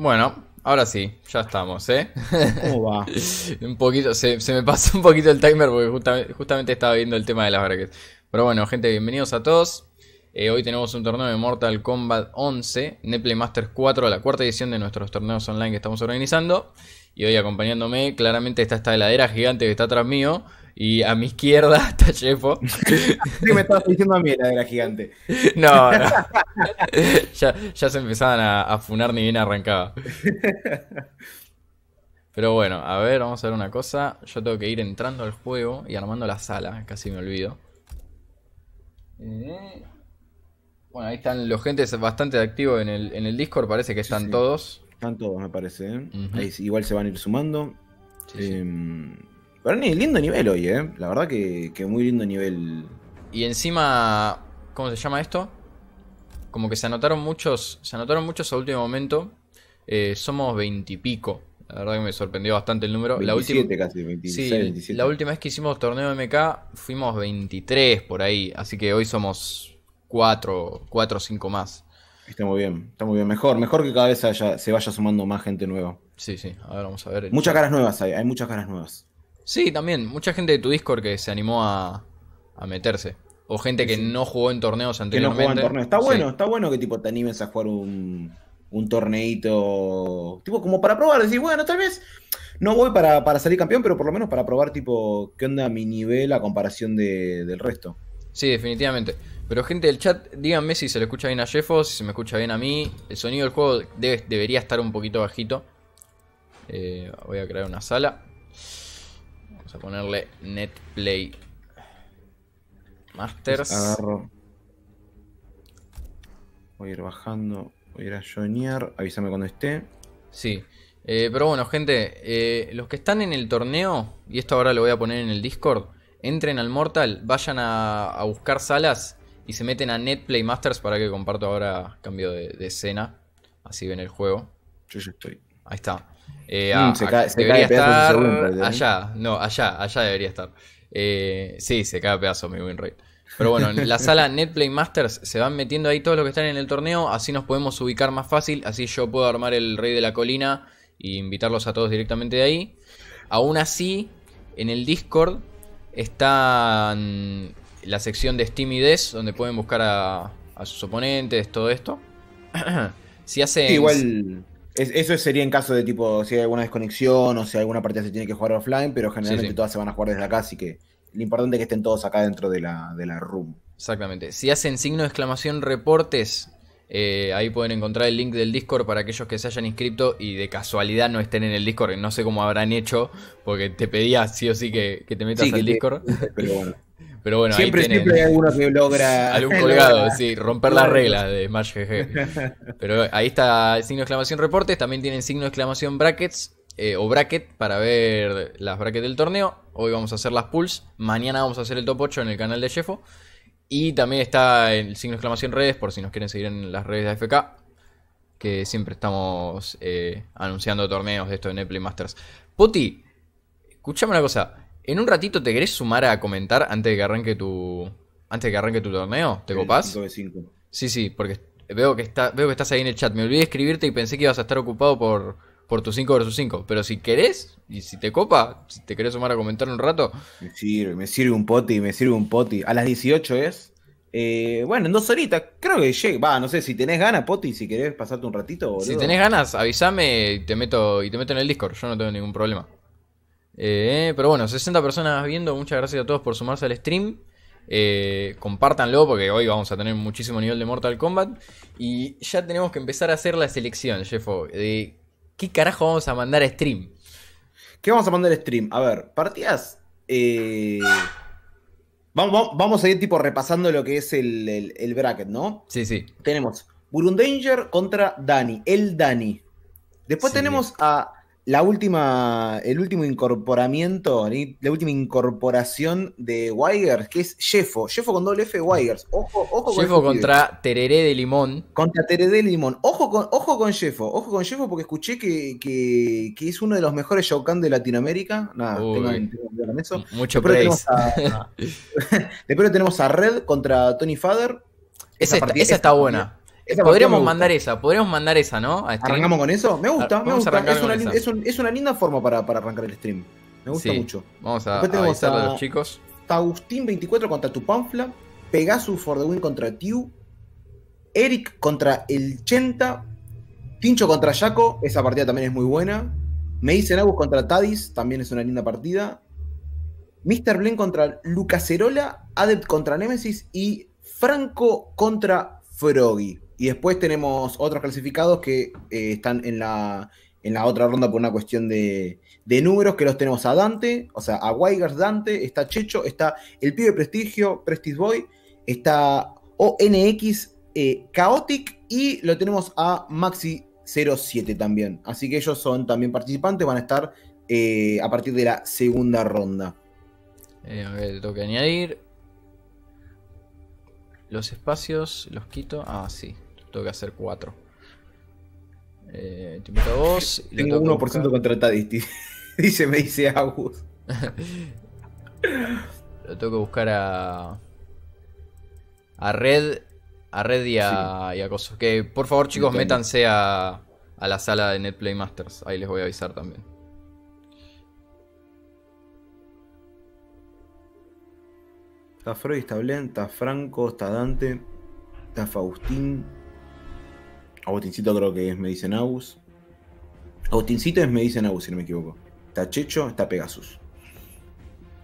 Bueno, ahora sí, ya estamos, ¿eh? ¿Cómo va? un poquito, se, me pasó un poquito el timer porque justamente, estaba viendo el tema de las brackets. Pero bueno, gente, bienvenidos a todos. Eh, hoy tenemos un torneo de Mortal Kombat 11, Neplay Masters 4, la cuarta edición de nuestros torneos online que estamos organizando. Y hoy acompañándome, claramente está esta heladera gigante que está atrás mío. Y a mi izquierda está Chefo. Sí, me estabas diciendo a mí la heladera gigante. No, no. ya, se empezaban a, a funar ni bien arrancaba. Pero bueno, a ver, vamos a ver una cosa. Yo tengo que ir entrando al juego y armando la sala, casi me olvido. Eh, bueno, ahí están los gentes bastante activos en el, en el Discord, parece que están todos. Están todos, me parece. ¿eh? igual se van a ir sumando. Em, pero ni lindo nivel hoy, ¿eh? La verdad que, muy lindo nivel. Y encima, ¿cómo se llama esto? Como que se anotaron muchos, se anotaron muchos a último momento. Eh, somos veintipico. La verdad que me sorprendió bastante el número. 27 la casi, 26, sí, La última vez que hicimos torneo MK fuimos 23 por ahí. Así que hoy somos 4, 4 o 5 más. Está muy bien, está muy bien. Mejor, mejor que cada vez se vaya sumando más gente nueva. Sí, sí. A ver, vamos a ver. Muchas caras nuevas hay, hay muchas caras nuevas. Sí, también. Mucha gente de tu Discord que se animó a, meterse. O gente que no jugó en torneos anteriormente. Que no jugó en torneos. Está bueno, está bueno que tipo te animes a jugar un, un torneito. Tipo, como para probar. Decir, bueno, tal vez no voy para, salir campeón, pero por lo menos para probar, tipo, qué onda mi nivel a comparación del resto. Sí, definitivamente. Pero gente del chat, díganme si se le escucha bien a Jeffo, si se me escucha bien a mí. El sonido del juego debería estar un poquito bajito. Eh, voy a crear una sala. Vamos a ponerle NetPlay Masters. Agarro. Voy a ir bajando. Voy a ir a joinear. Avísame cuando esté. Sí. Eh, pero bueno, gente. Eh, los que están en el torneo. Y esto ahora lo voy a poner en el Discord. Entren al Mortal. Vayan a, buscar salas. Y se meten a NetPlay Masters para que comparto ahora cambio de, de escena. Así ven el juego. Yo ya estoy. Ahí está. Eh, mm, se cae, debería estar allá, no, allá, allá debería estar. Eh, sí, se cae a pedazo mi win rate. Pero bueno, en la sala Netplay Masters se van metiendo ahí todos los que están en el torneo, así nos podemos ubicar más fácil, así yo puedo armar el rey de la colina e invitarlos a todos directamente de ahí. Aún así, en el Discord está la sección de Steam y Des, donde pueden buscar a, sus oponentes, todo esto. si hacen... igual eso sería en caso de tipo, si hay alguna desconexión o si alguna partida se tiene que jugar offline, pero generalmente todas se van a jugar desde acá, así que lo importante es que estén todos acá dentro de la, de la room. Exactamente. Si hacen signo de exclamación reportes, eh, ahí pueden encontrar el link del Discord para aquellos que se hayan inscrito y de casualidad no estén en el Discord. No sé cómo habrán hecho, porque te pedía sí o sí que, te metas al Discord. Pero bueno. Pero bueno, siempre, ahí siempre hay alguno que logra. Algún colgado, sí, romper las reglas de Smash GG. Pero ahí está el signo de exclamación reportes. También tienen signo de exclamación brackets eh, o bracket para ver las brackets del torneo. Hoy vamos a hacer las pools. Mañana vamos a hacer el top 8 en el canal de Jeffo. Y también está el signo de exclamación redes por si nos quieren seguir en las redes de AFK. Que siempre estamos eh, anunciando torneos de esto de Netplay Masters. Poti, escúchame una cosa. En un ratito te querés sumar a comentar antes de que arranque tu. Antes de que arranque tu torneo. ¿Te copás? Sí, sí, porque veo que está, veo que estás ahí en el chat. Me olvidé de escribirte y pensé que ibas a estar ocupado por, por tu 5 vs 5. Pero si querés, y si te copa, si te querés sumar a comentar un rato. Me sirve, me sirve un poti, me sirve un poti. A las 18 es. Eh, bueno, en dos horitas, creo que llegue. Va, no sé, si tenés ganas, Poti, si querés pasarte un ratito. Si tenés ganas, avísame y te meto, y te meto en el Discord. Yo no tengo ningún problema. Eh, pero bueno, 60 personas viendo. Muchas gracias a todos por sumarse al stream. Eh, compártanlo porque hoy vamos a tener muchísimo nivel de Mortal Kombat. Y ya tenemos que empezar a hacer la selección, Jeffo. De qué carajo vamos a mandar a stream. ¿Qué vamos a mandar a stream? A ver, partidas. Eh, vamos, vamos, a ir tipo repasando lo que es el, bracket, ¿no? Sí, sí. Tenemos Burundanger contra Dani, el Dani. Después tenemos a la última, el último incorporamiento, la última incorporación de Wigers, que es Jeffo. Jeffo con doble F, Wigers. Ojo, ojo con Jeffo contra Tereré de Limón. Contra Tereré de Limón. Ojo con, ojo con Jeffo. Ojo con Jeffo porque escuché que, que, es uno de los mejores Shokan de Latinoamérica. Nada, tengo, tengo eso. Mucho Después tenemos, a, después tenemos a Red contra Tony Father. Esa, partida- esa está buena. Esa podríamos mandar esa, podríamos mandar esa, ¿no? Stream. ¿Arrancamos con eso? Me gusta, me gusta. Es una, es, un- es una linda forma para, para arrancar el stream. Me gusta Sí. mucho. Vamos a, Después a los chicos. Está Agustín 24 contra Tupanfla. Pegasus for the win contra Tiu. Eric contra el Chenta. Tincho contra Jaco. Esa partida también es muy buena. Me dicen Agus contra Tadis. También es una linda partida. Mr. Blin contra Lucaserola. Adept contra Nemesis. Y Franco contra Froggy. Y después tenemos otros clasificados que eh, están en la, en la otra ronda por una cuestión de, de números, que los tenemos a Dante, o sea, a Weigers Dante, está Checho, está el pibe Prestigio, Prestige Boy, está ONX eh, Chaotic y lo tenemos a Maxi07 también. Así que ellos son también participantes, van a estar eh, a partir de la segunda ronda. Eh, a ver, tengo que añadir. Los espacios, los quito. Ah, sí. Tengo que hacer cuatro. Eh, te Tengo tengo que 1% buscar. contra Tadis, dice, me dice Agus. Lo tengo que buscar a. A Red. A Red y a, y a Coso. Que por favor, chicos, métanse a, a la sala de Netplay Masters. Ahí les voy a avisar también. Está Freud, está Blen, está Franco, está Dante, está Faustín. Agustincito creo que es, me dicen Agus. Agustincito es me dicen Agus, si no me equivoco. Está Checho, está Pegasus.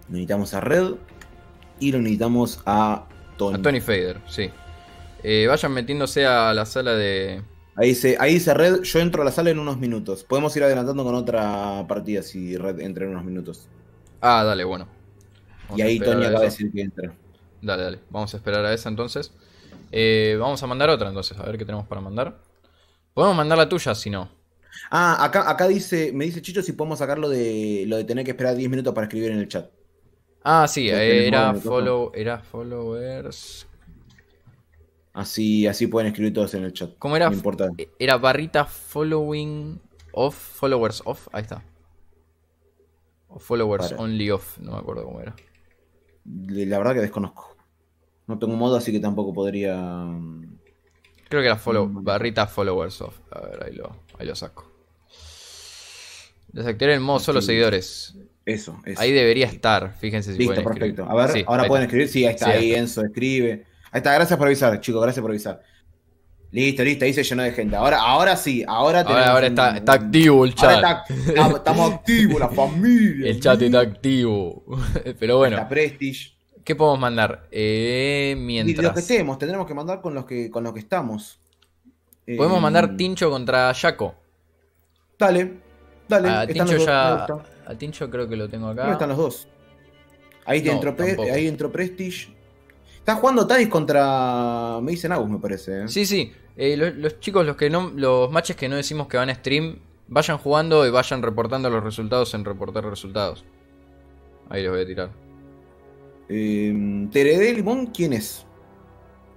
Necesitamos a Red y lo necesitamos a Tony. A Tony Fader, sí. Eh, vayan metiéndose a la sala de. Ahí dice, ahí dice Red, yo entro a la sala en unos minutos. Podemos ir adelantando con otra partida si Red entra en unos minutos. Ah, dale, bueno. Vamos y ahí Tony acaba de decir que entra. Dale, dale. Vamos a esperar a esa entonces. Eh, vamos a mandar otra entonces, a ver qué tenemos para mandar. Podemos mandar la tuya si no. Ah, acá, acá dice, me dice Chicho si podemos sacar lo de, lo de tener que esperar 10 minutos para escribir en el chat. Ah, sí, eh, era, follow, era followers. Así, así pueden escribir todos en el chat. ¿Cómo era? No importa. Era barrita following off, followers off, ahí está. O followers Para. only off, no me acuerdo cómo era. La verdad que desconozco. No tengo modo, así que tampoco podría. Creo que era follow, Mm, barrita followers off. A ver, ahí lo, ahí lo saco. Desactivar el modo solo Sí. seguidores. Eso, eso. Ahí debería estar, fíjense si Listo, escribir. perfecto. A ver, Sí, ahora pueden escribir. Sí, ahí está. Sí, ahí está. Enzo escribe. Ahí está, gracias por avisar, chicos, gracias por avisar. Listo, listo, ahí se llenó de gente. Ahora, ahora sí, ahora Ahora, tenemos ahora un- está, está activo el chat. Ahora está- estamos activos, la familia. El chat está activo. Pero bueno, Está Prestige. ¿Qué podemos mandar? Eh, Y los que mientras. estemos, tendremos que mandar con los que, con los que estamos. Podemos Eh, mandar Tincho contra Jaco. Dale, dale. A Tincho dos, ya. A Tincho creo que lo tengo ¿Dónde acá. están los dos? Ahí, No, entró, ahí entró Prestige. Está jugando Tadis contra me dicen Agus, me parece. ¿eh? Sí, sí. eh, los, los chicos, los que no, los matches que no decimos que van a stream, vayan jugando y vayan reportando los resultados en reportar resultados. Ahí los voy a tirar. Eh, Terede Limón, ¿quién es?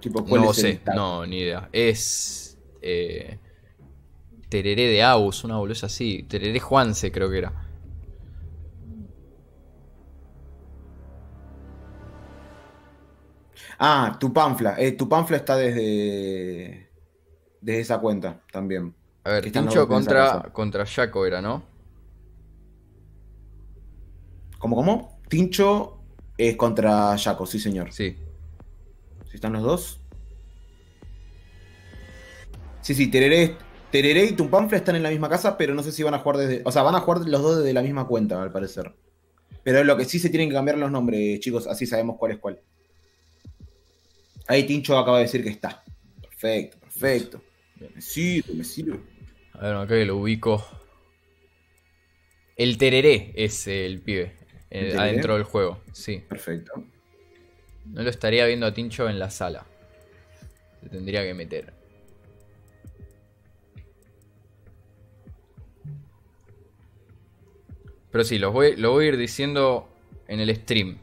Tipo, ¿cuál No es sé, no, ni idea. Es. Eh, Tereré de Aus, una bolusa así. Tereré Juanse, creo que era. Ah, tu panfla. Eh, tu panfla está desde. Desde esa cuenta también. A ver, Tincho contra, contra Jaco era, ¿no? ¿Cómo, cómo? Tincho es contra Jaco, sí, señor. Sí. Si están los dos. Sí, sí, Tereré, Tereré y Tupanfla están en la misma casa, pero no sé si van a jugar desde. O sea, van a jugar los dos desde la misma cuenta, al parecer. Pero lo que sí se tienen que cambiar los nombres, chicos, así sabemos cuál es cuál. Ahí Tincho acaba de decir que está. Perfecto, perfecto. Me sirve, me sirve. A ver, acá que lo ubico. El Tereré es el pibe. ¿El eh, adentro del juego, sí. Perfecto. No lo estaría viendo a Tincho en la sala. Se tendría que meter. Pero sí, los voy, lo voy a ir diciendo en el stream.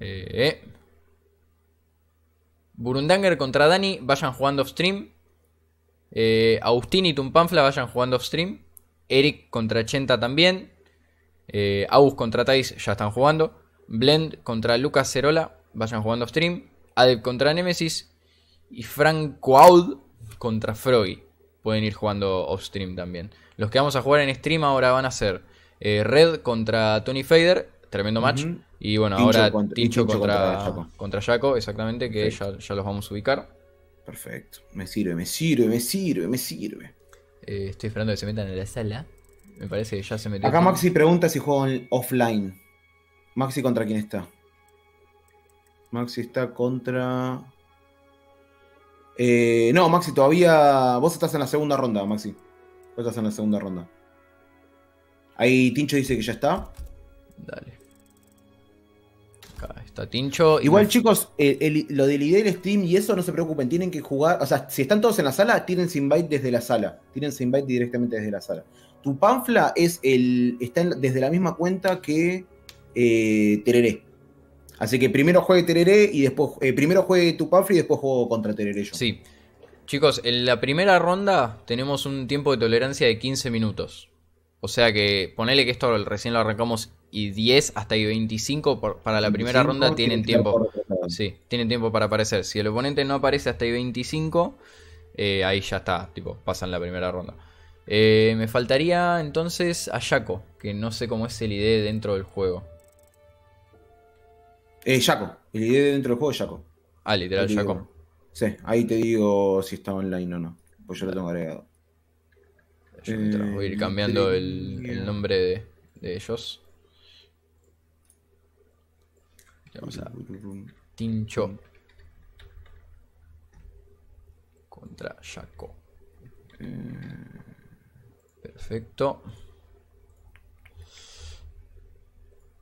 Eh, Burundanger contra Dani, vayan jugando off stream. Eh, Agustín y Tumpanfla vayan jugando off stream. Eric contra Chenta también. Eh, Agus contra Tais ya están jugando. Blend contra Lucas Cerola, vayan jugando off stream. Adept contra Nemesis y Frank Aud contra Froggy. Pueden ir jugando off-stream también. Los que vamos a jugar en stream ahora van a ser eh, Red contra Tony Fader, tremendo match. Y bueno, Tincho ahora contra- Tincho Tincho contra, contra Jaco. contra Jaco, exactamente, que ya, ya los vamos a ubicar. Perfecto. Me sirve, me sirve, me sirve, me sirve. Eh, estoy esperando que se metan en la sala. Me parece que ya se metió. Acá Maxi pregunta si juego en- offline. Maxi contra quién está. Maxi está contra. Eh, no, Maxi, todavía. Vos estás en la segunda ronda, Maxi. Vos estás en la segunda ronda. Ahí Tincho dice que ya está. Dale. Acá está Tincho. Igual, me- chicos, el- lo del ID del stream y eso no se preocupen, tienen que jugar. O sea, si están todos en la sala, tírense invite desde la sala. Tírense invite directamente desde la sala. Tu panfla es el. está en- desde la misma cuenta que eh, Tereré. Así que primero juegue Tereré y después. eh, primero juegue tu panfla y después juego contra Tereré yo. Sí. Chicos, en la primera ronda tenemos un tiempo de tolerancia de 15 minutos. O sea que ponele que esto recién lo arrancamos y 10 hasta y 25 por- para la primera 25 ronda tienen tiempo. Sí, tienen tiempo para aparecer. Si el oponente no aparece hasta y 25, eh, ahí ya está, tipo, pasan la primera ronda. Eh, me faltaría entonces a Jaco, que no sé cómo es el ID dentro del juego. Eh. El ID dentro del juego es Jaco. Ah, literal. Jaco. Sí, ahí te digo si está online o no. Pues yo lo tengo agregado. Yo mientras voy a ir cambiando el, el nombre de, de ellos. Vamos a Tincho contra Jaco. Perfecto.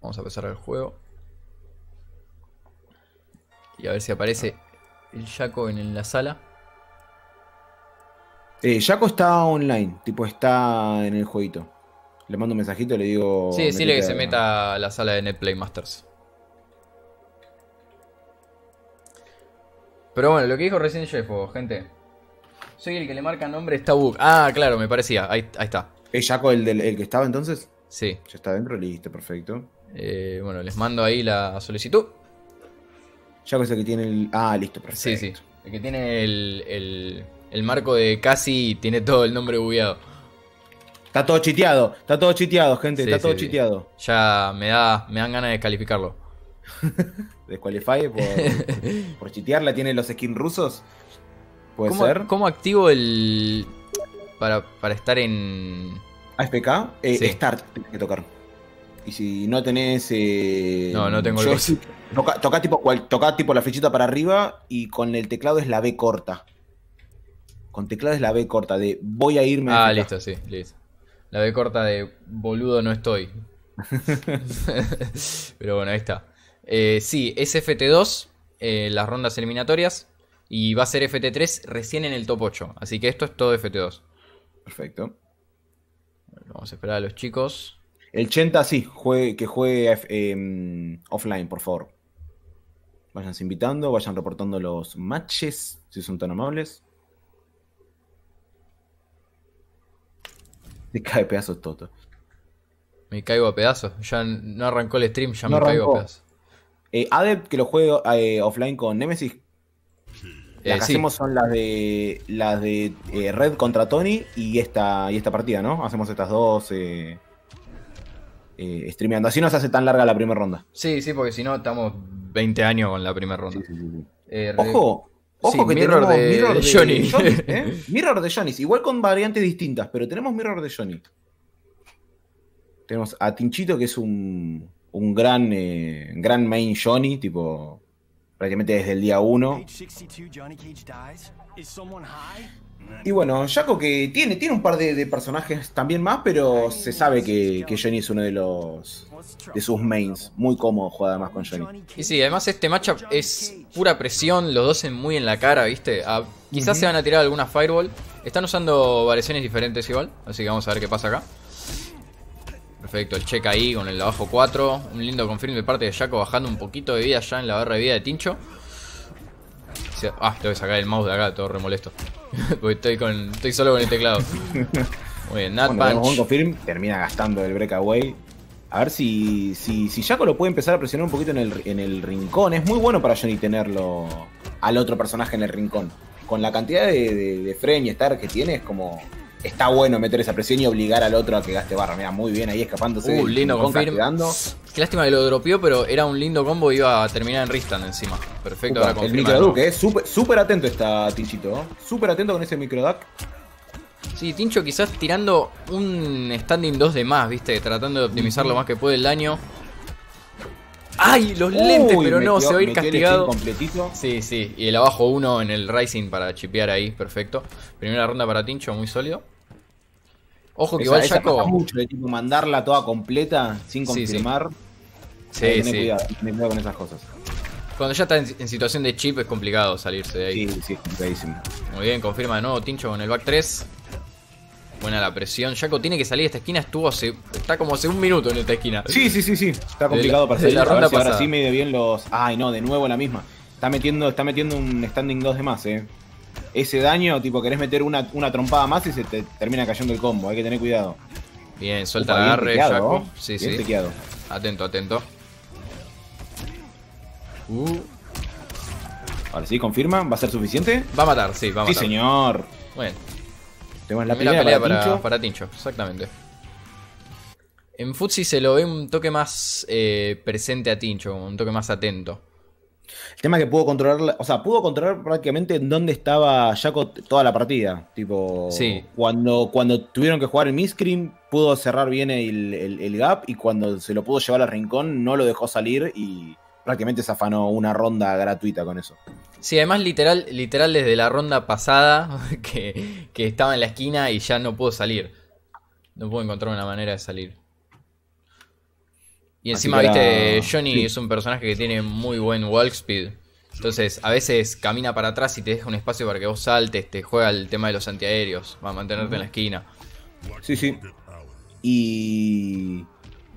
Vamos a empezar el juego. Y a ver si aparece el Jaco en, en la sala. Eh, Jaco está online, tipo está en el jueguito. Le mando un mensajito y le digo. Sí, decirle que se meta a la sala de Netplay Masters. Pero bueno, lo que dijo recién Jeffo, gente. Soy el que le marca nombre está bug. Ah, claro, me parecía. Ahí, ahí está. ¿Es Jaco el, del, el que estaba entonces? Sí. Ya está dentro, listo, perfecto. Eh, bueno, les mando ahí la solicitud. Jaco es el que tiene el. Ah, listo, perfecto. Sí, sí. El que tiene el, el, el marco de casi tiene todo el nombre bugueado. Está todo chiteado, está todo chiteado, gente, Sí, está todo sí, chiteado. Ya me da, me dan ganas de calificarlo. Desqualify por, por chitearla, tiene los skins rusos. Puede ¿Cómo, ser. ¿Cómo activo el. Para, para estar en. AFPK, eh, Sí. Start tienes que tocar. Y si no tenés. eh, No, no tengo el joystick, toca, toca tipo, cual- toca tipo la flechita para arriba y con el teclado es la B corta. Con teclado es la B corta, de voy a irme Ah, AFK. listo, sí, listo. La B corta de boludo no estoy. Pero bueno, ahí está. Eh, sí, es FT2, eh, las rondas eliminatorias. Y va a ser FT3 recién en el top 8. Así que esto es todo FT2. Perfecto. Vamos a esperar a los chicos. El Chenta sí, juegue, que juegue F- em, offline, por favor. Váyanse invitando, vayan reportando los matches, si son tan amables. Se cae pedazos Toto. Me caigo a pedazos. Ya no arrancó el stream, ya No me caigo a pedazos. Eh, Adept que lo juegue eh, offline con Nemesis. Eh, Las que sí, hacemos son las de las de eh, Red contra Tony y esta y esta partida, ¿no? Hacemos estas dos eh, eh, streameando. Así no se hace tan larga la primera ronda. sí, sí, porque si no estamos 20 años con la primera ronda. Eh, Ojo, ojo que mirror tenemos de- mirror de de, Johnny. Johnny, ¿eh? Mirror de Johnny, igual con variantes distintas, pero tenemos mirror de Johnny. Tenemos a Tinchito, que es un, un gran, eh, gran main Johnny, tipo, prácticamente desde el día 1. Page 62, Johnny Cage dies. Is someone high? Y bueno, Jaco que tiene, tiene un par de, de personajes también más, pero se sabe que, que Johnny es uno de los de sus mains. Muy cómodo jugar además con Johnny. Y sí, además este matchup es pura presión, los dos en muy en la cara, ¿viste? Ah, quizás se van a tirar alguna fireball. Están usando variaciones diferentes igual, así que vamos a ver qué pasa acá. Perfecto, el check ahí con el abajo 4. Un lindo confirm de parte de Jaco bajando un poquito de vida ya en la barra de vida de Tincho. Ah, tengo que sacar el mouse de acá, todo remolesto. Porque estoy, con, estoy solo con el teclado. Muy bien, Nat un Punch. confirm, termina gastando el breakaway. A ver si, si, si Jaco lo puede empezar a presionar un poquito en el, en el rincón. Es muy bueno para Johnny tenerlo al otro personaje en el rincón. Con la cantidad de, de, de frame y star que tiene, es como. Está bueno meter esa presión y obligar al otro a que gaste barra. Mira, muy bien ahí escapándose. Uh, lindo rincón, confirm. castigando. Qué lástima que lo dropeó, pero era un lindo combo y iba a terminar en Ristan encima. Perfecto, Upa, ahora el microduck, eh. Súper súper atento está Tinchito. ¿eh? Súper atento con ese microduck. Sí, Tincho quizás tirando un standing 2 de más, viste, tratando de optimizar lo más que puede el daño. ¡Ay! Los lentes, pero no, metió- se va a ir castigado. completito. Sí, sí, y el abajo 1 en el Rising para chipear ahí, perfecto. Primera ronda para Tincho, muy sólido. Ojo que igual Jaco. mucho, de tipo mandarla toda completa sin Sí, sí. confirmar. Sí, tener sí. cuidado, con esas cosas. Cuando ya está en, en situación de chip es complicado salirse de ahí. Sí, sí, es complicadísimo. Muy bien, confirma de nuevo Tincho con el back 3. Buena la presión. Jaco tiene que salir de esta esquina. Estuvo hace. Está como hace un minuto en esta esquina. Sí, sí, sí, sí. Está complicado la- para salir. la a ver ronda si ahora sí mide bien los. Ay, no, de nuevo la misma. Está metiendo, está metiendo un standing 2 de más, eh. Ese daño, tipo, querés meter una, una trompada más y se te termina cayendo el combo. Hay que tener cuidado. Bien, suelta el agarre, tequeado, Jaco. ¿no? Sí, Bien sí. tequeado. Atento, atento. Uh, Ahora sí, confirma. ¿Va a ser suficiente? va a matar, sí, va a Sí, matar. señor. Bueno, Tenemos la primera pelea para, para, Tincho. para Tincho, exactamente. En Futsi se lo ve un toque más eh, presente a Tincho, un toque más atento. El tema es que pudo controlar, la- o sea, pudo controlar prácticamente en dónde estaba Jaco toda la partida. Tipo, Sí. cuando, cuando tuvieron que jugar el miscream, pudo cerrar bien el, el- el gap y cuando se lo pudo llevar al rincón, no lo dejó salir y prácticamente se afanó una ronda gratuita con eso. Sí, además literal, literal desde la ronda pasada que, que estaba en la esquina y ya no pudo salir. No pudo encontrar una manera de salir. Y encima, viste, Johnny sí. es un personaje que tiene muy buen walk speed. Entonces, a veces camina para atrás y te deja un espacio para que vos saltes, te juega el tema de los antiaéreos, va a mantenerte en la esquina. Sí, sí. Y,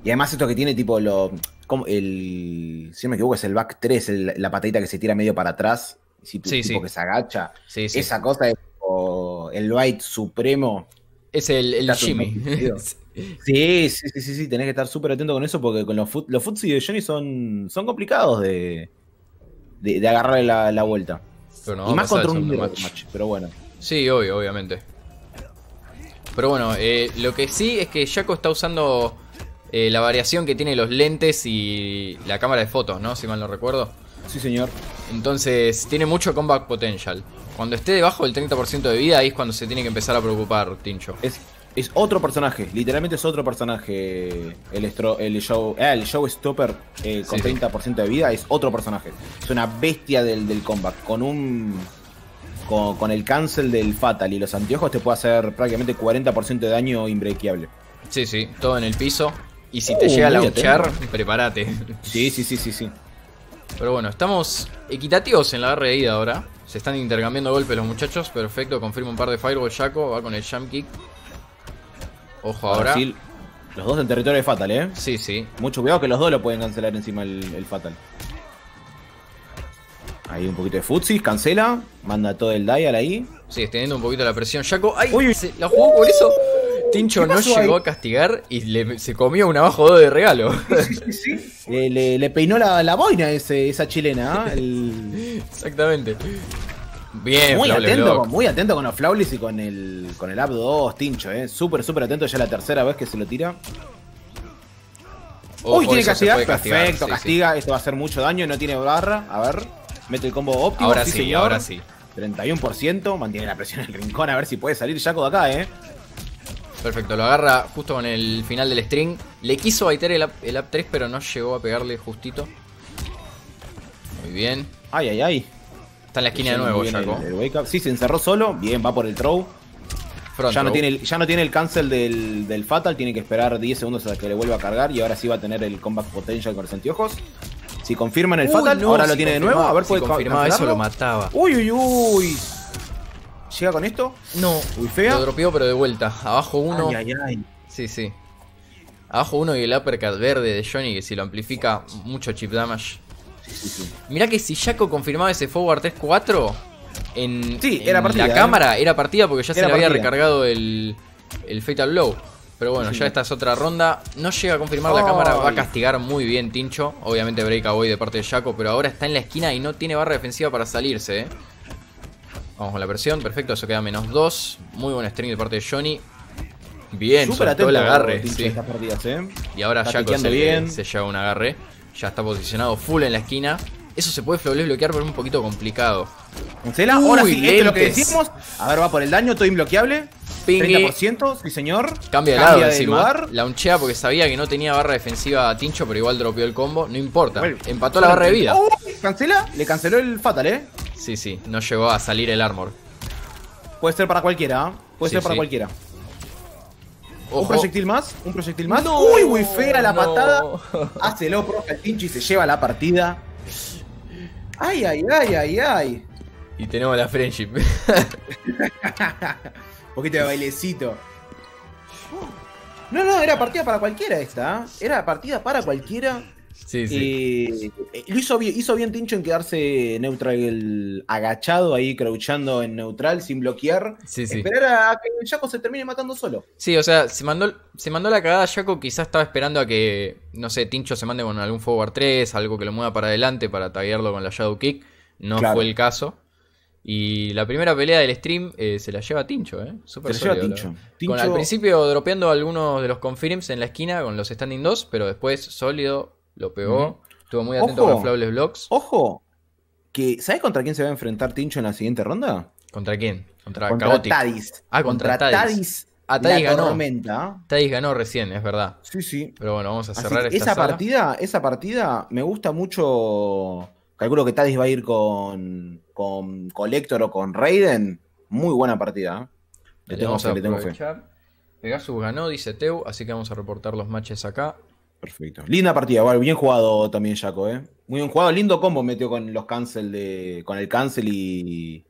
y además esto que tiene tipo lo... Como el, si no me equivoco, es el back 3, el- la patadita que se tira medio para atrás, si tu- Sí, tipo sí. que se agacha. Sí. Esa cosa es como el bite supremo. Es el, el Jimmy. Sí, sí, sí, sí, sí, tenés que estar súper atento con eso porque con los, foot, los footsie de Johnny son, son complicados de, de, de agarrarle la, la vuelta. Pero no y más contra un match. match, pero bueno. Sí, obvio, obviamente. Pero bueno, eh, lo que sí es que Jaco está usando eh, la variación que tiene los lentes y la cámara de fotos, ¿no? Si mal no recuerdo. Sí, señor. Entonces, tiene mucho comeback potential. Cuando esté debajo del 30% de vida, ahí es cuando se tiene que empezar a preocupar, Tincho. Es, es otro personaje, literalmente es otro personaje. El, estro- el show ah, el show stopper eh, con Sí, sí. 30% de vida es otro personaje. Es una bestia del, del combat. Con un. Con, con el cancel del Fatal y los anteojos te puede hacer prácticamente 40% de daño inbreakeable. Sí, sí, todo en el piso. Y si te Uh, llega a launchar, prepárate. Sí, sí, sí, sí, sí. Pero bueno, estamos equitativos en la R de ida ahora. Se están intercambiando golpes los muchachos. Perfecto, confirma un par de Fireball Jaco. Va con el Jump Kick. Ojo ahora. sí, los dos en territorio de Fatal, ¿eh? Sí, sí. Mucho cuidado que los dos lo pueden cancelar encima el, el Fatal. Ahí un poquito de futsis, cancela, manda todo el dial ahí. Sí, extendiendo un poquito la presión. Jaco. ¡Ay! Uy, uy. se la jugó por eso. Tincho ¿Qué no llegó ahí? a castigar y le- se comió un abajo 2 de regalo. Sí, sí. Le, le- le peinó la, la boina ese, esa chilena, ¿ah? El- Exactamente. Bien, Muy Flawless atento, con, muy atento con los flawless y con el, con el Up 2, Tincho, eh. Súper, súper atento, ya la tercera vez que se lo tira. Ojo, Uy, tiene castigar. castigar, Perfecto, sí, sí. castiga. Esto va a hacer mucho daño, no tiene barra. A ver, mete el combo óptimo. Ahora sí, señor. ahora sí. 31%, mantiene la presión en el rincón, a ver si puede salir Jaco de acá, eh. Perfecto, lo agarra justo con el final del string. Le quiso baitear el el up 3, pero no llegó a pegarle justito. Muy bien. Ay, ay, ay. Está en la esquina de nuevo, el- Jaco. el wake up. Sí, se encerró solo. Bien, va por el throw. Front Ya no, tiene el, ya no tiene el cancel del, del Fatal, tiene que esperar 10 segundos a que le vuelva a cargar y ahora sí va a tener el comeback potential con los anteojos. Si confirman el Uy, Fatal, no, ahora si lo tiene de nuevo. A ver, si puede confirmaba eso, lo mataba. Uy, uy, uy. ¿Llega con esto? No, Uy, fea. lo dropeó, pero de vuelta. Abajo uno. Ay, ay, ay. Sí, sí. Abajo uno y el uppercut verde de Johnny, que si lo amplifica, mucho chip damage. Sí, sí. Mirá que si Jaco confirmaba ese forward 3-4, en, Sí, en era partida, la ¿eh? cámara era partida porque ya se le había recargado el, el Fatal Blow. Pero bueno, Sí, ya esta es otra ronda. No llega a confirmar la cámara, va a castigar muy bien Tincho. Obviamente breakaway de parte de Jaco, pero ahora está en la esquina y no tiene barra defensiva para salirse. ¿eh? Vamos con la presión, perfecto, eso queda menos 2. Muy buen string de parte de Johnny. Bien, Súper soltó el atento, agarre. Tincho, sí. estas partidas, ¿eh? Y ahora Jaco se, bien. se lleva un agarre. Ya está posicionado full en la esquina. Eso se puede flawless bloquear, pero es un poquito complicado. Cancela. Ahora sí, esto es lo que decíamos. A ver, va por el daño, todo imbloqueable. Pingui. 30%, sí señor. Cambia de lado encima. lugar. Launchea porque sabía que no tenía barra defensiva a Tincho, pero igual dropeó el combo. No importa. Bueno, Empató la barra de vida. Uy, cancela, le canceló el fatal, ¿eh? Sí, sí, no llegó a salir el armor. Puede ser para cualquiera, ¿eh? Puede Sí, ser para sí. cualquiera. Ojo. Un proyectil más, un proyectil más. No, Uy, muy fea la no. patada. Hace el profe al Tincho y se lleva la partida. Ay, ay, ay, ay, ay. Y tenemos la friendship. Poquito de bailecito. No, no, era partida para cualquiera esta. ¿eh? Era partida para cualquiera. sí, sí. Eh, eh, lo hizo bien, hizo bien Tincho en quedarse neutral, agachado ahí, crouchando en neutral, sin bloquear. Sí, sí. Esperar a que el Jaco se termine matando solo. Sí, o sea, se mandó, se mandó la cagada Jaco, quizás estaba esperando a que, no sé, Tincho se mande con algún forward 3, algo que lo mueva para adelante para taguearlo con la Shadow Kick. No Claro. fue el caso. Y la primera pelea del stream eh, se la lleva Tincho, ¿eh? Se Súper lo lleva la Tincho. Con, al principio dropeando algunos de los confirms en la esquina con los standing 2, pero después sólido, lo pegó. Estuvo muy atento Ojo. con los flawless blocks. Ojo, que ¿sabes contra quién se va a enfrentar Tincho en la siguiente ronda? ¿Contra quién? Contra, contra Chaotic. Tadis. Ah, contra Tadis. Ah, la Tadis ganó. tormenta. Tadis ganó recién, es verdad. Sí, sí. Pero bueno, vamos a cerrar esta esa sala. partida, esa partida me gusta mucho. Calculo que Tadis va a ir con, con Collector o con Raiden. Muy buena partida. ¿eh? Le Le tengo fe, le tengo fe. Pegasus ganó, dice Teu, así que vamos a reportar los matches acá. Perfecto. Linda partida, bien jugado también Jaco, ¿eh? Muy bien jugado, lindo combo metió con los cancel de. con el cancel y.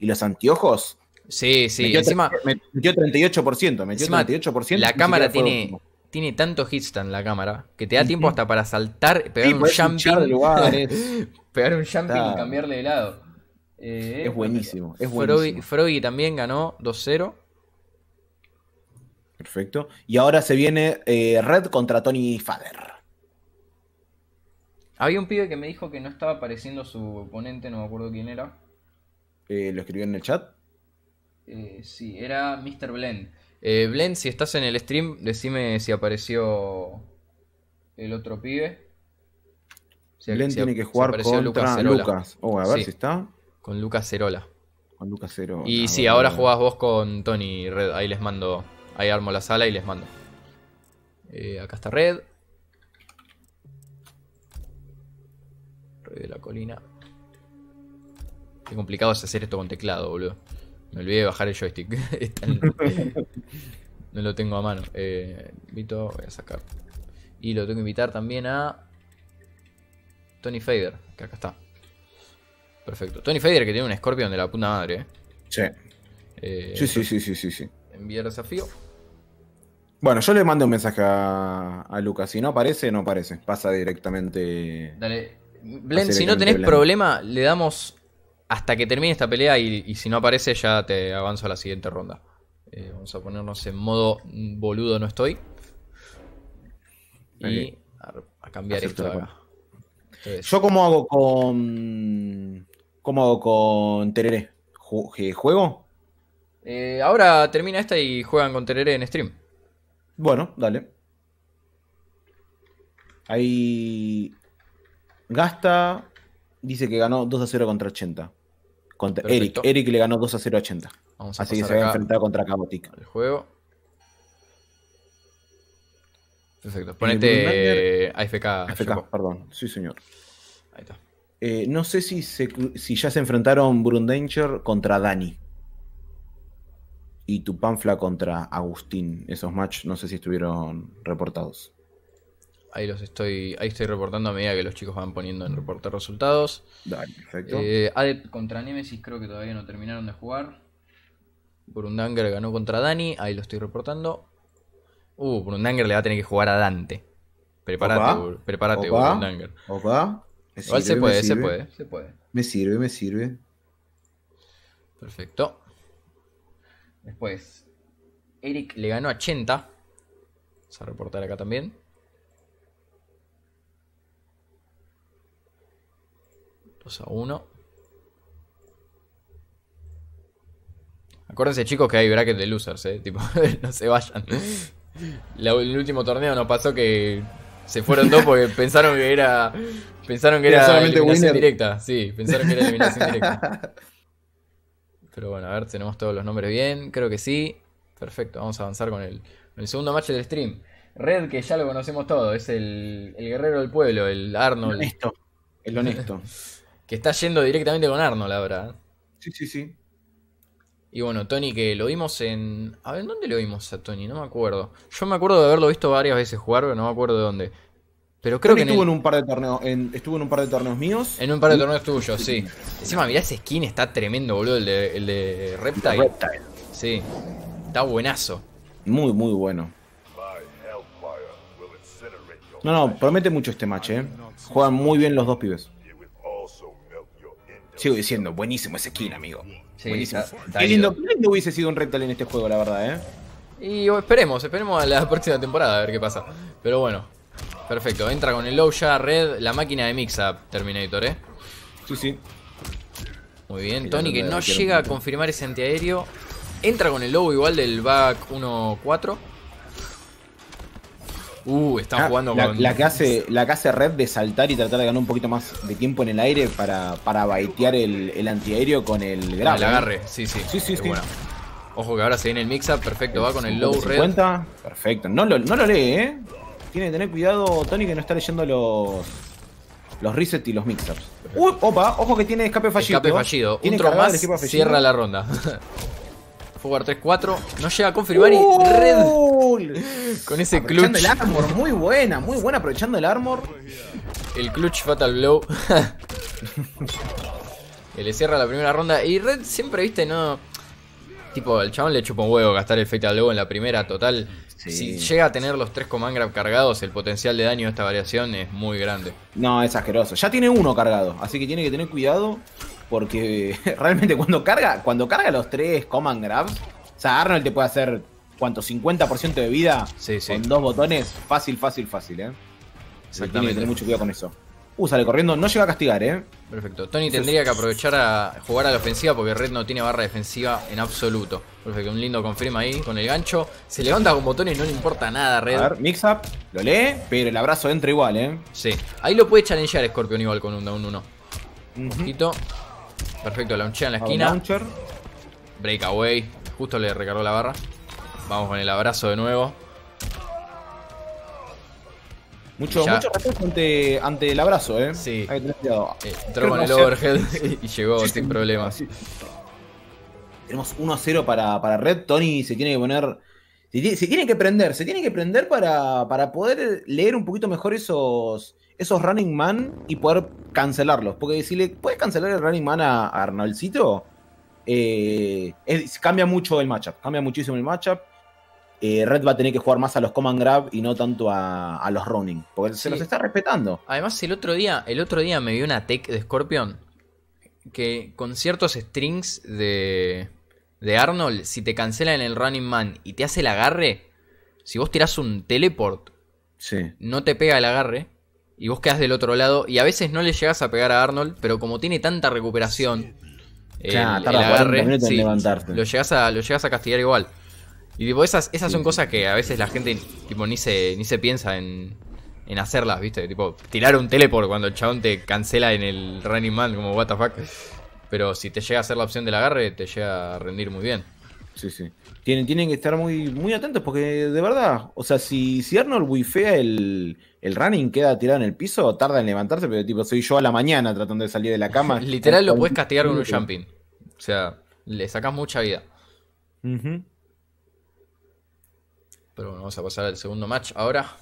y los anteojos. Sí, sí, metió, encima metió 38%, metió Encima, 38%. la cámara tiene. Tiene tanto hitstand la cámara que te da tiempo hasta para saltar, pegar Sí, un jumping, lugares. pegar un jumping Está- y cambiarle de lado. Eh, Es buenísimo, es Froggy, buenísimo. Froggy también ganó 2-0. Perfecto. Y ahora se viene eh, Red contra Tony Fader. Había un pibe que me dijo que no estaba apareciendo su oponente, no me acuerdo quién era. Eh, ¿Lo escribió en el chat? Sí, era Mr. Blend. Eh, Blend, si estás en el stream, decime si apareció el otro pibe. Si- si- tiene que si jugar contra Cerola. Lucas. Oh, a ver Sí. si está. Con Lucas Cerola. Con Lucas Cero. Y sí, ahora jugás vos con Tony Red. Ahí les mando. Ahí armo la sala y les mando. Eh, acá está Red. Red de la colina. Qué complicado es hacer esto con teclado, boludo. Me olvidé de bajar el joystick. No lo tengo a mano. Eh, invito, voy a sacar. Y lo tengo que invitar también a Tony Fader, que acá está. Perfecto. Tony Fader que tiene un Scorpion de la puta madre, eh. Sí. Eh, Sí, sí, sí, sí, sí, sí. Enviar desafío. Bueno, yo le mando un mensaje a, a Lucas. Si no aparece, no aparece. Pasa directamente. Dale. Blend, si no tenés Blend. problema, le damos hasta que termine esta pelea y, y si no aparece ya te avanzo a la siguiente ronda. Eh, vamos a ponernos en modo mm, boludo no estoy. Y a, a cambiar esto de la acá. Entonces, ¿Yo cómo hago con. ¿Cómo hago con Tereré? Eh, ¿Juego? eh, ahora termina esta y juegan con Tereré en stream. Bueno, dale. Ahí. Gasta. Dice que ganó 2 a 0 contra 80. Contra Eric. Perfecto. Eric le ganó 2 a 0 a 80. Vamos a Así que se va a enfrentar contra Chaotic. al juego. Perfecto. Brundanger- Ponete AFK. AFK, perdón. Sí, señor. Ahí está. Eh, no sé si, se- si ya se enfrentaron Brundanger contra Dani. Y Tupanfla contra Agustín. Esos matches no sé si estuvieron reportados. Ahí los estoy. Ahí estoy reportando a medida que los chicos van poniendo en reportar resultados. Dale, perfecto. Eh, Adept contra Nemesis creo que todavía no terminaron de jugar. Brundanger ganó contra Dani, ahí lo estoy reportando. Uh, Brundanger le va a tener que jugar a Dante. Prepárate. Bur- prepárate, Opa. Brundanger. Opa. Me Igual se sirve, puede, se puede, se puede. Me sirve, me sirve. Perfecto. Después, Eric le ganó a Chenta. Vamos a reportar acá también. Dos a 1. Acuérdense chicos que hay bracket de losers, eh. Tipo, no se vayan. La- el último torneo nos pasó que se fueron dos porque pensaron que era. Pensaron que Era era, solamente eliminación winner. directa. Sí, pensaron que era eliminación directa. Pero bueno, a ver, tenemos todos los nombres bien. Creo que sí. Perfecto, vamos a avanzar con el, el segundo match del stream. Red, que ya lo conocemos todo, es el, el guerrero del pueblo, el El Arnold, honesto. El honesto. Que está yendo directamente con Arnold ahora. ¿eh? Sí, sí, sí. Y bueno, Tony, que lo vimos en. A ver, ¿dónde lo vimos a Tony? No me acuerdo. Yo me acuerdo de haberlo visto varias veces jugar, pero no me acuerdo de dónde. Pero creo que en, estuvo el- en un par de torneos, en- estuvo en un par de torneos míos. en un par de torneos tuyos, sí. Encima, mirá ese skin, está tremendo, boludo, el de, el de Reptile. Reptile. Sí, está buenazo. Muy, muy bueno. No, no, promete mucho este match, eh. Juegan muy bien los dos pibes. Sigo diciendo, buenísimo ese skin, amigo. Sí, buenísimo. está- está qué, lindo, qué lindo hubiese sido un Reptile en este juego, la verdad, eh. Y esperemos, esperemos a la próxima temporada a ver qué pasa. Pero bueno, perfecto. Entra con el low ya, Red, la máquina de mix-up, Terminator, ¿eh? Sí, sí. Muy bien, Tony que no llega a confirmar ese antiaéreo. Entra con el lobo igual del back 1-4. Uh, están Ah, jugando la, con. la que hace, la que hace Red de saltar y tratar de ganar un poquito más de tiempo en el aire para, para baitear el, el antiaéreo con el grab. el ¿eh? agarre, sí, sí. Sí, sí. Ojo que ahora se viene el mix-up, perfecto, va con el low 50, red. 50. Perfecto. No lo, no lo lee, ¿eh? Tiene que tener cuidado, Tony, que no está leyendo los los reset y los mixups. Uy, opa, ojo que tiene escape fallido. Escape fallido. Tiene Un tro cargado el más, escape fallido. cierra la ronda. Forward 3-4. No llega a confirmar y Red con ese Aprovechando clutch. el armor, muy buena, muy buena aprovechando el armor. El clutch fatal blow. que le cierra la primera ronda. Y Red siempre, viste, no. Tipo, al chabón le chupa un huevo gastar el fatal blow en la primera total. Sí. Si llega a tener los tres command grab cargados, el potencial de daño de esta variación es muy grande. No, es asqueroso. Ya tiene uno cargado, así que tiene que tener cuidado porque realmente cuando carga, cuando carga los tres command grabs, o sea, Arnold te puede hacer cuánto 50% de vida Sí, sí. con dos botones, fácil, fácil, fácil, eh. Tiene que Exactamente. tener mucho cuidado con eso. Uh, sale corriendo, no llega a castigar, eh. Perfecto. Tony tendría que aprovechar a jugar a la ofensiva porque Red no tiene barra defensiva en absoluto. Perfecto, un lindo confirma ahí con el gancho. Se levanta con botones, no le importa nada, Red. A ver, mix up, lo lee, pero el abrazo entra igual, eh. Sí. Ahí lo puede challengear Scorpion igual con un down 1. Ujú. Poquito. Perfecto, launchea en la esquina. Launcher. Breakaway. Justo le recargó la barra. Vamos con el abrazo de nuevo. Mucho, mucho respeto ante, ante el abrazo, eh. Sí. Hay que tener cuidado. Eh, entró con el overhead y llegó Sí, sin sí, problemas. sí. Tenemos 1 a 0 para, para Red. Tony se tiene que poner. Se tiene, se tiene que prender, se tiene que prender para, para poder leer un poquito mejor esos, esos Running Man y poder cancelarlos. Porque si le puedes cancelar el Running Man a, a Arnoldcito, eh, es- cambia mucho el matchup. Cambia muchísimo el matchup. Eh, Red va a tener que jugar más a los Command Grab y no tanto a, a los Running. Porque se los está respetando. Además, el otro día, el otro día me vio una tech de Scorpion que con ciertos strings de, de Arnold, si te cancelan el running man y te hace el agarre, si vos tirás un teleport, Sí. no te pega el agarre y vos quedás del otro lado y a veces no le llegas a pegar a Arnold, pero como tiene tanta recuperación, el, Claro, el tarda 40 agarre, minutos en sí, levantarte. lo llegas a lo llegas a castigar igual. Y tipo, esas, esas son cosas que a veces la gente tipo ni se ni se piensa en, en hacerlas, ¿viste? Tipo, tirar un teleport cuando el chabón te cancela en el running man, como what the fuck. Pero si te llega a hacer la opción del agarre, te llega a rendir muy bien. Sí, sí. Tienen, tienen que estar muy, muy atentos porque de verdad, o sea, si, si Arnold wifea el, el running, queda tirado en el piso, tarda en levantarse, pero tipo, soy yo a la mañana tratando de salir de la cama. Literal lo puedes castigar con un jumping. O sea, le sacas mucha vida. Pero bueno, vamos a pasar al segundo match ahora.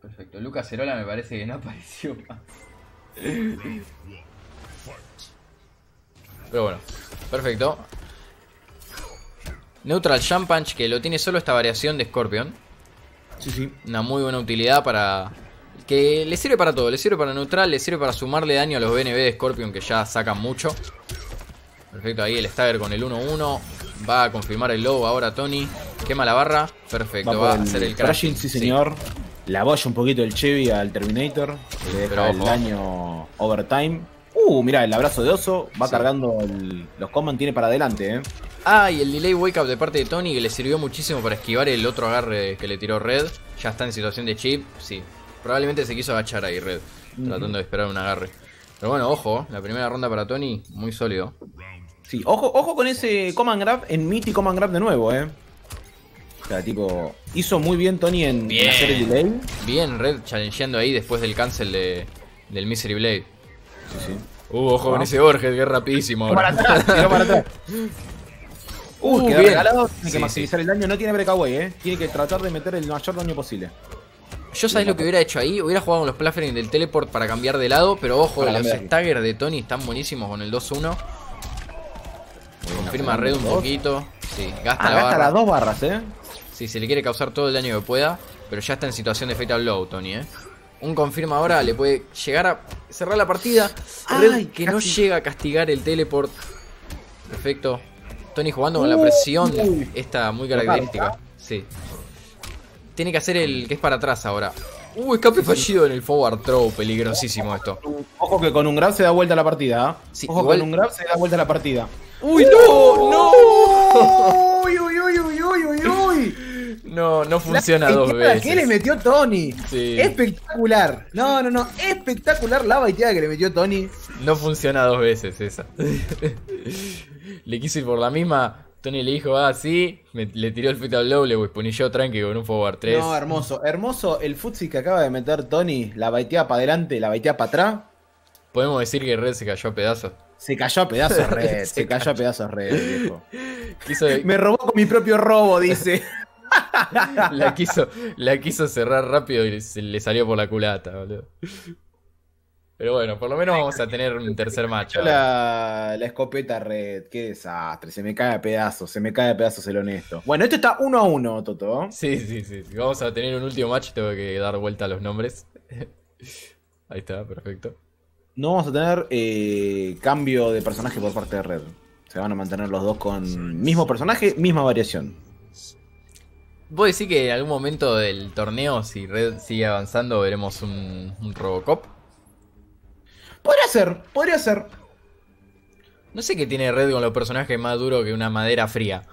Perfecto. Lucas Cerola me parece que no apareció más. Pero bueno, perfecto. Neutral Jump Punch que lo tiene solo esta variación de Scorpion. Sí, sí. Una muy buena utilidad para... Que le sirve para todo, le sirve para neutral, le sirve para sumarle daño a los BNB de Scorpion que ya sacan mucho. Perfecto, ahí el Stagger con el 1-1. Va a confirmar el low ahora Tony. Quema la barra. Perfecto, Va a hacer el crashing, crashing. sí señor. Le aboya un poquito el Chevy al Terminator. Le deja Pero el ojo. daño overtime. Uh, mirá, el abrazo de oso. Va Sí. cargando el- los command, tiene para adelante, eh. Ah, y el delay wake up de parte de Tony que le sirvió muchísimo para esquivar el otro agarre que le tiró Red. Ya está en situación de chip, sí. Probablemente se quiso agachar ahí Red, tratando de esperar un agarre. Pero bueno, ojo, la primera ronda para Tony, muy sólido. Sí, ojo, ojo con ese command grab en mid y command grab de nuevo, eh. O sea, tipo, hizo muy bien Tony en, en Bien. hacer el delay. Bien, Red challengeando ahí después del cancel de, del Misery Blade. Sí, sí. Uh, ojo con ese Borges, que es rapidísimo Para ahora. atrás, tiró para atrás. Uh, Uh, quedó bien. regalado. Tiene Sí, que maximizar el daño. No tiene breakaway, eh. Tiene que tratar de meter el mayor daño posible. Yo sabes lo que hubiera hecho ahí, hubiera jugado con los plafering del teleport para cambiar de lado, pero ojo, Para los staggers de Tony están buenísimos con el 2-1. Confirma Red un Dos. poquito. Sí, gasta Ah, la gasta barra. las dos barras, eh. Sí, se le quiere causar todo el daño que pueda, pero ya está en situación de fatal low, Tony, eh. Un confirma ahora le puede llegar a cerrar la partida. Red Ay, que no llega a castigar el teleport. Perfecto. Tony jugando con la presión esta muy característica. Sí. Tiene que hacer el que es para atrás ahora. Uh, escape fallido en el forward throw, peligrosísimo esto. Ojo que con un grab se da vuelta la partida. ¿ah? Sí, Ojo igual- con un grab se da vuelta la partida. ¡Uy, no! ¡No! Uy, uy, uy, uy, uy, uy, uy. No, no funciona La dos baiteada que le veces. metió Tony. Sí. Espectacular. No, no, no. Espectacular la baiteada que le metió Tony. No funciona dos veces esa. le quiso ir por la misma. Tony le dijo, ah, sí. me- le tiró el fatal low, le yo tranqui con un forward 3. No, hermoso. Hermoso el futsi que acaba de meter Tony. La baiteada para adelante, la baiteada para atrás. Podemos decir que Red se cayó a pedazos. Se cayó a pedazos red. Se se cayó a pedazos red, viejo. Me robó con mi propio robo, dice. la, quiso, la quiso cerrar rápido y se le salió por la culata, boludo. Pero bueno, por lo menos vamos a tener un tercer ahora. la, la escopeta red, qué desastre, se me cae a pedazos, se me cae a pedazos el honesto. Bueno, esto está uno a uno, Toto. Sí, sí, sí, sí. Vamos a tener un último match. Tengo que dar vuelta a los nombres. Ahí está, perfecto. No vamos a tener eh, cambio de personaje por parte de Red. Se van a mantener los dos con mismo personaje, misma variación. ¿Vos decís que en algún momento del torneo, si Red sigue avanzando, veremos un, un Robocop? Podría ser, podría ser. No sé qué tiene Red con los personajes más duros que una madera fría.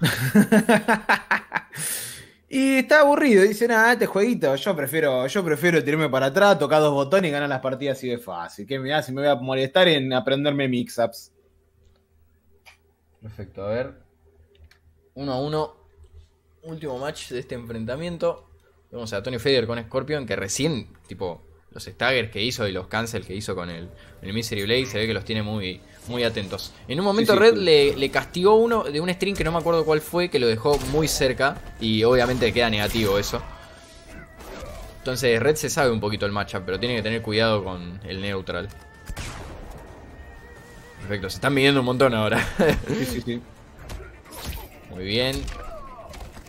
Y está aburrido, dice, nada, este jueguito, yo prefiero, yo prefiero tirarme para atrás, tocar dos botones y ganar las partidas así de fácil. Que mirá, si me voy a molestar en aprenderme mix-ups. Perfecto, a ver. 1 a 1. Último match de este enfrentamiento. Vemos a Tony Fader con Scorpion, que recién, tipo, los staggers que hizo y los cancel que hizo con el, el Misery Blade, se ve que los tiene muy, muy atentos. En un momento Sí, sí, Red sí. Le, le castigó uno de un string que no me acuerdo cuál fue, que lo dejó muy cerca, y obviamente queda negativo eso. Entonces Red se sabe un poquito el matchup, pero tiene que tener cuidado con el neutral. Perfecto, se están midiendo un montón ahora. Sí, sí, sí. Muy bien.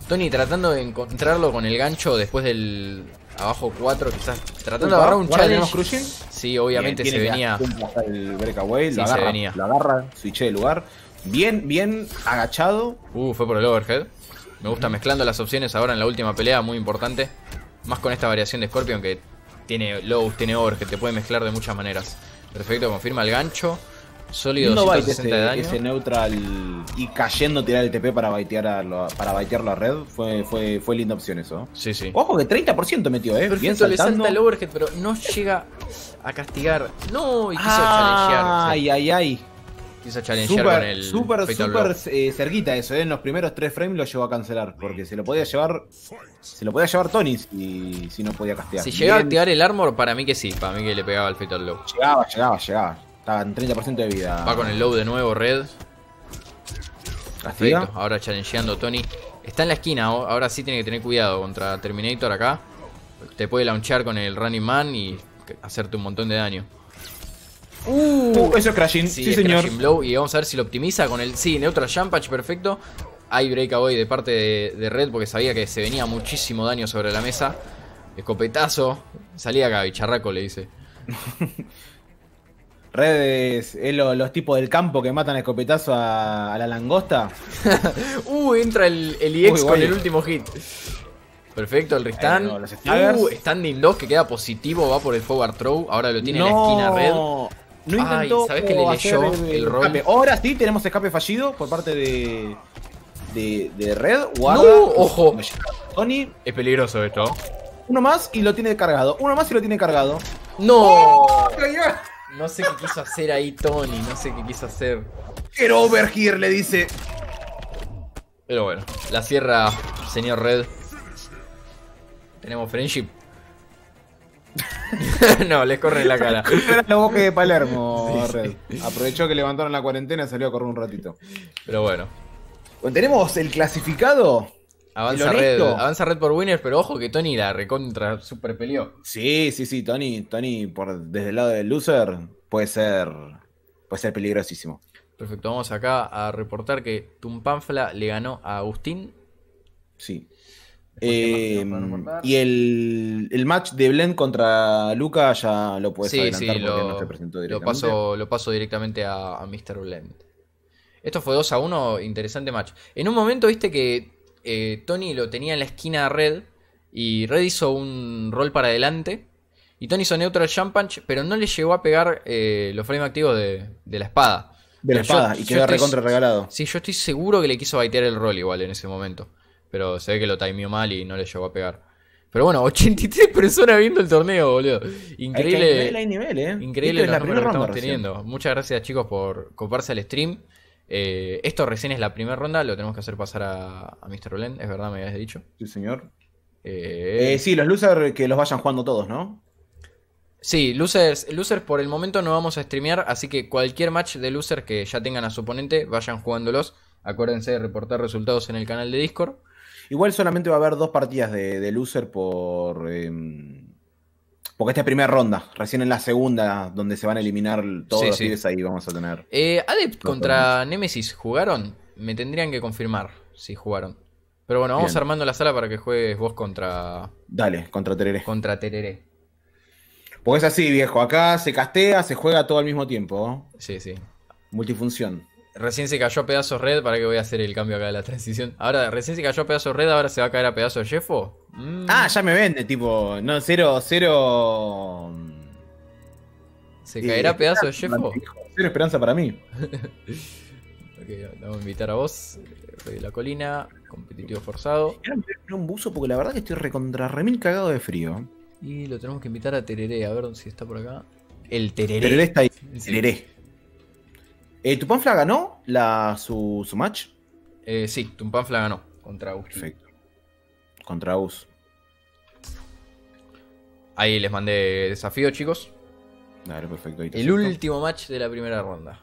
Tony tratando de encontrarlo con el gancho después del abajo 4, quizás tratando de agarrar un challenge. crushing. Sí, obviamente Bien, se venía. el breakaway, Sí, lo se agarra, venía. lo agarra, switché de lugar. Bien, bien agachado. Uh, fue por el overhead. Me gusta mezclando las opciones ahora en la última pelea, muy importante. Más con esta variación de Scorpion que tiene lows, tiene overhead, te puede mezclar de muchas maneras. Perfecto, confirma el gancho. Sólido 260 de ese, daño. ese neutral y cayendo tirar el TP para baitear a lo- para baitearlo a red. Fue, fue, fue linda opción eso. Sí, sí. Ojo que 30% metió, eh. Bien Perfecto, le saltando. salta el overhead, pero no llega a castigar. No, y quiso challengear. Ay, ay, ay. Quiso challengear con Súper, el súper, súper eh, cerquita eso, eh. En los primeros tres frames lo llevó a cancelar. Porque se lo podía llevar. Se lo podía llevar Tony si, si no podía castear. Si llegaba a activar el armor, para mí que sí. Para mí que le pegaba el Fatal Low. Llegaba, llegaba, llegaba. Estaba en 30% de vida. Va con el low de nuevo, Red. Castiga. Perfecto. Ahora challengeando Tony. Está en la esquina. Ahora sí tiene que tener cuidado contra Terminator acá. Te puede launchar con el Running Man y hacerte un montón de daño. Uh, eso es crashing. Sí, Sí, es señor. Crashing Blow. Y vamos a ver si lo optimiza con el. Sí, Neutral Jump Patch, perfecto. Hay breakaway de parte de, de Red porque sabía que se venía muchísimo daño sobre la mesa. Escopetazo. Salí acá, bicharraco, le dice. Red es, es lo- los tipos del campo que matan a escopetazo a, a la langosta. Uh, entra el, el EX Uy, con guay. el último hit. Perfecto, el los Staggers. Uh, Standing 2 que queda positivo, va por el forward throw. Ahora lo tiene en la esquina red. No Ay, intentó ¿sabés que le leyó el rol? escape. Ahora sí tenemos escape fallido por parte de. de, de Red. Guarda. No, ojo. Tony. Es peligroso esto. Uno más y lo tiene cargado. Uno más y lo tiene cargado. No. No sé qué quiso hacer ahí Tony, no sé qué quiso hacer. Get over here, le dice. Pero bueno, la cierra señor Red. Tenemos friendship. no, les corre en la cara. Era la boca de Palermo, Sí, Red. Aprovechó que levantaron la cuarentena y salió a correr un ratito. Pero bueno. Bueno, tenemos el clasificado. Avanza ¿El Red, honesto? avanza Red por winners, pero ojo que Tony la recontra super peleó. Sí, sí, sí, Tony, Tony, por, desde el lado del loser, puede ser. Puede ser peligrosísimo. Perfecto, vamos acá a reportar que Tumpanfla le ganó a Agustín. Sí. Después, ¿qué Eh, y el, el match de Blend contra Luca ya lo puedes sí, adelantar sí, porque lo, no se presentó lo directamente. paso, lo paso directamente a, a Mr. Blend. Esto fue 2 a 1, interesante match. En un momento viste que eh, Tony lo tenía en la esquina a Red y Red hizo un rol para adelante. Y Tony hizo neutral jump punch, pero no le llegó a pegar eh, los frames activos de, de la espada. De la Pero yo- espada y quedó recontra regalado. Sí, yo estoy seguro que le quiso baitear el rol igual en ese momento. Pero se ve que lo timeó mal y no le llegó a pegar. Pero bueno, 83 personas viendo el torneo, boludo. Increíble. Hay, que- hay nivel, ¿eh? Increíble Esto es los la números primera que estamos ronda recién. teniendo. Muchas gracias chicos por coparse al stream. Eh, esto recién es la primera ronda, lo tenemos que hacer pasar a, a Mr. Blend, es verdad, me habías dicho. Sí, señor. Eh, Eh, sí, los losers que los vayan jugando todos, ¿no? Sí, losers, losers por el momento no vamos a streamear, así que cualquier match de loser que ya tengan a su oponente, vayan jugándolos. Acuérdense de reportar resultados en el canal de Discord. Igual solamente va a haber dos partidas de, de loser por. Porque esta es primera ronda. Recién en la segunda, donde se van a eliminar todos Sí, los sí. pibes, ahí vamos a tener. Eh, Adept contra Nemesis, ¿jugaron? Me tendrían que confirmar si jugaron. Pero bueno, vamos Bien. armando la sala para que juegues vos contra, Dale, contra Tereré. contra Tereré. Porque es así, viejo. Acá se castea, se juega todo al mismo tiempo. Sí, sí. Multifunción. Recién se cayó a pedazos red, para que voy a hacer el cambio acá de la transición. Ahora, recién se cayó a pedazos red, ahora se va a caer a pedazos Jeffo. Mm, Ah, ya me vende, tipo. No, cero, cero. ¿Se eh, caerá a pedazos Jeffo? Cero esperanza para mí. Ok, vamos a invitar a vos. Rey de la colina, competitivo forzado. Un buzo porque la verdad que estoy recontra remil cagado de frío. Y lo tenemos que invitar a Tereré, a ver si está por acá. El Tereré. Tereré está ahí. Sí. Tereré. Eh, ¿Tu Panfla ganó la, su, su match? Eh, sí, Tumpanfla ganó contra Agustín. Perfecto. Contra Us. Ahí les mandé desafío, chicos. Dale, perfecto. El acepto. último match de la primera ronda.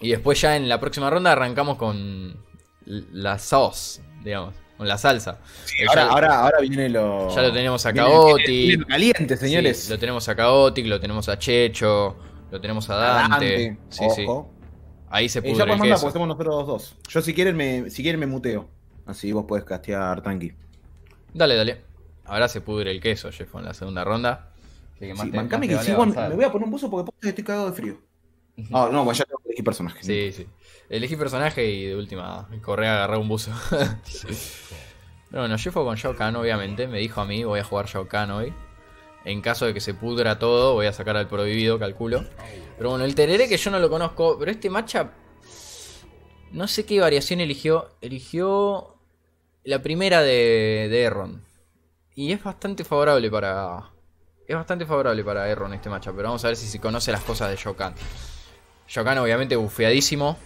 Y después ya en la próxima ronda arrancamos con la sauce, digamos, con la salsa. Ahora, ya, ahora, ahora viene lo. ya lo tenemos a viene- Chaotic. viene- caliente, señores. Sí, lo tenemos a Chaotic, lo tenemos a Checho, lo tenemos a Dante. Dante, Sí, sí. ojo. Ahí se Eh, pudre ya el podemos queso. porque somos nosotros dos. Yo si quieren me, si quieren me muteo. Así vos podés castear tranqui. Dale, dale. Ahora se pudre el queso, Jeff, en la segunda ronda. Así que más Sí, te- bancame más que sí, vale me voy a poner un buzo porque estoy cagado de frío. Ah, no, bueno, ya tengo que elegir personaje. Sí, sí. Elegí personaje y de última corré a agarrar un buzo. Pero bueno, yo fue con Shao Kahn, obviamente. Me dijo a mí, voy a jugar Shao Kahn hoy. En caso de que se pudra todo, voy a sacar al prohibido, calculo. Pero bueno, el Tereré que yo no lo conozco, pero este matchup. No sé qué variación eligió. Eligió la primera de, de Erron. Y es bastante favorable para. Es bastante favorable para Erron este matchup. Pero vamos a ver si se conoce las cosas de. Shao Kahn obviamente bufeadísimo.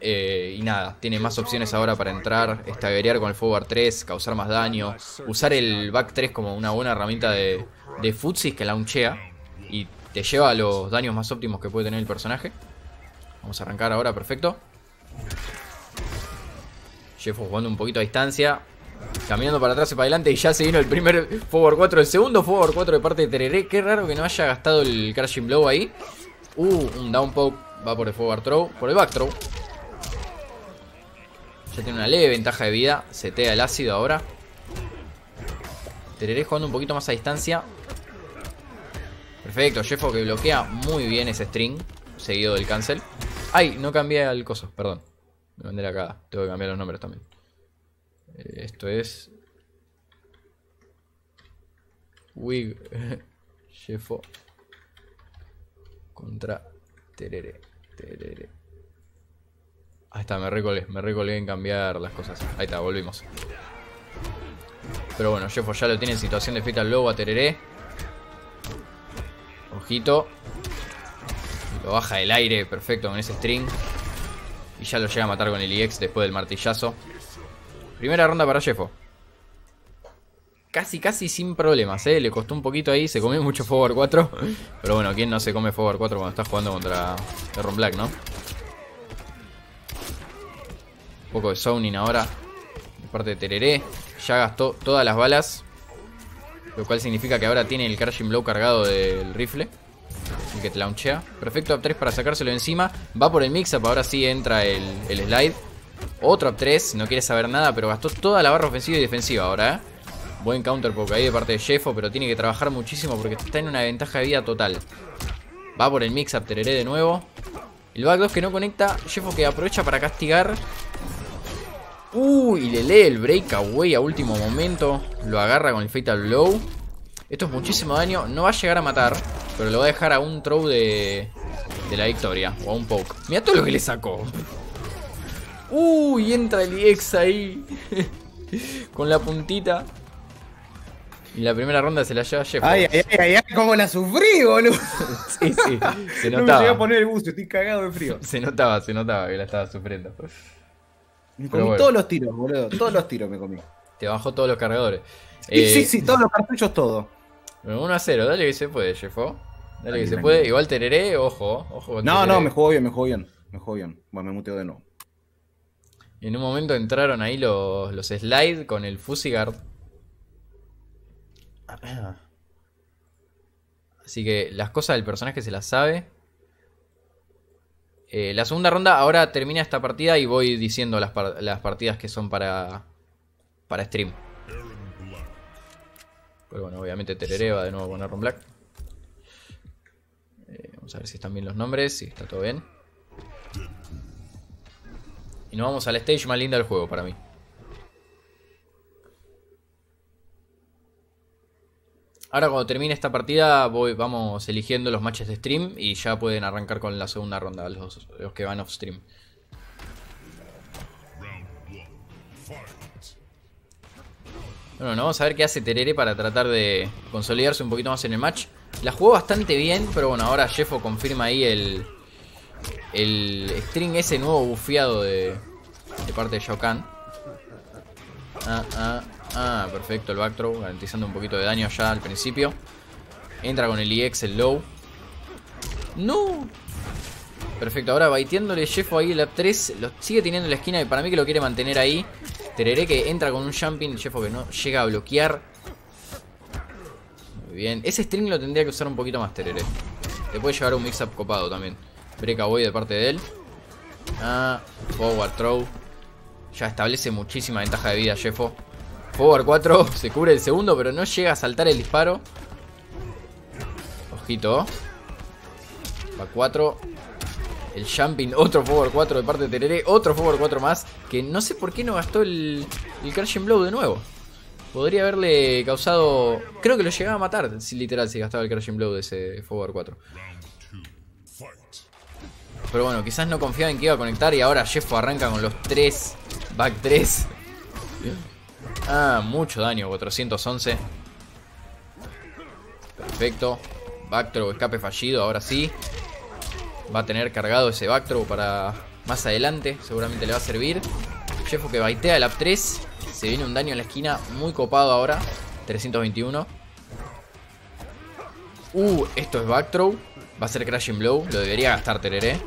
Eh, y nada, tiene más opciones ahora para entrar, estaguerear con el forward 3, causar más daño, usar el back 3 como una buena herramienta de, de futsis que launchea y te lleva a los daños más óptimos que puede tener el personaje. Vamos a arrancar ahora, perfecto. Jeffo jugando un poquito a distancia, caminando para atrás y para adelante y ya se vino el primer forward 4, el segundo forward 4 de parte de Tereré. Qué raro que no haya gastado el crashing blow ahí. Uh, un down poke va por el forward throw, por el back throw. Tiene una leve ventaja de vida. Setea el ácido ahora. Tereré jugando un poquito más a distancia. Perfecto, Jeffo que bloquea muy bien ese string. Seguido del cancel. Ay, no cambié al coso, perdón. Me mandé la cagada. Tengo que cambiar los nombres también. Eh, esto es. Wig. Jeffo. Contra Terere. Terere. Ahí está, me recolé. Me recolé en cambiar las cosas. Ahí está, volvimos. Pero bueno, Jeffo ya lo tiene en situación de Fatal Low a Tereré. Ojito. Lo baja del aire, perfecto con ese string. Y ya lo llega a matar con el EX después del martillazo. Primera ronda para Jeffo. Casi, casi sin problemas, ¿eh? Le costó un poquito ahí, se comió mucho Forward 4. Pero bueno, ¿quién no se come Forward 4 cuando está jugando contra Ron Black, no? Un poco de zoning ahora. De parte de Tereré. Ya gastó todas las balas. Lo cual significa que ahora tiene el Crashing Blow cargado del rifle. El que te launchea. Perfecto, up 3 para sacárselo encima. Va por el mix-up, ahora sí entra el, slide. Otro up 3, no quiere saber nada, pero gastó toda la barra ofensiva y defensiva ahora, ¿eh? Buen counter porque ahí de parte de Jeffo, pero tiene que trabajar muchísimo porque está en una ventaja de vida total. Va por el mix-up, Tereré de nuevo. El back 2 que no conecta, Jeffo que aprovecha para castigar. Uy, le lee el breakaway a último momento. Lo agarra con el Fatal Blow. Esto es muchísimo daño. No va a llegar a matar, pero lo va a dejar a un throw de, de la victoria. O a un poke. Mira todo lo que le sacó. Uy, entra el EX ahí. con la puntita. Y la primera ronda se la lleva Jeff. Ay, ay, ay, ay, cómo la sufrí, boludo. sí, sí. Se No me llegué a notaba. poner el estoy cagado de frío. Se notaba, se notaba que la estaba sufriendo. Me comí bueno. todos los tiros, boludo. Todos los tiros me comí. Te bajó todos los cargadores. Sí, Eh, sí, sí, todos los cartuchos, todo. 1 a 0, dale que se puede, Jeffo. Dale que se puede. Igual Tereré, ojo, ojo con No, Tereré. no, me jugó bien, me jugó bien. Me jugó bien. Bueno, me muteo de nuevo. En un momento entraron ahí los, los slide con el Fusigard. Así que las cosas del personaje se las sabe. Eh, la segunda ronda, ahora termina esta partida y voy diciendo las, las partidas que son para, para stream. Pero bueno, obviamente Tereré va de nuevo con Aaron Black. Eh, vamos a ver si están bien los nombres, si está todo bien. Y nos vamos al stage más linda del juego para mí. Ahora cuando termine esta partida voy, vamos eligiendo los matches de stream y ya pueden arrancar con la segunda ronda los, que van off stream. Bueno, no, vamos a ver qué hace Terere para tratar de consolidarse un poquito más en el match. La jugó bastante bien, pero bueno, ahora Jeffo confirma ahí el, el string ese nuevo bufeado de, de parte de Shao Kahn. Ah, ah, ah, perfecto el backthrow, garantizando un poquito de daño ya al principio. Entra con el EX, el low. ¡No! Perfecto, ahora baiteándole Jeffo ahí el up 3. Lo sigue teniendo en la esquina y para mí que lo quiere mantener ahí. Tereré que entra con un jumping, Jeffo que no llega a bloquear. Muy bien. Ese string lo tendría que usar un poquito más Tereré. Le puede llevar un mix-up copado también. Breakaway de parte de él. Ah, forward throw. Ya establece muchísima ventaja de vida Jeffo. Forward 4, se cubre el segundo, pero no llega a saltar el disparo. Ojito. Va 4. El jumping, otro forward 4 de parte de Tereré. Otro forward 4 más. Que no sé por qué no gastó el, el crashing blow de nuevo. Podría haberle causado. Creo que lo llegaba a matar, literal, si gastaba el crashing blow de ese forward 4. Pero bueno, quizás no confiaba en que iba a conectar y ahora Jeffo arranca con los 3, back 3. Ah, mucho daño, 411. Perfecto. Backthrow, escape fallido, ahora sí. Va a tener cargado ese backthrow para más adelante, seguramente le va a servir. Jeffo que baitea el up 3. Se viene un daño en la esquina muy copado ahora. 321. Uh, esto es backthrow. Va a ser crashing blow. Lo debería gastar Tereré.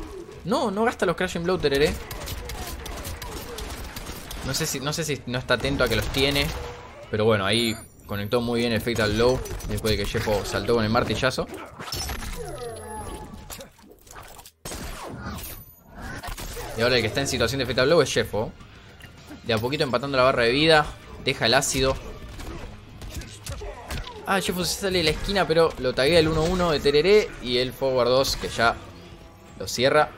No, no gasta los crashing blow Tereré. No sé si no sé si no está atento a que los tiene. Pero bueno, ahí conectó muy bien el Fatal Low. Después de que Jeffo saltó con el martillazo. Y ahora el que está en situación de Fatal Blow es Jeffo. De a poquito empatando la barra de vida. Deja el ácido. Ah, Jeffo se sale de la esquina, pero lo taguea el 1-1 de Tereré y el Forward 2 que ya lo cierra.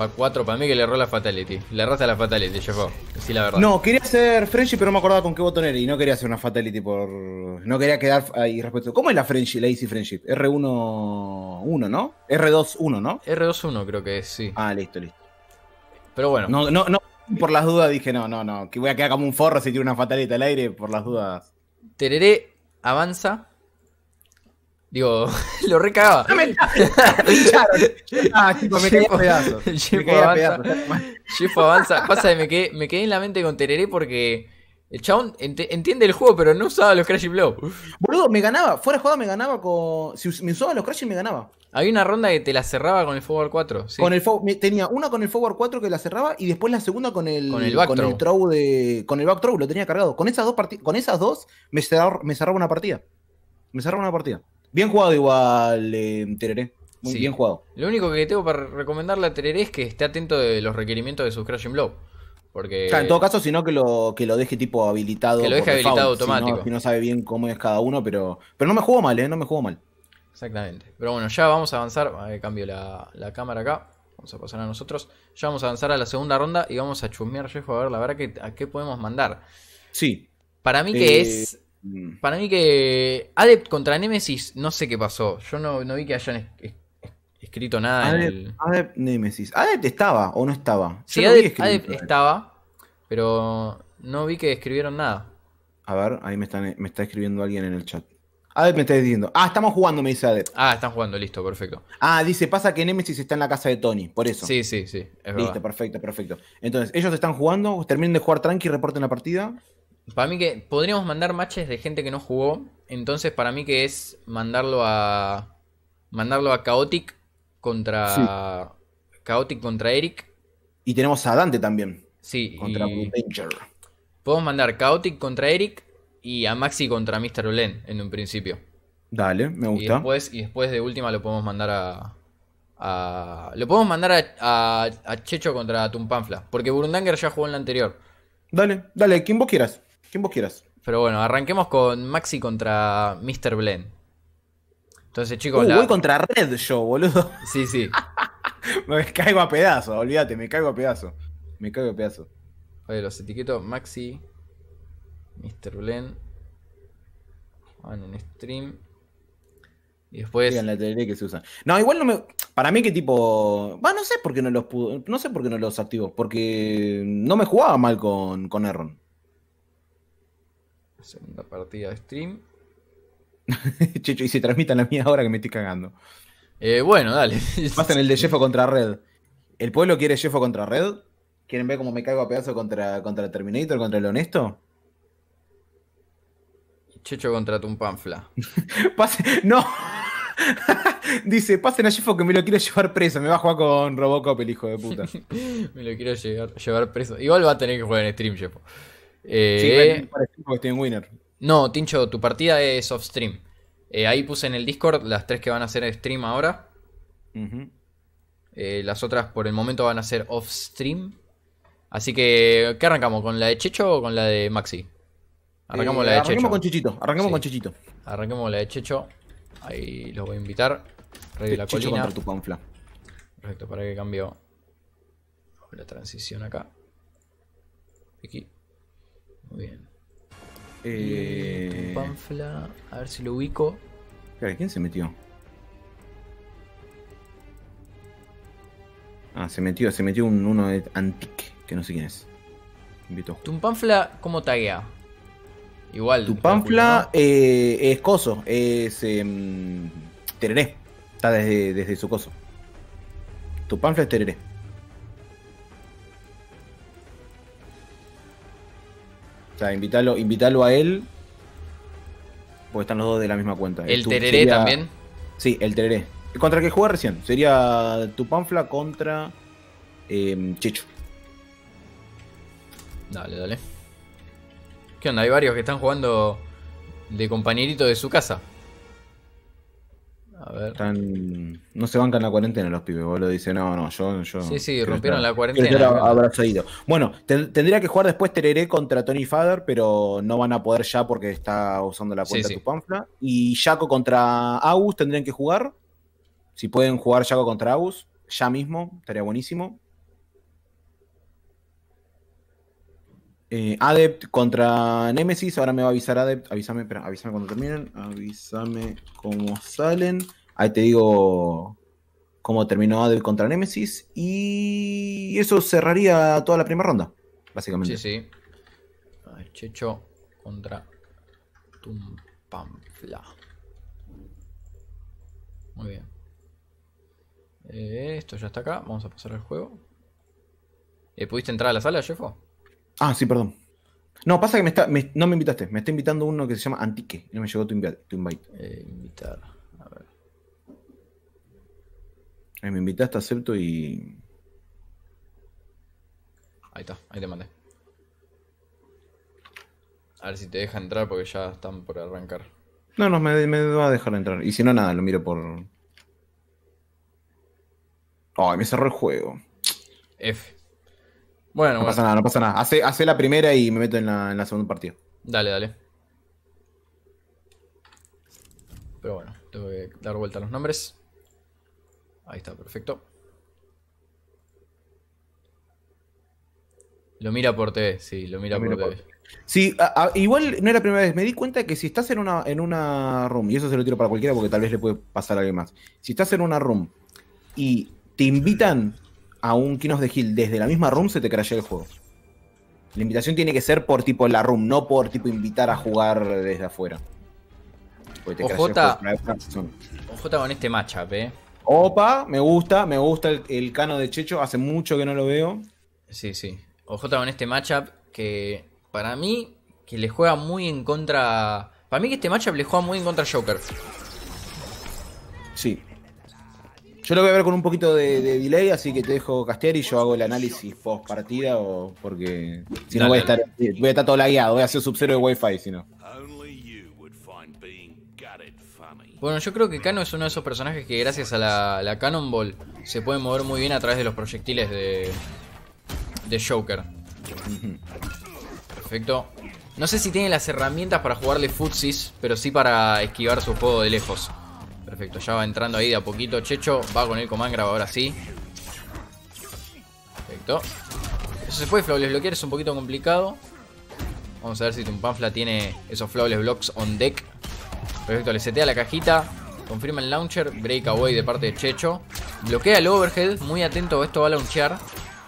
Va 4 para mí que le erró la Fatality. Le erraste la Fatality, Jeffo. Sí, la verdad. No, quería hacer Frenchy, pero no me acordaba con qué botón era. Y no quería hacer una Fatality por. No quería quedar ahí respecto. ¿Cómo es la Friendship, la Easy Friendship? R1, 1, ¿no? R2, 1, ¿no? R2-1 creo que es, sí. Ah, listo, listo. Pero bueno. No, no, no. Por las dudas dije, no, no, no. Que voy a quedar como un forro si tiro una Fatality al aire. Por las dudas. Tereré avanza. Digo, lo recagaba. ¡No me Ah, tipo, me. Me avanza. pedazos. Avanza. Pasa que me quedé, me quedé en la mente con Tereré porque el chabón ent- entiende el juego, pero no usaba los Crash Blow. Boludo, me ganaba. Fuera de jugada me ganaba con. Si me usaba los Crash me ganaba. Había una ronda que te la cerraba con el Forward 4. Sí. Con el tenía una con el forward 4 que la cerraba y después la segunda con el Con el back con throw. el throw de con el back throw lo tenía cargado. Con esas dos con esas dos me cerraba, me cerraba una partida. Me cerraba una partida. Bien jugado igual eh, Tereré. Muy Sí. bien jugado. Lo único que tengo para recomendarle a Tereré es que esté atento de los requerimientos de sus Crash and Blow. Porque. Claro, en todo caso, sino que lo, que lo deje tipo habilitado. Que lo deje default, habilitado si no- automático. Si no, sabe bien cómo es cada uno, pero. Pero no me jugó mal, eh. No me jugó mal. Exactamente. Pero bueno, ya vamos a avanzar. A ver, cambio la, la cámara acá. Vamos a pasar a nosotros. Ya vamos a avanzar a la segunda ronda y vamos a chusmear, Jeff, a ver la verdad que a qué podemos mandar. Sí. Para mí que Eh, es. Mm. Para mí que Adept contra Nemesis, no sé qué pasó. Yo no, no vi que hayan es- es- escrito nada en el. Adept, Adept Nemesis. ¿Adept estaba o no estaba? Sí, no Adept, Adept estaba, pero no vi que escribieron nada. A ver, ahí me, están, me está escribiendo alguien en el chat. Adept me está diciendo. Ah, estamos jugando, me dice Adept. Ah, están jugando, listo, perfecto. Ah, dice, pasa que Nemesis está en la casa de Tony, por eso. Sí, sí, sí, es Listo, verdad. perfecto, perfecto. Entonces, ellos están jugando, terminen de jugar tranqui, reporten la partida. Para mí que podríamos mandar matches de gente que no jugó. Entonces, para mí que es mandarlo a. Mandarlo a Chaotic contra. Chaotic contra Eric. Y tenemos a Dante también, Sí, contra y Danger. podemos mandar Chaotic contra Eric y a Maxi contra Mr. Olen en un principio. Dale, me Y gusta. después, y después de última lo podemos mandar a. a- lo podemos mandar a, a- a Checho contra Tumpanfla. Porque Burundanger ya jugó en la anterior. Dale, dale, quien vos quieras. Quien vos quieras. Pero bueno, arranquemos con Maxi contra Mr. Blend. Entonces, chicos, Uh, la- voy contra Red yo, boludo. Sí, sí. me caigo a pedazos, olvídate, me caigo a pedazos. Me caigo a pedazos. Oye, los etiqueto Maxi, Mr. Blend. Juan en stream. Y después. Digan la tele que se usan. No, igual no me. Para mí que tipo. Va, no sé por qué no los pudo. No sé por qué no los activo. Porque no me jugaba mal con, con Erron. Segunda partida de stream. Checho, y se transmita la mía ahora que me estoy cagando. Eh, bueno, dale. Pasen el de Jeffo contra Red. ¿El pueblo quiere Jeffo contra Red? ¿Quieren ver cómo me cago a pedazos contra, contra Terminator, contra el honesto? Checho contra Tumpanfla. Pase... ¡No! Dice, pasen a Jeffo que me lo quiero llevar preso. Me va a jugar con Robocop, el hijo de puta. Me lo quiero llevar, llevar preso. Igual va a tener que jugar en stream, Chepo. Eh, ven, parece porque estoy en Winner. no, Tincho, tu partida es off stream. Eh, ahí puse en el Discord las tres que van a hacer stream ahora. Eh, las otras por el momento van a ser off stream. Así que, ¿qué arrancamos? ¿Con la de Checho o con la de Maxi? Arrancamos Eh, la de arranquemos Checho. con Chichito. Arranquemos Sí. con Chichito. Arranquemos la de Checho. Ahí los voy a invitar. Rey de la Chicho colina. tu panfla. Perfecto, para que cambio la transición acá. Aquí. Muy bien. Eh... Panfla. A ver si lo ubico. ¿quién se metió? Ah, se metió, se metió un, uno de Antique, que no sé quién es. Invito. Tumpanfla, ¿cómo taguea? Igual. Tu calculo, panfla eh, es coso, es em, tereré. Está desde, desde su coso. Tu panfla es tereré. O sea, invítalo, invítalo a él. Porque están los dos de la misma cuenta. El Tu- tereré sería- también. Sí, el tereré. Contra el que recién. Sería tu panfla contra em, Checho. Dale, dale. ¿Qué onda? Hay varios que están jugando de compañerito de su casa. A ver. Están, no se bancan la cuarentena los pibes, boludo. Dice, no, no, yo. yo Sí, sí, rompieron estar- la cuarentena. abrazadito. Bueno, ten- tendría que jugar después Tereré contra Tony Father, pero no van a poder ya porque está usando la Sí, cuenta sí. tu panfla. Y Jaco contra Agus tendrían que jugar. Si pueden jugar Jaco contra Agus, ya mismo, estaría buenísimo. Eh, Adept contra Nemesis, ahora me va a avisar Adept, avísame, espera, avísame cuando terminen, avísame cómo salen. Ahí te digo cómo terminó Adept contra Nemesis y eso cerraría toda la primera ronda, básicamente. Sí, sí. Checho contra Tumpamfla. Muy bien. Eh, esto ya está acá. Vamos a pasar al juego. Eh, ¿Pudiste entrar a la sala, Jeffo? Ah, sí, perdón. No, pasa que me está, me- no me invitaste, me está invitando uno que se llama Antique, no me llegó tu, invi- tu invite. Eh, invitar. A ver. Eh, me invitaste, acepto y... Ahí está, ahí te mandé. A ver si te deja entrar porque ya están por arrancar. No, no, me, me va a dejar entrar. Y si no, nada, lo miro por... Ay, me cerró el juego. F. Bueno, No bueno. pasa nada, no pasa nada. Hace, hace la primera y me meto en la, en la segunda partida. Dale, dale. Pero bueno, tengo que dar vuelta a los nombres. Ahí está, perfecto. Lo mira por TV, sí, lo mira Lo por mira por TV. Sí, a- a- igual no es la primera vez. Me di cuenta que si estás en una, en una room, y eso se lo tiro para cualquiera porque tal vez le puede pasar a alguien más. Si estás en una room y te invitan a un Kinos de Hill desde la misma room, se te crashea el juego. La invitación tiene que ser por tipo la room, no por tipo invitar a jugar desde afuera. Te razón. Ojo con este matchup, eh. Opa, me gusta, me gusta el, el cano de Checho. Hace mucho que no lo veo. Sí, sí. OJ con este matchup que para mí que le juega muy en contra. Para mí que este matchup le juega muy en contra a Joker. Sí. Yo lo voy a ver con un poquito de, de delay, así que te dejo castear y yo hago el análisis post partida o porque si no voy a estar voy a estar todo lagueado, voy a hacer sub-zero de wifi si no. Only you would find being gutted funny. Bueno, yo creo que Kano es uno de esos personajes que gracias a la, la Cannonball se puede mover muy bien a través de los proyectiles de, de Joker. Perfecto. No sé si tiene las herramientas para jugarle futsis, pero sí para esquivar su juego de lejos. Perfecto, ya va entrando ahí de a poquito. Checho va con el Command Grab ahora sí. Perfecto. Eso se puede flawless bloquear, es un poquito complicado. Vamos a ver si Tumpanfla tiene esos flawless blocks on deck. Perfecto, le setea la cajita. Confirma el launcher. Breakaway de parte de Checho. Bloquea el overhead. Muy atento, esto va a launchear.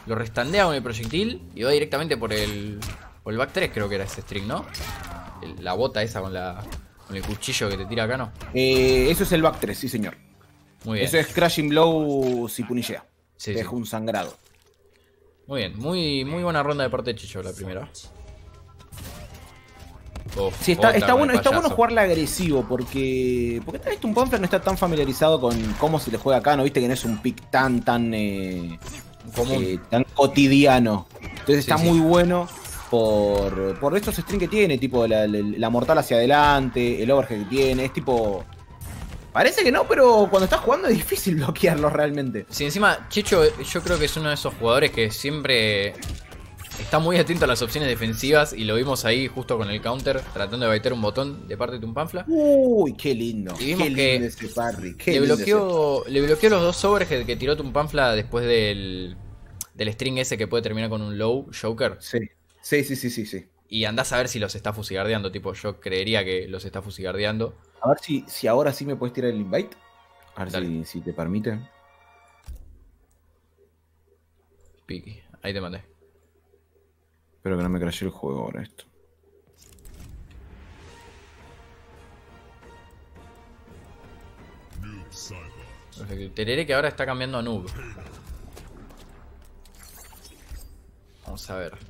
Lo restandea con el proyectil. Y va directamente por el. Por el back 3, creo que era ese string, ¿no? La bota esa con la. Con el cuchillo que te tira acá, ¿no? Eh, eso es el back 3, sí señor. Muy bien. Eso es Crashing Blow si punillea. Sí, Te sí. un sangrado. Muy bien. Muy, muy buena ronda de parte de Checho, la primera. Uf, Sí, está, bueno, está bueno jugarla agresivo porque. Porque tal vez un Pamphlet no está tan familiarizado con cómo se le juega acá, ¿no? Viste que no es un pick tan, tan. eh, Común. eh, tan cotidiano. Entonces Sí, está sí. muy bueno por, por estos strings que tiene, tipo la, la- la mortal hacia adelante, el overhead que tiene, es tipo... Parece que no, pero cuando estás jugando es difícil bloquearlo realmente. Sí, encima, Chicho, yo creo que es uno de esos jugadores que siempre está muy atento a las opciones defensivas y lo vimos ahí justo con el counter, tratando de baitear un botón de parte de Tumpanfla. Uy, qué lindo. Y vimos qué que lindo ese parry. Qué Le lindo ese- bloqueó, le bloqueó los dos overhead que tiró Tumpanfla después del, del string ese que puede terminar con un low, Joker. Sí, sí, sí, sí, sí. sí. Y andás a ver si los está fusigardeando, tipo, yo creería que los está fusigardeando. A ver si, si ahora sí me puedes tirar el invite. A ver si, si te permite. Piki, ahí te mandé. Espero que no me crashee el juego ahora esto. Perfecto. Que ahora está cambiando a noob. Vamos a ver.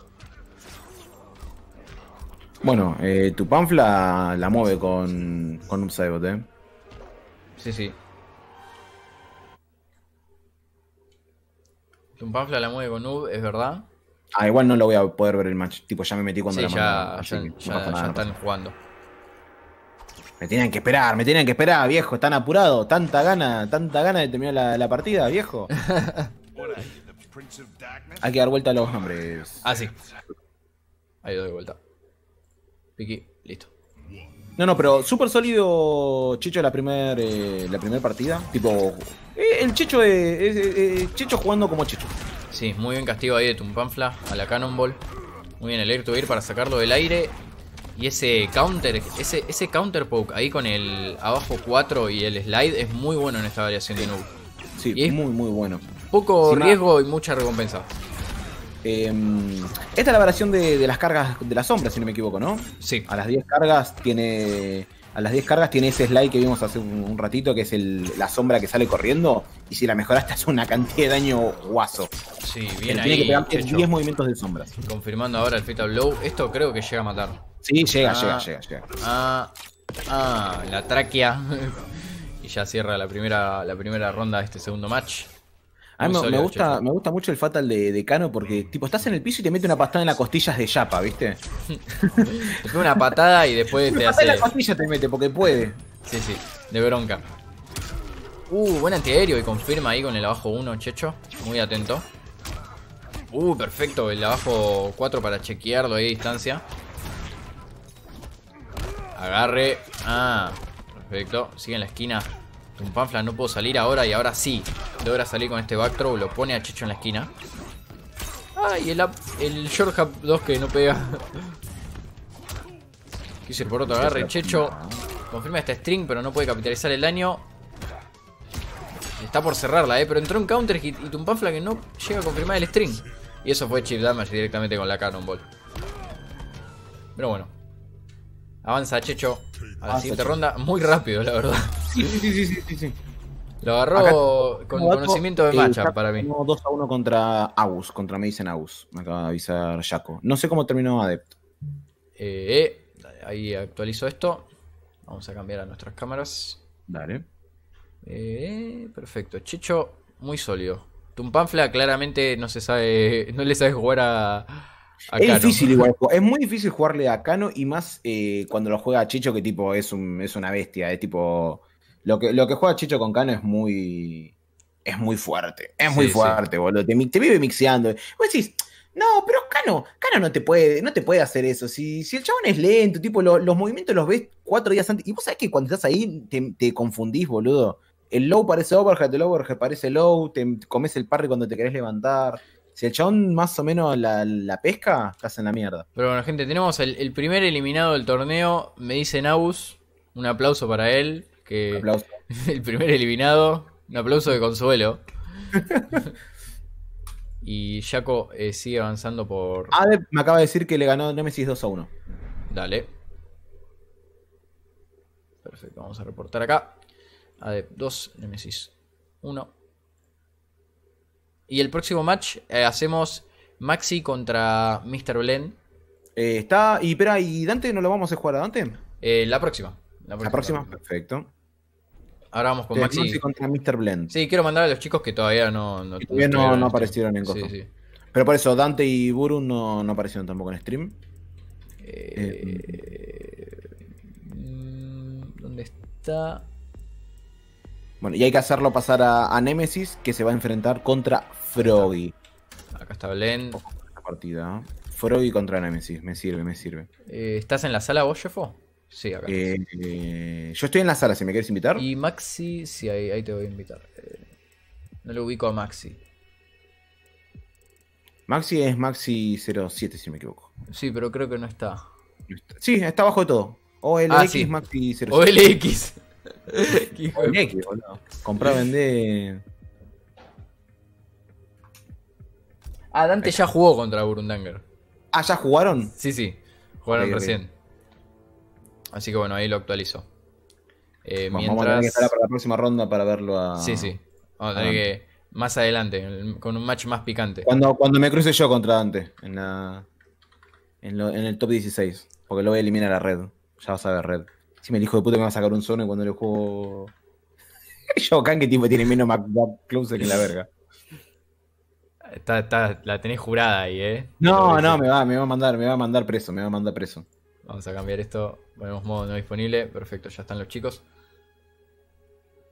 Bueno, eh, tu panfla la mueve con, con Upsidebot, ¿eh? Sí, sí. Tumpanfla la mueve con noob, es verdad. Ah, igual no lo voy a poder ver el match. Tipo, ya me metí cuando Sí, la ya, ya, que están jugando. Me tenían que esperar, me tenían que esperar, viejo. Están apurados. Tanta gana, tanta gana de terminar la, la partida, viejo. Hay que dar vuelta a los nombres. Ah, sí. Ahí doy vuelta. Listo. No, no, pero súper sólido Chicho la primera la primer partida. Tipo, eh, el Chicho es, es- es- Chicho jugando como Chicho. Sí, muy bien castigo ahí de Tumpanfla a la Cannonball. Muy bien el Electro Ir para sacarlo del aire. Y ese counter, ese, ese counter poke ahí con el abajo 4 y el slide es muy bueno en esta variación de noob. Sí, Y es- muy, muy bueno. Poco riesgo y mucha recompensa. Eh, esta es la variación de, de las cargas de la sombra, si no me equivoco, ¿no? Sí, A las 10 cargas tiene. A las 10 cargas tiene ese slide que vimos hace un, un ratito, que es el- la sombra que sale corriendo. Y si la mejoraste hace una cantidad de daño guaso. sí, Pero bien tiene que ahí. pegar Checho. 10 movimientos de sombras. Confirmando ahora el Fatal Blow. Esto creo que llega a matar. Sí, llega, Ah. llega, llega, llega. Ah, ah, la tráquea. y ya cierra la primera, la primera ronda de este segundo match. A mí Muy me, gusta, me gusta mucho el fatal de, de Cano porque, tipo, estás en el piso y te mete una pastada en las costillas de Yapa, ¿viste? Te una patada y después te Una en hace. la costilla te mete porque puede. Sí, sí, de bronca. Uh, buen antiaéreo y confirma ahí con el abajo 1, Checho. Muy atento. Uh, perfecto, el abajo 4 para chequearlo ahí a distancia. Agarre. Ah, perfecto. Sigue en la esquina. Tumpanfla no puedo salir ahora y ahora sí. Logra salir con este backthrow. Lo pone a Checho en la esquina. Ah, y el, el short hop 2 que no pega. Quise por otro agarre. Checho confirma esta string, pero no puede capitalizar el daño. Está por cerrarla, eh. Pero entró un counter y Tumpanfla que no llega a confirmar el string. Y eso fue chip damage directamente con la Cannonball. Pero bueno. Avanza Checho a la siguiente Checho. ronda. Muy rápido, la verdad. Sí, sí, sí, sí, sí, sí. Lo agarró con conocimiento de matchup para mí. ganó 2 a 1 contra Agus, contra Mason Agus. Me acaba de avisar Jaco. No sé cómo terminó Adept. Eh, ahí actualizo esto. Vamos a cambiar a nuestras cámaras. Dale. Eh, perfecto. Checho, muy sólido. Tumpanfla claramente no se sabe. No le sabe jugar a. Es difícil igual, es muy difícil jugarle a Cano y más eh, cuando lo juega Chicho que tipo es, un, es una bestia, es tipo... Lo que, lo que juega Chicho con Cano es muy... Es muy fuerte, es muy Sí, sí. fuerte, boludo. Te, te vive mixeando. Vos decís, no, pero Cano, Cano no te puede, no te puede hacer eso. Si, si el chabón es lento, tipo, lo- los movimientos los ves cuatro días antes. Y vos sabés que cuando estás ahí te, te confundís, boludo. El low parece overhead, el overhead parece low, te comes el parry cuando te querés levantar. Si el chabón más o menos la, la pesca, estás en la mierda. Pero bueno, gente, tenemos el, el primer eliminado del torneo. Me dice Naus. Un aplauso para él. Que Aplauso. el primer eliminado. Un aplauso de consuelo. y Jaco eh, sigue avanzando por. Adep me acaba de decir que le ganó Nemesis 2 a 1. Dale. Perfecto, vamos a reportar acá. Adep 2, Nemesis 1. Y el próximo match eh, hacemos Maxi contra Mr. Blen. Eh, está. Y espera, ¿y Dante no lo vamos a jugar a Dante? Eh, la próxima. La próxima. Perfecto. Ahora vamos con Eh, Maxi. Maxi contra Mr. Blend. Sí, quiero mandar a los chicos que todavía no, no, Que todavía no- aparecieron en coso. Sí, sí. Pero por eso, Dante y Buru no, no aparecieron tampoco en stream. Eh, mm, ¿Dónde está? Bueno, y hay que hacerlo pasar a, a Nemesis, que se va a enfrentar contra Froggy. Acá está Blen. Esta partida. ¿eh? Froggy contra Nemesis. Me sirve, me sirve. Eh, ¿Estás en la sala vos, Jeffo? Sí, acá. Eh, eh, yo estoy en la sala, si me quieres invitar. Y Maxi, sí, ahí, ahí te voy a invitar. Eh, no lo ubico a Maxi. Maxi es Maxi 07, si me equivoco. Sí, pero creo que no está. Sí, está abajo de todo. O el Ah, X sí. Maxi 07. O LX. Qué hijo O el de- X, boludo. Comprá, vendé. Ah, Dante ya jugó contra Burundanger. Ah, ¿ya jugaron? Sí, sí. Jugaron recién. Así que bueno, ahí lo actualizo. Eh, Vamos, vamos a tener que mientras. esperar para la próxima ronda para verlo a. Sí, sí. Vamos a tener que. Más adelante, con un match más picante. Cuando, cuando me cruce yo contra Dante. En, la, en, lo- en el top 16. Porque lo voy a eliminar a Red. Ya vas a ver, Red. Si me el hijo de puta me va a sacar un y cuando le juego. Yo, Khan, que tipo tiene menos Closer que la verga. Está, está- la tenés jurada ahí, ¿eh? No, no, me va, me va a mandar, me va a mandar preso, me va a mandar preso. Vamos a cambiar esto. Ponemos modo no disponible. Perfecto, ya están los chicos.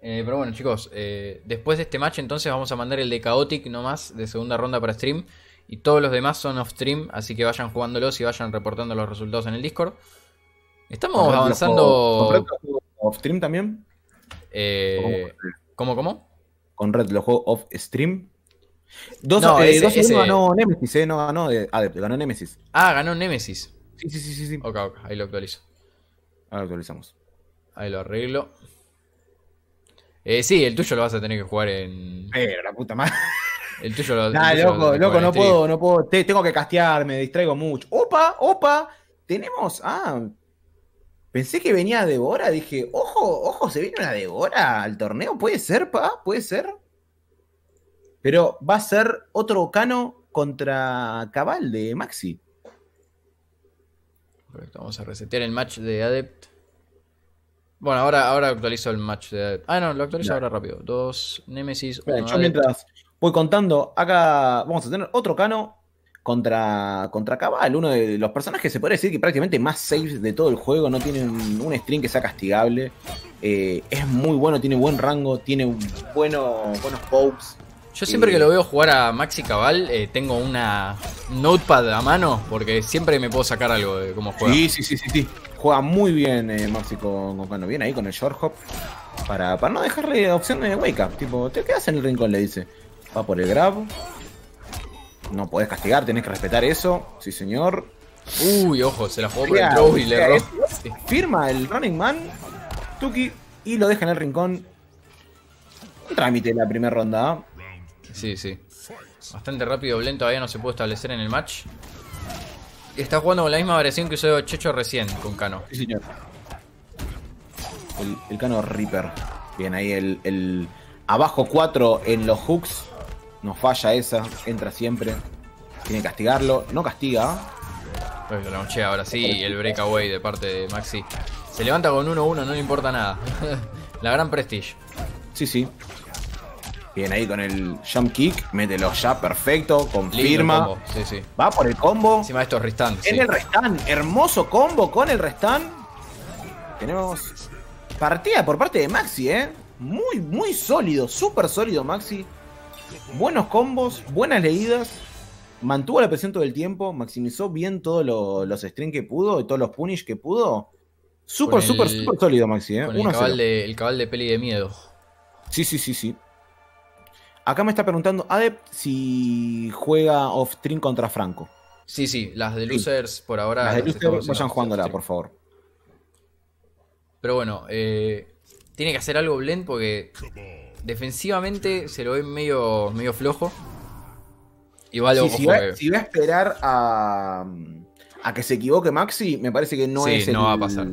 Eh, pero bueno, chicos, eh, después de este match, entonces vamos a mandar el de Chaotic nomás de segunda ronda para stream. Y todos los demás son off stream, así que vayan jugándolos y vayan reportando los resultados en el Discord. Estamos ¿Con Red avanzando. ¿Con Red lo juego off stream también? eh, ¿Cómo, cómo? ¿Con Red lo juego off stream? Dos, No, eh, ese- dos a uno ese- ganó Nemesis, eh, no ganó eh, Adept, ganó Nemesis. Ah, ganó Nemesis. Sí, sí, sí, sí, sí. Ok, ok, ahí lo actualizo. Ahora actualizamos. Ahí lo arreglo. Eh, sí, el tuyo lo vas a tener que jugar en. Pero la puta madre. El tuyo lo, el Nah, tuyo lo loco, que loco, no puedo, no puedo. Te- tengo que castear, me distraigo mucho. ¡Opa! ¡Opa! Tenemos. Ah. Pensé que venía Devora. Dije, ojo, ojo, se viene una Devora al torneo. ¿Puede ser, pa? ¿Puede ser? Pero va a ser otro Cano contra Cabal de Maxi. Perfecto, vamos a resetear el match de Adept. Bueno, ahora, ahora actualizo el match de Adept. Ah, no, lo actualizo ahora rápido. Dos Nemesis, uno yo mientras voy contando, acá vamos a tener otro Cano contra, contra Cabal, uno de los personajes se puede decir que prácticamente más safe de todo el juego, no tiene un, un string que sea castigable, eh, es muy bueno, tiene buen rango, tiene bueno, buenos pokes. Yo siempre que lo veo jugar a Maxi Cabal, eh, tengo una un notepad a mano porque siempre me puedo sacar algo de cómo juega. Sí, sí, sí, sí, sí. Juega muy bien eh, Maxi con, con bien ahí con el short hop. Para, para no dejarle opción de wake up. Tipo, te quedas en el rincón, le dice. Va por el grab. No podés castigar, tenés que respetar eso. Sí, señor. Uy, ojo, se la jugó por el throw y le erró. Sí. Firma el running man, Tuki, y lo deja en el rincón. Un trámite la primera ronda. Sí, sí. Bastante rápido, Blen todavía no se puede establecer en el match. Está jugando con la misma variación que usó Checho recién con Kano. Sí, señor. El, el Cano Reaper. Bien, ahí el, el abajo 4 en los hooks. No falla esa, entra siempre. Tiene que castigarlo. No castiga. Pues lo launché ahora sí, y el breakaway de parte de Maxi. Se levanta con 1-1, no le importa nada. la gran prestige. Sí, sí. Bien, ahí con el jump kick. Mételo ya, perfecto. Confirma. combo, Sí, sí. Va por el combo. Encima de estos restantes. En Sí. el restán, hermoso combo con el restán. Tenemos partida por parte de Maxi, ¿eh? Muy, muy sólido, súper sólido Maxi. Buenos combos, buenas leídas. Mantuvo la presión todo el tiempo, maximizó bien todos lo- los strings que pudo y todos los punish que pudo. Súper, súper, súper sólido Maxi, ¿eh? Con el 1 a 0. cabal, de, el cabal de peli de miedo. Sí, sí, sí, sí. Acá me está preguntando Adept si juega off-stream contra Franco. Sí, sí, las de losers por ahora. Las de haciendo vayan jugándola, por favor. Pero bueno, eh, tiene que hacer algo Blend porque defensivamente se lo ve medio, medio flojo. Igual, Sí, si, va, si va a esperar a, a que se equivoque Maxi, me parece que no Sí, es el- no va a pasar.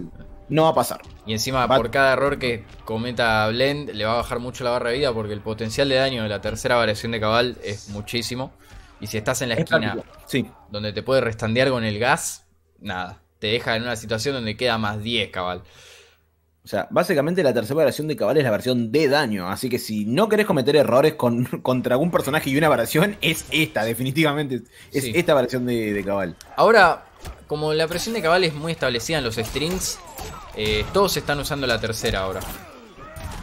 No va a pasar. Y encima, Va- por cada error que cometa Blend, le va a bajar mucho la barra de vida porque el potencial de daño de la tercera variación de cabal es muchísimo. Y si estás en la Es esquina. Sí. donde te puede restandear con el gas, nada. Te deja en una situación donde queda más 10 cabal. O sea, básicamente la tercera variación de Cabal es la versión de daño. Así que si no querés cometer errores con, contra algún personaje y una variación, es esta, definitivamente. Es Sí. esta variación de, de Cabal. Ahora, como la presión de cabal es muy establecida en los strings, eh, todos están usando la tercera ahora.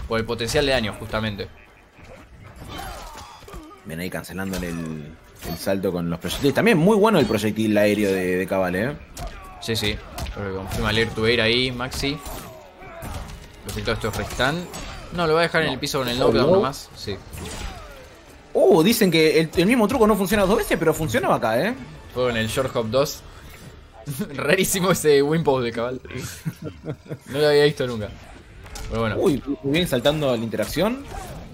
Por el potencial de daño, justamente. Ven ahí cancelando el, el salto con los proyectiles. También muy bueno el proyectil aéreo de, de Cabal, ¿eh? Sí, sí. Confirma Air to Air ahí, Maxi. Perfecto, estos restan. No, lo va a dejar en el piso con el knockdown Low. nomás. Sí. Uh, dicen que el, el mismo truco no funciona dos veces, pero funcionaba acá, ¿eh? Fue con el Short Hop 2. Rarísimo ese Wimpo de cabal. No lo había visto nunca. Pero bueno, Uy, muy bien saltando la interacción.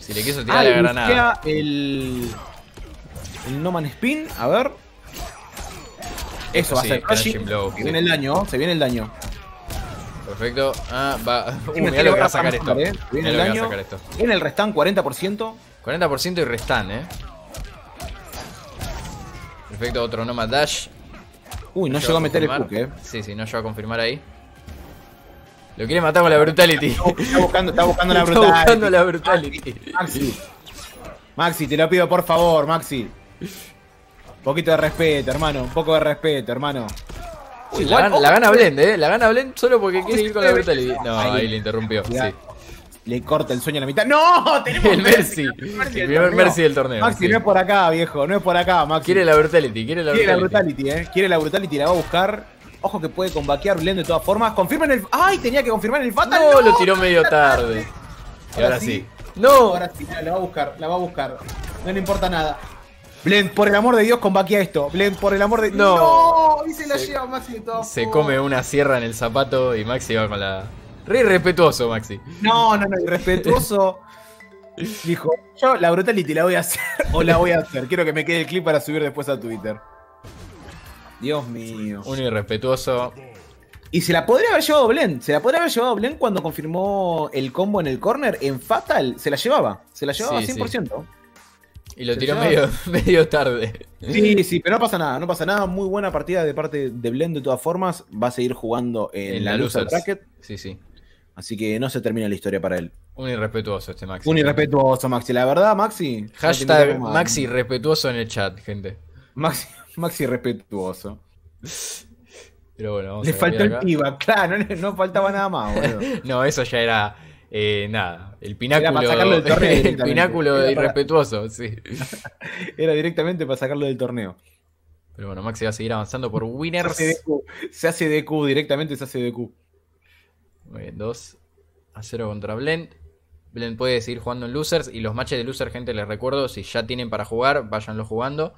si le quiso tirar la y granada. el. El No Man Spin, a ver. Eso va a ser Se viene el daño, se viene el daño. Perfecto. Ah, va. Uh, lo que va a tiro sacar esto. ¿eh? Viene el que va a daño. sacar esto. En el restán 40%. 40% y restan, eh. Perfecto, otro Nomad Dash. Uy, no llegó a meter el hook, eh. Sí, sí, no llegó a confirmar ahí. Lo quiere matar con la Brutality. Está buscando, está buscando la Está brutal. buscando la Brutality. Maxi. Maxi, te lo pido por favor, Maxi. Un poquito de respeto, hermano. Un poco de respeto, hermano. Uy, la, gana, la gana Blend, eh. La gana Blend solo porque quiere ir con la Ahí. brutality. No, ahí le interrumpió. Sí. Le corta el sueño a la mitad. ¡No! Tenemos El Mercy. el primer. Mercy del torneo. Maxi, sí. no es por acá, viejo. No es por acá, Maxi. Quiere la brutality, quiere la Quiere la brutality. brutality, eh. Quiere la brutality, la va a buscar. Ojo que puede combaquear Blend de todas formas. Confirmen el. ¡Ay! Tenía que confirmar el Fatal. No, lo tiró medio tarde. Y ahora sí. No. Ahora sí, la va a buscar, la va a buscar. No le importa nada. Blend, por el amor de Dios, combaquea esto. Blend, por el amor de No. ¡No! Y se la lleva Maxi de todas Se come una sierra en el zapato y Maxi va con la. Re respetuoso, Maxi. No, no, no, irrespetuoso. Dijo, yo la brutality la voy a hacer o la voy a hacer. Quiero que me quede el clip para subir después a Twitter. Dios mío. Un irrespetuoso. Y se la podría haber llevado Blend. Se la podría haber llevado Blend cuando confirmó el combo en el corner. En Fatal se la llevaba. Se la llevaba Sí, sí. 100%. Y lo tiró medio, medio tarde. Sí, sí, pero no pasa nada. No pasa nada. Muy buena partida de parte de Blend de todas formas. Va a seguir jugando en, En la, loser Losers. bracket. Sí, sí. Así que no se termina la historia para él. Un irrespetuoso este Maxi. Un irrespetuoso, Maxi. La verdad, Maxi. Hashtag Maxi respetuoso en el chat, gente. Maxi, Maxi respetuoso. Pero bueno, vamos Le a faltó el piba, claro, no, no faltaba nada más, boludo. No, eso ya era eh, nada. El pináculo. el para- irrespetuoso, sí. Era directamente para sacarlo del torneo. Pero bueno, Maxi va a seguir avanzando por Se winners. hace DQ, se hace DQ, directamente se hace DQ. Muy bien, 2 a 0 contra Blend. Blend puede seguir jugando en losers. Y los matches de loser, gente, les recuerdo, si ya tienen para jugar, váyanlo jugando.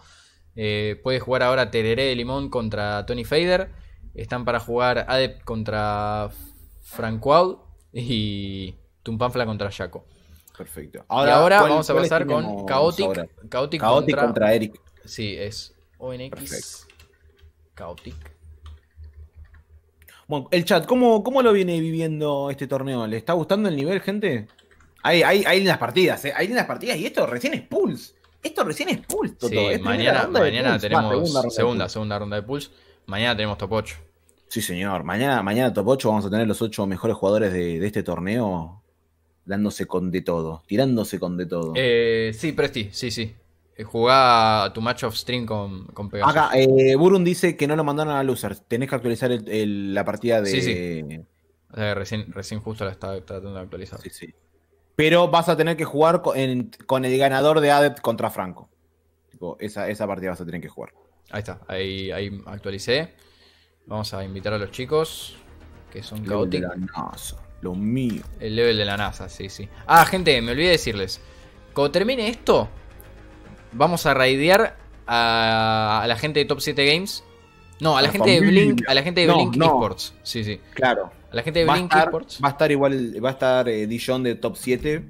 Eh, puede jugar ahora Tereré de Limón contra Tony Fader. Están para jugar Adept contra Francois y Tumpanfla contra Jaco. Perfecto. y ahora ¿cuál- vamos a pasar con Chaotic. Chaotic, Chaotic contra... contra... Eric. Sí, es ONX. Perfecto. Chaotic. Bueno, el chat, ¿cómo, ¿cómo lo viene viviendo este torneo? ¿Le está gustando el nivel, gente? Hay, hay, hay lindas partidas, ¿eh? Hay lindas partidas y esto recién es Pulse. Esto recién es Pulse, Toto. Sí, mañana, mañana Pulse. tenemos Va, segunda, ronda de segunda, Pulse. segunda ronda de Pulse. Mañana tenemos top 8. Sí, señor. Mañana, mañana top 8 vamos a tener los 8 mejores jugadores de, de este torneo dándose con de todo, tirándose con de todo. Eh, sí, Presti, sí, sí. Eh, Jugá tu match of stream con, con Pegasus. Acá, eh, Burun dice que no lo mandaron a losers. Tenés que actualizar el- el- la partida de. Sí, sí. O sea, recién, recién justo la estaba tratando de actualizar. Sí, sí. Pero vas a tener que jugar con, en- con el ganador de Adept contra Franco. Tipo, esa, esa partida vas a tener que jugar. Ahí está, ahí, ahí actualicé. Vamos a invitar a los chicos que son Level lo mío. El level de la NASA, sí, sí. Ah, gente, me olvidé de decirles. Cuando termine esto, vamos a raidear a, a la gente de Top 7 Games. No, a la, La gente de. Blink, a la gente de No, Blink no. Esports. Sí, sí. Claro. A la gente de Va Blink estar, Esports. va a estar igual, va a estar eh, Dijon de top 7.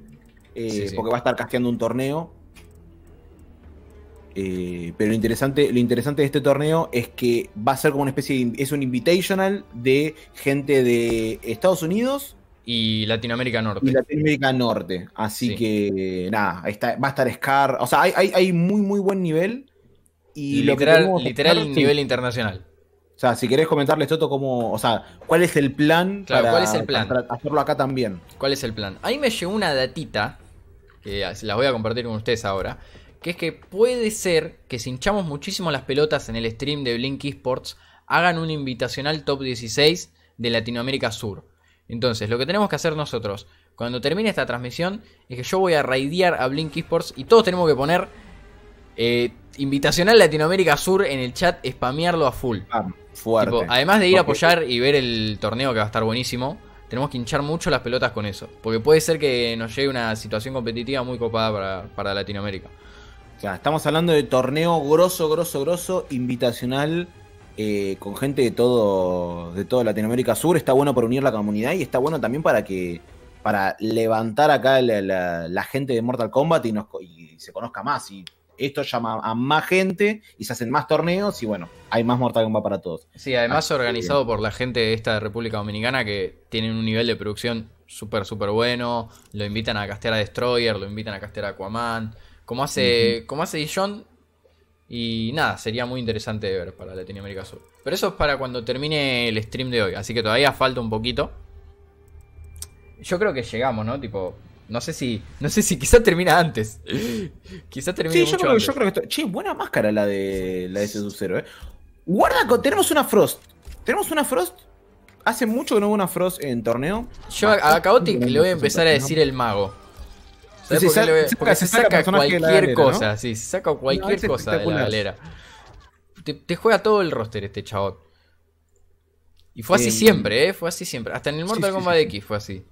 eh, Sí, sí. Porque va a estar casteando un torneo. Eh, pero lo interesante, lo interesante de este torneo es que va a ser como una especie de. Es un invitational de gente de Estados Unidos Y Latinoamérica Norte. y Latinoamérica Norte. Así Sí. que nada, está, va a estar Scar. O sea, hay, hay, hay muy, muy buen nivel. Y lo que literal, literal sí. nivel internacional. O sea, si querés comentarles, Toto, cómo. O sea, ¿cuál es el plan Claro, para, ¿cuál es el plan? para hacerlo acá también? ¿Cuál es el plan? Ahí me llegó una datita, que las voy a compartir con ustedes ahora, que es que puede ser que si hinchamos muchísimo las pelotas en el stream de Blink Esports, hagan un invitacional top 16 de Latinoamérica Sur. Entonces, lo que tenemos que hacer nosotros, cuando termine esta transmisión, es que yo voy a raidear a Blink Esports y todos tenemos que poner eh, invitacional Latinoamérica Sur en el chat, spamearlo a full. Ah, fuerte. Tipo, además de ir a apoyar y ver el torneo que va a estar buenísimo, tenemos que hinchar mucho las pelotas con eso. Porque puede ser que nos llegue una situación competitiva muy copada para, para Latinoamérica. O sea, estamos hablando de torneo grosso, grosso, grosso, invitacional, eh, con gente de todo, de toda Latinoamérica Sur. Está bueno para unir la comunidad y está bueno también para que para levantar acá la, la- la gente de Mortal Kombat y, nos, y se conozca más. Y esto llama a más gente y se hacen más torneos y bueno, hay más Mortal Kombat para todos. Sí, además organizado por la gente de esta República Dominicana que tienen un nivel de producción súper, súper bueno. Lo invitan a castear a Destroyer, lo invitan a castear a Aquaman. Como hace, como hace Dijon. Y nada, sería muy interesante de ver para Latinoamérica Sur. Pero eso es para cuando termine el stream de hoy. Así que todavía falta un poquito. Yo creo que llegamos, ¿no? Tipo, no sé si. No sé si quizás termina antes. quizás termine Sí, mucho yo creo, antes. yo creo que esto. Che, buena máscara la de la de ese Sub-Zero, eh. Guarda, tenemos una Frost. Tenemos una Frost. Hace mucho que no hubo una Frost en torneo. Yo a, a Chaotic le voy a empezar a decir el mago. ¿Sabes por qué le saca- Porque se se saca cualquier galera, ¿no? cosa, sí, se saca cualquier cosa de la galera. Te, te juega todo el roster este chabot. Y fue así Eh, siempre, ¿eh? Fue así siempre. Hasta en el Mortal sí, Kombat sí. X fue así.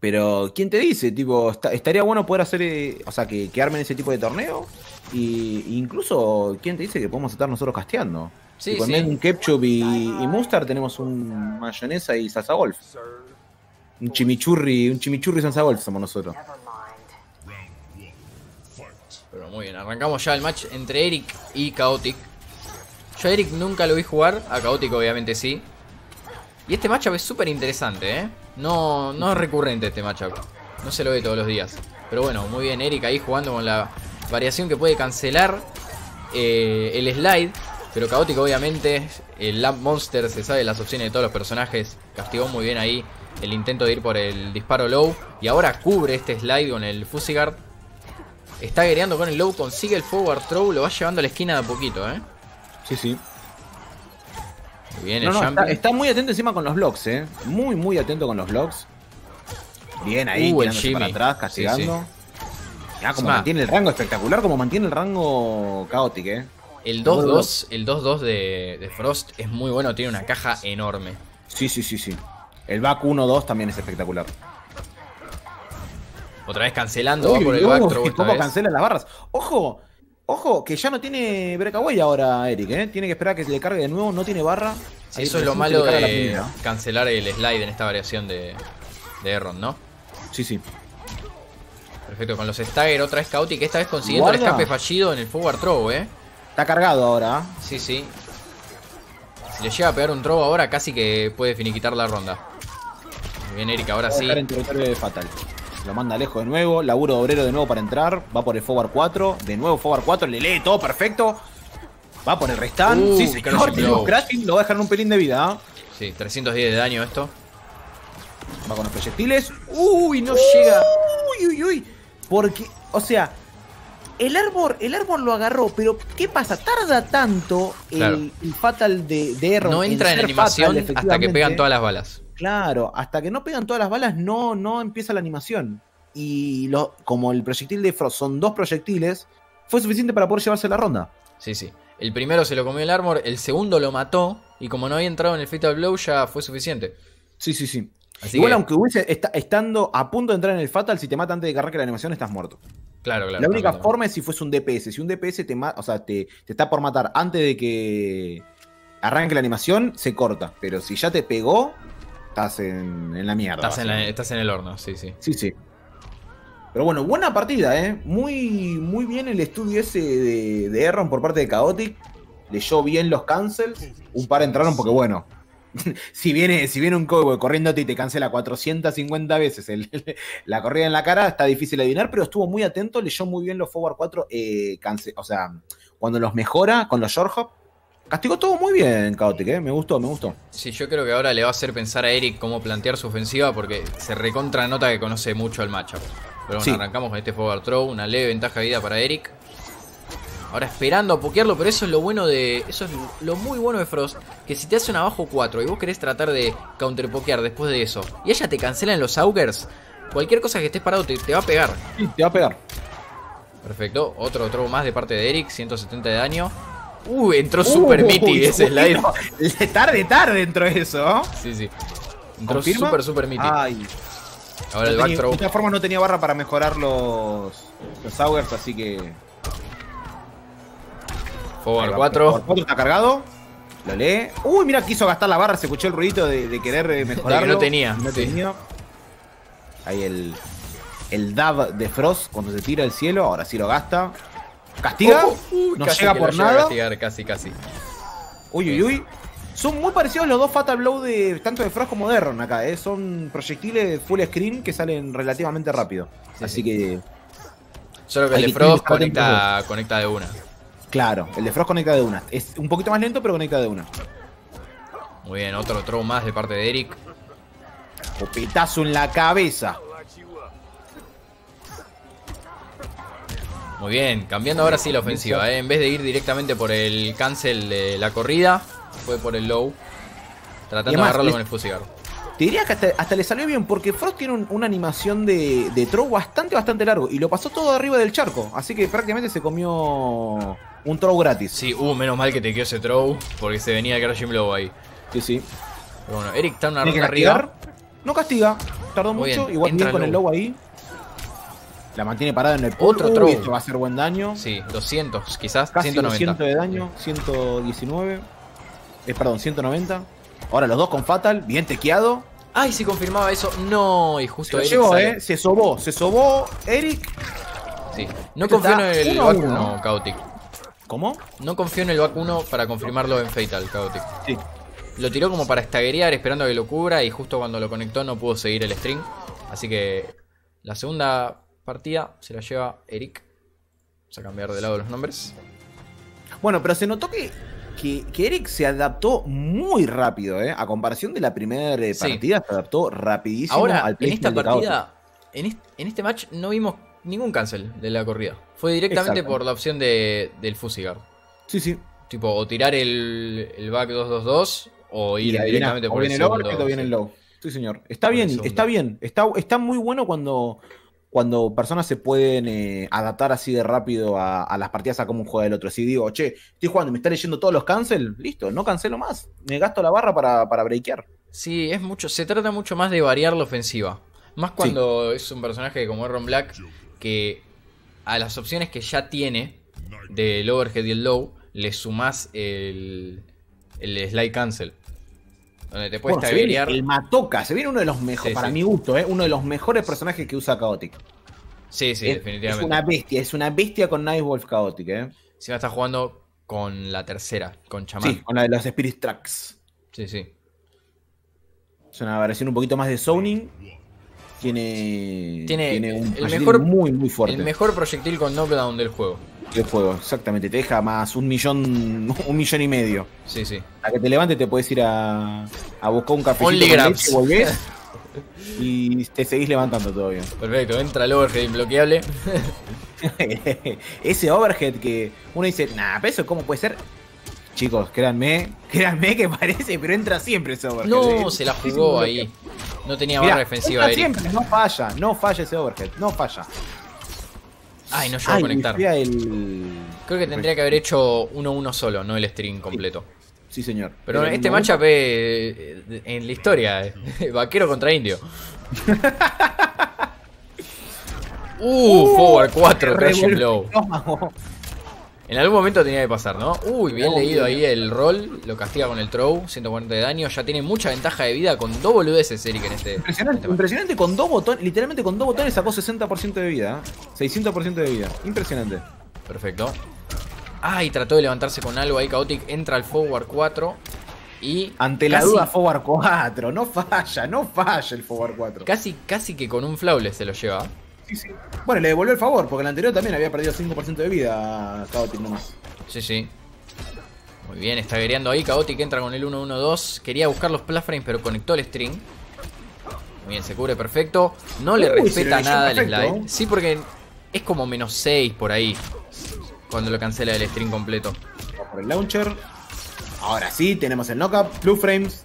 Pero, ¿quién te dice? Tipo, está- estaría bueno poder hacer, eh, o sea, que, que armen ese tipo de torneo. Y incluso, ¿quién te dice que podemos estar nosotros casteando? Sí, Tipo, sí. en ketchup y, y mustard tenemos un mayonesa y salsa golf. Un chimichurri, un chimichurri salsa golf somos nosotros. Pero muy bien, arrancamos ya el match entre Eric y Chaotic. Yo a Eric nunca lo vi jugar, a Chaotic obviamente sí. Y este matchup es súper interesante, ¿eh? No, no es recurrente este matchup. No se lo ve todos los días. Pero bueno, muy bien Eric ahí jugando con la variación que puede cancelar eh, el slide. Pero Chaotic obviamente, el Lamp Monster se sabe las opciones de todos los personajes. Castigó muy bien ahí el intento de ir por el disparo low. Y ahora cubre este slide con el Fusigard. Está guerreando con el low, consigue el forward throw, lo va llevando a la esquina de a poquito, ¿eh? Sí, sí. Muy bien, No, el no, jumping. está, está muy atento encima con los blocks, eh. Muy, muy atento con los blocks. Bien ahí, Uh, el para atrás, castigando. Cómo Encima- mantiene el rango espectacular, como mantiene el rango caótico, eh. El 2-2, el 2-2 de, de Frost es muy bueno, tiene una caja enorme. Sí, sí, sí, sí. El back 1-2 también es espectacular. Otra vez cancelando, Uy, por el back throw cómo vez. cancela las barras. Ojo, ojo, que ya no tiene breakaway ahora Eric, ¿eh? Tiene que esperar a que se le cargue de nuevo, no tiene barra. Sí, eso es lo malo la de cancelar el slide en esta variación de, de Erron, ¿no? Sí, sí. Perfecto, con los Stagger otra vez Chaotic, esta vez consiguiendo el Guarda. escape fallido en el forward throw, ¿eh? Está cargado ahora. Sí, sí. Si le llega a pegar un throw ahora, casi que puede finiquitar la ronda. Bien, Eric, ahora sí. en Fatal. Lo manda lejos de nuevo. Laburo de obrero de nuevo para entrar. Va por el forward 4. De nuevo forward 4. Le lee todo perfecto. Va por el restant. Uh, sí, señor. Lo va a dejar en un pelín de vida. Sí, 310 de daño esto. Va con los proyectiles. Uy, no llega. Uy, uy, uy. Porque, o sea, el árbol, el árbol lo agarró, pero ¿qué pasa? Tarda tanto el, Claro. el fatal de, de Erron No entra en animación fatal, hasta que pegan todas las balas. Claro, hasta que no pegan todas las balas, no, no empieza la animación. Y lo, como el proyectil de Frost son dos proyectiles, fue suficiente para poder llevarse la ronda. Sí, sí. El primero se lo comió el armor, el segundo lo mató. Y como no había entrado en el Fatal Blow, ya fue suficiente. Sí, sí, sí. Así Igual, que, aunque hubiese esta- estando a punto de entrar en el Fatal, si te mata antes de que arranque la animación, estás muerto. claro, claro. la única claro. forma es si fuese un DPS. Si un DPS te, o sea, te, te está por matar antes de que arranque la animación, se corta. Pero si ya te pegó, estás en, en la mierda. Estás en, la- básicamente. estás en el horno, sí, sí. Sí, sí. Pero bueno, buena partida, ¿eh? Muy, muy bien el estudio ese de, de Erron por parte de Chaotic. Leyó bien los cancels. Un par entraron porque, bueno, si viene, si viene un cowboy corriéndote y te cancela 450 veces el- la corrida en la cara, está difícil adivinar, pero estuvo muy atento, leyó muy bien los forward 4. eh, cance- o sea, cuando los mejora con los short hop, castigó todo muy bien Chaotic, ¿eh? Me gustó, me gustó. Sí, yo creo que ahora le va a hacer pensar a Eric cómo plantear su ofensiva porque se recontra nota que conoce mucho el matchup. Pero bueno, Sí. arrancamos con este forward throw, una leve ventaja de vida para Eric. Ahora esperando a pokearlo, pero eso es lo bueno de. Eso es lo muy bueno de Frost. Que si te hace un abajo 4 y vos querés tratar de counterpokear después de eso, y ella te cancela en los augers, cualquier cosa que estés parado te, te va a pegar. Sí, te va a pegar. Perfecto, otro throw más de parte de Eric, 170 de daño. Uh, entró super miti ese slide. Tarde, tarde dentro de eso. Sí, sí. Entró ¿Confirma? super, super miti. Ay, Ahora el back throw. de todas formas no tenía barra para mejorar los, los Augers, así que... Forward Ahí va, 4. Forward 4 está cargado. Lo lee. Uy, mira, quiso gastar la barra, se escuchó el ruidito de, de querer eh, mejorarlo. no tenía, No sí. tenía. Ahí el, el dab de Frost cuando se tira al cielo, ahora sí lo gasta. Castiga, no llega por A nada. castigar, casi, casi. Uy, uy, uy. Son muy parecidos los dos Fatal Blow de tanto de Frost como de Erron acá, ¿eh? Son proyectiles full screen que salen relativamente rápido. Sí, Así sí. que Solo que el de Frost conecta, conecta de una. Claro, el de Frost conecta de una. Es un poquito más lento, pero conecta de una. Muy bien, otro throw más de parte de Eric. Copetazo en la cabeza. Muy bien, cambiando ahora sí la ofensiva. ¿eh? En vez de ir directamente por el cancel de la corrida, fue por el low. Tratando de agarrarlo les- con el fusigar. Te diría que hasta, hasta le salió bien, porque Frost tiene un- una animación de, de throw bastante, bastante largo. Y lo pasó todo arriba del charco. Así que prácticamente se comió un throw gratis. Sí, uh, menos mal que te quedó ese throw, porque se venía el Crashing Blow ahí. sí. sí. Pero bueno, Eric está una arriba. No castiga. Tardó Muy mucho. bien, Igual entra bien con el low ahí. La mantiene parada en el Otro throw. Esto va a hacer buen daño. Sí, 200, quizás, Casi 190. 200 de daño. 119. Eh, perdón, 190. Ahora los dos con Fatal. Bien tequeado. Ay, si confirmaba eso. No, y Se justo Eric llevó, eh. Se sobó. Se sobó Eric. Sí. No Esto confío en el back uno. 1, Chaotic. ¿Cómo? No confío en el back 1 para confirmarlo en Fatal, Chaotic. Sí. Lo tiró como para estaguerear esperando a que lo cubra y justo cuando lo conectó no pudo seguir el string. Así que la segunda partida se la lleva Eric. Vamos a cambiar de lado los nombres. Bueno, pero se notó que, que, que Eric se adaptó muy rápido, ¿eh? A comparación de la primera eh, Sí. partida, se adaptó rapidísimo Ahora, al en esta partida, en este, en este match no vimos ningún cancel de la corrida. Fue directamente por la opción de, del Fusigar. Sí, sí. Tipo, o tirar el, el back 222 o ir Y directamente o por el viene el segundo. overhead o viene el low. Sí, señor. Está el bien, está bien. Está, está muy bueno cuando, cuando personas se pueden eh, adaptar así de rápido a, a las partidas a cómo juega el otro. Si digo, che, estoy jugando y me está leyendo todos los cancel, listo, no cancelo más. Me gasto la barra para, para breakear. Sí, es mucho. Se trata mucho más de variar la ofensiva. Más cuando es un personaje como Aaron Black que a las opciones que ya tiene del overhead y el low le sumás el, el slide cancel. Donde te puedes Bueno, se viene taguerear. el Matoka, se viene uno de los mejores, Sí, para sí. mi gusto, eh, uno de los mejores personajes que usa Chaotic. Sí, sí, es, definitivamente. es una bestia, es una bestia con Nice Wolf Chaotic, eh. Encima está jugando con la tercera, con Chamán. Sí, con la de los Spirit Tracks. sí, sí. Es una variación un poquito más de zoning. Tiene, Tiene un el mejor- muy, muy fuerte. El mejor proyectil con knockdown del juego. del juego, exactamente. Te deja más un millón, un millón y medio. Sí, sí. A que te levantes te puedes ir a, a buscar un cafecito Only con grabs. leche, volvés y te seguís levantando todavía. Perfecto, entra el overhead imbloqueable. Ese overhead que uno dice, nah, pero eso cómo puede ser. Chicos, créanme, créanme que parece, pero entra siempre ese overhead. No, se la jugó ahí. No tenía Mirá, barra defensiva entra siempre, no falla, no falla ese overhead, no falla. Ay, no llegó a conectar. el- Creo que tendría que haber hecho 1-1 solo, no el string completo. Sí, señor. Pero este matchup es eh, en la historia, eh, vaquero contra indio. Uh, forward 4, Crash and Blow. No, En algún momento tenía que pasar, ¿no? Uy, bien leído bien. ahí el roll. Lo castiga con el throw, 140 de daño. Ya tiene mucha ventaja de vida con dos boludeces, Eric, en este. Impresionante, este impresionante con dos botones, literalmente con dos botones sacó 60% de vida, ¿eh? 600% de vida. Impresionante. Perfecto. Ah, y trató de levantarse con algo ahí. Chaotic entra al forward 4. Y. Ante la duda, Forward 4. No falla, no falla el Forward 4. Casi, casi que con un flawless se lo lleva. Sí, sí. Bueno, le devolvió el favor, porque el anterior también había perdido 5% de vida a Chaotic nomás. Sí, sí. Muy bien, está guerreando ahí. Chaotic entra con el 1-1-2. Quería buscar los plus frames, pero conectó el string. Muy bien, se cubre perfecto. No le Uy, respeta nada el perfecto. slide. Sí, porque es como menos 6 por ahí. Cuando lo cancela el string completo. Por el launcher. Ahora sí, tenemos el knockup, blue frames.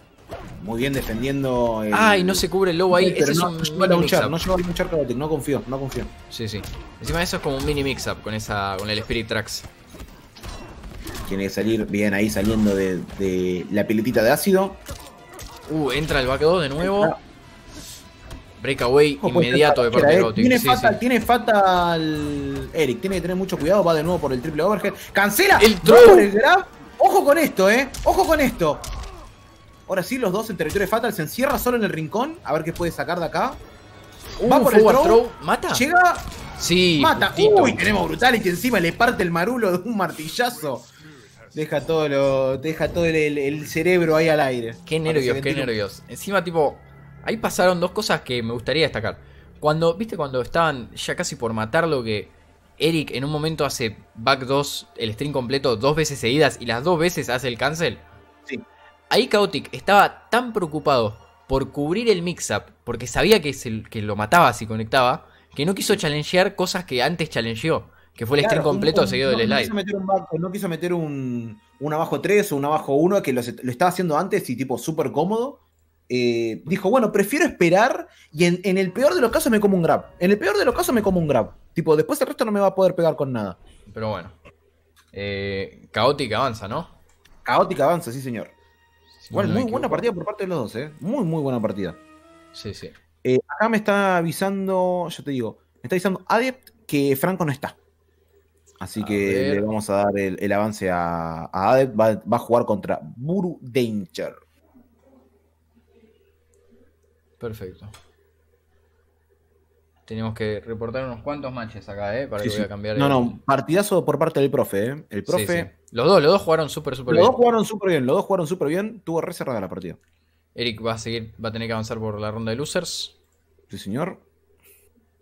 Muy bien defendiendo. El... Ay, no se cubre el low ahí. Pero Ese no, es un no mini no llegó a Chaotic, no confío, no confío. Sí, sí. Encima eso es como un mini mix-up con esa. con el Spirit Tracks. Tiene que salir bien ahí saliendo de, de la piletita de ácido. Uh, entra el back 2 de nuevo. Breakaway Ojo, inmediato de parte de cualquiera, eh. Tiene Sí, fatal, sí. tiene fatal Eric, tiene que tener mucho cuidado, va de nuevo por el triple overhead. ¡Cancela! El el grab. Ojo con esto, eh. Ojo con esto. Ahora sí, los dos en territorio fatal se encierra solo en el rincón. A ver qué puede sacar de acá. Uh, va por el throw. throw. ¿Mata? Llega, Sí, mata. justito. Uy, tenemos brutal y que encima le parte el marulo de un martillazo. Deja todo lo. Deja todo el, el- el cerebro ahí al aire. Qué nervios, qué nervios. Encima, tipo, ahí pasaron dos cosas que me gustaría destacar. Cuando, viste, cuando estaban ya casi por matarlo, que Eric en un momento hace back 2, el string completo, dos veces seguidas y las dos veces hace el cancel. Ahí Chaotic estaba tan preocupado por cubrir el mix-up, porque sabía que, se- que lo mataba si conectaba, que no quiso challengear cosas que antes challengeó. Que fue el stream Claro, completo un- seguido no, del no slide. quiso meter un, back- no quiso meter un, un abajo 3 o un abajo 1 que lo, lo estaba haciendo antes y tipo súper cómodo. Eh, dijo, bueno, prefiero esperar y en, en el peor de los casos me como un grab. En el peor de los casos me como un grab. Tipo, después el resto no me va a poder pegar con nada. Pero bueno. Eh, Chaotic avanza, ¿no? Caótica avanza, sí señor. Igual, muy buena partida por parte de los dos, ¿eh? Muy, muy buena partida. Sí, sí. Eh, acá me está avisando, yo te digo, me está avisando Adept que Franco no está. Así A que ver. le vamos a dar el, el avance a, a Adept. Va, va a jugar contra Buru Danger. Perfecto. Tenemos que reportar unos cuantos matches acá, ¿eh? Para Sí, que voy a cambiar. No, el- no, partidazo por parte del profe, ¿eh? El Sí, profe. sí. Los dos, los dos jugaron súper, súper Los bien. dos jugaron súper bien, los dos jugaron súper bien. Tuvo re cerrada la partida. Eric va a seguir, va a tener que avanzar por la ronda de losers. Sí, señor.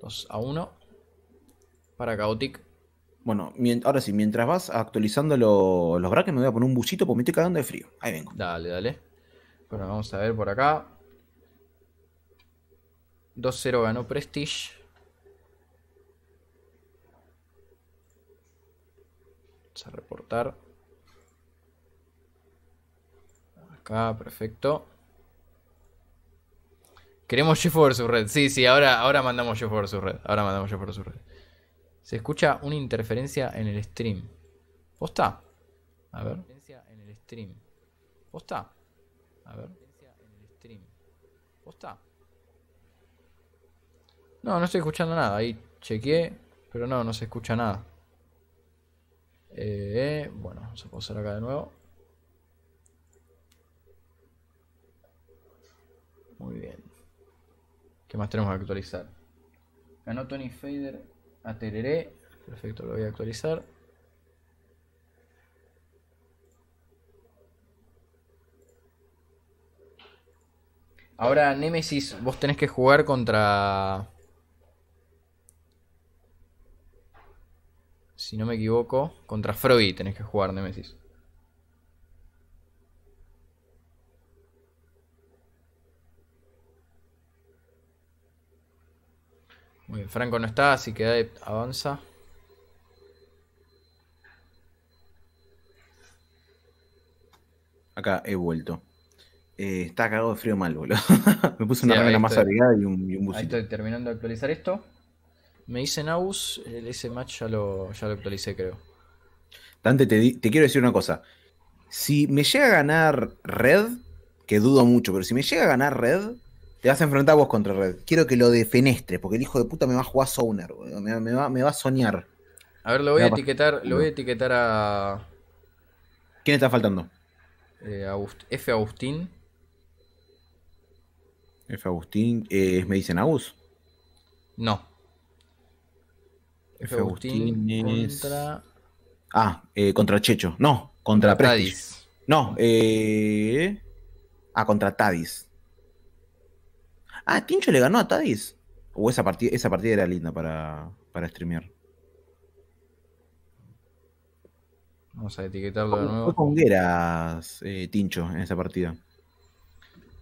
2 a 1. Para Chaotic. Bueno, ahora sí, mientras vas actualizando lo- los brackets, me voy a poner un buchito porque me estoy cagando de frío. Ahí vengo. Dale, dale. Bueno, vamos a ver por acá. 2-0 ganó Prestige. Vamos a reportar. Acá, perfecto. Queremos Jeff versus Red. Sí, sí, ahora, ahora mandamos Jeff versus Red. Ahora mandamos Jeff versus Red. Se escucha una interferencia en el stream. ¿Posta? A ver. Interferencia en el stream. ¿Posta? A ver. En el stream. ¿Posta? No, no estoy escuchando nada. Ahí chequeé, pero no, no se escucha nada. Eh, bueno, vamos a pausar acá de nuevo. Muy bien. ¿Qué más tenemos que actualizar? Ganó Tony Fader a Tereré. Perfecto, lo voy a actualizar. Ahora, Nemesis, vos tenés que jugar contra. Si no me equivoco, contra Froggy tenés que jugar Nemesis. Muy bien, Franco no está, así que avanza. Acá he vuelto. Eh, está cagado de frío mal, boludo. me puse Sí, una remera más abrigada y un, y un Ahí estoy terminando de actualizar esto. Me dice Naus, el- ese match ya lo, ya lo actualicé, creo. Dante, te quiero decir una cosa. Si me llega a ganar Red, que dudo mucho, pero si me llega a ganar Red, te vas a enfrentar vos contra Red. Quiero que lo defenestres, porque el hijo de puta me va a jugar Sonar. Me, va- me va, me va a soñar. A ver, lo voy a etiquetar, lo voy a etiquetar a, ¿Quién está faltando? eh, Agust- F Agustín. F. Agustín. eh, ¿Me dicen Agus? No. F. Agustín Agustín es- contra Ah, eh, contra Checho. No, contra Prestige. Tadis. No, eh. Ah, contra Tadis. Ah, Tincho le ganó a Tadis. O esa partida, esa partida era linda para, para streamear. Vamos a etiquetarlo de nuevo. con Gueras, eh, Tincho, en esa partida.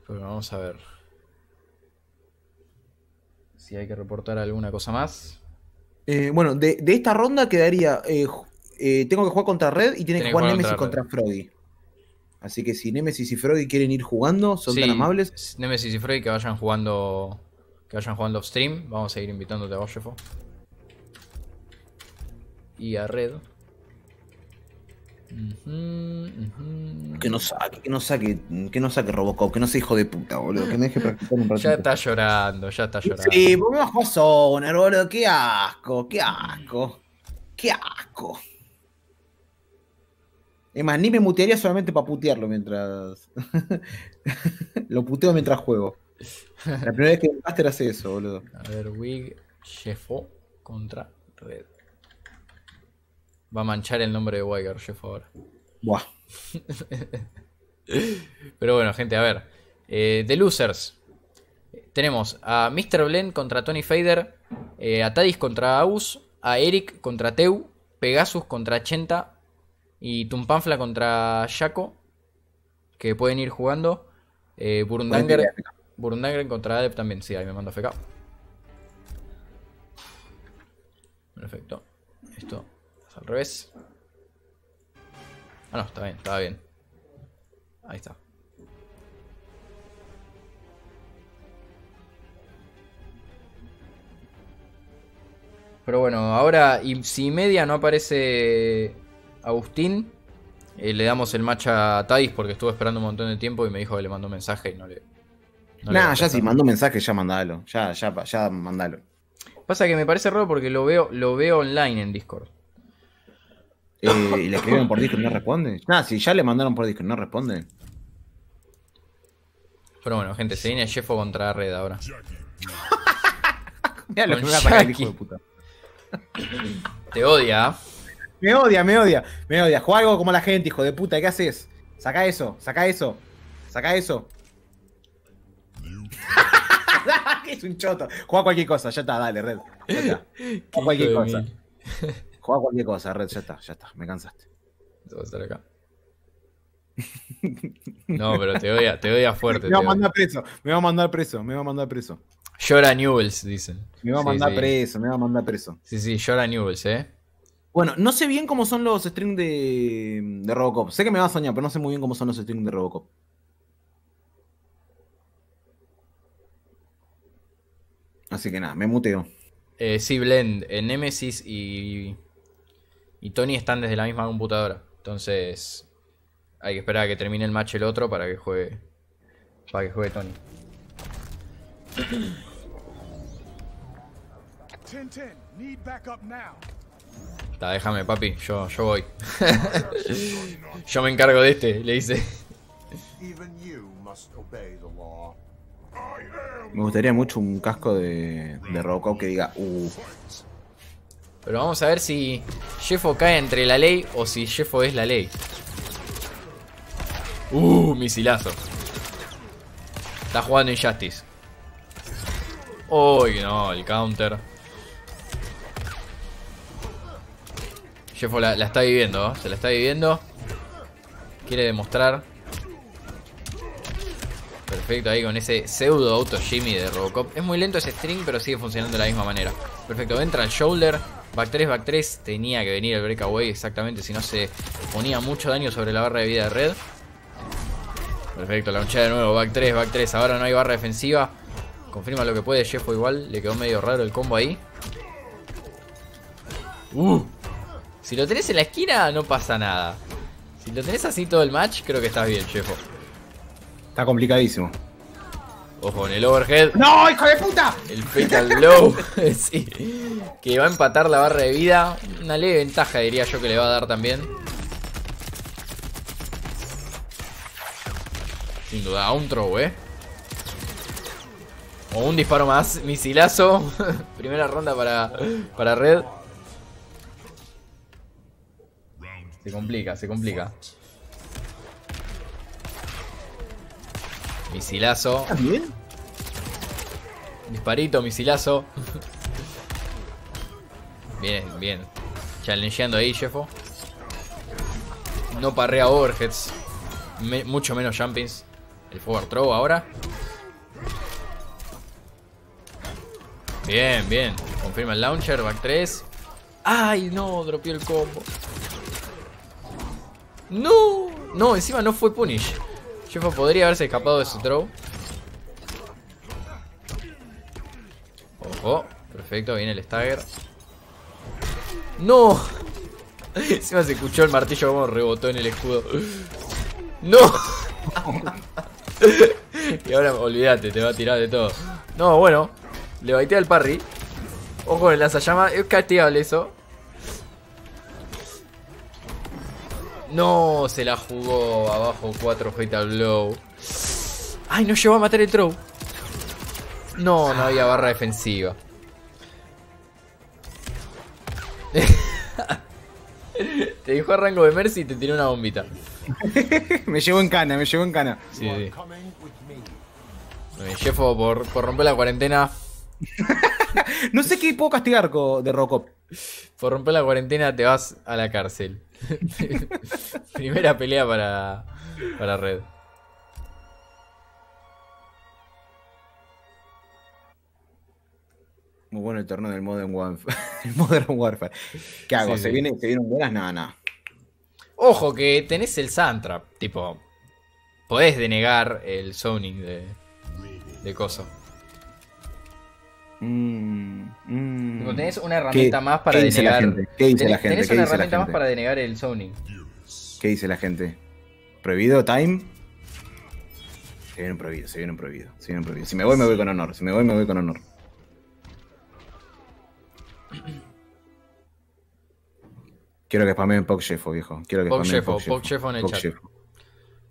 Pero vamos a ver. Si hay que reportar alguna cosa más. Eh, bueno, de, de esta ronda quedaría. eh, eh, tengo que jugar contra Red y tiene que jugar Nemesis contra contra Froggy. Así que si Nemesis y Froggy quieren ir jugando, son Sí, tan amables. Nemesis y Frey que vayan jugando. Que vayan jugando off stream. Vamos a ir invitándote a vos, Jeffo. Y a Red. Ujú, ujú. Que no saque, que no saque, que no saque Robocop, que no sea hijo de puta, boludo. Que me deje practicar un ratito. Ya está llorando, ya está llorando. Sí, vos me vas a Sonar, boludo. Qué asco, qué asco. Qué asco. Es más, ni me mutearía solamente para putearlo mientras. Lo puteo mientras juego. La primera vez que el Master hace eso, boludo. A ver, Wig, Jeffo contra Red. Va a manchar el nombre de Wiger, Jeffo ahora. Buah. Pero bueno, gente, a ver. Eh, The Losers. Tenemos a Mr. Blend contra Tony Fader. eh, a Tadis contra Aus. A Eric contra Teu. Pegasus contra Chenta. Y Tumpanfla contra Shaco. Que pueden ir jugando. Eh, Burundanger, Burundanger contra Adept también. Sí, ahí me mando FK. Perfecto. Esto Al revés. Ah, no, está bien, estaba bien. Ahí está. Pero bueno, ahora, y si media no aparece Agustín, eh, le damos el match a Thais porque estuvo esperando un montón de tiempo y me dijo que le mandó un mensaje y no le. no le Nah, ya contesté. si mandó mensaje, ya mandalo. Ya, ya, ya mandalo. Pasa que me parece raro porque lo veo, lo veo online en Discord. Eh, y le escribieron por Discord y no responde. Nah, si ya le mandaron por Discord y no responde. Pero bueno, gente, se viene Jeffo contra Red ahora. Mirá lo que me va a el hijo de puta. Te odia, ¿ah? Me odia, me odia, me odia. Juega algo como la gente, hijo de puta. ¿Qué haces? Saca eso, saca eso, saca eso. es un choto. Juega cualquier cosa, ya está, dale, Red. Ya está. Juega cualquier cosa. Juega cualquier cosa, Red, ya está, ya está. Me cansaste. Esto va a estar acá. No, pero te odia, te odia fuerte. Me va a te mandar preso, me va a mandar preso, me va a mandar preso. Llora Newells, dicen. Me va a mandar sí. preso, me va a mandar preso. Sí, sí, llora Newells, ¿eh? Bueno, no sé bien cómo son los streams de, de Robocop. Sé que me va a soñar, pero no sé muy bien cómo son los streams de Robocop. Así que nada, me muteo. Eh, sí, Blend, eh, Nemesis y, y Tony están desde la misma computadora. Entonces hay que esperar a que termine el match el otro para que juegue. Para que juegue Tony. 10-10, need backup now. Ta, déjame, papi, yo, yo voy. yo me encargo de este, le dice. Even you must obey the law. Me gustaría mucho un casco de, de Robocop que diga, uh, Pero vamos a ver si Jeffo cae entre la ley o si Jeffo es la ley. Uh, misilazo. Está jugando Injustice. Uy, no, el counter. Jeffo la, está viviendo, ¿eh? se la está viviendo. Quiere demostrar. Perfecto, ahí con ese pseudo auto Jimmy de Robocop. Es muy lento ese string, pero sigue funcionando de la misma manera. Perfecto, entra el shoulder. Back 3, back 3. Tenía que venir el breakaway exactamente, si no se ponía mucho daño sobre la barra de vida de red. Perfecto, launchea de nuevo. Back 3, back 3. Ahora no hay barra defensiva. Confirma lo que puede. Jeffo igual. Le quedó medio raro el combo ahí. Uh. Si lo tenés en la esquina, no pasa nada. Si lo tenés así todo el match, creo que estás bien, Jeffo. está complicadísimo. Ojo, en el overhead. ¡No, hijo de puta! El fatal blow. sí. Que va a empatar la barra de vida. Una leve ventaja, diría yo, que le va a dar también. Sin duda, a un throw, eh. O un disparo más. Misilazo. Primera ronda para, para Red. Se complica, se complica. Misilazo. ¿Estás bien? Disparito, misilazo. Bien, bien. Challengeando ahí, Jeffo. No parrea overheads. Me- mucho menos jumpings. El forward throw ahora. Bien, bien. Confirma el launcher, back 3. ¡Ay, no! Dropeó el combo. ¡No! No, encima no fue punish. Jeffo podría haberse escapado de su throw. Ojo, perfecto, viene el stagger. ¡No! Encima se escuchó el martillo como rebotó en el escudo. ¡No! y ahora olvídate, te va a tirar de todo. No, bueno, le baitea el parry. Ojo con el lanzallama, es castigable eso. No, se la jugó abajo 4 Fatal Blow. Ay, no llegó a matar el throw. No, no había barra defensiva. te dijo a rango de Mercy y te tiró una bombita. me llevó en cana, me llevó en cana. Sí, sí. Me. Jeffo, por, por romper la cuarentena. No sé qué puedo castigar de Robocop. Por romper la cuarentena te vas a la cárcel. Primera pelea para, para Red. Muy bueno el torneo del Modern Warfare. el Modern Warfare. ¿Qué hago? Sí, ¿Se, sí. Viene, ¿Se vienen buenas? No, no. Ojo que tenés el Santrap, tipo. Podés denegar el zoning de. de coso. Mm, mm. Tipo, tenés una herramienta ¿Qué- más para qué dice la denegar. gente? ¿Qué dice tenés, la gente? tenés ¿Qué una dice la herramienta más para denegar el zoning. ¿Qué dice la gente? ¿Prohibido time? Se viene un prohibido, se viene un prohibido, se viene un prohibido. Si me voy, me voy con honor. Si me voy, me voy con honor. Quiero que spameen Pogchefo, viejo. Quiero que Pogchefo, Pogchefo en el chat. Pogchefo.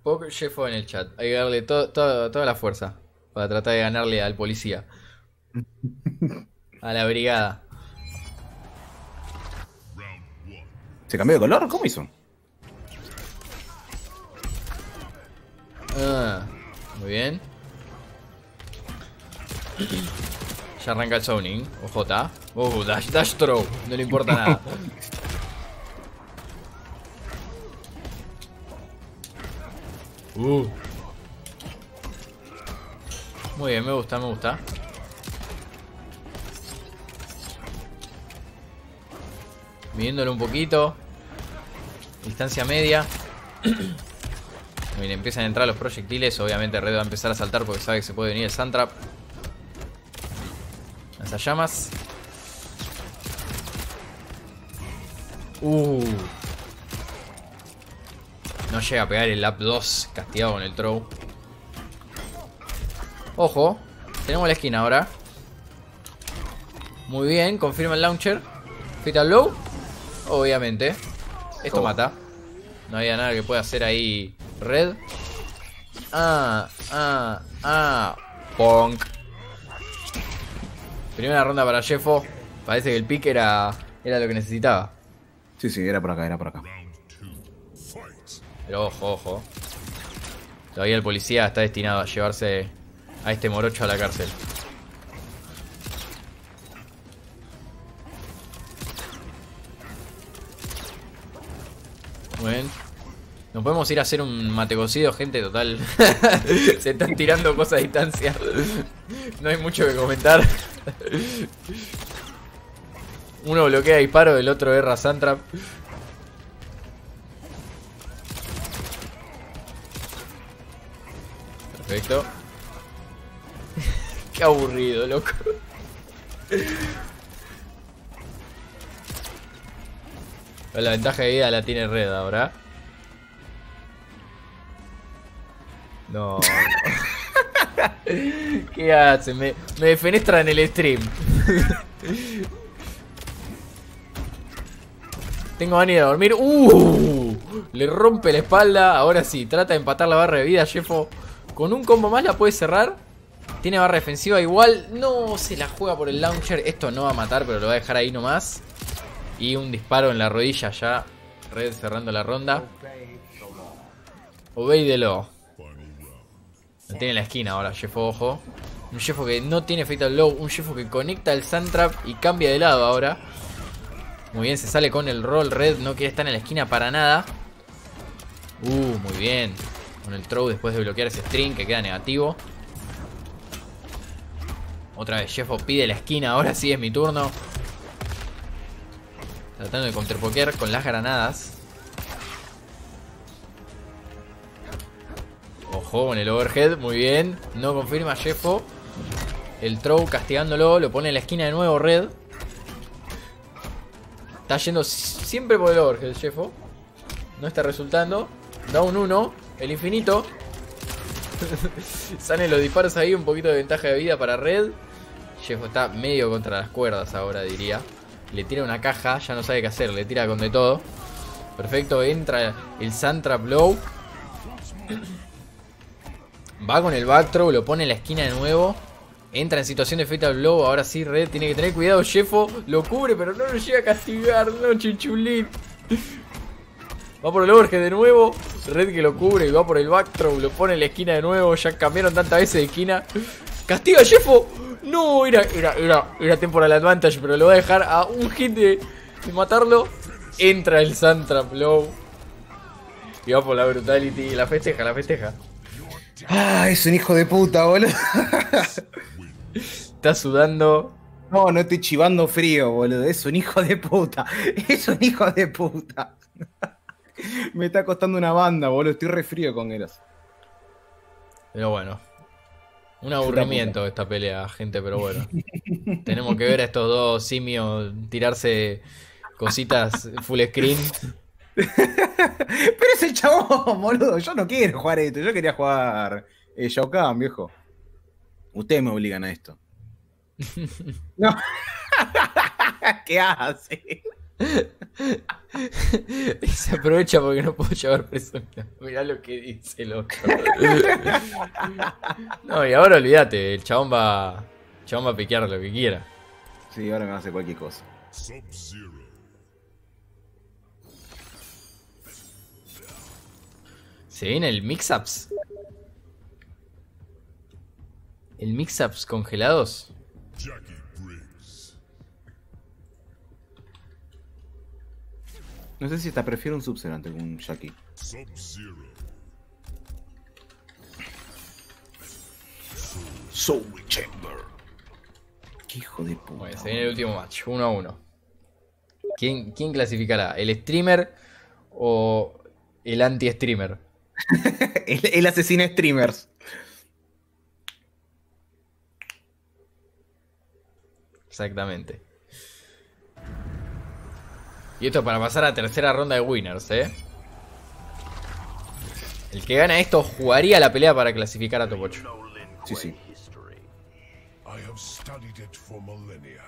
Poker Sheffo en el chat. Hay que darle to- to- toda la fuerza para tratar de ganarle al policía. A la brigada. ¿Se cambió de color? ¿Cómo hizo? Ah, muy bien. Ya arranca el zoning. OJ. Oh, dash, dash throw. No le importa nada. Uh. Muy bien, me gusta, me gusta. Midiéndolo un poquito. Distancia media. Bien, empiezan a entrar los proyectiles. Obviamente Red va a empezar a saltar porque sabe que se puede venir el Sandtrap. Lanzallamas. Uh. No llega a pegar el lap 2 castigado con el throw. Ojo. Tenemos la esquina ahora. Muy bien, confirma el launcher. Fatal Blow. Obviamente. Esto Oh. mata. No había nada que pueda hacer ahí Red. Ah, ah, ah. Punk. Primera ronda para Jeffo. Parece que el pick era, era lo que necesitaba. Sí, sí, era por acá, era por acá. Pero ojo, ojo. Todavía el policía está destinado a llevarse a este morocho a la cárcel. Muy bien. Nos podemos ir a hacer un mate cocido, gente, total. Se están tirando cosas a distancia. No hay mucho que comentar. Uno bloquea disparo, el otro erra Santrap. Perfecto. Qué aburrido, loco. La ventaja de vida la tiene Red ahora. No. ¿Qué hace? Me, me defenestra en el stream. Tengo ganas de dormir. ¡Uh! Le rompe la espalda. Ahora sí, trata de empatar la barra de vida, Jeffo. Con un combo más la puede cerrar. Tiene barra defensiva igual. No se la juega por el launcher. Esto no va a matar, pero lo va a dejar ahí nomás. Y un disparo en la rodilla ya. Red cerrando la ronda. Obey de lo. Tiene en la esquina ahora, Jeffo, ojo. Un Jeffo que no tiene Fatal Blow. Un Jeffo que conecta el Sandtrap y cambia de lado ahora. Muy bien, se sale con el roll red. No quiere estar en la esquina para nada. Uh, muy bien. Con el throw después de bloquear ese string que queda negativo. Otra vez, Jeffo pide la esquina. Ahora sí es mi turno. Tratando de counterpokear con las granadas. Ojo con el overhead, muy bien. No confirma Jeffo. El throw castigándolo, lo pone en la esquina de nuevo Red. Está yendo siempre por el overhead, Jeffo. No está resultando. Da un 1. El infinito. Salen los disparos ahí, un poquito de ventaja de vida para Red. Jeffo está medio contra las cuerdas ahora, diría. Le tira una caja, ya no sabe qué hacer, le tira con de todo. Perfecto, entra el Santrap Blow. Va con el back throw, lo pone en la esquina de nuevo. Entra en situación de fatal blow. Ahora sí, Red tiene que tener cuidado. Jeffo lo cubre, pero no lo llega a castigar. No, chichulín. Va por el overhead de nuevo. Red que lo cubre y va por el back throw. Lo pone en la esquina de nuevo. Ya cambiaron tantas veces de esquina. Castiga a Jeffo. No, era, era, era, era temporal advantage, pero lo va a dejar a un hit de, de matarlo. Entra el Santrap Blow. Y va por la brutality. La festeja, la festeja. Ah, es un hijo de puta, boludo. Está sudando No, no estoy chivando frío, boludo. Es un hijo de puta. Es un hijo de puta. Me está costando una banda, boludo. Estoy re frío con Geras. Pero bueno. Un aburrimiento esta pelea, gente, pero bueno. Tenemos que ver a estos dos simios tirarse cositas full screen. Pero es el chabón, boludo. Yo no quiero jugar esto. Yo quería jugar eh, Shao Kahn, viejo. Ustedes me obligan a esto. No. ¿Qué hace? Y se aprovecha porque no puedo llevar preso. Mirá lo que dice el otro. No, y ahora olvídate, el chabón va. El chabón va a piquear lo que quiera. Sí, ahora me hace cualquier cosa. Se viene el mix-ups. El mix-ups congelados. No sé si hasta prefiero un Sub-Zero antes que un Jackie. Soul Chamber. Qué hijo de puta. Bueno, se viene el último match, 1 a 1. ¿Quién, ¿Quién clasificará? ¿El streamer o el anti-streamer? el, el asesino streamers. Exactamente. Y esto para pasar a tercera ronda de winners, ¿eh? El que gana esto jugaría la pelea para clasificar a top 8. Sí, sí. I have studied it for millennia.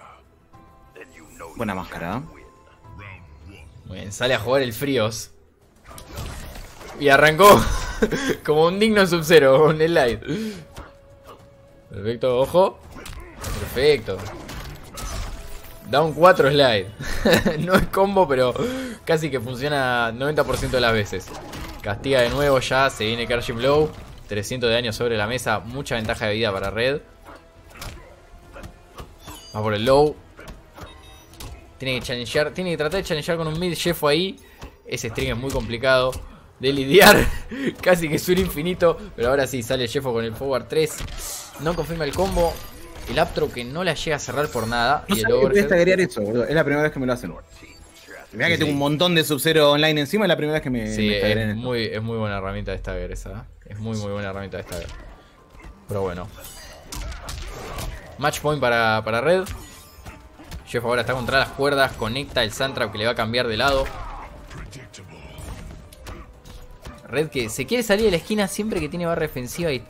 Buena máscara. ¿eh? Muy bien, sale a jugar el Fríos. Y arrancó como un digno Sub-Zero con el light. Perfecto, ojo. Perfecto. Down 4 slide. no es combo, pero casi que funciona 90% de las veces. Castiga de nuevo ya, se viene Crushing Blow. 300 de daño sobre la mesa, mucha ventaja de vida para Red. Va por el low. Tiene que challengear, tiene que tratar de challengear con un mid Jeffo ahí. Ese string es muy complicado de lidiar. Casi que es un infinito. Pero ahora sí, sale Jeffo con el forward 3. No confirma el combo. El upthrow que no la llega a cerrar por nada. No y el overhead. eso, boludo. Es la primera vez que me lo hacen. Mirá que Sí, tengo un montón de Sub-Zero online encima, es la primera vez que me, Sí, me es esto. muy, es muy buena herramienta de Stagger esa. ¿eh? Es muy muy buena herramienta de Stagger. Pero bueno. Match point para, para Red. Jeff ahora está contra las cuerdas. Conecta el Sandtrap que le va a cambiar de lado. Red que se quiere salir de la esquina siempre que tiene barra defensiva y,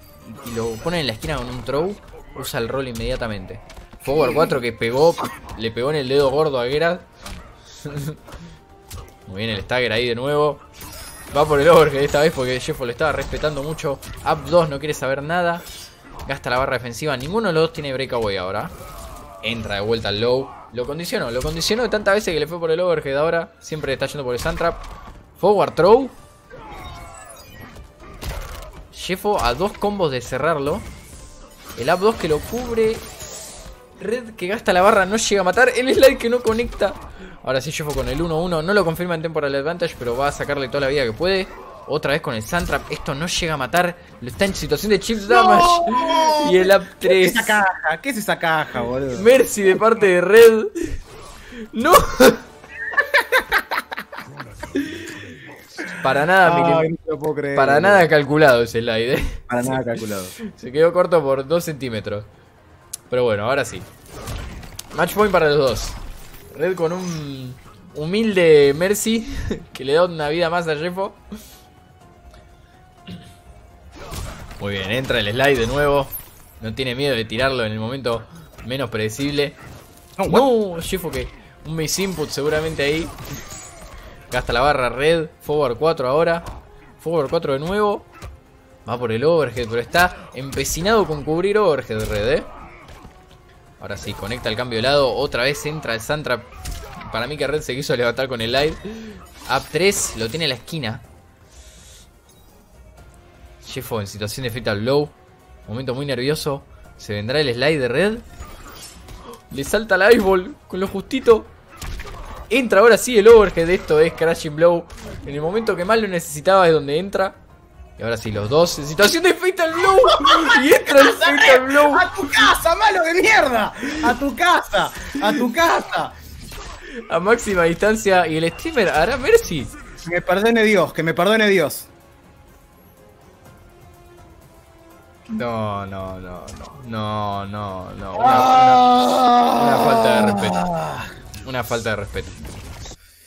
y lo pone en la esquina con un throw. Usa el rol inmediatamente. Forward 4 que pegó. Le pegó en el dedo gordo a Geralt. Muy bien el Stagger ahí de nuevo. Va por el overhead esta vez porque Jeffo lo estaba respetando mucho. Up 2 no quiere saber nada. Gasta la barra defensiva. Ninguno de los dos tiene breakaway ahora. Entra de vuelta al low. Lo condicionó. Lo condicionó de tantas veces que le fue por el overhead ahora. Siempre está yendo por el Sandtrap. Forward throw. Jeffo a dos combos de cerrarlo. El up 2 que lo cubre. Red que gasta la barra no llega a matar. El slide que no conecta. Ahora sí, Jeffo con el 1-1. No lo confirma en Temporal Advantage, pero va a sacarle toda la vida que puede. Otra vez con el Sandtrap. Esto no llega a matar. Lo está en situación de chip damage. Y el up ¿Qué es 3. esa caja? ¿Qué es esa caja, boludo? Mercy de parte de Red. No. Para nada, Ay, Miguel. no te lo puedo creer. Para nada calculado ese slide, eh. Para nada calculado. Se quedó corto por 2 centímetros. Pero bueno, ahora sí. Match point para los dos. Red con un humilde Mercy que le da una vida más a Jeffo. Muy bien, entra el slide de nuevo. No tiene miedo de tirarlo en el momento menos predecible. No, No, Jeffo que un miss input seguramente ahí. Gasta la barra red. Forward 4 ahora. Forward 4 de nuevo. Va por el overhead, pero está empecinado con cubrir overhead red, eh. Ahora sí, conecta el cambio de lado. Otra vez entra el Sandtrap. Para mí que Red se quiso levantar con el live. Up 3, lo tiene en la esquina. Jeffo en situación de fatal low. Momento muy nervioso. Se vendrá el slide de Red. Le salta la Iceball con lo justito. Entra ahora sí el overhead. Esto es Crashing Blow. En el momento que más lo necesitaba es donde entra. Y ahora sí, los dos en situación de Fatal Blow. Y entra el Fatal Blow. ¡A tu casa, malo de mierda! ¡A tu casa! ¡A tu casa! A máxima distancia. Y el streamer hará Mercy. Que me perdone Dios, que me perdone Dios. No, no, no, no. No, no, no. Una, una- una falta de respeto. Una falta de respeto.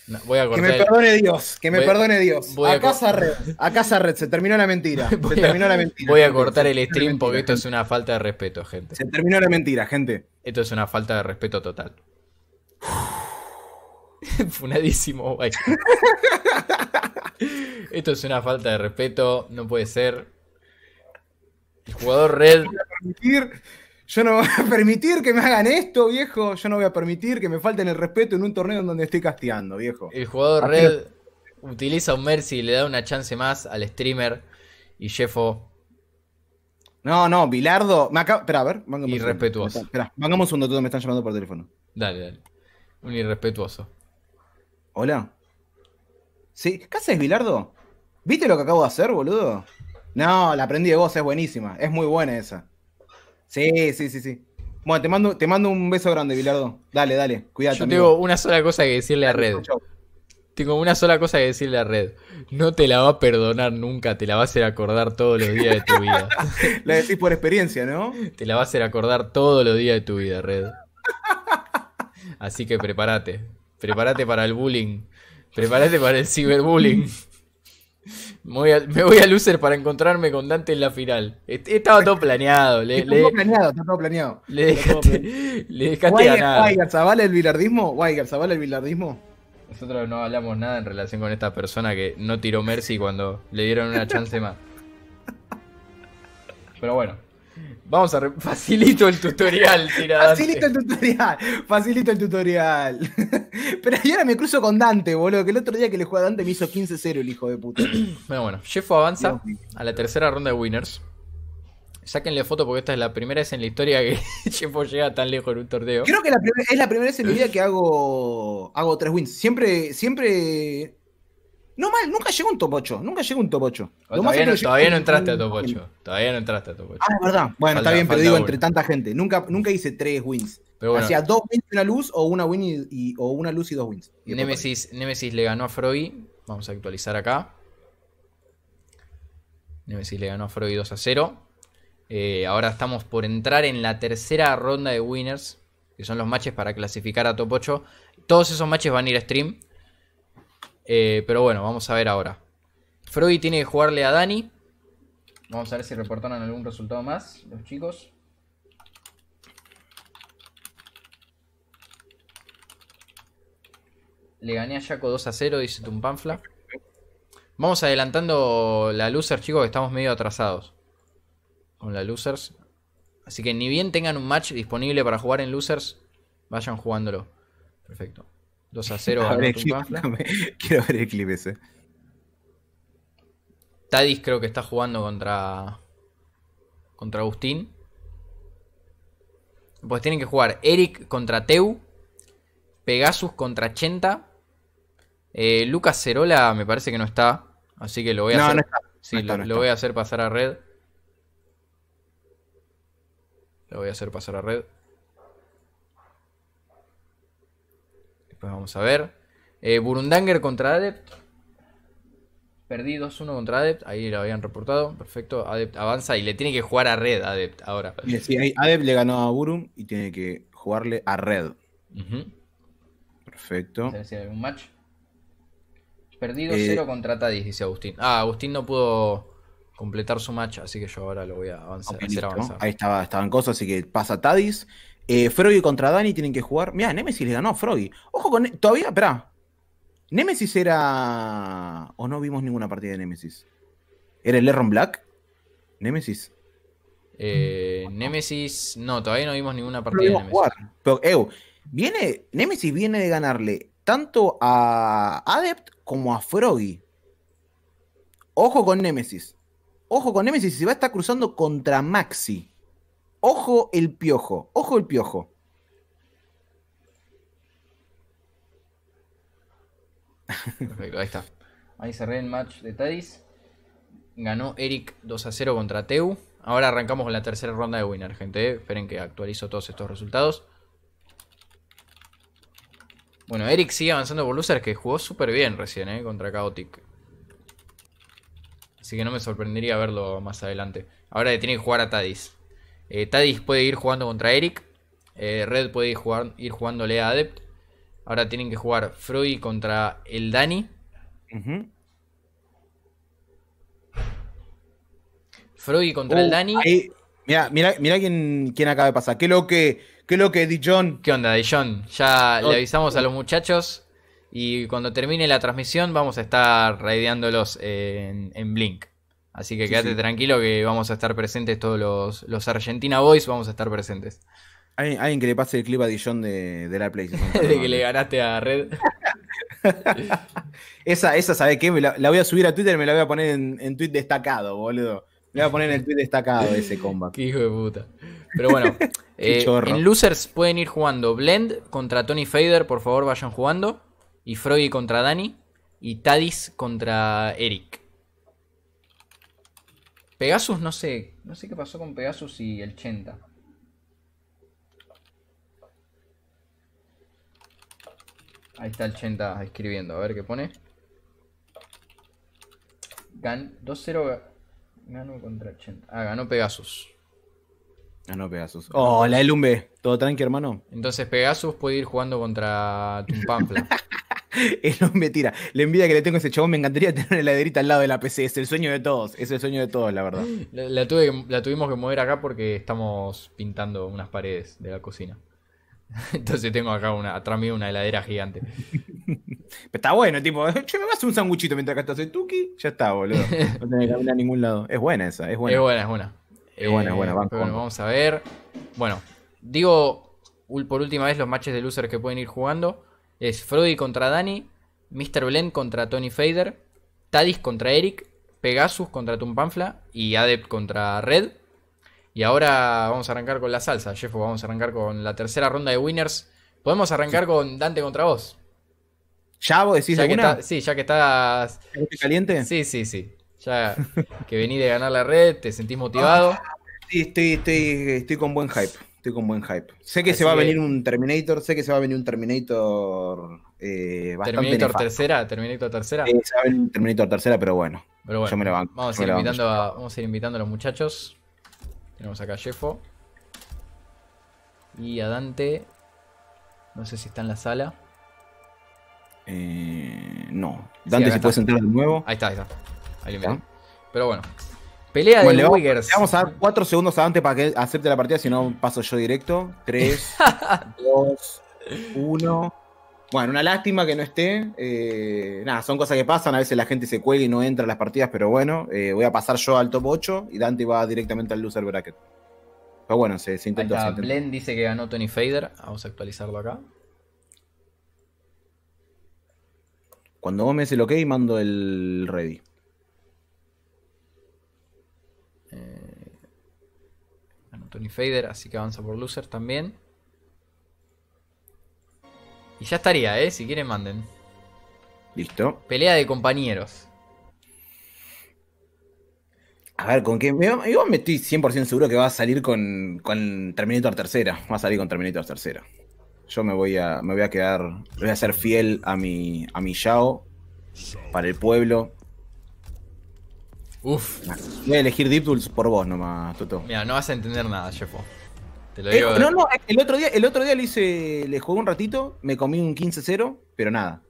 No, voy a Que cortar. me el- perdone Dios, que me Voy- perdone Dios. a casa red, a casa red, se terminó la mentira. Se voy a- terminó la mentira. Voy a cortar el stream porque esto es una falta de respeto, gente. Se terminó la mentira, gente. Esto es una falta de respeto total. Funadísimo, guay. Esto es una falta de respeto, no puede ser. El jugador red, Yo no voy a permitir que me hagan esto, viejo. Yo no voy a permitir que me falten el respeto en un torneo en donde estoy casteando, viejo. el jugador Aquí red utiliza un Mercy y le da una chance más al streamer y Jeffo No, no, Bilardo. Me acaba... Espera, a ver. Irrespetuoso. Espera, vangamos un segundo, me están llamando por teléfono. Dale, dale. Un irrespetuoso. Hola. ¿Sí? ¿Qué haces, Bilardo? ¿Viste lo que acabo de hacer, boludo? No, la aprendí de vos, es buenísima. Es muy buena esa. Sí, sí, sí, sí. Bueno, te mando, te mando un beso grande, Bilardo. Dale, dale, cuídate. Yo amigo. tengo una sola cosa que decirle a Red. Tengo una sola cosa que decirle a Red. No te la va a perdonar nunca, te la va a hacer acordar todos los días de tu vida. La decís por experiencia, ¿no? Te la va a hacer acordar todos los días de tu vida, Red. Así que prepárate. Prepárate para el bullying. Prepárate para el ciberbullying. Me voy, a, me voy a loser para encontrarme con Dante en la final. Est- Estaba todo planeado. Le, Está le- todo planeado, está todo planeado. le dejaste, le dejaste Weiger, ganar. Weiger, ¿Zavala el bilardismo? Weiger, ¿Zavala el bilardismo? Nosotros no hablamos nada en relación con esta persona que no tiró Mercy cuando le dieron una chance más. Pero bueno, vamos a... Facilito el tutorial. Facilito el tutorial, facilito el tutorial. Pero y ahora me cruzo con Dante, boludo, que el otro día que le jugué a Dante me hizo 15-0 el hijo de puta. Bueno, bueno, Jeffo avanza a la tercera ronda de winners. Sáquenle foto porque esta es la primera vez en la historia que Jeffo llega tan lejos en un torneo. Creo que la es la primera vez en mi vida que hago, hago tres wins. Siempre, siempre... No mal, nunca llegó un top 8, nunca llegó un top 8. O Lo más Todavía, no, todavía entraste a top 8. Todavía no entraste a top 8. Ah, es verdad. Bueno, Falta- está bien, pero digo, uno. entre tanta gente. Nunca, nunca hice tres wins. Pero bueno, Hacía dos wins y una luz, o una win y, y- o una luz y dos wins. Y Nemesis, Nemesis le ganó a Froggy. Vamos a actualizar acá. Nemesis le ganó a Froggy 2 a 0. Eh, ahora estamos por entrar en la tercera ronda de winners. Que son los matches para clasificar a top 8. Todos esos matches van a ir a stream. Eh, pero bueno, vamos a ver ahora. Froggy tiene que jugarle a Dani. Vamos a ver si reportaron algún resultado más los chicos. Le gané a Jaco 2 a 0, dice Tumpanfla. Vamos adelantando la loser, chicos, que estamos medio atrasados. Con la losers. Así que ni bien tengan un match disponible para jugar en losers, vayan jugándolo. Perfecto. 2 a 0 A ver. Quiero ver el clip ese. Tadis creo que está jugando contra. Contra Agustín. Pues tienen que jugar Eric contra Teu. Pegasus contra Chenta. eh, Lucas Cerola me parece que no está. Así que lo voy a No, hacer. no está, sí, no está, lo, voy a hacer pasar a red. Lo voy a hacer pasar a red. Después vamos a ver. Eh, Burundanger contra Adept. Perdí 2-1 contra Adept. Ahí lo habían reportado. Perfecto. Adept avanza y le tiene que jugar a Red Adept ahora. Y sí, ahí Adep le ganó a Burum y tiene que jugarle a Red. Perfecto. Vamos a ver si hay algún match. Perdí Eh, 2-0 contra Tadis, dice Agustín. Ah, Agustín no pudo completar su match, así que yo ahora lo voy a avanzar, hacer. Ahí estaba, estaban cosas, así que pasa Tadis. Eh, Froggy contra Dani tienen que jugar. Mira, Nemesis le ganó a Froggy. Ojo con. Todavía, espera. Nemesis era. O no vimos ninguna partida de Nemesis. ¿Era el Erron Black? Nemesis. Eh, Nemesis. No, todavía no vimos ninguna No partida de vimos Nemesis. jugar. Pero, Ew, viene. Nemesis viene de ganarle tanto a Adept como a Froggy. Ojo con Nemesis. Ojo con Nemesis se va a estar cruzando contra Maxi. Ojo el piojo. Ojo el piojo. Perfecto, ahí está. Ahí cerré el match de Tadis. Ganó Eric 2 a 0 contra Teu. Ahora arrancamos con la tercera ronda de Winner, gente. eh. Esperen que actualizo todos estos resultados. Bueno, Eric sigue avanzando por Losers, que jugó súper bien recién, ¿eh? Contra Chaotic. Así que no me sorprendería verlo más adelante. Ahora le tiene que jugar a Tadis. Eh, Tadis puede ir jugando contra Eric. eh, Red puede ir, jugar, ir jugándole a Adept. Ahora tienen que jugar Freud contra el Dani. Freud contra el Uh, Dani. ahí- Mira, mira, mira quién, quién acaba de pasar. ¿Qué lo que, qué lo que Dijon? ¿Qué onda, Dijon? Ya Oh, le avisamos a los muchachos. Y cuando termine la transmisión, vamos a estar raideándolos en, en Blink. Así que Sí, quédate sí. tranquilo que vamos a estar presentes todos los, los Argentina Boys. Vamos a estar presentes. Alguien, alguien que le pase el clip a Dijon de, de la PlayStation. De que le ganaste a Red. Esa, esa, ¿sabe qué? Me la, la voy a subir a Twitter y me la voy a poner en, en tweet destacado, boludo. Me voy a poner en el tweet destacado ese combat. Qué hijo de puta. Pero bueno, eh, en Losers pueden ir jugando Blend contra Tony Fader. Por favor, vayan jugando. Y Freud contra Dani. Y Tadis contra Eric. Pegasus, no sé. No sé qué pasó con Pegasus y el Chenta. Ahí está el Chenta escribiendo. A ver qué pone. Gan 2-0 ga- ganó contra Chenta. Ah, ganó Pegasus. Ah, no, Pegasus. Oh, la del Lumbe. ¿Todo tranqui, hermano? Entonces Pegasus puede ir jugando contra Tumpamfla. El Lumbe tira. La envidia que le tengo a ese chabón, me encantaría tener una heladerita al lado de la PC. Es el sueño de todos. Es el sueño de todos, la verdad. la, la tuve que- la tuvimos que mover acá porque estamos pintando unas paredes de la cocina. Entonces tengo acá una, atrás mío una heladera gigante. Pero está bueno, tipo, che, me vas a hacer un sanguchito mientras que estás en Tuki. Ya está, boludo. No tenés que caminar a ningún lado. Es buena esa, es buena. Es buena, es buena. Pero bueno, banco. vamos a ver. Bueno, digo por última vez los matches de losers que pueden ir jugando. Es Frody contra Dani, Mr. Blend contra Tony Fader, Tadis contra Eric, Pegasus contra Tumpamfla y Adept contra Red. Y ahora vamos a arrancar con la salsa, Jeffo. Vamos a arrancar con la tercera ronda de winners. Podemos arrancar con Dante contra vos. ¿Ya vos decís Ya que está- sí, ya que estás. ¿Ya que estoy caliente? Sí, sí, sí. Ya que venís de ganar la red, te sentís motivado. Sí, estoy, estoy, estoy con buen hype. Estoy con buen hype. Sé que Así se va a venir un Terminator, sé que se va a venir un Terminator eh, bastante Terminator nefasto. tercera, Terminator tercera. Eh, se va a venir un Terminator tercera, pero bueno. Pero bueno, yo me la banco, vamos, a ir banco, invitando a, vamos a ir invitando a los muchachos. Tenemos acá a Jeffo. Y a Dante. No sé si está en la sala. Eh, no. Dante, acá si puedes está. entrar de nuevo. Ahí está, ahí está. Invité. ¿Ah? Pero bueno. Pelea Bueno, de le, vamos, Wiggers. le vamos a dar 4 segundos a Dante para que acepte la partida, si no paso yo directo. 3, 2, 1. Bueno, una lástima que no esté. eh, nada, son cosas que pasan. A veces la gente se cuelga y no entra a las partidas, pero bueno, eh, voy a pasar yo al top 8 y Dante va directamente al loser bracket. Pero bueno, se, se está. intentó. Blend dice que ganó Tony Fader. Vamos a actualizarlo acá. Cuando vos me des el ok, mando el ready. Tony Fader, así que avanza por loser también. Y ya estaría, ¿eh? Si quieren, manden. Listo. Pelea de compañeros. A ver, ¿con qué? Yo me estoy 100% seguro que va a salir con, con Terminator tercera. Va a salir con Terminator tercera. Yo me voy a, me voy a quedar, voy a ser fiel a mi, a mi Yao para el pueblo. Uf. Voy a elegir Deep Tools por vos nomás, Toto. Mira, no vas a entender nada, Jeffo. Te lo Eh, digo. no, no, el otro día, el otro día le hice, le jugué un ratito, me comí un 15-0, pero nada.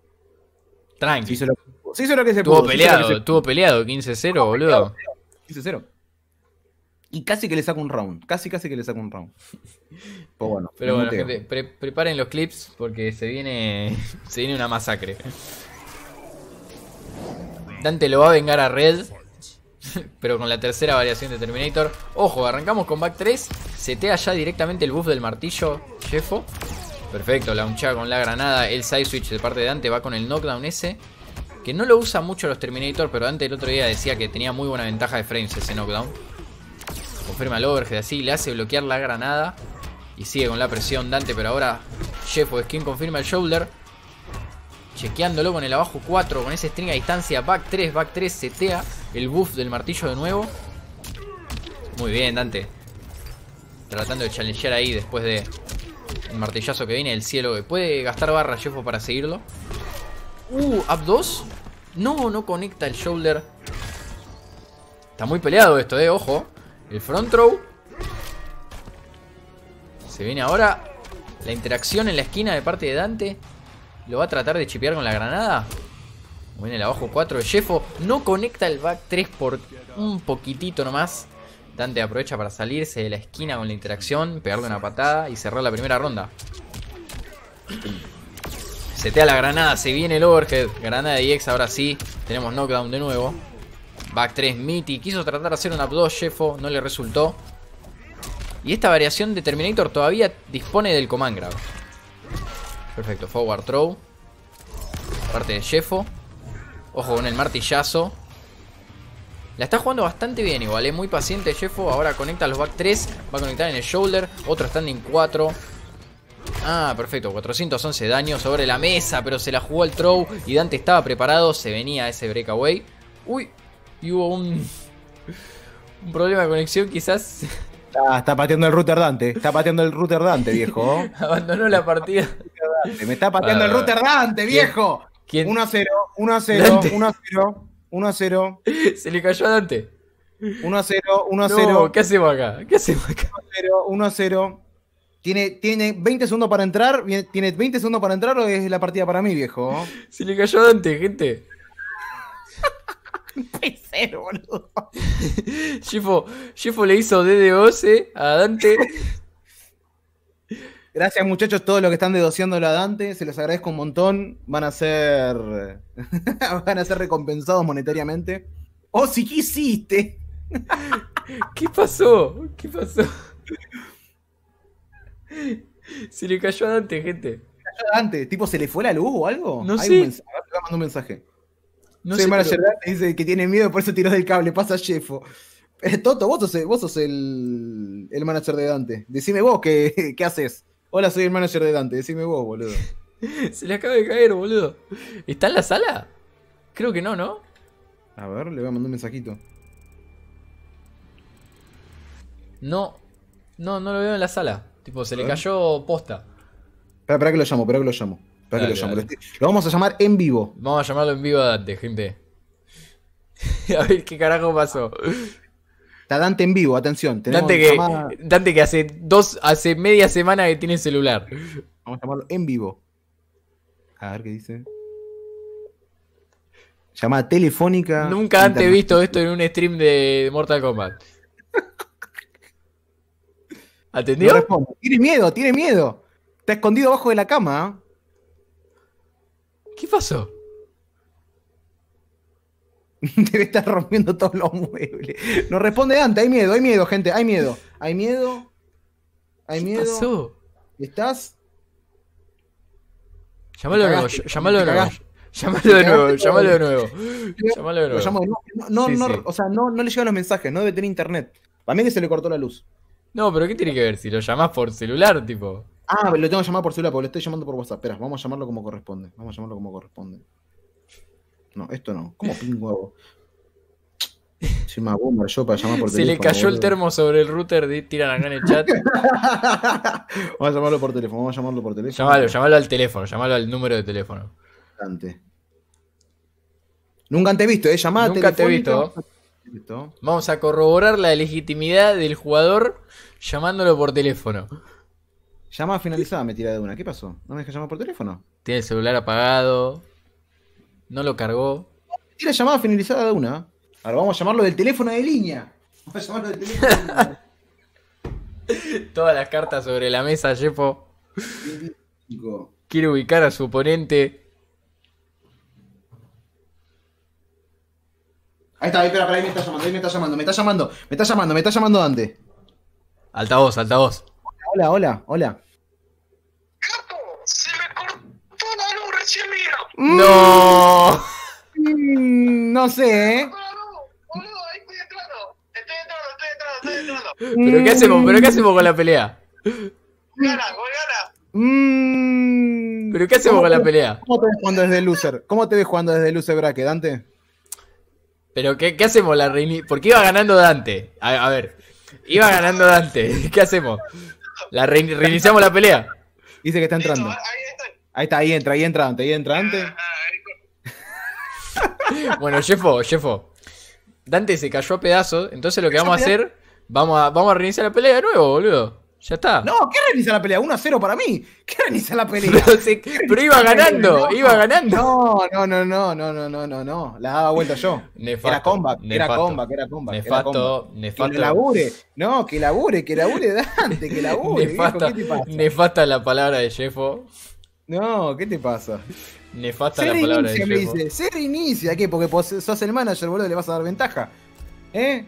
Se Tranqui. hizo lo, se hizo lo que se Estuvo pudo. se peleado, se estuvo peleado 15-0, boludo. 15-0. Y casi que le saco un round. Casi, casi que le saco un round. Pues bueno. Pero bueno, gente, pre- preparen los clips porque se viene. Se viene una masacre. Dante lo va a vengar a Red. Pero con la tercera variación de Terminator. Ojo, arrancamos con back 3. Setea ya directamente el buff del martillo, Jeffo. Perfecto, launchada con la granada. El side switch de parte de Dante va con el knockdown ese. Que no lo usa mucho los Terminator, pero Dante el otro día decía que tenía muy buena ventaja de frames ese knockdown. Confirma el overhead así, le hace bloquear la granada. Y sigue con la presión Dante, pero ahora Jeffo es quien confirma el shoulder. Chequeándolo con el abajo 4, con ese string a distancia. Back 3, back 3, setea el buff del martillo de nuevo. Muy bien, Dante. Tratando de challengear ahí después de martillazo que viene del cielo. ¿Puede gastar barra Jeffo para seguirlo? Uh, up 2. No, no conecta el shoulder. Está muy peleado esto, eh, ojo. El front throw. Se viene ahora la interacción en la esquina de parte de Dante. Lo va a tratar de chipear con la granada. Viene el abajo 4 de Jeffo. No conecta el back 3 por un poquitito nomás. Dante aprovecha para salirse de la esquina con la interacción, pegarle una patada y cerrar la primera ronda. Setea la granada, se viene el overhead. Granada de EX, ahora sí. Tenemos knockdown de nuevo. Back 3 Mitty. Quiso tratar de hacer un up 2 Jeffo, no le resultó. Y esta variación de Terminator todavía dispone del command grab. Perfecto, forward throw. Parte de Jeffo. Ojo con el martillazo. La está jugando bastante bien igual, es muy paciente Jeffo. Ahora conecta los back 3. Va a conectar en el shoulder. Otro standing 4. Ah, perfecto. 411 daño sobre la mesa. Pero se la jugó el throw. Y Dante estaba preparado. Se venía ese breakaway. Uy. Y hubo. Un problema de conexión quizás. Ah, está pateando el router Dante. Está pateando el router Dante, viejo. Abandonó la partida. Me está pateando Ah, el router Dante, viejo. ¿Quién? 1 a 0, 1 a 0, Dante. 1 a 0, 1 a 0, Se le cayó a Dante. 1 a 0, 1 a No, 0, ¿qué hacemos acá? ¿Qué hacemos acá? 1 a 0. Tiene, tiene 20 segundos para entrar. ¿Tiene 20 segundos para entrar o es la partida para mí, viejo? Se le cayó a Dante, gente. Es cero, boludo. Shifo, Shifo le hizo DD12 a Dante. Gracias, muchachos, todos los que están dedoseándolo a Dante. Se los agradezco un montón. Van a ser. van a ser recompensados monetariamente. ¡Oh, sí que hiciste! ¿Qué pasó? ¿Qué pasó? Se le cayó a Dante, gente. Dante, ¿tipo se le fue la luz o algo? No sé. Un mensaje. A le mando un mensaje. No Soy sé, manager pero- Dante, dice que tiene miedo, por eso tiró del cable. Pasa Jeffo. Eh, Toto, vos sos, vos sos el, el manager de Dante. Decime vos qué, qué haces. Hola, soy el manager de Dante. Decime vos, boludo. se le acaba de caer, boludo. ¿Está en la sala? Creo que no, ¿no? A ver, le voy a mandar un mensajito. No. No, no lo veo en la sala. Tipo, se le cayó posta. Espera, espera que lo llamo, espera que lo llamo. Espera Dale, que lo llamo. vamos a llamar en vivo. Vamos a llamarlo en vivo a Dante, gente. a ver qué carajo pasó. Está Dante en vivo, atención. Dante que, llamada- Dante que hace dos, hace media semana que tiene celular. Vamos a llamarlo en vivo. A ver qué dice. Llamada telefónica. Nunca antes he visto esto en un stream de Mortal Kombat. No ¿Atendió? responde. Tiene miedo, tiene miedo. Está escondido abajo de la cama. ¿Qué pasó? Debe estar rompiendo todos los muebles. No responde Dante, hay miedo, hay miedo, gente, hay miedo. Hay miedo. Hay ¿Qué miedo. pasó? ¿Estás? Llámalo de nuevo, llámalo de nuevo. Llámalo de nuevo, llámalo de nuevo. Llámalo de nuevo. No, no, o sea, no, no le llegan los mensajes, no debe tener internet. Para mí que se le cortó la luz. No, pero ¿qué tiene que ver? Si lo llamás por celular, tipo. Ah, lo tengo que llamar por celular porque lo estoy llamando por WhatsApp. Espera, vamos a llamarlo como corresponde. Vamos a llamarlo como corresponde. No, esto no. ¿Cómo pin huevo? Soy más boomer yo para llamar por Se le teléfono. cayó el termo sobre el router, tiran acá en el chat. vamos a llamarlo por teléfono, vamos a llamarlo por teléfono. Llámalo, llámalo al teléfono, llámalo al número de teléfono. Dante. Nunca te he visto, ¿eh? Llamada Nunca te he. Listo. Vamos a corroborar la legitimidad del jugador llamándolo por teléfono. Llamada finalizada, me tira de una. ¿Qué pasó? ¿No me deja llamar por teléfono? Tiene el celular apagado. No lo cargó. Tira llamada finalizada de una. Ahora vamos a llamarlo del teléfono de línea. Vamos a llamarlo del teléfono de línea. Todas las cartas sobre la mesa, Jeffo. Chico. Quiere ubicar a su oponente. Ahí está, ahí, espera, espera, ahí me está llamando, ahí me está llamando, me está llamando, me está llamando, me está llamando Dante. Altavoz, altavoz. Hola, hola, hola. Capo, se me cortó la luz recién mira. ¡No! Mm, no sé, ¿eh? No, no, boludo, ahí estoy entrando. Estoy entrando, estoy entrando, estoy entrando. ¿Pero qué hacemos? ¿Pero qué hacemos con la pelea? Gana, gana. Mm, ¿Pero qué hacemos con la pelea? ¿Cómo te ves jugando desde el loser? ¿Cómo te ves jugando desde el loser bracket, Dante? ¿Pero qué, qué hacemos la reini... Porque iba ganando Dante. A, a ver. Iba ganando Dante. ¿Qué hacemos? La rein- reiniciamos la pelea. Dice que está Listo, entrando. ahí. Ahí está, ahí entra, ahí entra Dante, ahí entra Dante. Ah, ahí con- Bueno, Jeffo, Jeffo. Dante se cayó a pedazos. Entonces lo que vamos a hacer. Vamos a, vamos a reiniciar la pelea de nuevo, boludo. Ya está. No, ¿qué reinicia la pelea? 1 a 0 para mí. ¿Qué reinicia la pelea? Pero, se- pero iba ganando, iba ganando. No, no, no, no, no, no, no, no, no. La daba vuelta yo. Era comeback, era nefasto. comeback, era comeback. era Nefasto, comeback. Que labure. No, que labure, que labure Dante, que labure. viejo, Nefasta, ¿Qué te pasa? nefasta la palabra de Jeffo. No, ¿qué te pasa? Nefasta Se la palabra de reinicia, me dice. Se reinicia, ¿qué? Porque sos el manager, boludo, le vas a dar ventaja. ¿Eh?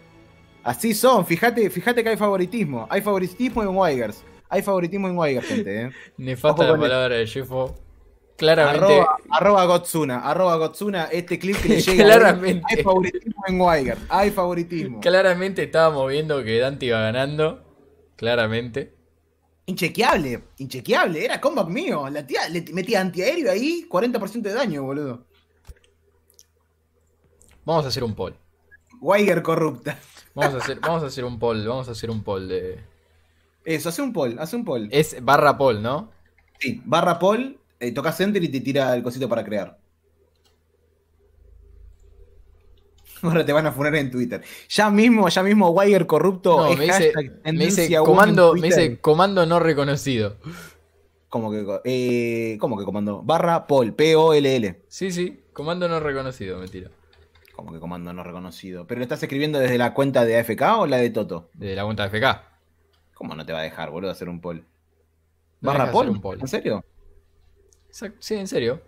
Así son, fíjate, fíjate que hay favoritismo. Hay favoritismo en Wigers. Hay favoritismo en Wigers, gente, ¿eh? Nefasta Ojo la con el- palabra de Jeffo. Claramente. Arroba, arroba Gotsuna, arroba Gotsuna, este clip que le llega. Claramente. Hay favoritismo en Wigers, hay favoritismo. Claramente estábamos viendo que Dante iba ganando. Claramente. Inchequeable, inchequeable, era comeback mío. La tía le metía antiaéreo ahí, 40% de daño, boludo. Vamos a hacer un poll. Weiger corrupta. Vamos a hacer, vamos a hacer un poll. Vamos a hacer un poll de. Eso, hace un poll, hace un poll. Es barra poll, ¿no? Sí, barra poll, eh, tocas enter y te tira el cosito para crear. Ahora te van a funar en Twitter. Ya mismo, ya mismo Weiger corrupto No, es me dice, me comando, me dice comando no reconocido. ¿Cómo que, eh, ¿Cómo que comando? Barra poll, P-O-L-L. Sí, sí, comando no reconocido, mentira. ¿Cómo que comando no reconocido? ¿Pero lo estás escribiendo desde la cuenta de AFK o la de Toto? De la cuenta de FK. ¿Cómo no te va a dejar, boludo, hacer un poll? No ¿Barra poll? un poll. ¿En serio? Sí, en serio.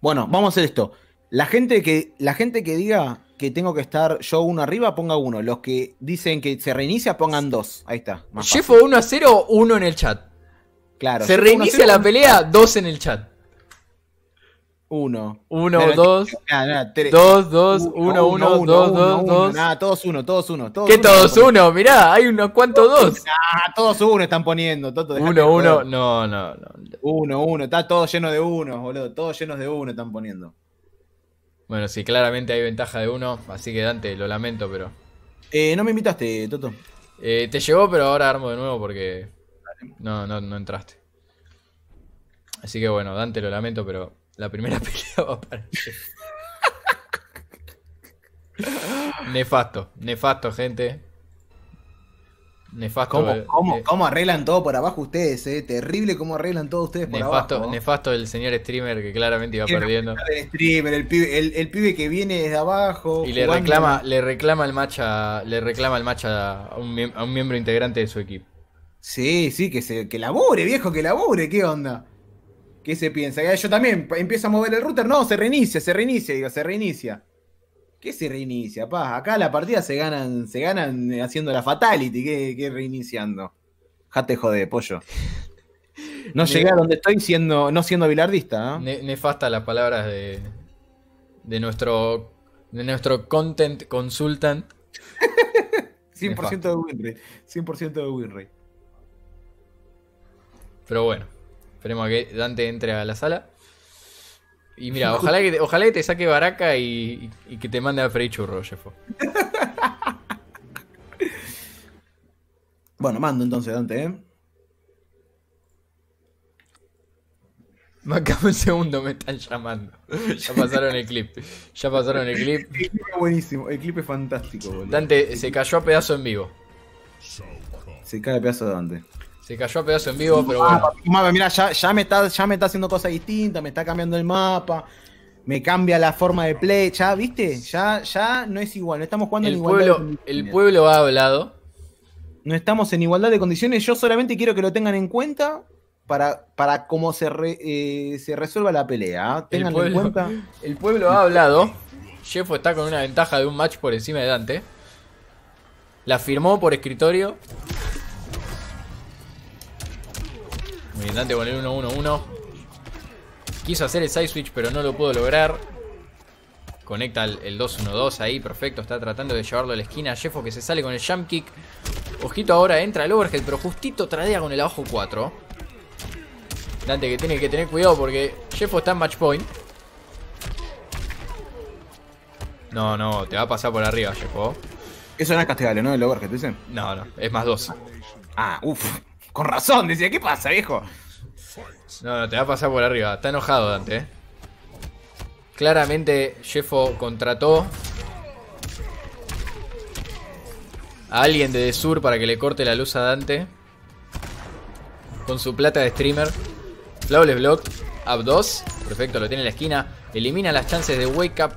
Bueno, vamos a hacer esto. La gente que, la gente que diga que tengo que estar yo uno arriba, ponga uno. Los que dicen que se reinicia, pongan dos. Ahí está. más. Jeffo 1 a 0, 1 en el chat. Claro. Se reinicia la pelea, 2 en el chat. Uno. 1, Pero- 2, Nada, nada, tres. 2, 2, Uno, 1, 1, uno, 2, uno, 2, uno. 2. Nada, todos uno, todos uno. Todos ¿Qué uno todos uno? Mirá, hay unos cuantos dos. Ah, todos uno están poniendo. Toto, dejate 1, de 1. joder. No, no, no. Uno, uno. Está todo lleno de unos, boludo. Todos llenos de uno están poniendo. Bueno, sí, claramente hay ventaja de uno. Así que Dante, lo lamento, pero. Eh, no me invitaste, Toto. Eh, te llegó, pero ahora armo de nuevo porque. No, no, no entraste. Así que bueno, Dante, lo lamento, pero la primera pelea va para. Nefasto, nefasto, gente. Nefasto. ¿Cómo, eh, cómo, eh, cómo arreglan todo por abajo ustedes, eh? Terrible cómo arreglan todo ustedes por nefasto, abajo. nefasto el señor streamer que claramente iba perdiendo. El streamer, el pibe, el, el pibe que viene desde abajo. Y le reclama, le reclama el match a, le reclama el match a un, a un miembro integrante de su equipo. Sí, sí, que, se, que labure, viejo, que labure, ¿qué onda? ¿Qué se piensa? Yo también empiezo a mover el router, no, se reinicia, se reinicia, digo, se reinicia. ¿Qué se reinicia, pa? Acá la partida se ganan, se ganan haciendo la fatality, ¿qué, qué reiniciando? Jate joder, pollo. No llegué a donde estoy siendo, no siendo bilardista. Ne- nefasta las palabras de, de nuestro de nuestro content consultant. 100% de winrate, 100% de winrate. Pero bueno, esperemos a que Dante entre a la sala. Y mira, ojalá que, te- ojalá que te saque Baraka y, y que te mande a Freddy Churro, Jeffo. Bueno, mando entonces, Dante, ¿eh? Acá un segundo me están llamando. Ya pasaron el clip. Ya pasaron el clip. El clip es buenísimo, el clip es fantástico, boludo. Dante se cayó a pedazo en vivo. Se cae el pedazo de Dante. Se cayó a pedazo en vivo, pero bueno. Mapa, mira, ya, ya, me está, ya me está haciendo cosas distintas, me está cambiando el mapa, me cambia la forma de play, ya, ¿viste? Ya, ya no es igual, no estamos jugando en El igualdad de pueblo, condiciones. el pueblo ha hablado. No estamos en igualdad de condiciones, yo solamente quiero que lo tengan en cuenta para, para cómo se, re- eh, se resuelva la pelea. ¿ah? El Ténganlo en cuenta. el pueblo ha hablado. Jeffo está con una ventaja de un match por encima de Dante. La firmó por escritorio. Dante con el 1-1-1. Quiso hacer el side switch, pero no lo pudo lograr. Conecta el, el 2-1-2 ahí, perfecto. Está tratando de llevarlo a la esquina. Jeffo que se sale con el jump kick. Ojito ahora, entra el overhead, pero justito tradea con el abajo 4. Dante que tiene que tener cuidado porque Jeffo está en match point. No, no, te va a pasar por arriba, Jeffo. Eso no es castigable, ¿no? El overhead, dicen. No, no, es más dos. Ah, uff. Con razón, decía, ¿qué pasa, viejo? No, no, te va a pasar por arriba. Está enojado Dante. eh. Claramente Jeffo contrató a alguien de The Sur para que le corte la luz a Dante. Con su plata de streamer. Flawless Block. Up 2. Perfecto, lo tiene en la esquina. Elimina las chances de Wake Up.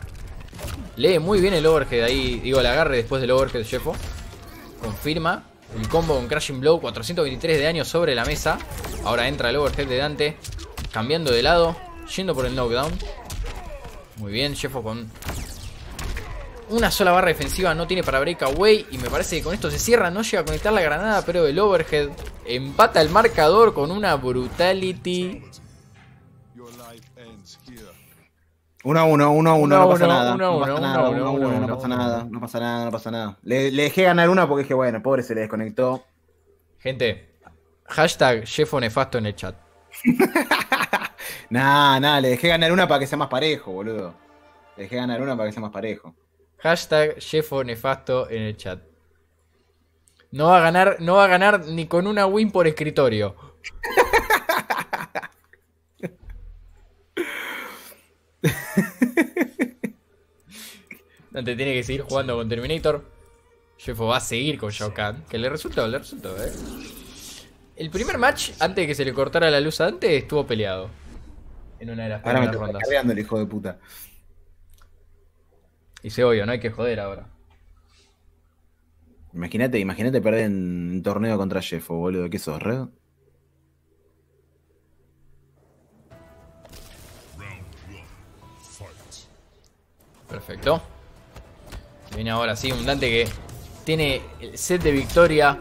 Lee muy bien el overhead ahí. Digo, el agarre después del overhead Jeffo. Confirma. El combo con Crashing Blow. 423 de daño sobre la mesa. Ahora entra el overhead de Dante. Cambiando de lado. Yendo por el knockdown. Muy bien, Jeffo con una sola barra defensiva no tiene para breakaway. Y me parece que con esto se cierra. No llega a conectar la granada, pero el overhead empata el marcador con una brutality. Uno a uno, uno a uno, Uno a no pasa nada. No pasa nada, no pasa nada, no pasa nada, no pasa nada. Le, le dejé ganar una porque dije, bueno, pobre se le desconectó. Gente, hashtag Jeffo Nefasto en el chat. Nah, nah, le dejé ganar una para que sea más parejo, boludo. Le dejé ganar una para que sea más parejo. Hashtag Jeffo Nefasto en el chat. No va a ganar, no va a ganar ni con una win por escritorio. Dante tiene que seguir jugando con Terminator. Jeffo va a seguir con Shao Kahn. Que le resultó, le resultó, eh. El primer match, antes de que se le cortara la luz a Dante, estuvo peleado. En una de las Ahora me primeras rondas. cargando el hijo de puta. Y se obvio, no hay que joder ahora. Imagínate, imagínate perder en un torneo contra Jeffo, boludo. ¿Qué sos, red? Perfecto. Se viene ahora sí un Dante que tiene el set de victoria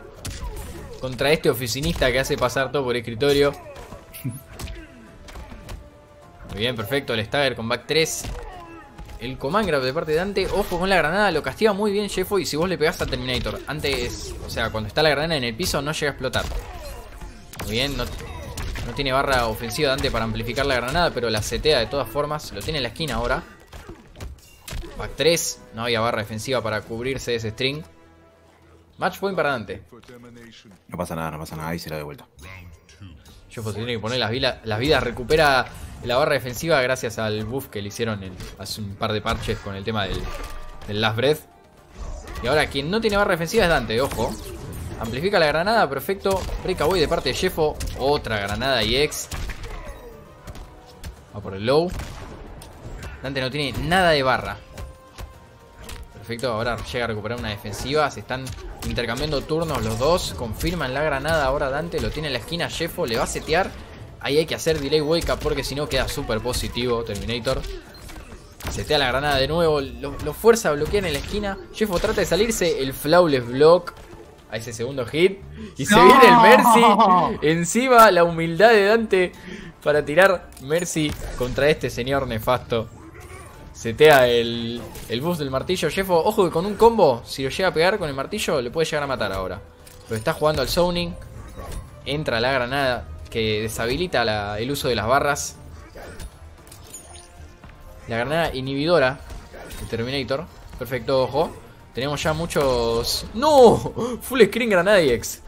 contra este oficinista que hace pasar todo por escritorio. Muy bien, perfecto. El Stagger con back 3. El command grab de parte de Dante. Ojo con la granada. Lo castiga muy bien Jeffo. Y si vos le pegás a Terminator antes, o sea, cuando está la granada en el piso, no llega a explotar. Muy bien, no, no tiene barra ofensiva Dante para amplificar la granada, pero la setea de todas formas. Lo tiene en la esquina ahora. Back 3. No había barra defensiva para cubrirse de ese string. Match point para Dante. No pasa nada, no pasa nada. Ahí se la de vuelta. Jeffo se tiene que poner las, vila- las vidas. Recupera la barra defensiva gracias al buff que le hicieron hace un par de parches con el tema del, del Last Breath. Y ahora quien no tiene barra defensiva es Dante, ojo. Amplifica la granada, perfecto. Breakaway de parte de Jeffo. Otra granada EX. Va por el low. Dante no tiene nada de barra. Perfecto, ahora llega a recuperar una defensiva. Se están intercambiando turnos los dos. Confirman la granada. Ahora Dante lo tiene en la esquina. Jeffo le va a setear. Ahí hay que hacer delay wake up porque si no queda súper positivo Terminator. Setea la granada de nuevo. Lo, lo fuerza a bloquear en la esquina. Jeffo trata de salirse. El flawless block. A ese segundo hit. Y se ¡No! viene el Mercy. Encima la humildad de Dante para tirar Mercy contra este señor nefasto. Setea el, el boost del martillo. Jeffo, ojo que con un combo, si lo llega a pegar con el martillo, le puede llegar a matar ahora. Pero está jugando al zoning. Entra la granada que deshabilita el uso de las barras. La granada inhibidora de Terminator. Perfecto, ojo. Tenemos ya muchos... ¡No! Full screen granada ex.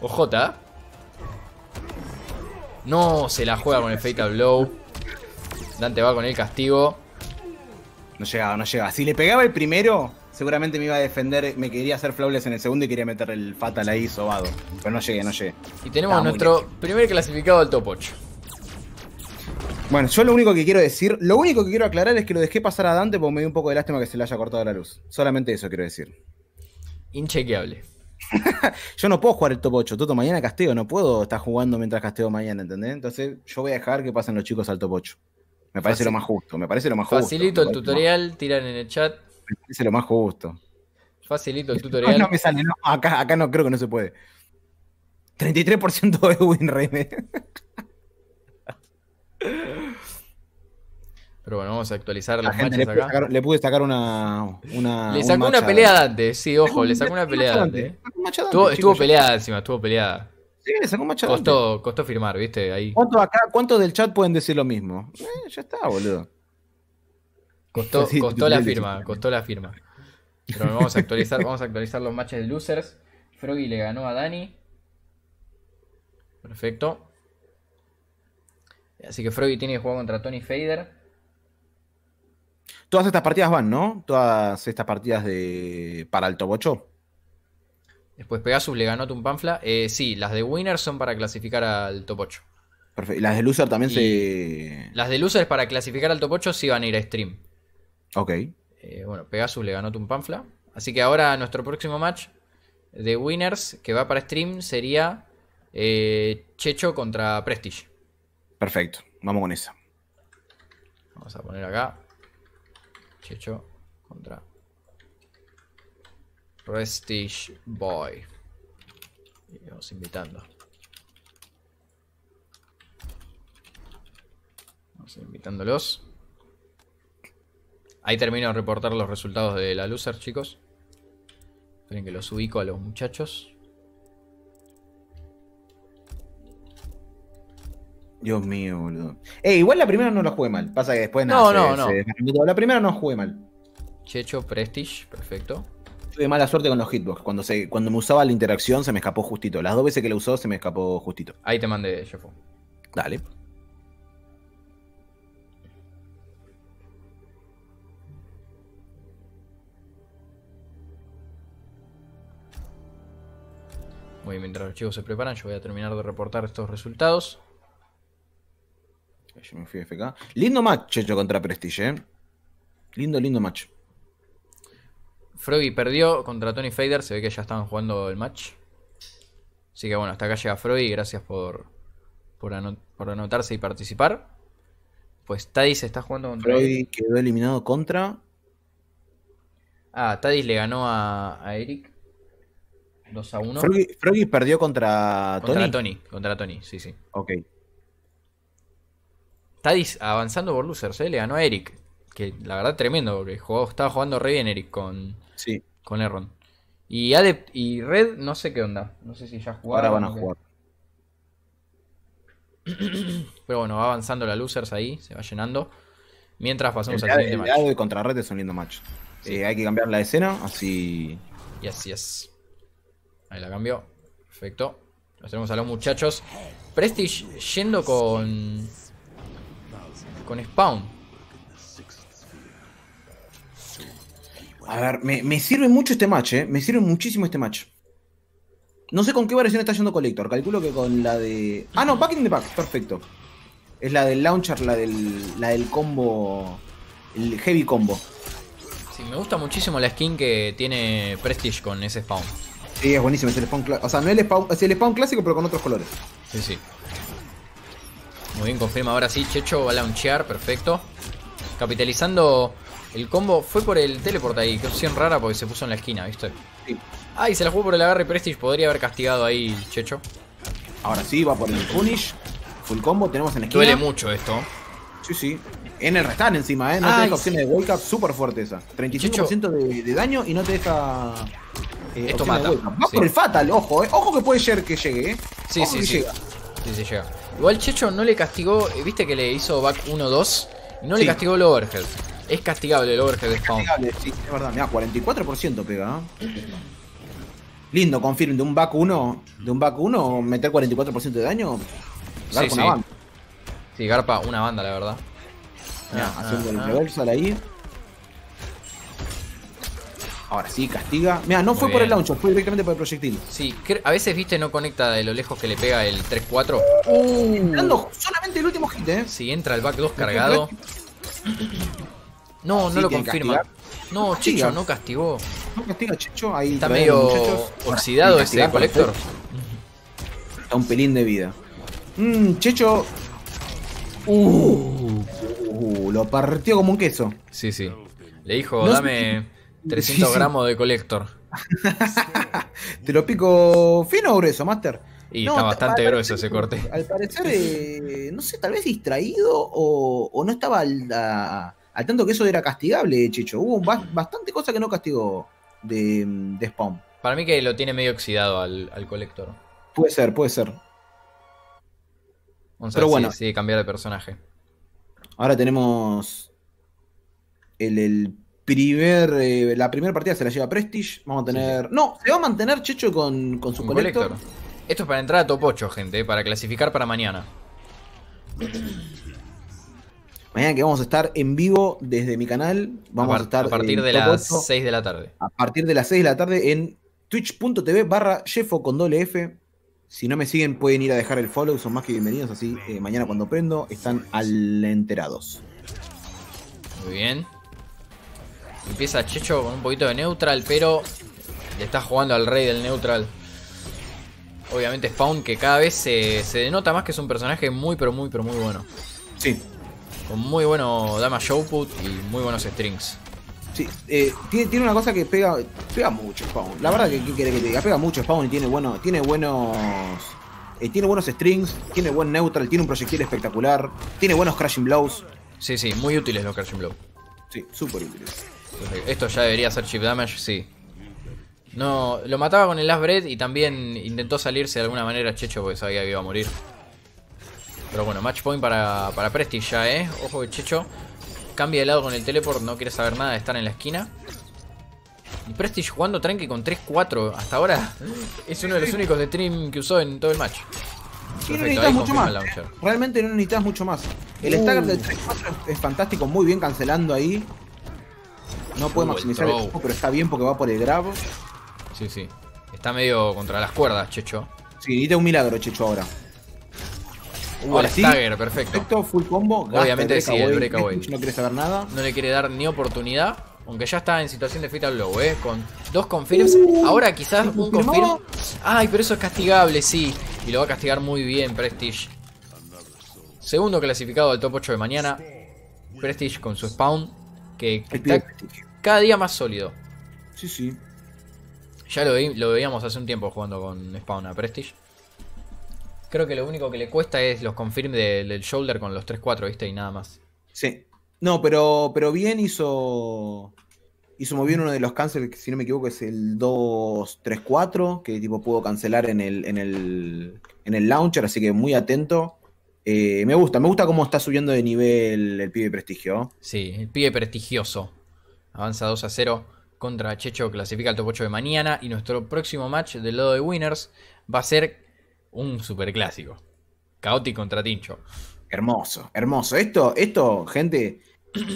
OJ. No, se la juega con el Fatal Blow. Dante va con el castigo. No llegaba, no llegaba. Si le pegaba el primero, seguramente me iba a defender. Me quería hacer flawless en el segundo y quería meter el fatal ahí sobado. Pero no llegué, no llegué. Y tenemos nuestro primer clasificado del top 8. Bueno, yo lo único que quiero decir, lo único que quiero aclarar es que lo dejé pasar a Dante porque me dio un poco de lástima que se le haya cortado la luz. Solamente eso quiero decir. Inchequeable. Yo no puedo jugar el top 8, Toto, mañana casteo, no puedo estar jugando mientras casteo mañana, ¿entendés? Entonces yo voy a dejar que pasen los chicos al top 8. Me parece lo más justo, me parece lo más justo. Facilito el tutorial, tiran en el chat. Me parece lo más justo. Facilito el No, tutorial. no me sale, no, acá, acá no creo que no se puede. 33% de win rate. Pero bueno, vamos a actualizar La los gente le pude, acá. sacar, le pude sacar una. una Le sacó una pelea a Dante, sí, ojo, le sacó una pelea a Dante. Estuvo, estuvo peleada encima, estuvo peleada. Sí, sacó un match adelante. Costó, costó firmar, ¿viste? Ahí. ¿Cuántos acá, cuántos del chat pueden decir lo mismo? Eh, ya está, boludo. Costó, Sí, costó la firma, costó la firma. Pero vamos a actualizar, vamos a actualizar los matches de losers. Froggy le ganó a Dani. Perfecto. Así que Froggy tiene que jugar contra Tony Fader. Todas estas partidas van, ¿no? Todas estas partidas de para el 8. Después Pegasus le ganó a Tumpanfla. Eh, sí, las de Winner son para clasificar al top 8. Perfecto. Y las de loser también Y- se. Las de losers para clasificar al top 8 sí van a ir a stream. Ok. Eh, bueno, Pegasus le ganó a Tumpanfla. Así que ahora nuestro próximo match de Winners que va para stream sería eh, Checho contra Prestige. Perfecto. Vamos con esa. Vamos a poner acá. Checho contra Prestige Boy. Y vamos invitando. Vamos invitándolos. Ahí termino de reportar los resultados de la loser, chicos. Esperen que los ubico a los muchachos. Dios mío, boludo. Eh, igual la primera no la jugué mal. Pasa que después No, nada, no, se- no. se- La primera no jugué mal. Checho, Prestige, perfecto. Tuve mala suerte con los hitbox. Cuando, se, cuando me usaba la interacción se me escapó justito. Las dos veces que la usó se me escapó justito. Ahí te mandé, Jeffo. Dale. Muy bien, mientras los chicos se preparan, yo voy a terminar de reportar estos resultados. Yo me fui FK. Lindo match, Checho, contra Prestige, ¿eh? Lindo, lindo match. Froggy perdió contra Tony Fader, se ve que ya estaban jugando el match. Así que bueno, hasta acá llega Froggy, gracias por, por, ano- por anotarse y participar. Pues Tadis está jugando contra. Freud quedó eliminado contra. Ah, Tadis le ganó a, a Eric 2 a 1. Froggy, Froggy perdió contra Tony. Contra Tony, contra Tony, sí, sí. Ok. Tadis avanzando por losers, ¿eh? le ganó a Eric. Que la verdad tremendo, porque jugó- estaba jugando re bien Eric con, Sí. con Erron. Y Adept y Red, no sé qué onda. No sé si ya jugaron. Ahora van a qué. jugar. Pero bueno, va avanzando la losers ahí, se va llenando. Mientras pasamos El al siguiente el match. Y contra Red es un lindo match. Eh, hay que cambiar la escena, así. Yes, yes. Ahí la cambio. Perfecto. Nos tenemos a los muchachos. Prestige yendo con. Con Spawn. A ver, me, me sirve mucho este match, ¿eh? Me sirve muchísimo este match. No sé con qué variación está yendo Collector. Calculo que con la de. Ah, no, Back in the Pack. Perfecto. Es la del launcher, la del, la del combo. El heavy combo. Sí, me gusta muchísimo la skin que tiene Prestige con ese Spawn. Sí, es buenísimo. Es el spawn O sea, no es el spawn, es el spawn clásico, pero con otros colores. Sí, sí. Muy bien, confirma ahora sí. Checho va a launchear, perfecto. Capitalizando el combo. Fue por el teleport ahí. Qué opción rara porque se puso en la esquina, ¿viste? Sí. Ay, se la jugó por el agarre Prestige. Podría haber castigado ahí Checho. Ahora sí, va por el punish. Full combo, tenemos en la esquina. Duele mucho esto. Sí, sí. En el restante encima, ¿eh? No Ay, te deja opciones sí. de wake up súper fuerte esa. 35% de, de daño y no te deja. eh, Esto de mata. Va sí. por el fatal, ojo, ¿eh? Ojo que puede ser que llegue, ¿eh? Sí, Ojo sí, que sí. llega. Sí, sí, llega. Igual Checho no le castigó. eh, Viste que le hizo back 1-2. Y no Sí. le castigó el overhead. Es castigable el overhead de Spawn. Sí, es verdad. Mira, 44% pega. ¿eh? Lindo, confirm. De un back 1, de un back 1, meter 44% de daño. Garpa Sí, una sí. banda. Sí, Garpa, una banda, la verdad. Mirá, Ah, haciendo ah, el ah. reversal ahí. Ahora sí, castiga. Mira, no Muy fue por el launcher, fue directamente por el proyectil. Sí, a veces, viste, no conecta de lo lejos que le pega el 3-4. Dando solamente el último hit, ¿eh? Si entra el back 2 cargado. No, no lo confirma. No. Chicho, no castigó. No castiga Checho, ahí Está medio oxidado ese colector. Está un pelín de vida. Mmm, Checho. Uh, lo partió como un queso. Sí, sí. Le dijo, No dame 300 Sí, sí. gramos de colector. ¿Te lo pico fino o grueso, Master? Y No, está ta- bastante grueso parecer- ese corte. Al parecer, eh, no sé, tal vez distraído o, o no estaba al, a- al tanto que eso era castigable, Checho. Hubo ba- bastante cosa que no castigó de, de Spawn. Para mí que lo tiene medio oxidado al, al colector. Puede ser, puede ser. Vamos a Pero ver bueno. si, si cambiar de personaje. Ahora tenemos el, el primer, eh, la primera partida se la lleva Prestige. Vamos a tener. No, se va a mantener Checho con, con su Un colector. Collector. Esto es para entrar a top 8, gente, para clasificar para mañana. Mañana que vamos a estar en vivo desde mi canal. Vamos a, par- estar a partir de las 8, 6 de la tarde. a partir de las 6 de la tarde en twitch.tv barra Jeffo con doble F. Si no me siguen, pueden ir a dejar el follow, son más que bienvenidos. Así eh, mañana cuando prendo, están al enterados. Muy bien. Empieza Checho con un poquito de neutral, pero le está jugando al rey del neutral. Obviamente Spawn que cada vez se, se denota más que es un personaje muy pero muy pero muy bueno. Sí, Con muy bueno damage output y muy buenos strings. sí. eh, tiene, tiene una cosa que pega, pega mucho Spawn. La verdad que ¿qué quiere que te diga? Pega mucho Spawn y tiene bueno, tiene buenos. eh, tiene buenos strings, tiene buen neutral, tiene un proyectil espectacular, tiene buenos crashing blows. Sí, sí, muy útiles los Crashing Blow. Sí, súper útil. Perfecto. Esto ya debería ser chip damage, sí. No, lo mataba con el last breath y también intentó salirse de alguna manera Checho porque sabía que iba a morir. Pero bueno, match point para, para Prestige ya, eh. Ojo que Checho cambia de lado con el teleport, no quiere saber nada de estar en la esquina. Y Prestige jugando tranqui con 3-4 hasta ahora. Es uno de los únicos de stream que usó en todo el match. Sí, no Perfecto, necesitas mucho más. launcher. Realmente no necesitas mucho más. El Uh. stagger del 3-4 es, fantástico, muy bien cancelando ahí. No puede Uh, maximizar el tiempo, pero está bien porque va por el grab. Sí, sí. Está medio contra las cuerdas, Checho. Sí, necesita un milagro, Checho, ahora. Uh, Ahora sí. stagger, perfecto. Perfecto, full combo. Obviamente sí, el breakaway. No quiere saber nada. No le quiere dar ni oportunidad. Aunque ya está en situación de fatal blow, ¿eh? Con dos confirms. Ahora quizás un confirm. Ay, pero eso es castigable, sí. Y lo va a castigar muy bien, Prestige. Segundo clasificado al top 8 de mañana. Prestige con su spawn. Que está cada día más sólido. Sí, sí. Ya lo veíamos hace un tiempo jugando con spawn a Prestige. Creo que lo único que le cuesta es los confirm de- del shoulder con los 3-4, ¿viste? Y nada más. Sí. No, pero, pero bien hizo. Hizo muy bien uno de los cancels, que si no me equivoco es el 2-3-4, que tipo pudo cancelar en el, en el, en el launcher, así que muy atento. Eh, me gusta, me gusta cómo está subiendo de nivel el pibe prestigio. Sí, el pibe prestigioso. Avanza 2 a 0 contra Checho, clasifica al top 8 de mañana. Y nuestro próximo match del lado de Winners va a ser un superclásico. Chaotic contra Tincho. Hermoso, hermoso. Esto, esto, gente,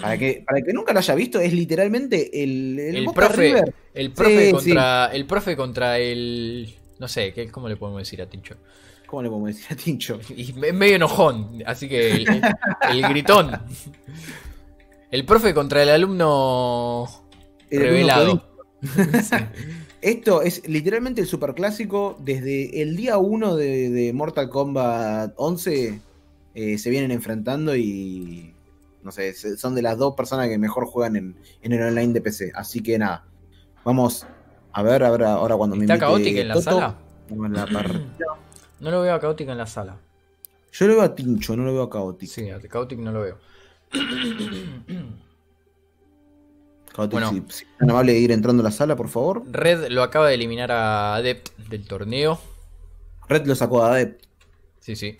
para que, para que nunca lo haya visto, es literalmente el, el, El Boca profe, River. el profe Sí, contra. El profe contra el. No sé, ¿qué, ¿cómo le podemos decir a Tincho? ¿Cómo le podemos decir a Tincho? Y es medio enojón, así que el, el- el gritón. El profe contra el alumno El revelado. alumno Esto es literalmente el superclásico. Desde el día 1 de, de Mortal Kombat 11 eh, se vienen enfrentando y. No sé, son de las dos personas que mejor juegan en, en el online de PC. Así que nada. Vamos a ver ahora, ahora cuando me ¿Está Chaotic en la Toto, sala? a la. No lo veo a Chaotic en la sala. Yo lo veo a Tincho, no lo veo a Chaotic. Sí, a no lo veo. Bueno. si, si es tan amable de ir entrando a la sala, por favor. Red lo acaba de eliminar a Adept del torneo. Red lo sacó a Adept. Sí, sí.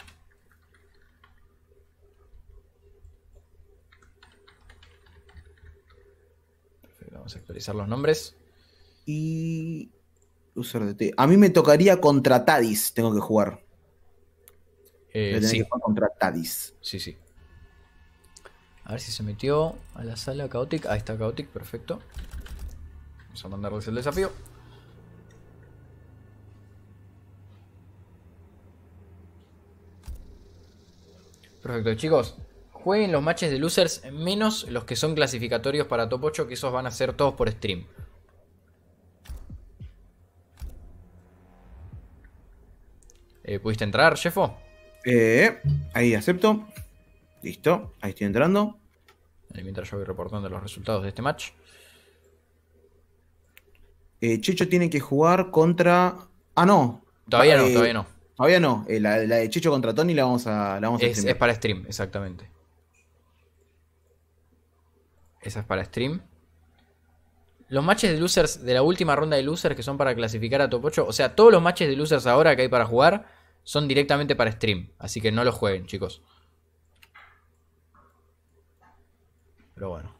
Perfecto, vamos a actualizar los nombres. Y. User de T. A mí me tocaría contra Tadis, tengo que jugar. Eh, sí, que jugar contra Tadis. sí, sí. A ver si se metió a la sala Chaotic. Ahí está Chaotic, perfecto. Vamos a mandarles el desafío. Perfecto, chicos. Jueguen los matches de losers menos los que son clasificatorios para top 8, que esos van a ser todos por stream. Eh, ¿Pudiste entrar, Jeffo? Eh, ahí acepto. Listo, ahí estoy entrando. Mientras yo voy reportando los resultados de este match. Eh, Checho tiene que jugar contra. Ah, no. Todavía no, Eh, todavía no. Todavía no. Eh, la, la de Checho contra Tony la vamos a, la vamos a Es, streamear. es para stream, exactamente. Esa es para stream. los matches de losers de la última ronda de losers que son para clasificar a top 8. O sea, todos los matches de losers ahora que hay para jugar son directamente para stream. Así que no los jueguen, chicos. Pero bueno.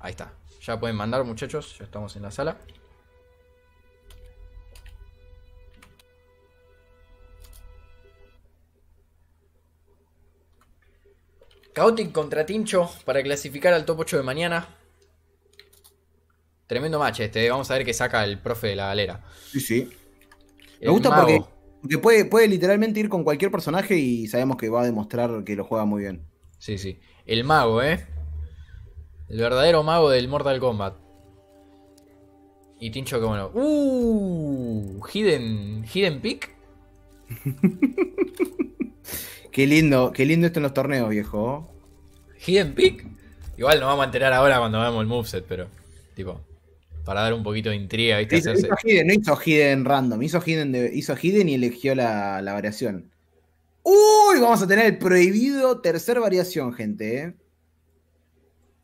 Ahí está. Ya pueden mandar, muchachos. Ya estamos en la sala. Chaotic contra Tincho para clasificar al top 8 de mañana. Tremendo match este. Vamos a ver qué saca el profe de la galera. Sí, sí. Me El gusta mago. porque, porque puede, puede literalmente ir con cualquier personaje y sabemos que va a demostrar que lo juega muy bien. Sí, sí. El mago, ¿eh? El verdadero mago del Mortal Kombat. Y Tincho, que bueno. ¡Uh! Hidden, Hidden Peak. Qué lindo, qué lindo esto en los torneos, viejo. Hidden Peak. Igual nos vamos a enterar ahora cuando veamos el moveset, pero. Tipo. Para dar un poquito de intriga, ¿viste? Hizo, Hacerse- hizo hidden, no hizo hidden random, hizo hidden, de- hizo hidden y eligió la, la variación. Uy, vamos a tener el prohibido tercera variación, gente. ¿eh?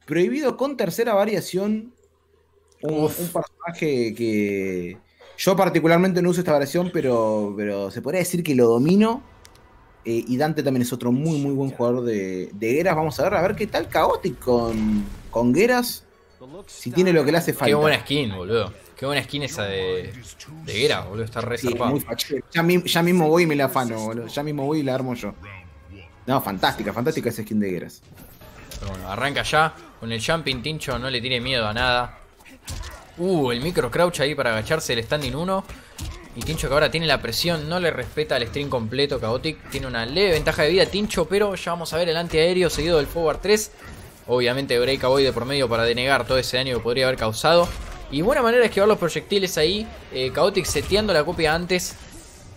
Prohibido con tercera variación. Un, personaje que yo particularmente no uso esta variación, pero, pero se podría decir que lo domino. Eh, y Dante también es otro muy, muy buen jugador de, de Geras. Vamos a ver, a ver qué tal Chaotic con, con Geras. Si tiene lo que le hace falta. Qué buena skin, boludo. Qué buena skin esa de. De Gera, boludo. Está re Sí, muy ya mismo voy y me la afano, boludo. Ya mismo voy y la armo yo. No, fantástica, fantástica esa skin de Geras. Pero bueno, arranca ya. Con el jumping, Tincho no le tiene miedo a nada. Uh, el micro crouch ahí para agacharse el standing 1. Y Tincho que ahora tiene la presión, no le respeta el stream completo. Chaotic tiene una leve ventaja de vida, Tincho, pero ya vamos a ver el antiaéreo seguido del forward 3. Obviamente Breakaway de por medio para denegar todo ese daño que podría haber causado. Y buena manera de esquivar los proyectiles ahí. Eh, Chaotic seteando la copia antes.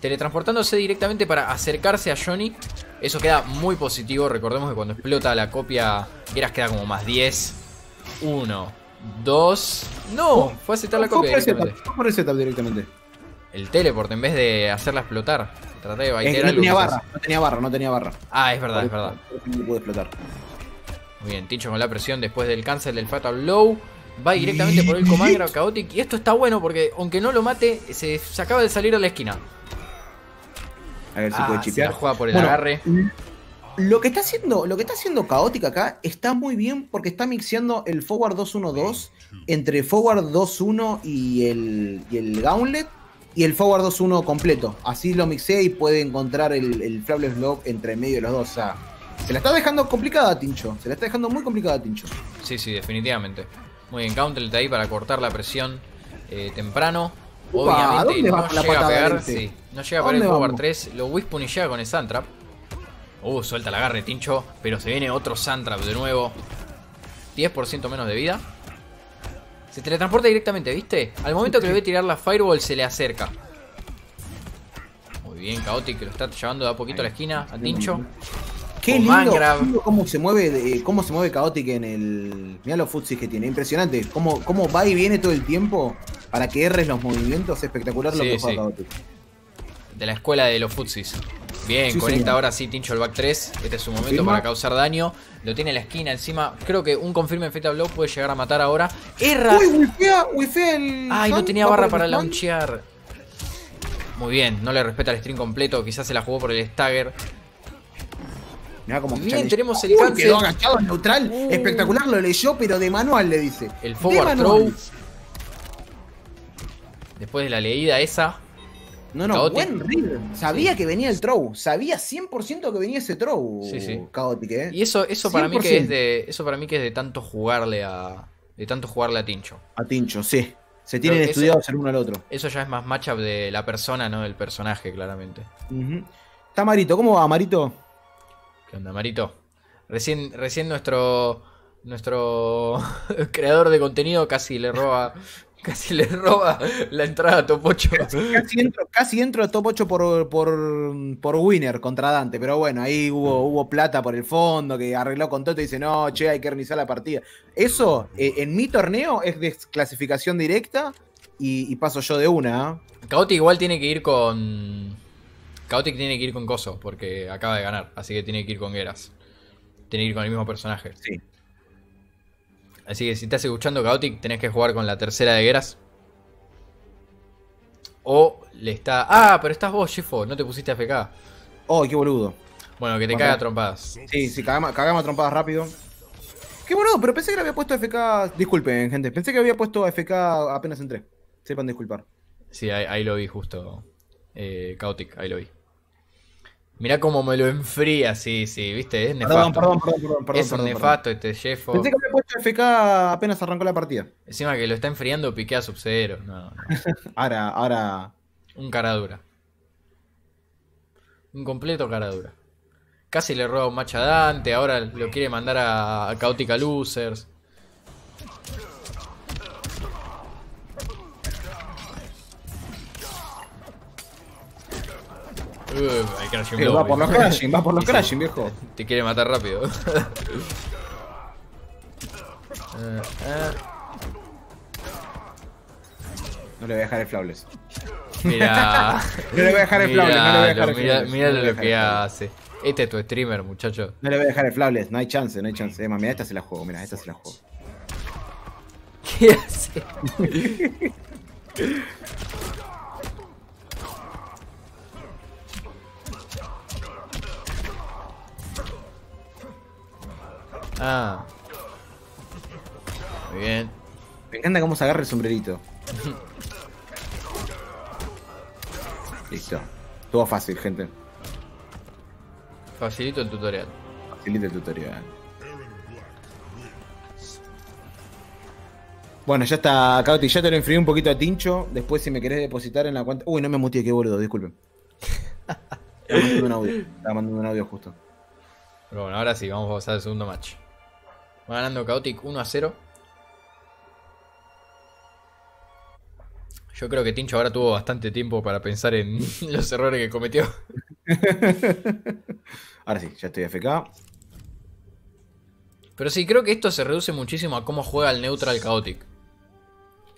Teletransportándose directamente para acercarse a Johnny. Eso queda muy positivo. Recordemos que cuando explota la copia, Geras queda como más 10. 1, 2. No, fue a aceptar la copia directamente. por el setup directamente. El teleport en vez de hacerla explotar. Traté de baitear que no tenía barra, no tenía barra, no tenía barra. Ah, es verdad, es verdad. No pude explotar. Muy bien, Tincho con la presión después del cancel del Fatal Blow. Va directamente por el Command Chaotic. Y esto está bueno porque aunque no lo mate, se, se acaba de salir a la esquina. A ver si Ah, puede chipear. juega por el Bueno, agarre. Lo que está haciendo, lo que está haciendo Chaotic acá está muy bien porque está mixeando el forward 2-1-2 entre forward 2-1 y el, y el gauntlet y el forward 2-1 completo. Así lo mixea y puede encontrar el, el Flabless Block entre medio de los dos. O sea, se la está dejando complicada Tincho. Se la está dejando muy complicada Tincho. Sí, sí, definitivamente. Muy bien, Gauntlet ahí para cortar la presión eh, temprano. Obviamente ¿dónde no va con la llega a pegar. Sí, no llega a pegar el ¿Dónde forward vamos? 3. Lo Wispun y llega con el Sandtrap. Uh, suelta el agarre, Tincho. Pero se viene otro Sandtrap de nuevo. 10% menos de vida. Se teletransporta directamente, ¿viste? Al momento que le ve tirar la Fireball se le acerca. Muy bien, Chaotic que lo está llevando de a poquito a la esquina a Tincho. Qué lindo, lindo cómo se mueve, cómo se mueve Chaotic en el. Mirá los futsis que tiene, impresionante. Cómo, cómo va y viene todo el tiempo para que erres los movimientos, espectacular lo Sí, que juega sí. De la escuela de los futsis. Bien, Sí, conecta señor. ahora sí Tincho el back 3. Este es su momento para causar daño. Lo tiene en la esquina encima. Creo que un confirme en Fatal Blow puede llegar a matar ahora. ¡Erra! Uy, wifea, wifea el. ¡Ay, no tenía barra para launchear! Muy bien, no le respeta el stream completo. Quizás se la jugó por el stagger. Mirá cómo Bien, tenemos el Uy. Quedó agachado neutral. Uh. Espectacular, lo leyó, pero de manual le dice. El forward throw. Después de la leída esa. No, no, Chaotic. buen read. Sabía que venía el throw. Sabía 100% que venía ese throw. Sí, sí. Chaotic, eh. Y eso, eso para mí que 100%. es de. Eso para mí que es de tanto jugarle a. De tanto jugarle a Tincho. A Tincho, sí. Se tienen estudiados el uno al otro. Eso ya es más matchup de la persona, no del personaje, claramente. Está Marito, ¿cómo va, Marito? ¿Qué onda, Marito? Recién, recién nuestro. Nuestro creador de contenido casi le roba. Casi le roba la entrada a Topocho. Casi entro, casi entro a top 8 por, por, por winner contra Dante, pero bueno, ahí hubo, hubo plata por el fondo que arregló con Toto y dice, no, che, hay que organizar la partida. Eso, eh, en mi torneo, es de clasificación directa y, y paso yo de una. ¿eh? Chaotic igual tiene que ir con. Chaotic tiene que ir con Coso, porque acaba de ganar, así que tiene que ir con Geras. Tiene que ir con el mismo personaje. Sí. Así que si estás escuchando Chaotic, tenés que jugar con la tercera de Geras. O le está. Ah, pero estás vos, Shifo, no te pusiste AFK. Oh, qué boludo. Bueno, que te caga a trompadas. Sí, sí, cagamos, cagamos a trompadas rápido. Qué boludo, pero pensé que le había puesto FK. Disculpen, gente. Pensé que había puesto FK apenas entré. Sepan disculpar. Sí, ahí, ahí lo vi justo. Eh, Chaotic, ahí lo vi. Mirá cómo me lo enfría, sí, sí, viste, es nefasto. Perdón, perdón, perdón, perdón, perdón. es un perdón, nefasto este Jeffo. Pensé que había puesto FK apenas arrancó la partida. Encima que lo está enfriando, piquea a Sub-Zero. No, no. Ahora, ahora. Un cara dura. Un completo cara dura. Casi le roba un match a Dante, ahora lo quiere mandar a, a Chaotica Losers. Uh, hay Crashing Eh, va por los crashing, va por los crashing, viejo. Te quiere matar rápido. No le voy a dejar el flawless. Mira. No le voy a dejar el flawless, no le voy a dejar el Mira, flawless, lo que hace. Este es tu streamer, muchacho. No le voy a dejar el flawless, no hay chance, no hay chance. Mira, esta se la juego, mira, esta se la juego. ¿Qué hace? Ah. Muy bien. Me encanta cómo se agarra el sombrerito. Listo. Todo fácil, gente. Facilito el tutorial. Facilita el tutorial. Bueno, ya está, Cauti. Ya te lo enfrié un poquito a Tincho. Después, si me querés depositar en la cuenta. Uy, no me muteé, qué boludo, disculpen. Estaba mandando un audio. Estaba mandando un audio justo. Pero bueno, ahora sí, vamos a pasar al segundo match. Va ganando Chaotic 1 a 0. Yo creo que Tincho ahora tuvo bastante tiempo para pensar en los errores que cometió. Ahora sí, ya estoy AFK. Pero sí, creo que esto se reduce muchísimo a cómo juega el neutral Chaotic.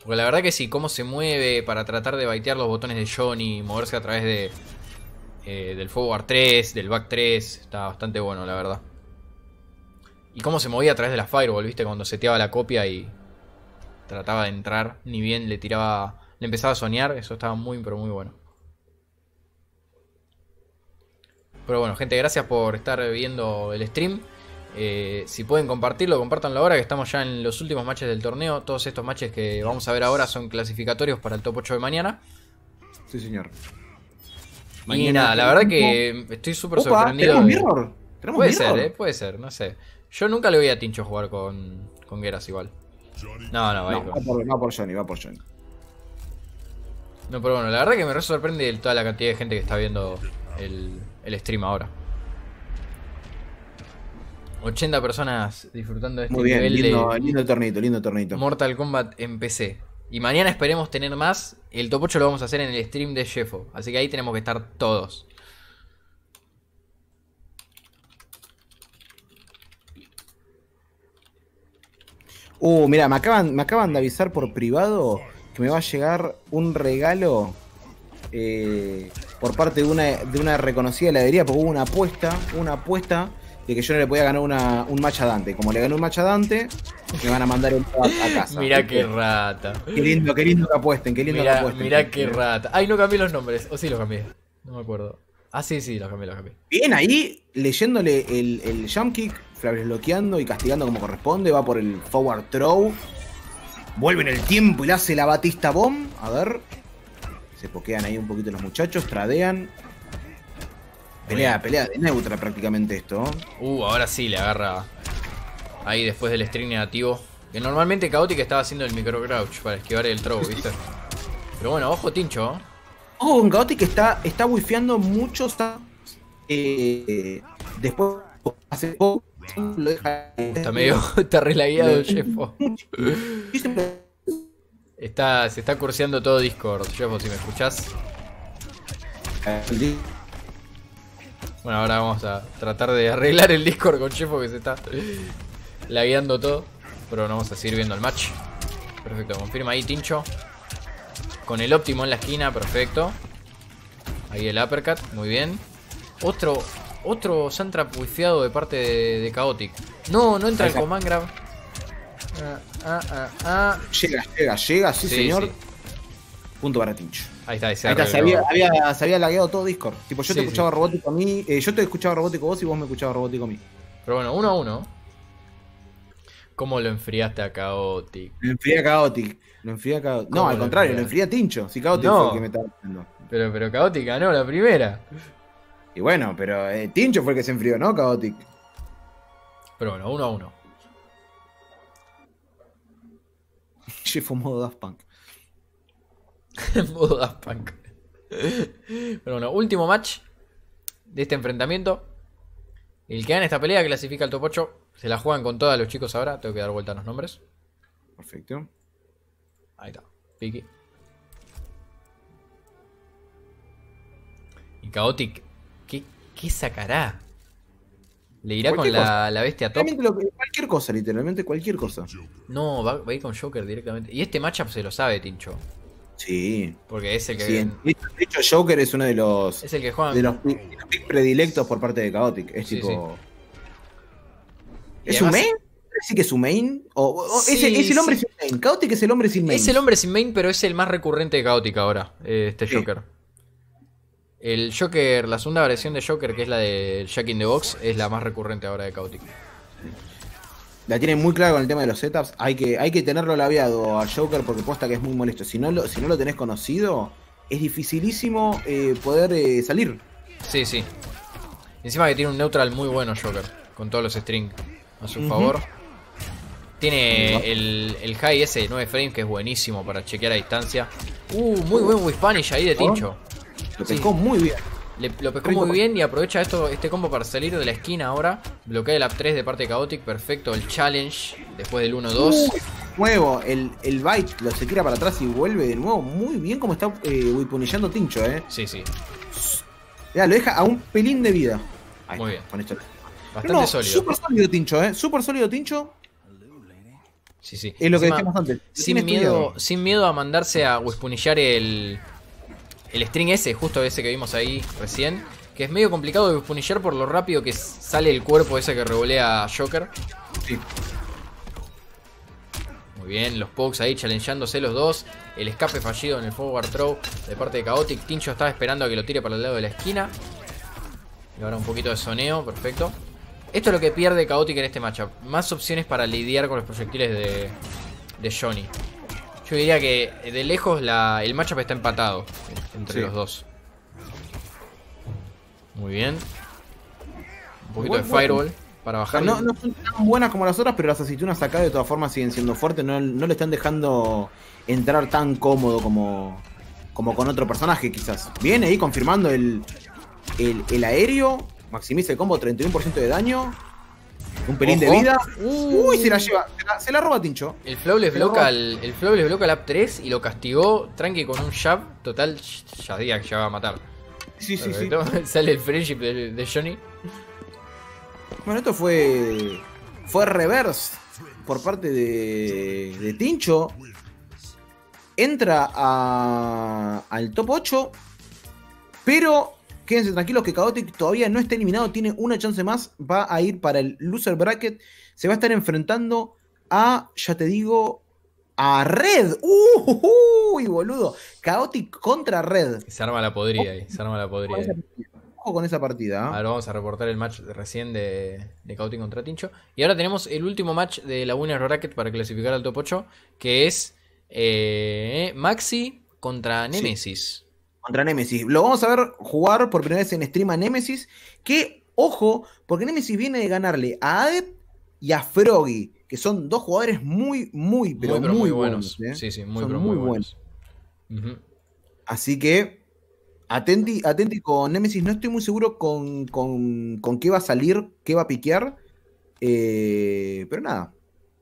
Porque la verdad que sí, cómo se mueve para tratar de baitear los botones de Johnny, moverse a través de eh, del forward 3, del back 3, está bastante bueno, la verdad. Y cómo se movía a través de la firewall, viste, cuando seteaba la copia y trataba de entrar, ni bien le tiraba, le empezaba a soñar, eso estaba muy, pero muy bueno. Pero bueno, gente, gracias por estar viendo el stream. Eh, si pueden compartirlo, compártanlo ahora que estamos ya en los últimos matches del torneo. Todos estos matches que vamos a ver ahora son clasificatorios para el top 8 de mañana. Sí, señor. y nada, la verdad que estoy súper sorprendido. ¿tenemos de- mirror? ¿Tenemos Puede mirror? ser, eh, puede ser, no sé. Yo nunca le voy a Tincho jugar con, con Geras igual. No, no, va No, va por, va por Johnny, va por Johnny. No, pero bueno, la verdad que me re sorprende toda la cantidad de gente que está viendo el, el stream ahora. 80 personas disfrutando de este Muy bien, nivel lindo, de lindo tornito, lindo tornito. Mortal Kombat en PC. Y mañana esperemos tener más. El top 8 lo vamos a hacer en el stream de Jeffo. Así que ahí tenemos que estar todos. Uh, mira, me acaban, me acaban de avisar por privado que me va a llegar un regalo eh, por parte de una, de una reconocida heladería, porque hubo una apuesta, una apuesta de que yo no le podía ganar una, un match a Dante. Como le gané un match a Dante, me van a mandar un a, a casa. Mirá qué rata. Qué lindo, qué lindo que apuesten, qué lindo que apuesten. mirá qué rata. Ay, no cambié los nombres. O sí los cambié. No me acuerdo. Ah, sí, sí, los cambié, los cambié. Bien ahí, leyéndole el, el jump kick, bloqueando y castigando como corresponde, va por el forward throw. Vuelve en el tiempo y le hace la Batista Bomb. A ver. Se pokean ahí un poquito los muchachos, tradean. Pelea, pelea de neutra prácticamente esto. Uh, ahora sí le agarra ahí después del stream negativo. Que normalmente Chaotic estaba haciendo el micro crouch para esquivar el throw, ¿viste? Pero bueno, ojo Tincho. Ojo con Chaotic que está, está wifeando muchos. Eh, después, hace poco, lo deja. Está medio. está relagueado el Jeffo. Está, se está curseando todo Discord, Jeffo, si me escuchás. Bueno, ahora vamos a tratar de arreglar el Discord con Jeffo que se está lagueando todo. Pero no vamos a seguir viendo el match. Perfecto, confirma ahí Tincho. Con el óptimo en la esquina, perfecto. Ahí el uppercut, muy bien. Otro, otro Santrap wifeado de parte de, de Chaotic. No, no entra el command grab. Ah, ah, ah, ah. Llega, llega, llega, sí, Sí, señor. sí. Punto para Tincho. Ahí está, ahí se Ahí está, se había, había- se había lagueado todo Discord. Tipo, yo Sí, te escuchaba robótico a mí, eh, yo te escuchaba robótico a vos y vos me escuchabas robótico a mí. Pero bueno, uno a uno. ¿Cómo lo enfriaste a Chaotic? Lo enfría a Chaotic. Lo enfría a Chaotic. No, ¿Cómo al contrario, lo enfría a Tincho. Si Chaotic No. fue el que me estaba haciendo. Pero, pero Chaotic ganó la primera. Y bueno, pero eh, Tincho fue el que se enfrió, ¿no? Chaotic. Pero bueno, uno a uno. Llevo modo Daft Punk. En modo Daft Punk. Pero bueno, último match de este enfrentamiento. El que gana esta pelea clasifica al top 8. Se la juegan con todos los chicos ahora. Tengo que dar vuelta a los nombres. Perfecto. Ahí está. Piki. Y Chaotic. ¿Qué, sacará? ¿Le irá con la, la bestia top? Realmente lo que- cualquier cosa, literalmente cualquier cosa. No, va, va a ir con Joker directamente. Y este matchup se lo sabe, Tincho. Sí. Porque es el que, sí. De hecho, Joker es uno de los, es el que juega. de los, de los predilectos por parte de Chaotic. Es Sí, tipo. ¿Es su además- main? ¿Sí que es su main? ¿O, o- es, el- es el hombre sin main? Chaotic es el hombre sin main. Es el hombre sin main, pero es el más recurrente de Chaotic ahora, eh, este. Joker. El Joker, la segunda versión de Joker, que es la de Jack in the Box, es la más recurrente ahora de Chaotic. La tienen muy clara con el tema de los setups. Hay que, hay que tenerlo labiado a Joker porque posta que es muy molesto. Si no lo, si no lo tenés conocido, es dificilísimo eh, poder eh, salir. Sí, sí. Encima que tiene un neutral muy bueno Joker, con todos los strings a su favor. Tiene el, el high ese 9 frames que es buenísimo para chequear a distancia. Uh, muy buen Wispanish ahí de Tincho. Lo Sí. pescó muy bien. Le, lo pescó Rico. muy bien y aprovecha esto, este combo para salir de la esquina ahora. Bloquea el up 3 de parte de Chaotic. Perfecto el challenge después del 1-2. Uy, nuevo, el, el bite lo se tira para atrás y vuelve de nuevo. Muy bien como está eh, Tincho, eh. Sí, sí. Mirá, lo deja a un pelín de vida. Ahí Muy está, bien. Con esto. Bastante No, sólido. Súper sólido Tincho, eh. Súper sólido Tincho. Sí, sí. Es lo que decíamos antes. Sin miedo, estudiado. sin miedo a mandarse a wispunillar el, el string ese, justo ese que vimos ahí recién. Que es medio complicado de wispunillar por lo rápido que sale el cuerpo ese que revolea a Joker. Sí. Muy bien, los pokes ahí challengeándose los dos. El escape fallido en el forward throw de parte de Chaotic. Tincho estaba esperando a que lo tire para el lado de la esquina. Y ahora un poquito de soneo, perfecto. Esto es lo que pierde Chaotic en este matchup. Más opciones para lidiar con los proyectiles de, de Johnny. Yo diría que de lejos la- el matchup está empatado entre Sí. los dos. Muy bien. Un poquito Buen- de buen- Fireball para bajar. no, no son tan buenas como las otras, pero las aceitunas acá de todas formas siguen siendo fuertes. No, no le están dejando entrar tan cómodo como, como con otro personaje, quizás. Viene ahí confirmando el, el, el aéreo. Maximiza el combo, 31% de daño. Un pelín de vida. Uy, se la lleva. Se la, se la roba Tincho. El flow les bloca el, el flow les bloca el up 3 y lo castigó tranqui con un jab. Total, ya diga que ya va a matar. Sí, sí, sí. Sale el friendship de, de Johnny. Bueno, esto fue. Fue reverse por parte de, de Tincho. Entra a- al top 8. Pero quédense tranquilos que Chaotic todavía no está eliminado. Tiene una chance más. Va a ir para el loser bracket. Se va a estar enfrentando a, ya te digo, a Red. ¡Uh! ¡Uy, boludo! Chaotic contra Red. Se arma la podrida ahí. Se arma la podrida. ahí. Ojo con esa partida. ¿ah? Ahora vamos a reportar el match recién de, de Chaotic contra Tincho. Y ahora tenemos el último match de la Winner Bracket para clasificar al top 8. Que es eh, Maxi contra Sí. Contra Nemesis. Lo vamos a ver jugar por primera vez en stream a Nemesis. Que, ojo, porque Nemesis viene de ganarle a Adept y a Froggy. Que son dos jugadores muy, muy, pero muy, pero muy, muy buenos. buenos. ¿eh? Sí, sí, muy, Son pero muy, buenos. Así que, atenti, atenti con Nemesis. No estoy muy seguro con, con, con qué va a salir, qué va a piquear. Eh, pero nada.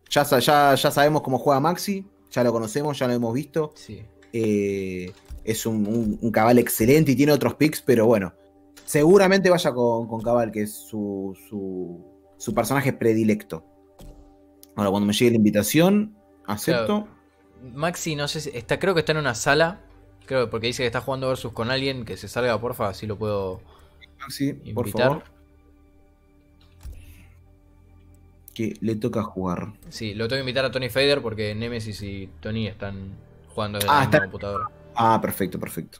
Ya, ya, ya sabemos cómo juega Maxi. Ya lo conocemos, ya lo hemos visto. Sí. Eh, es un, un- un cabal excelente y tiene otros picks, pero bueno. Seguramente vaya con, con Cabal, que es su, su, su personaje predilecto. Ahora, cuando me llegue la invitación, acepto. Maxi, no sé si. Está, creo que está en una sala. Creo porque dice que está jugando versus con alguien. Que se salga, porfa, así lo puedo por invitar. favor. que le toca jugar. Sí, lo tengo que invitar a Tony Fader porque Nemesis y Tony están jugando desde Ah, la está- computadora. Ah, perfecto, perfecto.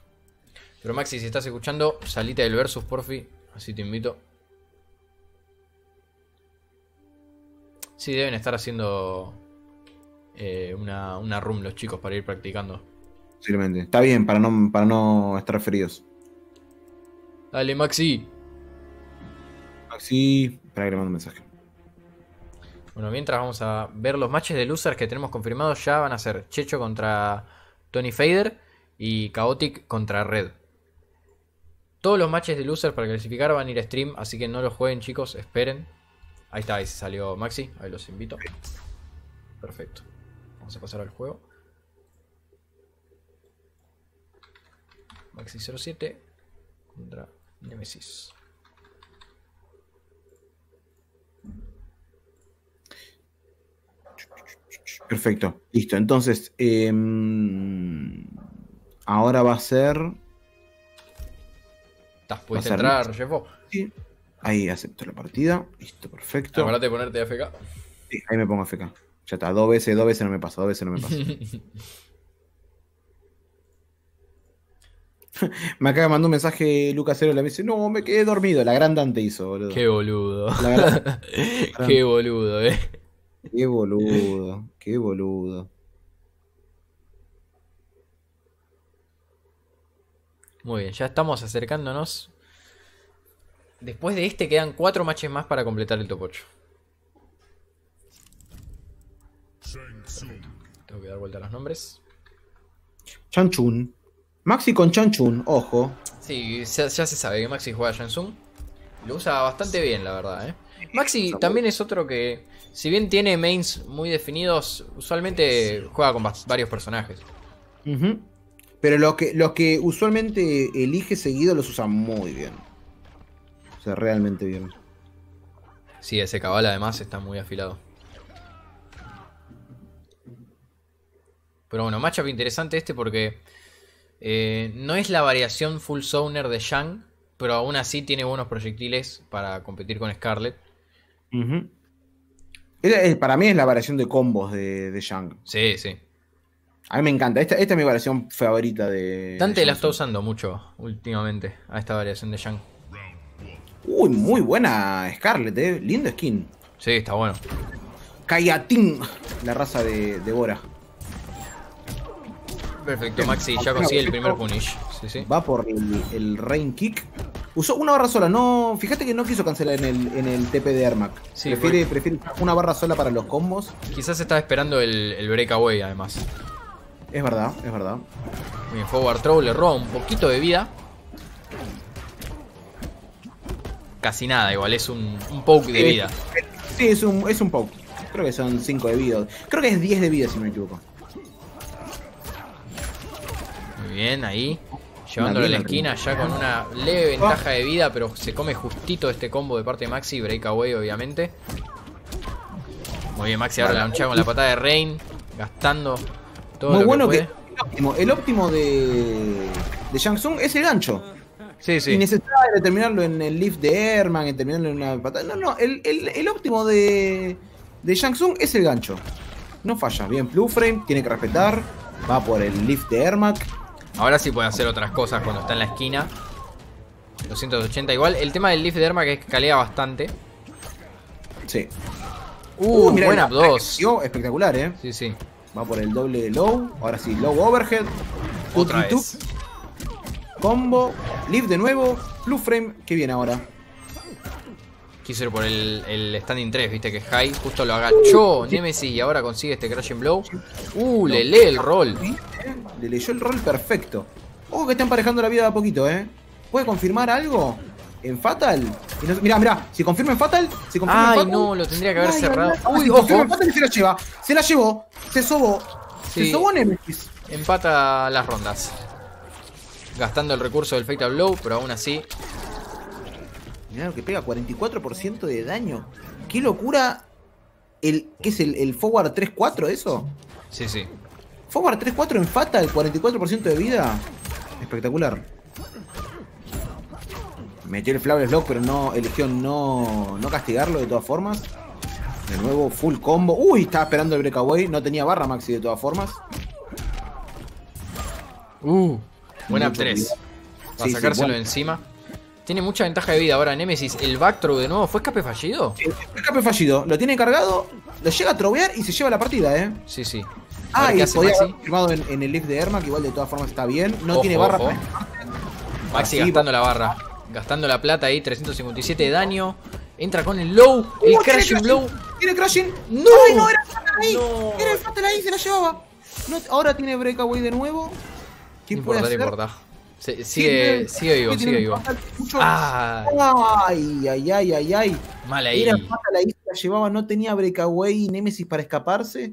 Pero Maxi, si estás escuchando, salite del versus, porfi. Así te invito. Sí, deben estar haciendo eh, una, una room los chicos para ir practicando. Posiblemente. Está bien, para no, para no estar fríos. Dale, Maxi. Maxi. Espera que le mando un mensaje. Bueno, mientras vamos a ver los matches de losers que tenemos confirmados ya van a ser Checho contra Tony Fader y Chaotic contra Red. Todos los matches de losers para clasificar van a ir a stream, así que no los jueguen chicos, esperen. Ahí está, ahí salió Maxi, ahí los invito. Perfecto. Vamos a pasar al juego. Maxi 07 contra Nemesis. Perfecto. Listo. Entonces, em, ahora va a ser. ¿Estás? ¿Pudiste Va a ser entrar, Jeffo? sí, Ahí acepto la partida. Listo, perfecto. Acordate de ponerte AFK. Sí, ahí me pongo FK. Ya está, dos veces, dos veces no me pasa, dos veces no me pasa. me acaba de mandar un mensaje Lucas Cero, me dice, no, me quedé dormido. La gran Dante hizo, boludo. Qué boludo. La Qué boludo, eh. qué boludo, qué boludo. Muy bien, ya estamos acercándonos. Después de este quedan cuatro matches más para completar el top 8. Tengo que dar vuelta a los nombres. Chanchun. Maxi con Chanchun, ojo. Sí, ya, ya se sabe que Maxi juega a Shansung. Lo usa bastante bien, la verdad, ¿eh? Maxi también es otro que, si bien tiene mains muy definidos, usualmente juega con varios personajes. Ujú. Pero los que, los que usualmente elige seguido los usa muy bien. O sea, realmente bien. Sí, ese cabal además está muy afilado. Pero bueno, matchup interesante este porque eh, no es la variación full zoner de Shang, pero aún así tiene buenos proyectiles para competir con Scarlet. Ujú. Es- es- para mí es la variación de combos de, de Shang. Sí, sí. A mí me encanta. Esta, esta es mi variación favorita de. Dante de la está usando mucho últimamente a esta variación de Shang. Uy, muy buena Scarlet, eh. Lindo skin. Sí, está bueno. Kayatin, la raza de, de Bora. Perfecto, Maxi ya consigue el primer punish. Sí, sí. Va por el, el Rain Kick. Usó una barra sola, no. Fíjate que no quiso cancelar en el, en el TP de Ermac. Sí, prefiere, prefiere una barra sola para los combos. Quizás estaba esperando el, el breakaway además. Es verdad, es verdad. Muy bien, forward throw, le roba un poquito de vida. Casi nada, igual, es un, un poke de vida. Sí, es un, es un poke. Creo que son 5 de vida. Creo que es 10 de vida, si no me equivoco. Muy bien, ahí. Llevándolo a la esquina ya con una leve ventaja de vida, pero se come justito este combo de parte de Maxi. Breakaway, obviamente. Muy bien, Maxi ahora la con la patada de Rain. Gastando todo Muy lo bueno que que, el óptimo, el óptimo de, de Shang Tsung es el gancho. Sí, sí. de terminarlo en el lift de Herman, en terminarlo en una patada. No, no, el, el- el óptimo de, de Shang Tsung es el gancho. No falla. Bien, Blue Frame, tiene que respetar. Va por el lift de Ermac. Ahora sí puede hacer otras cosas cuando está en la esquina. 280 igual. El tema del lift de Erma que escalea bastante. Sí. Uh, mirá, buena la- la 2. que dio, espectacular, eh. Sí, sí. Va por el doble low. Ahora sí, low overhead. Otra vez. tuk, Combo. Lift de nuevo. Blue Frame. ¿Qué viene ahora? Quiso ir por el, el standing 3, viste que High justo lo agachó Nemesis y ahora consigue este Crashing Blow. Uh, le lee el rol. Eh, Le leyó el rol perfecto. Ojo que está emparejando la vida de a poquito, ¿eh? ¿Puede confirmar algo? ¿En Fatal? Y no- mirá, mirá, si confirma en Fatal, si confirma en Ay, Fatal. no, lo tendría que haber Ay, cerrado. ay, Uy, si confirma en ojo. Fatal y se la lleva. Se la llevó. Se sobó. Sí. Se sobó Nemesis. Empata las rondas. Gastando el recurso del Fatal Blow, pero aún así. Mirá lo que pega, 44% de daño. Qué locura. El, ¿Qué es el, el Forward 3-4 eso? Sí, sí. Forward 3-4 en Fatal, 44% de vida. Espectacular. Metió el Flawless Lock, pero no eligió no, no castigarlo de todas formas. De nuevo, full combo. Uy, estaba esperando el breakaway. No tenía barra Maxi de todas formas. Uh, buena Mucho 3. cuidado. Para Sí, sí, sacárselo bueno. encima. Tiene mucha ventaja de vida ahora Nemesis. El backthrow de nuevo. ¿Fue escape fallido? Escape fallido. Lo tiene cargado, lo llega a trovear y se lleva la partida, ¿eh? Sí, sí. Ah, A y podía Maxi. haber firmado en, en el lift de Ermac, igual de todas formas está bien. No Ojo, tiene barra ojo. Maxi Así gastando la barra. Gastando la plata ahí, 357 de daño. Entra con el low, el ¡Oh, tiene crashing blow. Tiene crashing. ¡No! ¡Ay, no! Era ahí. No. Era el ahí, se la llevaba. No, ahora tiene breakaway de nuevo. ¿Qué No puede importa, no importa. Se- sigue, sigue vivo, sigue vivo. Ah, Ay, ay, ay, ay, ay. mal ahí. Era la llevaba, no tenía breakaway y Nemesis para escaparse.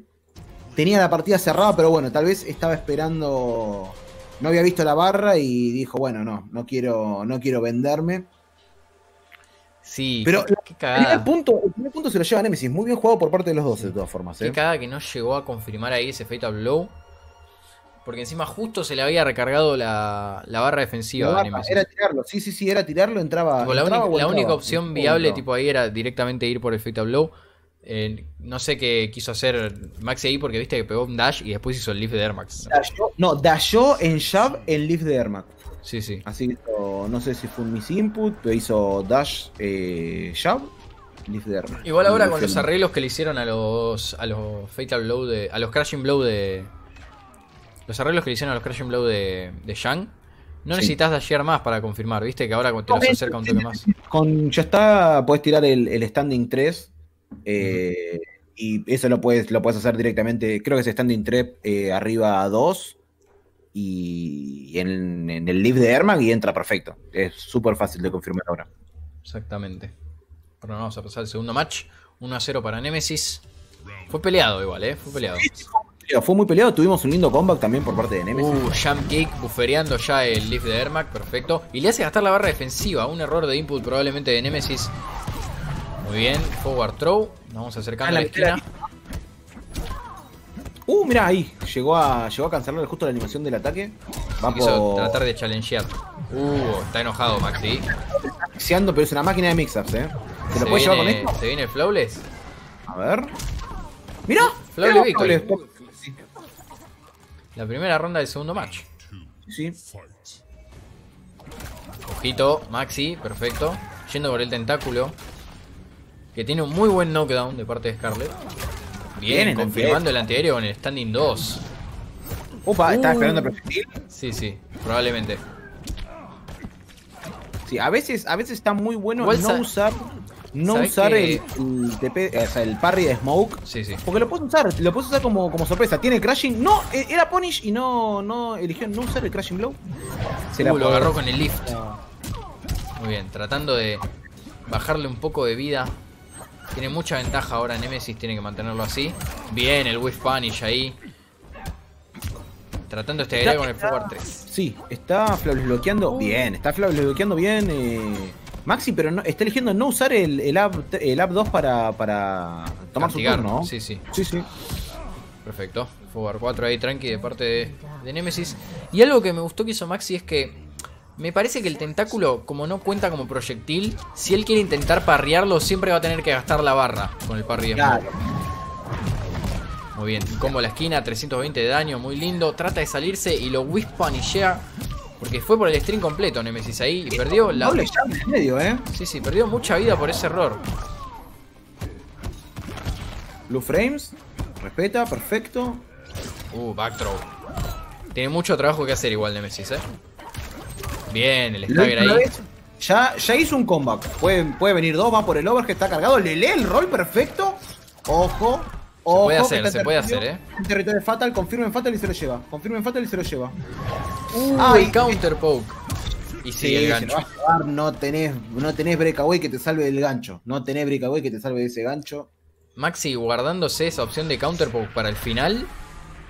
Tenía la partida cerrada, pero bueno, tal vez estaba esperando. No había visto la barra y dijo, bueno, no, no quiero, no quiero venderme. Sí, Pero qué, El primer, punto, el primer punto se lo lleva Nemesis. Muy bien jugado por parte de los dos, de todas formas. Qué ¿eh? cagada que no llegó a confirmar ahí ese Fatal Blow. Porque encima justo se le había recargado la, la barra defensiva La a barra, Nemesis. era tirarlo, sí, sí, sí, era tirarlo, entraba. Tipo, la entraba única, la única opción viable tipo ahí era directamente ir por el Fatal Blow. Eh, no sé qué quiso hacer Maxi ahí porque viste que pegó un dash y después hizo el lift de Airmax. Dashó- no, dashó en Shab en Lift de Ermac. Sí, sí. Así hizo, no sé si fue un miss input, pero hizo Dash eh, Shab, Lift de Ermac. Igual ahora con los arreglos que le hicieron a los a los Fatal Blow de. a los Crashing Blow de. Los arreglos que le hicieron a los Crashing Blow de, de Shang. No Sí. necesitas dashear más para confirmar, viste que ahora te los acerca un toque más. Con, ya está, puedes tirar el, el standing 3. Eh, Y eso lo puedes, lo puedes hacer directamente. Creo que es standing 3 eh, arriba a 2. Y en, en el lift de Ermac y entra perfecto. Es súper fácil de confirmar ahora. Exactamente. Ahora vamos a pasar al segundo match. 1 a 0 para Nemesis. Fue peleado igual, eh. Fue peleado. Fue muy peleado. Tuvimos un lindo comeback también por parte de Nemesis. Uh, Jump Kick bufereando ya el lift de Ermac, perfecto. Y le hace gastar la barra defensiva, un error de input probablemente de Nemesis. Muy bien, forward throw. Vamos acercando a la esquina. Uh, mirá ahí. Llegó a, llegó a cancelar justo la animación del ataque. Va por. tratar de challengear. Uh, está enojado Maxi. Mixeando, pero es una máquina de mix-ups, ¿eh? ¿Se lo ¿Se puede llevar con esto? ¿Se viene Flawless? A ver. Mirá. Flawless. Flawless. La primera ronda del segundo match. sí. Ojito, Maxi, perfecto. Yendo por el tentáculo. Que tiene un muy buen knockdown de parte de Scarlet. Bien, Bien, el confirmando el antiaéreo con el standing 2. Upa, estaba Uh. esperando el proyectil. Sí, sí, probablemente. Sí, a veces, a veces está muy bueno Igual no sa- usar, no ¿sabés usar que- el, el TP, o sea, el parry de Smoke. Sí, sí. Porque lo puedes usar, lo puedes usar como, como sorpresa. Tiene crashing. No, e- era punish y no, no eligió no usar el crashing blow. Se la Uh, lo agarró con el lift. Muy bien, tratando de bajarle un poco de vida. Tiene mucha ventaja ahora Nemesis, tiene que mantenerlo así. Bien, el Whiff Punish ahí. Tratando este aire con el forward 3. Sí, está Flawless bloqueando bien, está Flawless bloqueando bien eh, Maxi, pero no, está eligiendo no usar el, el, up, el up 2 para, para tomar Castigar, su turno. Sí, sí. sí, sí. Perfecto. Forward 4 ahí tranqui de parte de, de Nemesis. Y algo que me gustó que hizo Maxi es que me parece que el tentáculo, como no cuenta como proyectil, si él quiere intentar parrearlo, siempre va a tener que gastar la barra con el parry Claro. Muy bien. Combo a la esquina, 320 de daño, muy lindo. Trata de salirse y lo whiff punishea. Porque fue por el string completo Nemesis ahí y perdió la. Doble en medio, eh. Sí, sí, perdió mucha vida por ese error. Blue frames, respeta, perfecto. Uh, backthrow. Tiene mucho trabajo que hacer igual Nemesis, eh. Bien, el stagger ahí. Ya, ya hizo un comeback. Puede, puede venir dos, va por el over que está cargado. Le lee el rol perfecto. Ojo. Ojo, puede que hacer, se en puede hacer, En territorio fatal, confirmen fatal y se lo lleva. Confirmen fatal y se lo lleva. Uh, Ay, el counter poke. Y sí, el se gancho. lo va a llevar, no tenés, no tenés breakaway que te salve del gancho. No tenés breakaway que te salve de ese gancho. Maxi guardándose esa opción de counter poke para el final.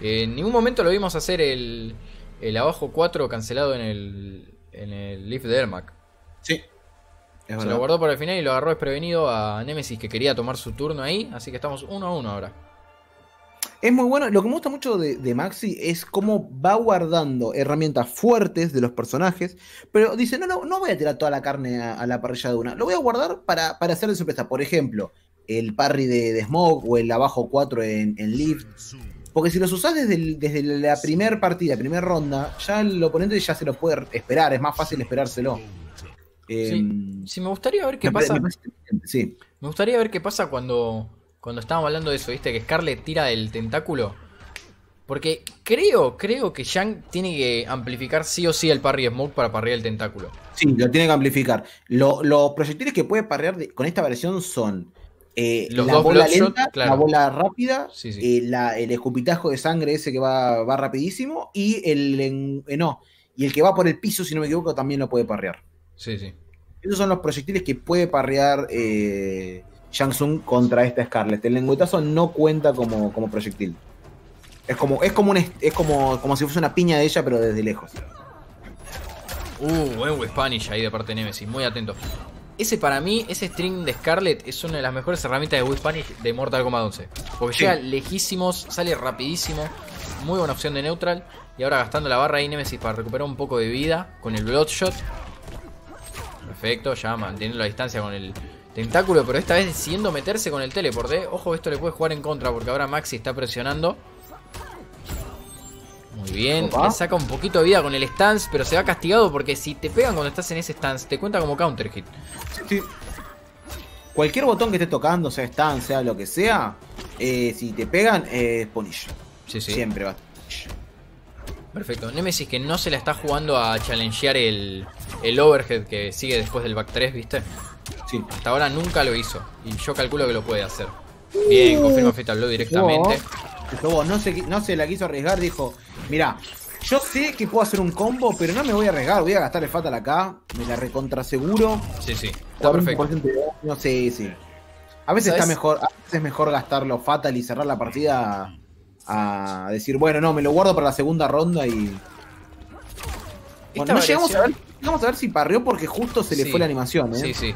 Eh, en ningún momento lo vimos hacer el, el abajo 4 cancelado en el, en el lift de Ermac. Sí. Es Se lo guardó para el final y lo agarró desprevenido a Nemesis que quería tomar su turno ahí. Así que estamos 1 a 1 ahora. Es muy bueno. Lo que me gusta mucho de, de Maxi es cómo va guardando herramientas fuertes de los personajes. Pero dice: No, no, no voy a tirar toda la carne a, a la parrilla de una. Lo voy a guardar para, para hacer de sorpresa. Por ejemplo, el parry de, de Smoke o el abajo 4 en, en Lift. Porque si los usás desde, el- desde la primera partida, primera ronda, ya el oponente ya se lo puede esperar, es más fácil esperárselo. Em, Sí, me gustaría ver qué me pasa. me Sí, Me gustaría ver qué pasa cuando, cuando estábamos hablando de eso, ¿viste? Que Scarlet tira el tentáculo. Porque creo, creo que Yang tiene que amplificar sí o sí el parry smoke para parrear el tentáculo. sí, lo tiene que amplificar. Lo- los proyectiles que puede parrear de- con esta versión son eh, Los la dos bola lenta, claro. la bola rápida, Sí, sí. eh, la- el escupitajo de sangre ese que va, va rapidísimo y el en- eh, no, y el que va por el piso, si no me equivoco, también lo puede parrear. Sí, sí. Esos son los proyectiles que puede parrear eh, Shang Tsung contra esta Scarlet. El lengüetazo no cuenta como, como proyectil. Es como, es como un es como, como si fuese una piña de ella, pero desde lejos. Uh, buen Spanish ahí de parte de Nemesis, muy atento. Ese para mí, ese string de Scarlet es una de las mejores herramientas de Spanish de Mortal Kombat 11. Porque Sí. llega lejísimos, sale rapidísimo, muy buena opción de neutral. Y ahora gastando la barra ahí Nemesis para recuperar un poco de vida con el Bloodshot. Perfecto, ya manteniendo la distancia con el tentáculo, pero esta vez decidiendo meterse con el teleport. ¿eh? Ojo, esto le puede jugar en contra porque ahora Maxi está presionando. Muy bien, Opa. le saca un poquito de vida con el stance, pero se va castigado porque si te pegan cuando estás en ese stance, te cuenta como counter hit. Sí. Cualquier botón que esté tocando, sea stun, sea lo que sea, eh, si te pegan, eh, es punish. Sí, sí. Siempre va. Perfecto. Nemesis que no se la está jugando a challengear el, el overhead que sigue después del back 3, ¿viste? Sí. Hasta ahora nunca lo hizo. Y yo calculo que lo puede hacer. Bien, confirma Fatal Blow directamente. No se, no se la quiso arriesgar, dijo, mira, yo sé que puedo hacer un combo, pero no me voy a arriesgar, voy a gastar el fatal acá, me la recontra seguro. Sí, sí. Está perfecto. No sé, sí. A veces ¿Sabes? está mejor, a veces es mejor gastarlo fatal y cerrar la partida a, decir, bueno, no, me lo guardo para la segunda ronda y. Bueno, no llegamos a, ver, llegamos a ver si parrió porque justo se le Sí. fue la animación, ¿eh? Sí, sí.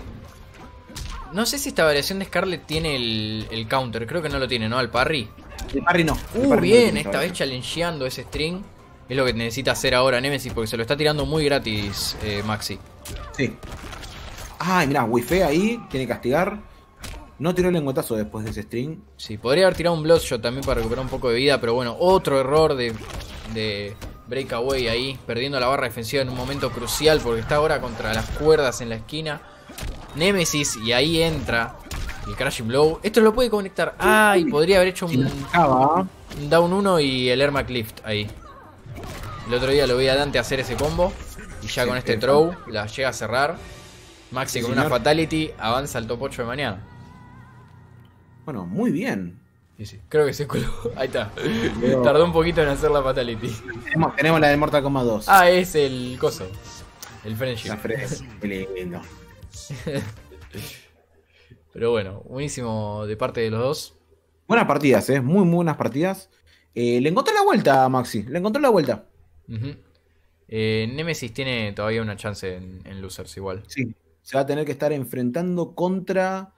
No sé si esta variación de Scarlet tiene el, el counter. Creo que no lo tiene, ¿no? Al parry. El parry no. el Uh, parry no bien, tiene esta vez challengeando ese string. Es lo que necesita hacer ahora Nemesis porque se lo está tirando muy gratis eh, Maxi. Sí. Ay, mirá, Wife ahí, tiene que castigar. No tiró el lengüetazo después de ese string. Sí, podría haber tirado un Bloodshot también para recuperar un poco de vida, pero bueno, otro error de, de Breakaway ahí, perdiendo la barra defensiva en un momento crucial porque está ahora contra las cuerdas en la esquina. Nemesis y ahí entra el Crashing Blow. Esto lo puede conectar. Ah, y podría haber hecho un, un Down 1 y el Ermac Lift ahí. El otro día lo vi a Dante hacer ese combo y ya con este throw la llega a cerrar. Maxi con una. Fatality avanza al top 8 de mañana. Bueno, muy bien. Sí, sí. Creo que se coló. Ahí está. Tardó un poquito en hacer la fatality. Tenemos, tenemos la de Mortal Kombat 2. Ah, es el coso. El friendship. La. Qué lindo. Pero bueno, buenísimo de parte de los dos. Buenas partidas, ¿eh? Muy, muy buenas partidas. Eh, le encontró la vuelta Maxi. Le encontró la vuelta. Eh, Nemesis tiene todavía una chance en, en Losers igual. Sí. Se va a tener que estar enfrentando contra.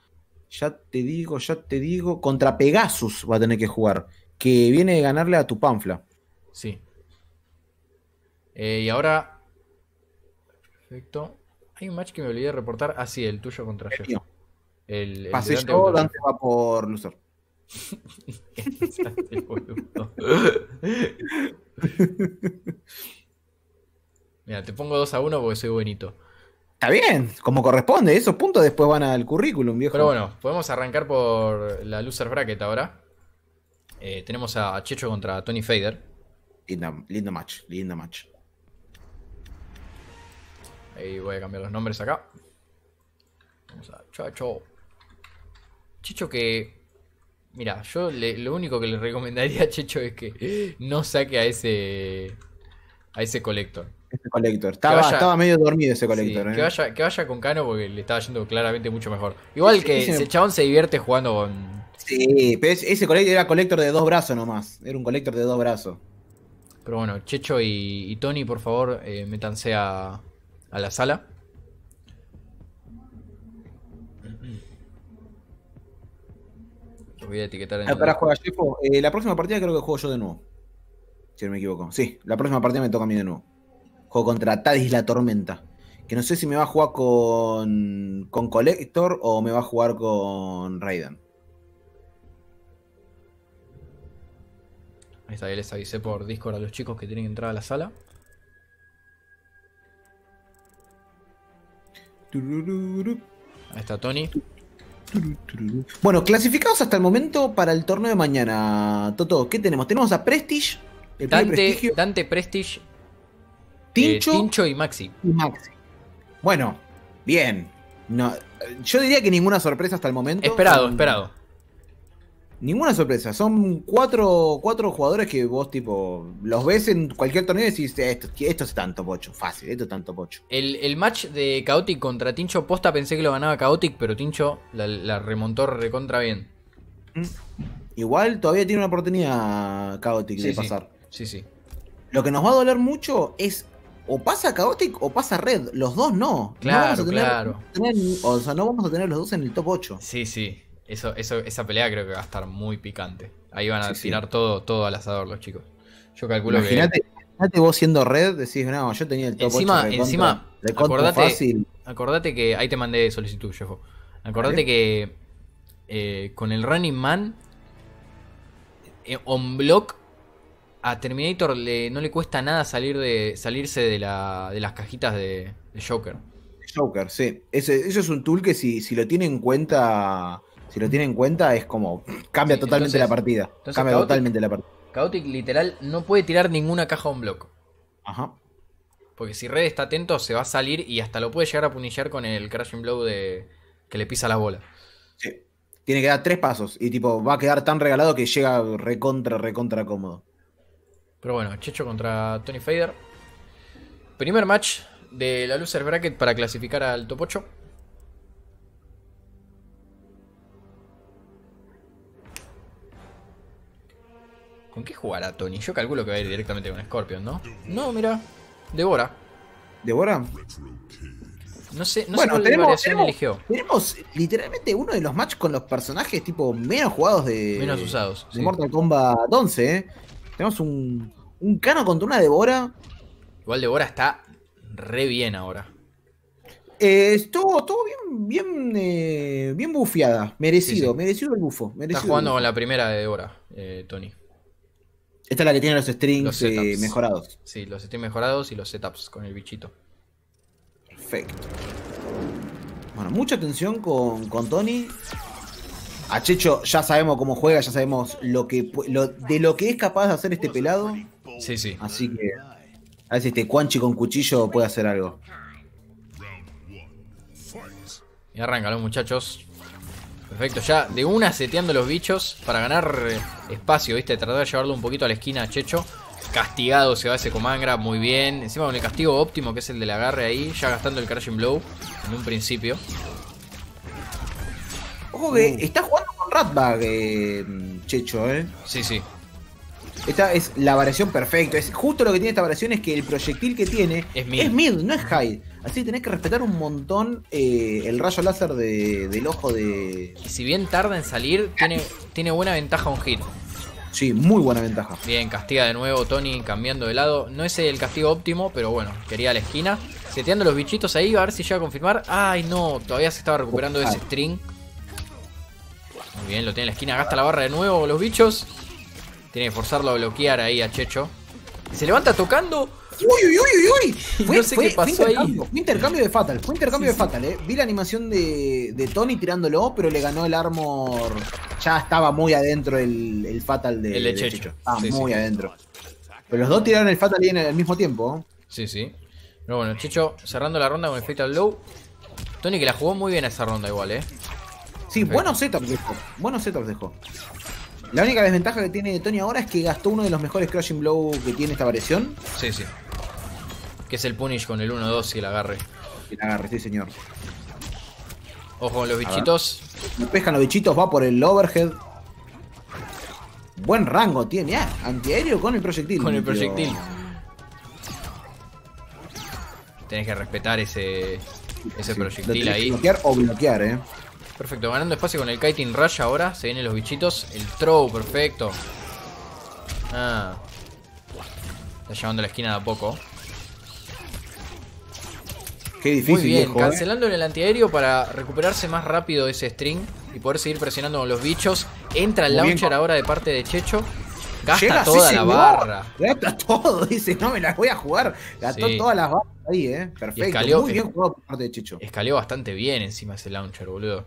Ya te digo, ya te digo. Contra Pegasus va a tener que jugar. Que viene de ganarle a tu panfla. Sí. Eh, y ahora. Perfecto. Hay un match que me olvidé de reportar. Ah, sí, el tuyo contra Jeff. mío. El, el Pasé Dante yo, Dante va por loser. Mira, te pongo 2 a 1 porque soy buenito. Está bien, como corresponde. Esos puntos después van al currículum, viejo. Pero bueno, podemos arrancar por la loser bracket ahora. Eh, tenemos a Checho contra Tony Fader. Lindo, lindo match, lindo match. Ahí voy a cambiar los nombres acá. Vamos a Chacho. Checho que. Mira, yo le- lo único que le recomendaría a Checho es que no saque a ese. a ese colector. Este colector. Estaba, vaya- estaba medio dormido ese Sí, colector. que, ¿eh? vaya, que vaya con Cano porque le estaba yendo claramente mucho mejor. Igual que Sí, ese chabón se divierte jugando con. Sí, pero ese ese colector era colector de dos brazos nomás. Era un colector de dos brazos. Pero bueno, Checho y, y Tony, por favor, eh, métanse a, a la sala. Voy a etiquetar en. Ah, juega Jeffo. Eh, la próxima partida creo que juego yo de nuevo. Si no me equivoco. Sí, la próxima partida me toca a mí de nuevo. Juego contra Tadis la Tormenta. Que no sé si me va a jugar con, con Collector o me va a jugar con Raiden. Ahí está, ya les avisé por Discord a los chicos que tienen que entrar a la sala. Ahí está Tony. Bueno, clasificados hasta el momento para el torneo de mañana. Toto, ¿qué tenemos? Tenemos a Prestige, el Dante, prestigio, Dante Prestige, eh, Tincho, y Maxi. y Maxi. Bueno, bien. No, yo diría que ninguna sorpresa hasta el momento. Esperado, esperado. Ninguna sorpresa. Son cuatro, cuatro jugadores que vos, tipo, los ves en cualquier torneo y decís, esto, esto es tanto pocho. Fácil, esto es tanto pocho. El, el match de Chaotic contra Tincho, posta pensé que lo ganaba Chaotic, pero Tincho la, la remontó recontra bien. Igual todavía tiene una oportunidad Chaotic Sí, de sí. pasar. Sí, sí. Lo que nos va a doler mucho es o pasa Chaotic o pasa Red. Los dos no. Claro, no vamos a tener, claro. tener- o sea, no vamos a tener los dos en el top 8. Sí, sí. Eso, eso, esa pelea creo que va a estar muy picante. Ahí van a Sí, sí. tirar todo, todo al asador los chicos. Yo calculo Imagínate, imagínate vos siendo Red, decís, no, yo tenía el top Encima- 8 recontra- encima, recontra acordate- fácil. que. Acordate que. Ahí te mandé solicitud, Jeffo. Acordate que. eh, con el Running Man. eh, on block. A Terminator le, no le cuesta nada salir de, salirse de, la, de las cajitas de, de Joker. Joker, sí. Ese, eso es un tool que si, si lo tiene en cuenta, si lo tiene en cuenta es como cambia Sí, totalmente entonces- la partida. entonces Cambia Chaotic- totalmente la partida. Chaotic literal no puede tirar ninguna caja on block. Ajá. Porque si Red está atento, se va a salir y hasta lo puede llegar a punillar con el Crashing Blow de que le pisa la bola. Sí. Tiene que dar tres pasos y tipo va a quedar tan regalado que llega recontra, recontra cómodo. Pero bueno, Checho contra Tony Fader. Primer match de la Loser Bracket para clasificar al top 8. ¿Con qué jugará Tony? Yo calculo que va a ir directamente con Scorpion, ¿no? No, mira. Devora. ¿Devora? No sé, no Bueno, sé tenemos- tenemos- eligió. Tenemos literalmente uno de los matches con los personajes tipo menos jugados de, Menos usados. de sí. Mortal Kombat 11. ¿eh? Tenemos un, un Cano contra una Devora. Igual Devora está re bien ahora. Eh, estuvo todo bien, bien, eh, bien bufeada. Merecido, Sí, sí. merecido el bufo. merecido Está jugando bufo. con la primera de Devora, eh, Tony. Esta es la que tiene los Los strings eh, mejorados. Sí, los Steam mejorados y los setups con el bichito. Perfecto. Bueno, mucha atención con, con Tony. A Checho ya sabemos cómo juega, ya sabemos lo que lo, de lo que es capaz de hacer este pelado. Sí, sí. Así que a ver si este Quanchi con cuchillo puede hacer algo. Y arrancan los muchachos. Perfecto, ya de una seteando los bichos para ganar eh, espacio, ¿viste? Tratar de llevarlo un poquito a la esquina a Checho. Castigado se va ese Comangra, muy bien. Encima con el castigo óptimo, que es el del agarre ahí, ya gastando el Crashing Blow en un principio. Ojo que Uh. está jugando con Ratbag, eh, Checho, eh. Sí, sí. Esta es la variación perfecta. Es justo lo que tiene esta variación es que el proyectil que tiene Es mid. no es high. Así que tenés que respetar un montón eh, el rayo láser de- del ojo de. Y si bien tarda en salir, tiene, tiene buena ventaja un hit. Sí, muy buena ventaja. Bien, castiga de nuevo Tony cambiando de lado. No es el castigo óptimo, pero bueno, quería la esquina. Seteando los bichitos ahí, a ver si llega a confirmar. Ay, no, todavía se estaba recuperando de ese string. Muy bien, lo tiene en la esquina. Gasta la barra de nuevo los bichos. Tiene que forzarlo a bloquear ahí a Checho. Se levanta tocando. Uy, uy, uy, uy, uy. No sé qué pasó ahí. intercambio, Fue intercambio de Fatal. Fue intercambio de Fatal, eh. Vi la animación de, de Tony tirándolo, pero le ganó el armor. Ya estaba muy adentro el, el Fatal de, El de Checho. Estaba Sí, muy sí. adentro. Pero los dos tiraron el Fatal ahí en el- al mismo tiempo. Sí, sí. Pero bueno, Checho cerrando la ronda con el Fatal Low. Tony que la jugó muy bien esa ronda igual, eh. Sí, Perfecto. buenos setups dejó. Buenos setups dejó. La única desventaja que tiene Tony ahora es que gastó uno de los mejores Crushing Blow que tiene esta variación. Sí, sí. Que es el punish con el 1-2 y el agarre. Y la agarre, sí, señor. Ojo con los bichitos. Le pescan los bichitos, va por el overhead. Buen rango tiene, ya. Antiaéreo con el proyectil. Con el proyectil. Tenés que respetar ese, ese Sí, proyectil ahí. Bloquear o bloquear, eh. Perfecto, ganando espacio con el Kiting Rush ahora. Se vienen los bichitos. El throw, perfecto. Ah. Está llevando la esquina de a poco. Qué difícil, Muy bien, viejo, eh. cancelando el antiaéreo para recuperarse más rápido ese string y poder seguir presionando con los bichos. Entra el Muy bien. launcher ahora de parte de Checho. Gasta Llega, sí, toda la señor. barra. Gasta todo, dice, no me las voy a jugar. Gastó Sí. todas las barras ahí, eh. Perfecto. escaleó- Muy bien jugado por parte de Chicho. Escaleó bastante bien encima ese launcher, boludo.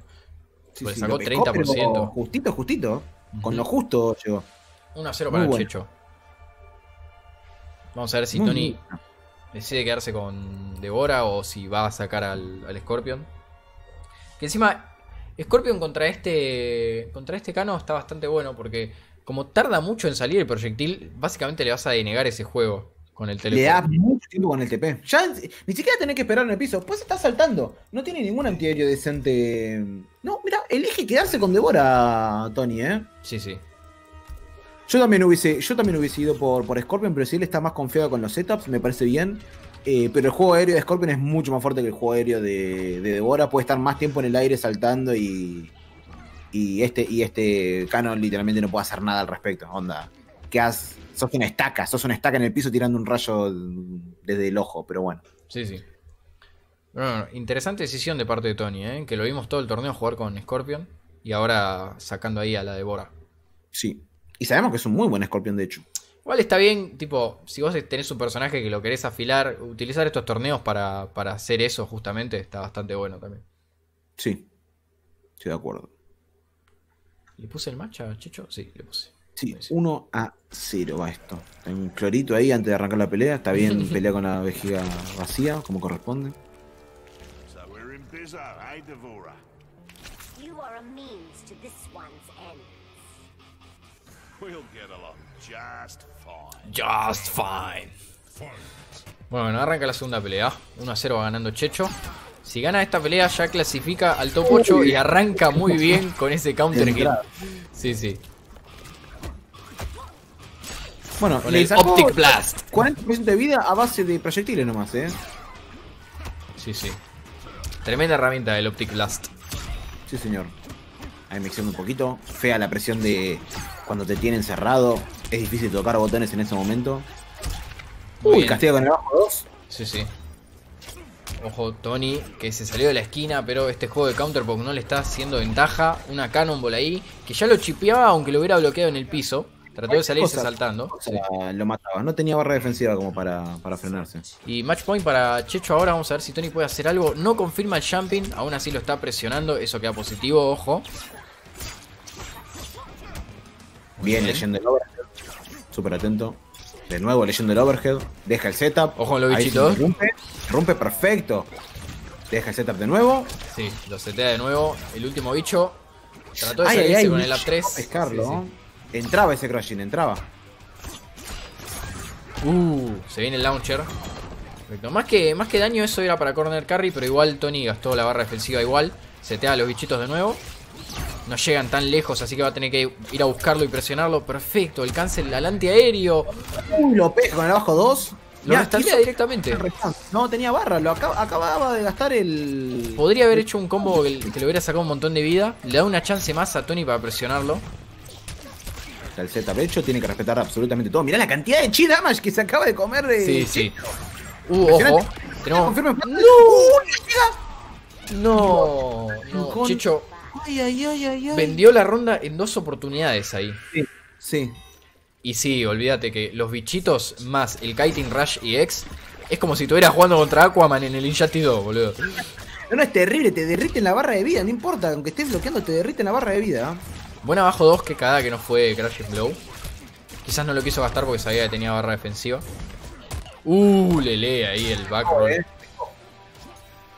Sí, pues sacó lo pescó, 30%. pero Justito, justito. Con lo justo llegó. 1 a 0 Muy para bueno. Checho. Vamos a ver si Muy Tony bien. Decide quedarse con Devora o si va a sacar al, al Scorpion. Que encima, Scorpion contra este. Contra este Cano está bastante bueno porque como tarda mucho en salir el proyectil, básicamente le vas a denegar ese juego con el Le teléfono. da mucho tiempo con el TP. Ya ni siquiera tenés que esperar en el piso. Pues está saltando. No tiene ningún antiaéreo decente. No, mira, elige quedarse con Devora, Tony, eh. Sí, sí. Yo también hubiese, yo también hubiese ido por, por Scorpion, pero si él está más confiado con los setups, me parece bien. Eh, pero el juego aéreo de Scorpion es mucho más fuerte que el juego aéreo de, de Devora. Puede estar más tiempo en el aire saltando y. Y este, y este Canon literalmente no puede hacer nada al respecto. Onda. Que has, sos una estaca, sos una estaca en el piso tirando un rayo desde el ojo, pero bueno. Sí, sí. Bueno, interesante decisión de parte de Tony, ¿eh? que lo vimos todo el torneo jugar con Scorpion y ahora sacando ahí a la Devora. Sí. Y sabemos que es un muy buen Scorpion, de hecho. Igual está bien, tipo, si vos tenés un personaje que lo querés afilar, utilizar estos torneos para, para hacer eso justamente está bastante bueno también. Sí. Estoy de acuerdo. ¿Le puse el match a Chicho? Sí, le puse. Sí, Sí. 1 a 0 va esto. Hay un clorito ahí antes de arrancar la pelea. Está bien pelea con la vejiga vacía, como corresponde. So we're in Bizarre, eh, Devora? You are a means to this one's just fine. Just fine. Bueno, arranca la segunda pelea. 1 a 0 va ganando Checho. Si gana esta pelea ya clasifica al top 8 y arranca muy bien con ese counter entrada. Sí, sí. Bueno, Con le el sacó Optic Blast. 40% de vida a base de proyectiles nomás, ¿eh? Sí, sí. Tremenda herramienta el Optic Blast. Sí, señor. Ahí me extiendo un poquito. Fea la presión de cuando te tienen cerrado. Es difícil tocar botones en ese momento. Muy Uy, bien. castiga con el bajo 2. Sí, sí. Ojo, Tony, que se salió de la esquina, pero este juego de Counterpop no le está haciendo ventaja. Una Cannonball ahí, que ya lo chipeaba, aunque lo hubiera bloqueado en el piso. Trató de salirse Cosa- saltando. Lo mataba. No tenía barra defensiva como para, para frenarse. Y match point para Checho ahora. Vamos a ver si Tony puede hacer algo. No confirma el jumping, aún así lo está presionando. Eso queda positivo, ojo. Bien, bien. leyendo el overhead. Súper atento. De nuevo leyendo el overhead. Deja el setup. Ojo con los bichitos. Rompe, rompe perfecto. Deja el setup de nuevo. Sí, lo setea de nuevo. El último bicho. Trató de Ay, salirse ay, con el up 3. pescarlo. Entraba ese crushing, entraba. Uh, se viene el launcher. Perfecto. Más que, más que daño, eso era para corner carry, pero igual Tony gastó la barra defensiva igual. Setea a los bichitos de nuevo. No llegan tan lejos, así que va a tener que ir a buscarlo y presionarlo. Perfecto, el cancel al antiaéreo. Uy, lo pega con el abajo 2. Lo restalea directamente. No, tenía barra, lo acaba- acababa de gastar el. Podría haber hecho un combo que, que le hubiera sacado un montón de vida. Le da una chance más a Tony para presionarlo. El setup hecho, tiene que respetar absolutamente todo. Mirá la cantidad de chi damage que se acaba de comer de. Sí, sí. Uh, ojo. Tenemos... Confirma- No, no. Con- Chicho Ay, ay, ay, ay, ay. vendió la ronda en dos oportunidades ahí. Sí. Y sí, olvídate que los bichitos más el Kiting Rush y X es como si estuvieras jugando contra Aquaman en el Injustice 2, boludo. No, no, es terrible, te derriten la barra de vida, no importa, aunque estés bloqueando, te derriten la barra de vida. Buen abajo 2 que cagada que no fue Crash and Blow. Quizás no lo quiso gastar porque sabía que tenía barra defensiva. Uh, le lee ahí el back roll.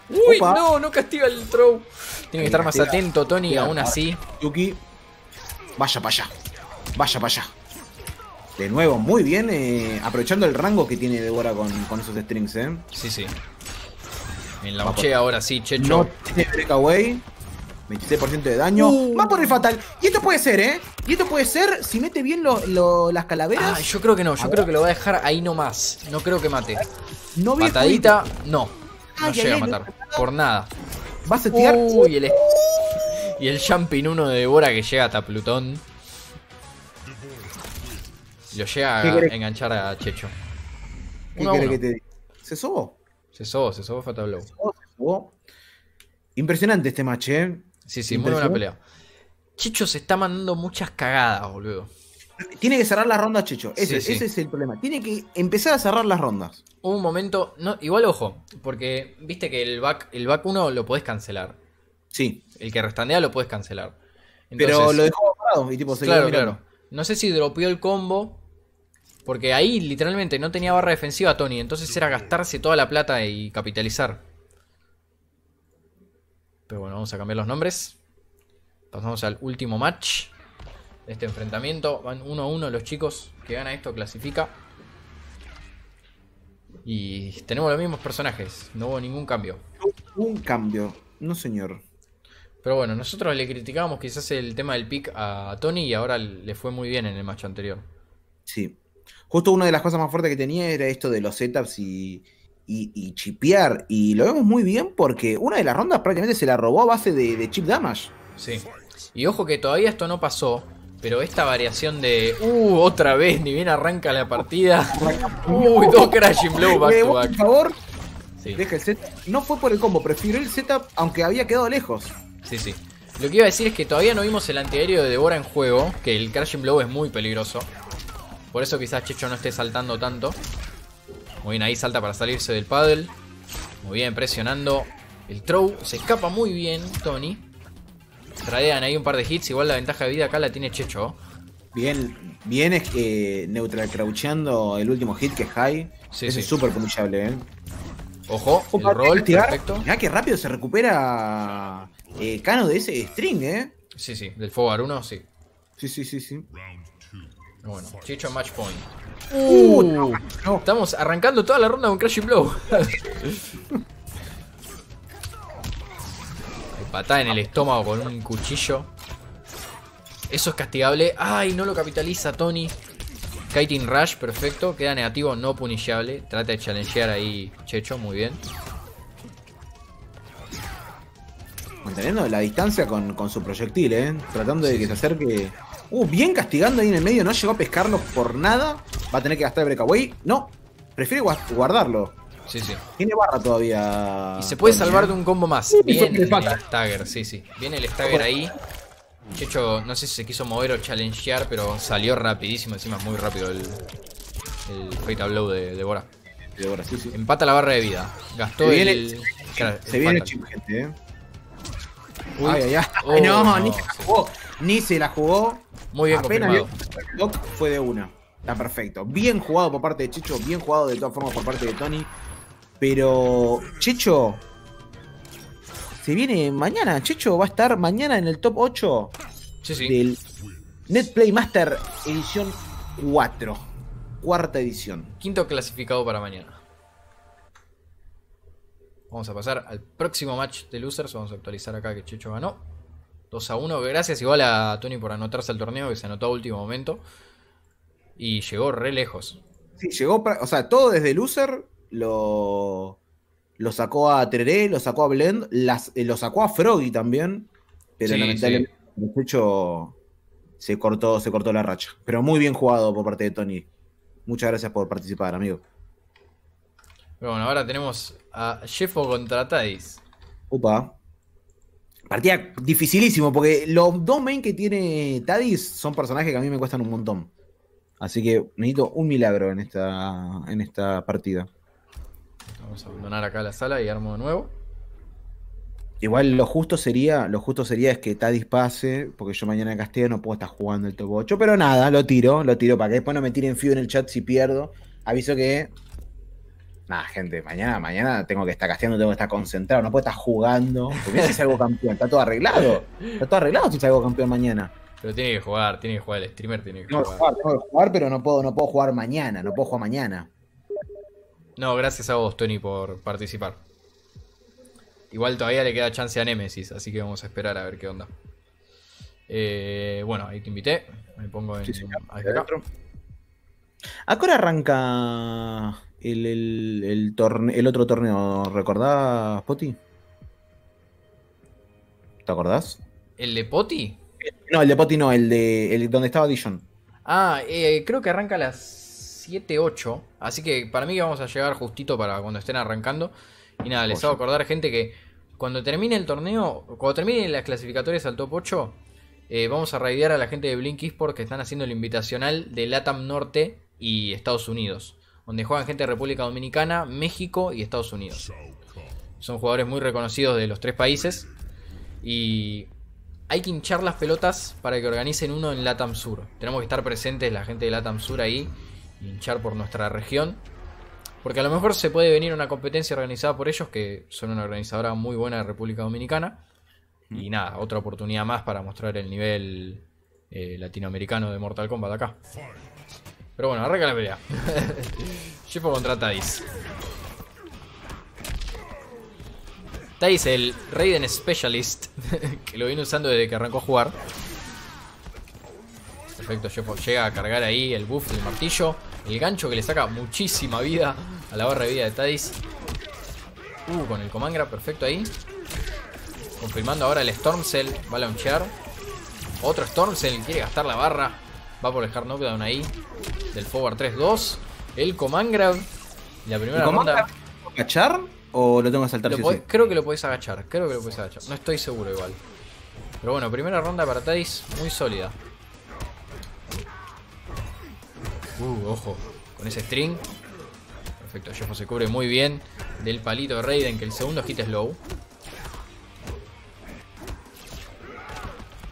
Uy, Opa. no, no castiga el throw. Tiene que estar más atento, Tony, aún así. Yuki, vaya para allá. Vaya para allá. De nuevo, muy bien, eh, aprovechando el rango que tiene Devora con, con esos strings, ¿eh? Sí, sí. En la mochea ahora sí, Checho. No tiene breakaway. 26% de daño. Uh. Va por el fatal. Y esto puede ser, ¿eh? Y esto puede ser si mete bien lo- lo- las calaveras. Ah, yo creo que no, yo creo que lo va a dejar ahí nomás. No creo que mate. no Patadita, no. No Ay, ay, llega a matar. Por nada. Va a setear. Uy, el, y el jumping uno de Devora que llega hasta Plutón. Lo llega ¿Qué a enganchar a Checho. ¿Qué Uno a uno. que te diga? Se sobó. Se sobó, se sobó Fatal Blow. Se sobó. Impresionante este match, ¿eh? Sí, sí, muy buena pelea. Checho se está mandando muchas cagadas, boludo. Tiene que cerrar las rondas, Checho. Ese, Sí, sí. ese es el problema. Tiene que empezar a cerrar las rondas. Hubo un momento. No, igual ojo, porque viste que el back, el back 1 lo podés cancelar. Sí. El que restandea lo puedes cancelar. Pero lo dejó parado y tipo se Claro, claro. No sé si dropeó el combo. Porque ahí literalmente no tenía barra defensiva Tony. Entonces era gastarse toda la plata y capitalizar. Pero bueno, vamos a cambiar los nombres. Pasamos al último match de este enfrentamiento. Van 1 a 1 los chicos. Que gana esto clasifica. Y tenemos los mismos personajes. No hubo ningún cambio. Un cambio. No, señor. Pero bueno, nosotros le criticábamos quizás el tema del pick a Tony y ahora le fue muy bien en el match anterior. Sí. Justo una de las cosas más fuertes que tenía era esto de los setups y, y, y chipear. Y lo vemos muy bien porque una de las rondas prácticamente se la robó a base de, de chip damage. Sí. Y ojo que todavía esto no pasó, pero esta variación de. Uh, otra vez, ni bien arranca la partida. Uy, dos crashing blow back to back. por favor, Sí, deja el setup. No fue por el combo, prefirió el setup aunque había quedado lejos. sí, sí. Lo que iba a decir es que todavía no vimos el antiaéreo de Devora en juego, que el crashing blow es muy peligroso. Por eso quizás Checho no esté saltando tanto. Muy bien, ahí salta para salirse del paddle. Muy bien, presionando. El throw se escapa muy bien, Tony. Tradean ahí un par de hits. Igual la ventaja de vida acá la tiene Checho. Bien, bien es que neutral croucheando el último hit que es high. Sí, Ese sí. es súper punchable, eh. Ojo, el Opa, roll, perfecto. Mirá que rápido se recupera eh, Cano de ese string, eh. Sí, sí, del Fogar 1, sí. Sí, sí, sí, sí. Bueno, Chicho match point. Uh, no, no. Estamos arrancando toda la ronda con Crashing Blow. Patada en el estómago con un cuchillo. Eso es castigable. ¡Ay! No lo capitaliza Tony. Kiting Rush, perfecto. Queda negativo, no punishable. Trata de challengear ahí Checho, muy bien. Manteniendo la distancia con, con su proyectil, eh. Tratando de que se acerque. Uh, bien castigando ahí en el medio. No llegó a pescarlo por nada. Va a tener que gastar el breakaway. No. Prefiere gua- guardarlo. Sí, sí. Tiene barra todavía. Y se puede salvar eh. de un combo más. Bien el stagger, sí, sí. Viene el stagger ahí. Checho, no sé si se quiso mover o challengear, pero salió rapidísimo. Encima es muy rápido el, el Fatal Blow de, de Bora. De sí, sí. Empata la barra de vida. Gastó Se viene- el. Se viene chip, gente, eh. Uy. Ay, ay, ay. Oh, Ay, no, no, ni se la sí. jugó. Ni se la jugó. Muy bien Apenas confirmado. fue de una. Está perfecto. Bien jugado por parte de Checho, bien jugado de todas formas por parte de Tony. Pero Checho se viene mañana. Checho va a estar mañana en el top 8 Sí, sí. del Netplay Master edición 4. Cuarta edición. Quinto clasificado para mañana. Vamos a pasar al próximo match de Losers. Vamos a actualizar acá que Checho ganó. 2 a 1. Gracias igual a Tony por anotarse al torneo, que se anotó a último momento. Y llegó re lejos. Sí, llegó, o sea, todo desde Loser lo, lo sacó a Tereré, lo sacó a Blend, las, eh, lo sacó a Froggy también, pero Sí, lamentablemente Checho se cortó, se cortó la racha. Pero muy bien jugado por parte de Tony. Muchas gracias por participar, amigo. Pero bueno, ahora tenemos a Jeffo contra Tadis. Upa. Partida dificilísimo, porque los dos main que tiene Tadis son personajes que a mí me cuestan un montón. Así que necesito un milagro en esta, en esta partida. Vamos a abandonar acá la sala y armo de nuevo. Igual lo justo sería, lo justo sería es que Tadis pase, porque yo mañana en Castellano no puedo estar jugando el top 8, pero nada, lo tiro, lo tiro para que después no me tiren fío en el chat si pierdo. Aviso que. Nada, gente, mañana, mañana tengo que estar casteando, tengo que estar concentrado, no puedo estar jugando. Porque si salgo campeón, está todo arreglado. Está todo arreglado si salgo campeón mañana. Pero tiene que jugar, tiene que jugar el streamer, tiene que Tengo que jugar. jugar, tengo que jugar, pero no puedo, no puedo jugar mañana, no puedo jugar mañana. No, gracias a vos, Tony, por participar. Igual todavía le queda chance a Nemesis, así que vamos a esperar a ver qué onda. Eh, bueno, ahí te invité. Me pongo en. Sí, ahí acá. ¿A qué hora arranca el, el, el, torne- el otro torneo? ¿Recordás, Poti? ¿Te acordás? ¿El de Poti? No, el de Poti no, el de el donde estaba Dijon. Ah, eh, creo que arranca a las 7, 8. Así que para mí que vamos a llegar justito para cuando estén arrancando. Y nada, les hago acordar, gente, que cuando termine el torneo, cuando terminen las clasificatorias al top 8, eh, vamos a raidear a la gente de Blink Esport que están haciendo el invitacional de LATAM Norte y Estados Unidos. Donde juegan gente de República Dominicana, México y Estados Unidos. Son jugadores muy reconocidos de los tres países. Y hay que hinchar las pelotas para que organicen uno en LATAM Sur. Tenemos que estar presentes la gente de LATAM Sur ahí. Hinchar por nuestra región. Porque a lo mejor se puede venir una competencia organizada por ellos, que son una organizadora muy buena de República Dominicana. Y nada, otra oportunidad más para mostrar el nivel eh, latinoamericano de Mortal Kombat acá. Pero bueno, arranca la pelea. Shifo contra Thais. Thais, el Raiden Specialist, que lo viene usando desde que arrancó a jugar. Perfecto, llega a cargar ahí el buff del martillo. El gancho que le saca muchísima vida a la barra de vida de Thais. Uh, con el Comangra, perfecto ahí. Confirmando ahora el Storm Cell. Va a launchear. Otro Storm Cell. Quiere gastar la barra. Va por el Hard Knockdown ahí. Del Forward 3-2. El Comangrab. La primera ¿Cómo ronda. ¿Agachar o lo tengo que saltar lo podés- creo que lo podés agachar. Creo que lo podés agachar. No estoy seguro igual. Pero bueno, primera ronda para Thais. Muy sólida. Uh, ojo. Con ese string. Perfecto. Jeffo se cubre muy bien del palito de Raiden. Que el segundo hit es low.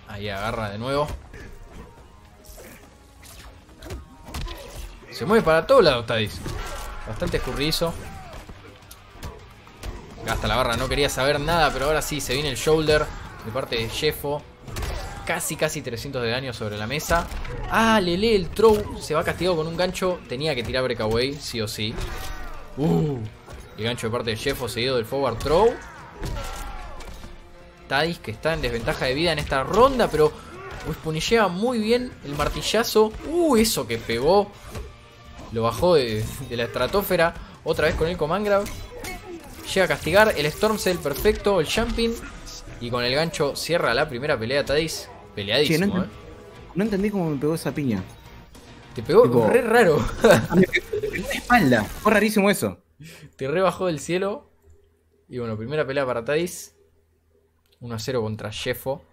Ahí agarra de nuevo. Se mueve para todos lados, Tadis. Bastante escurridizo. Gasta la barra, no quería saber nada, pero ahora sí, se viene el shoulder de parte de Jeffo. Casi, casi 300 de daño sobre la mesa. Ah, le lee el throw. Se va castigado con un gancho. Tenía que tirar breakaway, sí o sí. Uh, el gancho de parte de Jeffo seguido del forward throw. Tadis que está en desventaja de vida en esta ronda, pero punillea muy bien el martillazo. Uh, eso que pegó. Lo bajó de, de la estratosfera. Otra vez con el Comangrab. Llega a castigar el Storm Cell perfecto, el jumping. Y con el gancho cierra la primera pelea, Tadis. Peleadísimo, Che, no, eh. no entendí cómo me pegó esa piña. Te pegó tipo- re raro. Me pegó en la espalda. Fue rarísimo eso. Te rebajó del cielo. Y bueno, primera pelea para Tadis. 1 a 0 contra Jeffo.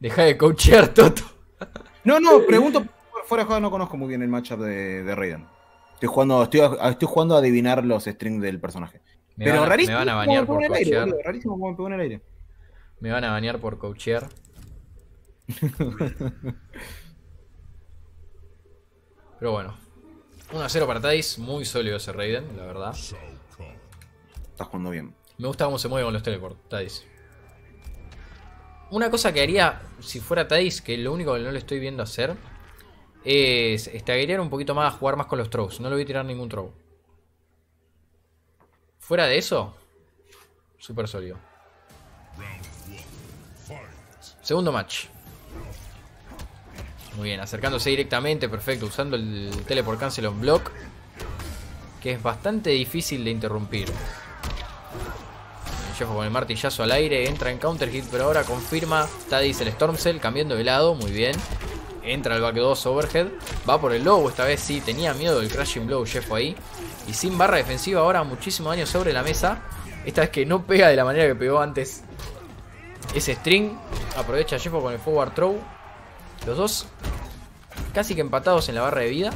Deja de coachear, Toto. No, no, pregunto. Fuera de juego no conozco muy bien el matchup de, de Raiden. Estoy jugando, estoy, a- estoy jugando a adivinar los strings del personaje. Me, Pero van, rarísimo. me van a pegó por coachear. Rarísimo me pegó en el aire. Me van a banear por coachear. Pero bueno. 1 a 0 para Tadis. Muy sólido ese Raiden, la verdad. Estás jugando bien. Me gusta cómo se mueve con los teleport, Tadis. Una cosa que haría si fuera Tadis, que lo único que no le estoy viendo hacer, es estaguear un poquito más, jugar más con los throws. No le voy a tirar ningún throw. Fuera de eso, súper sólido. Segundo match. Muy bien, acercándose directamente, perfecto, usando el teleport cancel on block. Que es bastante difícil de interrumpir. Jeffo con el martillazo al aire, entra en counter hit, pero ahora confirma Tadis el Storm Cell, cambiando de lado, muy bien. Entra el back 2 overhead, va por el low, esta vez sí, tenía miedo del crashing blow Jeffo ahí. Y sin barra defensiva ahora, muchísimo daño sobre la mesa. Esta vez que no pega de la manera que pegó antes ese string. Aprovecha Jeffo con el forward throw. Los dos casi que empatados en la barra de vida.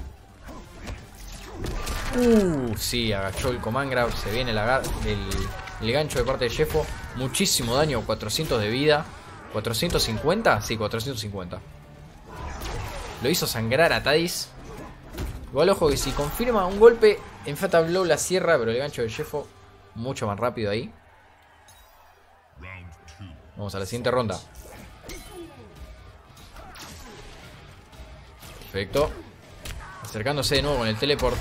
Uh, sí, agachó el command grab. Se viene el, el- gancho de parte de Jeffo. Muchísimo daño, 400 de vida. ¿450? Sí, 450. Lo hizo sangrar a Tadis. Igual ojo que si confirma un golpe en la cierra, pero el gancho de Jeffo mucho más rápido ahí. Vamos a la siguiente ronda. Perfecto. Acercándose de nuevo con el teleport.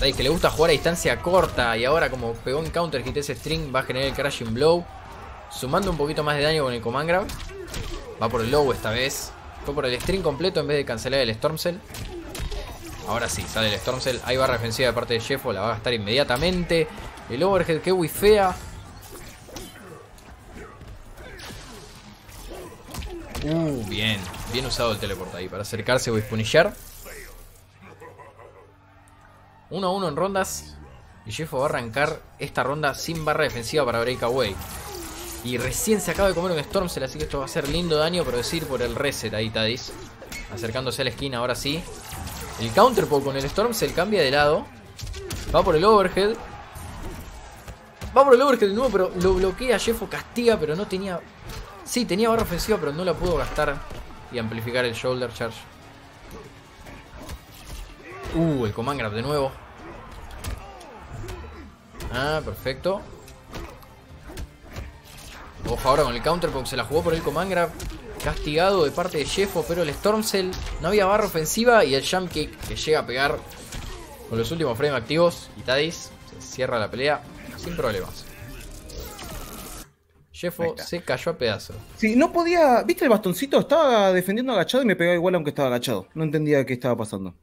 Tadis que le gusta jugar a distancia corta y ahora como pegó en counter hit ese string va a generar el crashing blow. Sumando un poquito más de daño con el command grab. Va por el low esta vez. Fue por el string completo en vez de cancelar el Storm Cell. Ahora sí, sale el Storm Cell. Hay barra defensiva de parte de Jeffo. La va a gastar inmediatamente. El overhead que wifea. Uh, bien. Bien usado el teleport ahí para acercarse o punillar. 1 a 1 en rondas. Y Jeffo va a arrancar esta ronda sin barra defensiva para breakaway. Y recién se acaba de comer un Stormcell, así que esto va a ser lindo daño, pero decir por el reset ahí, Tadis. Acercándose a la esquina, ahora sí. El counterpole con el Stormcell cambia de lado. Va por el overhead. Va por el overhead de nuevo, pero lo bloquea. Jeffo castiga, pero no tenía... Sí, tenía barra ofensiva, pero no la pudo gastar y amplificar el shoulder charge. Uh, el command grab de nuevo. Ah, perfecto. Ojo ahora con el counter porque se la jugó por el command grab. Castigado de parte de Jeffo, pero el Stormcell no había barra ofensiva y el jump kick que llega a pegar con los últimos frames activos. Y Tadis se cierra la pelea sin problemas. Jeffo se cayó a pedazos. Sí, no podía. ¿Viste el bastoncito? Estaba defendiendo agachado y me pegaba igual aunque estaba agachado. No entendía qué estaba pasando.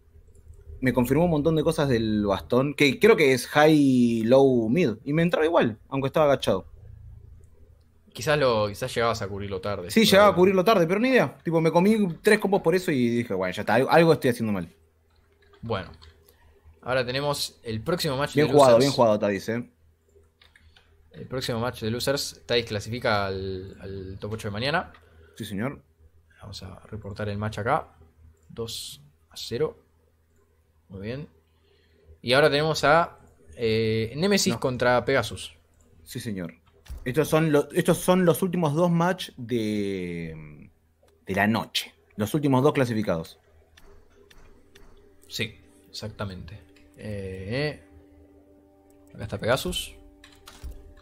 Me confirmó un montón de cosas del bastón. Que creo que es high, low, mid. Y me entraba igual, aunque estaba agachado. Quizás lo, quizás llegabas a cubrirlo tarde. Sí, llegaba a cubrirlo tarde, pero ni idea. Tipo, me comí tres combos por eso y dije, bueno, ya está, algo, algo estoy haciendo mal. Bueno. Ahora tenemos el próximo match Bien de jugado, losers. bien jugado, Tadis, eh. El próximo match de losers. Tadis clasifica al, al top 8 de mañana. Sí, señor. Vamos a reportar el match acá. 2 a 0. Muy bien. Y ahora tenemos a eh, Nemesis No. contra Pegasus. Sí, señor. Estos son, los, estos son los últimos dos match de, de la noche. Los últimos dos clasificados. Sí, exactamente. Eh, acá está Pegasus.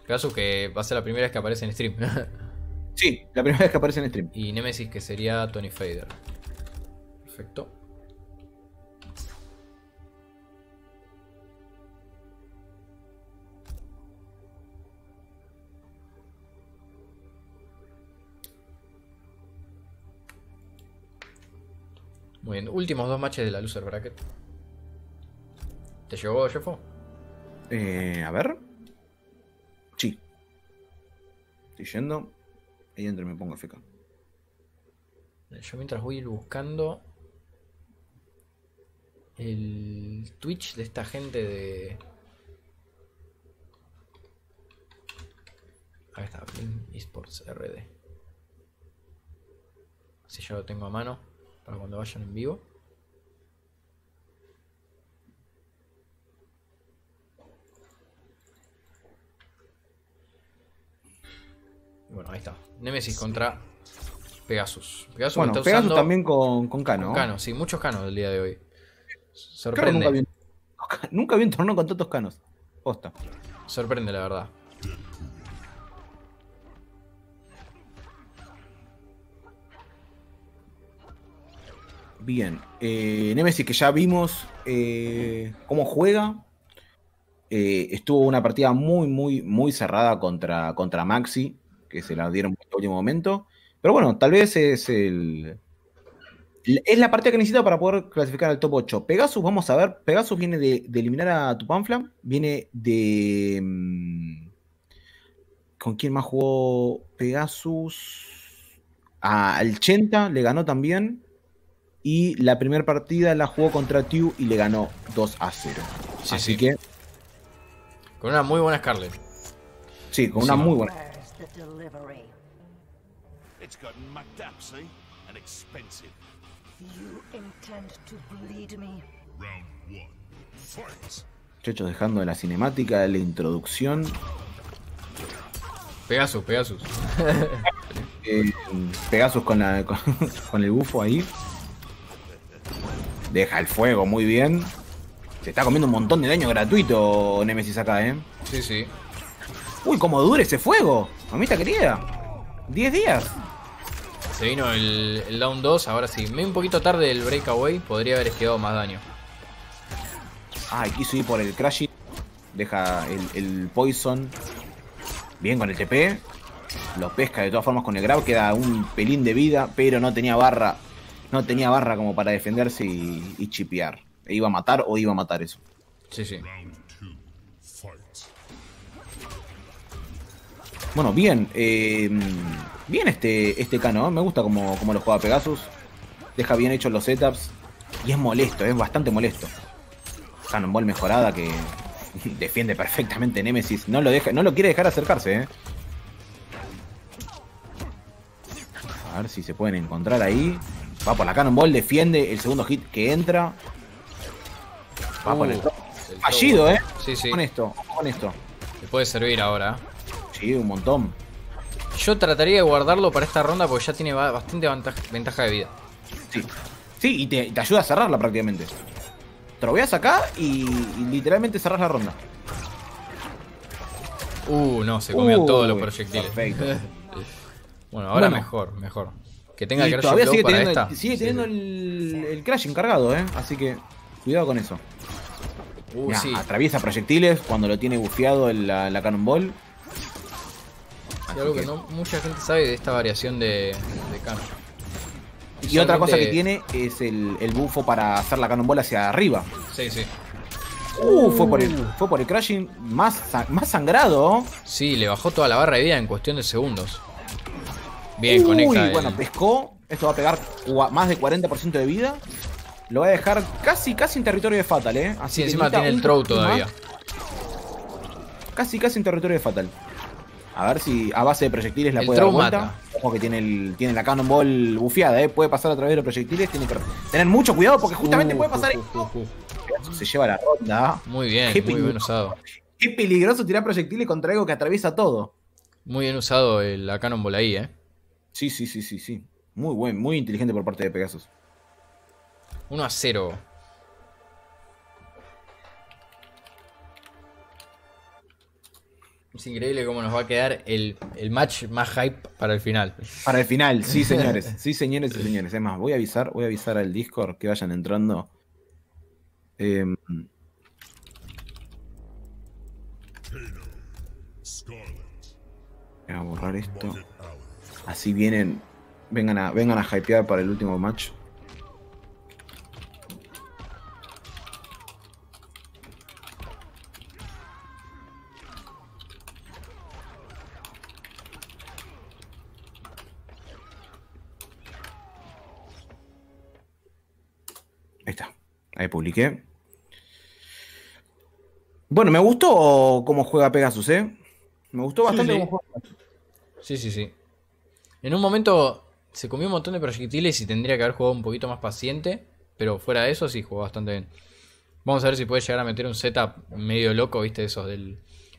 Pegasus que va a ser la primera vez que aparece en stream. Sí, la primera vez que aparece en stream. y Nemesis que sería Tony Fader. Perfecto. Muy bien, últimos dos matches de la loser bracket. ¿Te llegó, Jeffo? Eh, a ver. Sí. Estoy yendo. Ahí entro y me pongo FK. Yo mientras voy a ir buscando el Twitch de esta gente de. Ahí está, Blink Esports RD. Así ya lo tengo a mano para cuando vayan en vivo. Bueno, ahí está. Nemesis contra Pegasus. Pegasus Bueno, está Pegasus usando también con, con Cano. con Cano, sí, muchos canos del día de hoy. Sorprende, nunca vi, un, nunca vi un torneo con tantos canos. Posta. sorprende la verdad. Bien. Eh, Nemesis, que ya vimos eh, cómo juega. Eh, estuvo una partida muy, muy, muy cerrada contra, contra Maxi, que se la dieron en el último momento. Pero bueno, tal vez es el. Es la partida que necesita para poder clasificar al top 8. Pegasus, vamos a ver. Pegasus viene de, de eliminar a Tupanfla. Viene de. mm, ¿Con quién más jugó Pegasus? A- al Chenta le ganó también. Y la primera partida la jugó contra Tiu y le ganó 2 a 0. Sí, Así sí. que, Con una muy buena Scarlet. sí, con una muy buena. The delivery? It's gotten mucked up, see? And expensive. You intend to bleed me? Muchachos, dejando la cinemática, la introducción. Pegasus, Pegasus. Eh, Pegasus con, la- con, con el bufo ahí. Deja el fuego muy bien. Se está comiendo un montón de daño gratuito Nemesis acá, ¿eh? Sí, sí. Uy, cómo dura ese fuego. Mamita querida. 10 días. Se vino el, el down 2, ahora sí. Me un poquito tarde el breakaway, podría haber quedado más daño. Ay, quiso ir por el Crashy. Deja el, el Poison. Bien con el TP. Lo pesca de todas formas con el grab. Queda un pelín de vida, pero no tenía barra. No tenía barra como para defenderse y, y chipear. E iba a matar o iba a matar eso. Sí, sí. Bueno, bien. eh, bien este, este Cano. ¿eh? Me gusta como, como lo juega Pegasus. Deja bien hechos los setups. Y es molesto, es bastante molesto. Cannonball mejorada que defiende perfectamente Nemesis. No lo, deja, no lo quiere dejar acercarse, ¿eh? A ver si se pueden encontrar ahí. Va por la Cannonball, defiende el segundo hit que entra. Va por el Uh, el Fallido. ¿eh? Sí, sí. Con esto, con esto. Le puede servir ahora. Sí, un montón. Yo trataría de guardarlo para esta ronda porque ya tiene ba- bastante ventaja, ventaja de vida. Sí. Sí, y te, te ayuda a cerrarla prácticamente. Troveas acá y, y literalmente cerrás la ronda. Uh, no, se comió todos los proyectiles. perfecto. bueno, ahora Bueno. mejor, mejor. Que tenga Crash todavía sigue para teniendo, esta. sigue teniendo sí. el, el crash encargado, ¿eh? Así que cuidado con eso. Uh, Mirá, sí. Atraviesa proyectiles cuando lo tiene bufeado la, la Cannonball. Algo que no mucha gente sabe de esta variación de, de Kano. Y otra cosa que tiene es el, el bufo para hacer la Cannonball hacia arriba. Sí, sí. Uh, fue por el, fue por el crashing más, más sangrado. Sí, le bajó toda la barra de vida en cuestión de segundos. Bien, Uy, conecta. el- bueno, pescó. Esto va a pegar más de 40% de vida. Lo va a dejar casi, casi en territorio de Fatal, ¿eh? Así Sí, encima tiene el throw todavía. más. Casi, casi en territorio de Fatal. A ver si a base de proyectiles la El puede dar vuelta. Ojo que tiene, el, tiene la Cannonball bufeada, ¿eh? Puede pasar a través de los proyectiles. Tiene que tener mucho cuidado porque justamente Uh, puede pasar uh, esto. uh, uh. Se lleva la ronda. Muy bien, Qué muy bien usado. Qué peligroso tirar proyectiles contra algo que atraviesa todo. Muy bien usado el, la Cannonball ahí, eh. Sí, sí, sí, sí, sí. Muy buen, muy inteligente por parte de Pegasus. 1 a 0. Es increíble cómo nos va a quedar el, el match más hype para el final. Para el final, sí, señores. Sí, señores y señores. Es más, voy a avisar, voy a avisar al Discord que vayan entrando. Em, voy a borrar esto. Así vienen. Vengan a, vengan a hypear para el último match. Ahí publiqué. Bueno, me gustó cómo juega Pegasus, ¿eh? Me gustó bastante sí. cómo juega. Sí, sí, sí. En un momento se comió un montón de proyectiles y tendría que haber jugado un poquito más paciente. Pero fuera de eso sí jugó bastante bien. Vamos a ver si puede llegar a meter un setup medio loco, viste, esos del.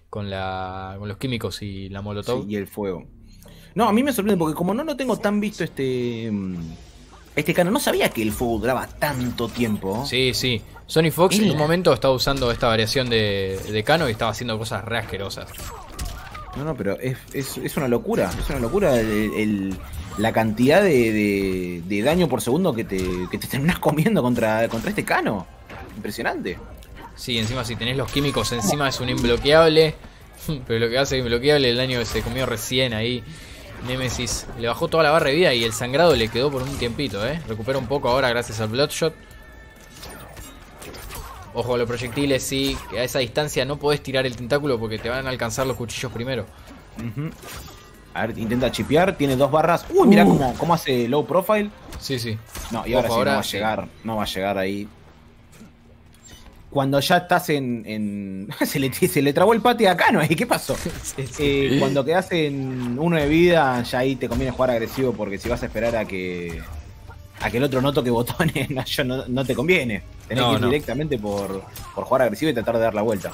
con la. con los químicos y la molotov. Sí, y el fuego. No, a mí me sorprende porque como no lo tengo tan visto este. Este cano, no sabía que el fuego duraba tanto tiempo. Sí, sí. Sony Fox en un momento estaba usando esta variación de, de Cano y estaba haciendo cosas re asquerosas. No, no, pero es, es- es una locura. Es una locura el- el- la cantidad de, de- de daño por segundo que te, que te terminas comiendo contra, contra este cano. Impresionante. Sí, encima si tenés los químicos encima es un imbloqueable. Pero lo que hace imbloqueable el daño que se comió recién ahí. Nemesis le bajó toda la barra de vida y el sangrado le quedó por un tiempito, ¿eh? Recupera un poco ahora gracias al Bloodshot. Ojo a los proyectiles, sí, que a esa distancia no podés tirar el tentáculo porque te van a alcanzar los cuchillos primero. A ver, intenta chipear, tiene dos barras. Uy, mira Uh. cómo, cómo hace low profile. Sí, sí. No, y ahora Ojo, sí ahora no va a sí. llegar, no va a llegar ahí. Cuando ya estás en. en- se, le, se le trabó el pate acá, ¿no? ¿Qué pasó? Sí, sí. Eh, cuando quedas en uno de vida, ya ahí te conviene jugar agresivo porque si vas a esperar a que. a que el otro no toque botones, no, no, no te conviene. Tenés No, que ir no. directamente por, por jugar agresivo y tratar de dar la vuelta.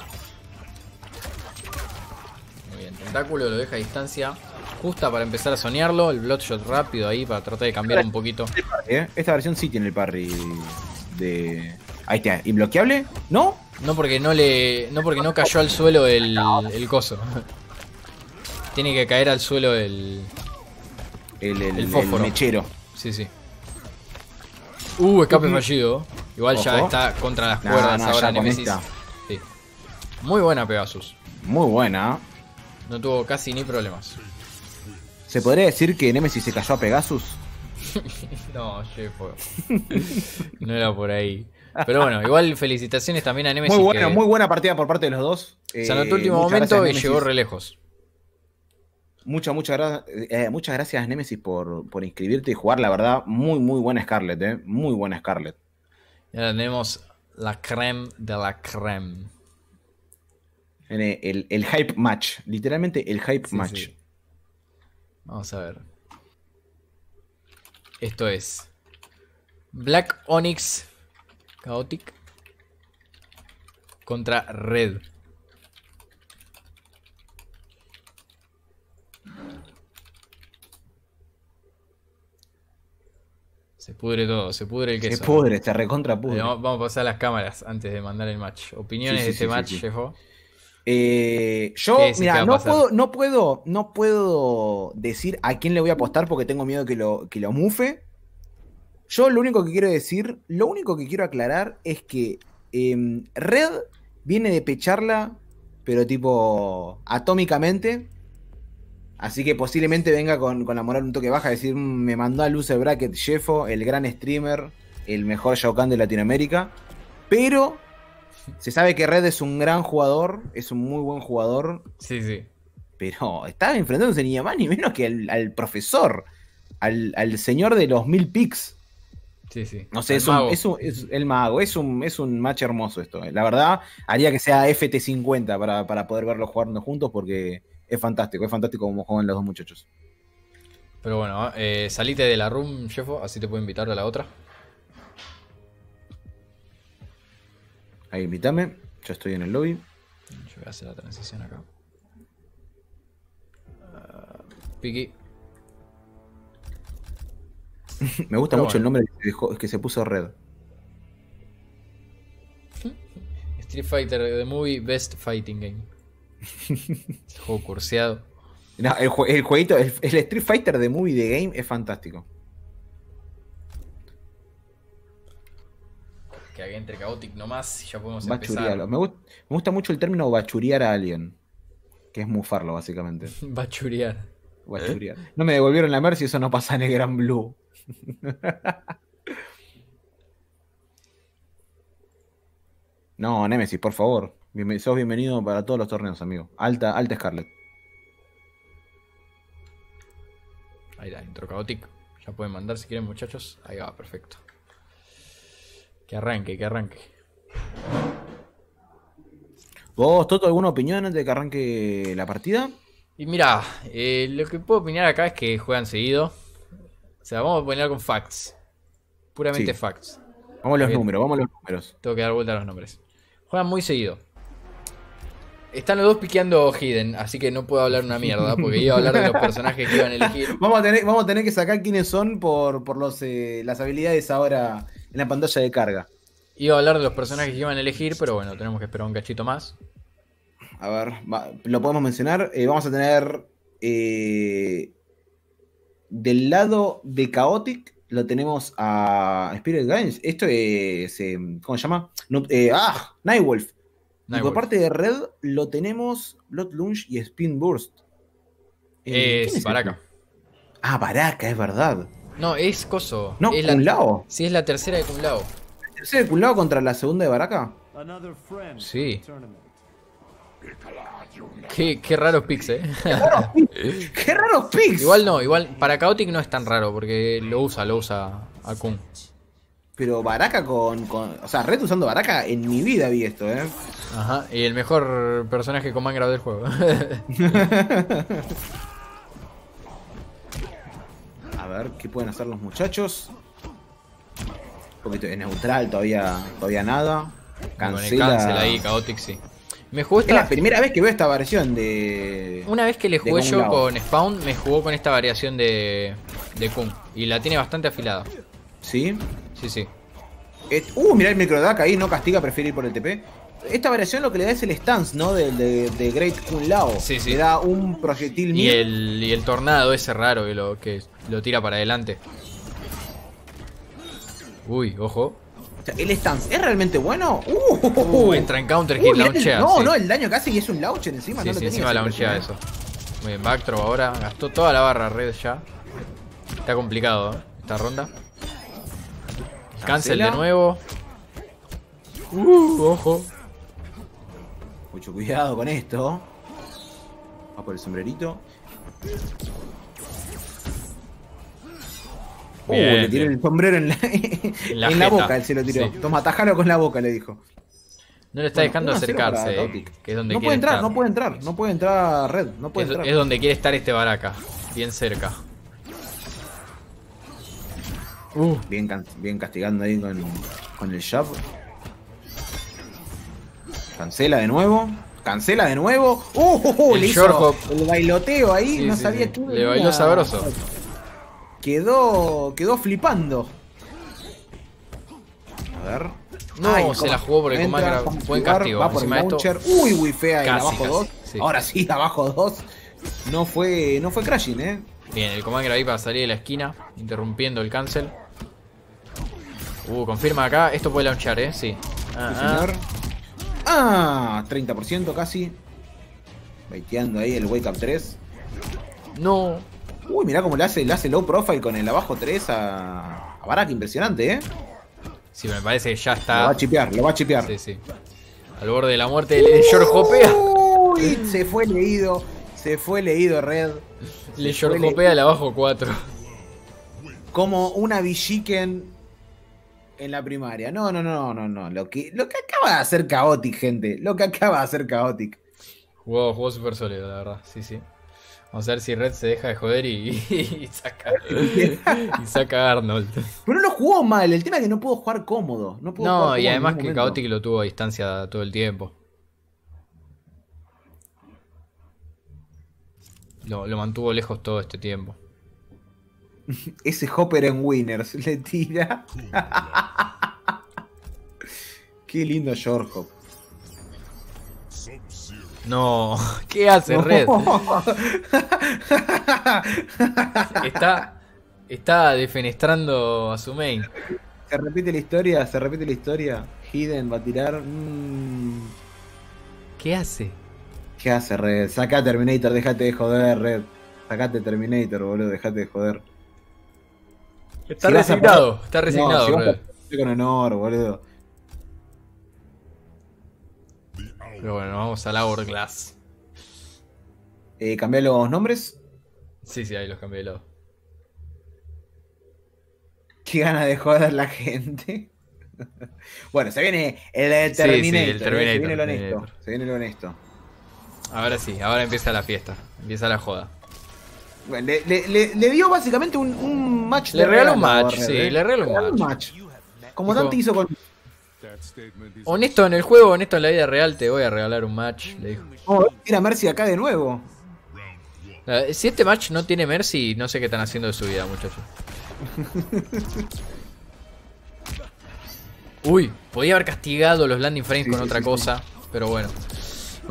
Muy bien, tentáculo lo deja a distancia justa para empezar a soñarlo. El Bloodshot rápido ahí para tratar de cambiar un poquito. ¿Eh? Esta versión sí tiene el parry de. Ahí está, ¿inbloqueable? ¿No? No porque no le. No porque no cayó al suelo el, el coso. Tiene que caer al suelo el. El, el, El fósforo. el mechero. Sí, sí. Uh, escape fallido. Igual ya está contra las cuerdas ahora Nemesis. Sí. Muy buena Pegasus. Muy buena. No tuvo casi ni problemas. ¿Se podría decir que Nemesis se cayó a Pegasus? No, fue. No era por ahí. Pero bueno, igual felicitaciones también a Nemesis. Muy buena, muy buena partida por parte de los dos. Se anotó Eh, último momento y llegó re lejos. Muchas, muchas, gra- eh, muchas gracias, Nemesis, por, por inscribirte y jugar. La verdad, muy, muy buena Scarlett, ¿eh? Muy buena Scarlett. Y ahora tenemos la creme de la creme. El, el hype match. Literalmente el hype Sí, match. sí. Vamos a ver. Esto es Black Onyx Chaotic contra Red. Se pudre todo, se pudre el Se queso. pudre, se recontra pudre. Vamos vamos a pasar las cámaras antes de mandar el match. Opiniones Sí, sí, de este sí, match. Jeffo. Eh, yo, ¿Qué decís que va mira, a no puedo, no puedo, no puedo decir a quién le voy a apostar porque tengo miedo que lo, que lo mufe. Yo lo único que quiero decir, lo único que quiero aclarar es que em, Red viene de pecharla, pero tipo atómicamente. Así que posiblemente venga con, con la moral un toque baja, decir, "Mm, me mandó a Luce Bracket Jeffo, el gran streamer, el mejor Shao Kahn de Latinoamérica. Pero se sabe que Red es un gran jugador, es un muy buen jugador, Sí, sí. pero está enfrentándose ni a más ni menos que al, al profesor, al, al señor de los mil picks. Sí, sí. No sé, es, un, es, un- es el mago, es un, es un match hermoso esto. La verdad, haría que sea FT50 para, para poder verlos jugando juntos porque es fantástico, es fantástico como juegan los dos muchachos. Pero bueno, eh, salite de la room, Jeffo, así te puedo invitar a la otra. Ahí invítame, ya estoy en el lobby. Yo voy a hacer la transición acá. Ah, Piki. Me gusta Pero mucho el nombre que dejó- que se puso Red. Street Fighter The Movie Best Fighting Game. Juego curseado. No, el, el jueguito, el, el Street Fighter de Movie de Game es fantástico. Que haga entre Chaotic nomás y ya podemos empezar. Me, gust- me gusta mucho el término bachurear a alguien. Que es mufarlo, básicamente. Bachuriar. Bachurear. No me devolvieron la Mercy, eso no pasa en el Gran Blue. no, Nemesis, por favor. Bienven- sos bienvenido para todos los torneos, amigo. Alta, alta Scarlet. Ahí está, intro Chaotic. Ya pueden mandar si quieren, muchachos. Ahí va, perfecto. Que arranque, que arranque. ¿Vos, Toto, alguna opinión antes de que arranque la partida? Y mira, eh, lo que puedo opinar acá es que juegan seguido. O sea, vamos a opinar con facts. Puramente Sí. facts. Vamos a los números, vamos a los números. Tengo que dar vuelta a los nombres. Juegan muy seguido. Están los dos piqueando Hidden, así que no puedo hablar una mierda, porque iba a hablar de los personajes que iban a elegir. Vamos a tener, vamos a tener que sacar quiénes son por, por los, eh, las habilidades ahora en la pantalla de carga. Iba a hablar de los personajes que iban a elegir, pero bueno, tenemos que esperar un cachito más. A ver, va- lo podemos mencionar. Eh, vamos a tener eh, del lado de Chaotic lo tenemos a Spirit Games. Esto es, eh, ¿cómo se llama? No, eh, ah, Nightwolf. Y por parte de Red lo tenemos Blood Lunge y Spin Burst. Eh, ¿quién es el- Baraka. Ah, Baraka, es verdad. No, es Coso. No, es Kun la... Lao. Sí, es la tercera de Kun Lao. ¿Tercera de Kun Lao contra la segunda de Baraka? Sí. Qué, qué raros picks, eh. ¡Qué raros picks! igual no, igual para Chaotic no es tan raro, porque lo usa, lo usa a Kun. Pero Baraka con, con- O sea, Red usando Baraka en mi vida vi esto, ¿eh? Ajá, y el mejor personaje con mangrave del juego. A ver qué pueden hacer los muchachos. Un poquito de neutral, todavía, todavía nada. Cancela. cancel ahí, Chaotic sí. Me jugó Es la primera vez que veo esta versión de. Una vez que le jugué yo con Spawn, me jugó con esta variación de, de Kun. Y la tiene bastante afilada. ¿Sí? Sí, sí. Et- uh, mirá el microdack ahí, no castiga, prefiere ir por el TP. Esta variación lo que le da es el stance, ¿no? De, de Great Kun Lao. Sí, sí. Le da un proyectil Y el, y el tornado ese raro que lo, que lo tira para adelante. Uy, ojo. O sea, el stance es realmente bueno. Uh, Uh, entra en counter hit, Uh, launchea. No, sí. no, el daño que hace y es un launcher encima. Sí, no lo sí, tenía encima launchea eso. Muy bien, backthrow ahora. Gastó toda la barra red ya. Está complicado, ¿eh? Esta ronda. Cancel de nuevo. Uh, ojo. Mucho cuidado con esto. Va por el sombrerito. Uh, Bien, le tiró bien. el sombrero en la, En la en la jeta. boca, él se lo tiró. Sí. Toma, tajalo con la boca, le dijo. No le está Bueno, dejando 1 a 0 para acercarse, eh, Gautic. que es donde no puede entrar, estar. no puede entrar, no puede entrar Red, no puede Es, entrar. es donde quiere estar este Baraka. Bien cerca. Uh, Bien, can- bien castigando ahí con, con el shove. Cancela de nuevo. Cancela de nuevo. ¡Uh! uh, uh! El le hizo el bailoteo ahí. Sí, no sí, sabía sí. qué Le bailó sabroso. Quedó, quedó flipando. A ver. No, se la jugó por el entra, buen castigo. Va por el Encima esto- launcher. Uy, uy, fea. el Casi, abajo casi, 2. sí. Ahora sí, abajo 2. No fue, no fue crashing, eh. Bien, el Commander ahí para salir de la esquina, interrumpiendo el cancel. Uh, confirma acá. Esto puede launchar, ¿eh? Sí. Ah, Sí, ah. señor. Ah, 30% casi. Baiteando ahí el Wake Up 3. No. Uy, mirá cómo le hace, le hace low profile con el abajo 3 a, a Barak. Impresionante, eh. Sí, me parece que ya Lo va a está. chipear, lo va a chipear. Sí, sí. Al borde de la muerte, el, el short hopea. Uy, se fue leído. Se fue leído, Red. Le Se short fue hopea el abajo 4. como una Villiquen en la primaria. No, no, no, no, no. Lo que, lo que acaba de hacer Chaotic, gente. Lo que acaba de hacer Chaotic. Jugó súper sólido, la verdad. Sí, sí. Vamos a ver si Red se deja de joder y, y saca. y saca a Arnold. Pero no lo jugó mal. El tema es que no pudo jugar cómodo. No, pudo No, jugar y además que. Chaotic lo tuvo a distancia todo el tiempo. Lo, lo mantuvo lejos todo este tiempo. Ese Hopper en Winners le tira. Qué lindo short hop. No, ¿qué hace Red? Está, está defenestrando a su main. Se repite la historia, se repite la historia. Hidden va a tirar. Mm, ¿Qué hace? ¿Qué hace Red? Saca Terminator, déjate de joder, Red. Sacate Terminator, boludo, déjate de joder. Está Si vas a resignado, está resignado No, si Red. con honor, boludo. Pero bueno, vamos al Hourglass. Eh, cambiar los nombres. Sí, sí, ahí los cambié de lado. Qué gana de joder la gente. bueno, se viene el Sí, sí, Terminator. el Terminator, se viene lo honesto. Terminator. Se viene lo honesto. Ahora sí, ahora empieza la fiesta. Empieza la joda. Bueno, le, le- le- le dio básicamente un, un match Le regaló un match, sí, le regaló un match. Como Dante hizo con. Honesto en el juego, honesto en la vida real, te voy a regalar un match, le dijo. Oh, tira Mercy acá de nuevo. Si este match no tiene Mercy, no sé qué están haciendo de su vida, muchachos. Uy, podía haber castigado los landing frames Sí, con sí, otra sí, cosa, pero bueno.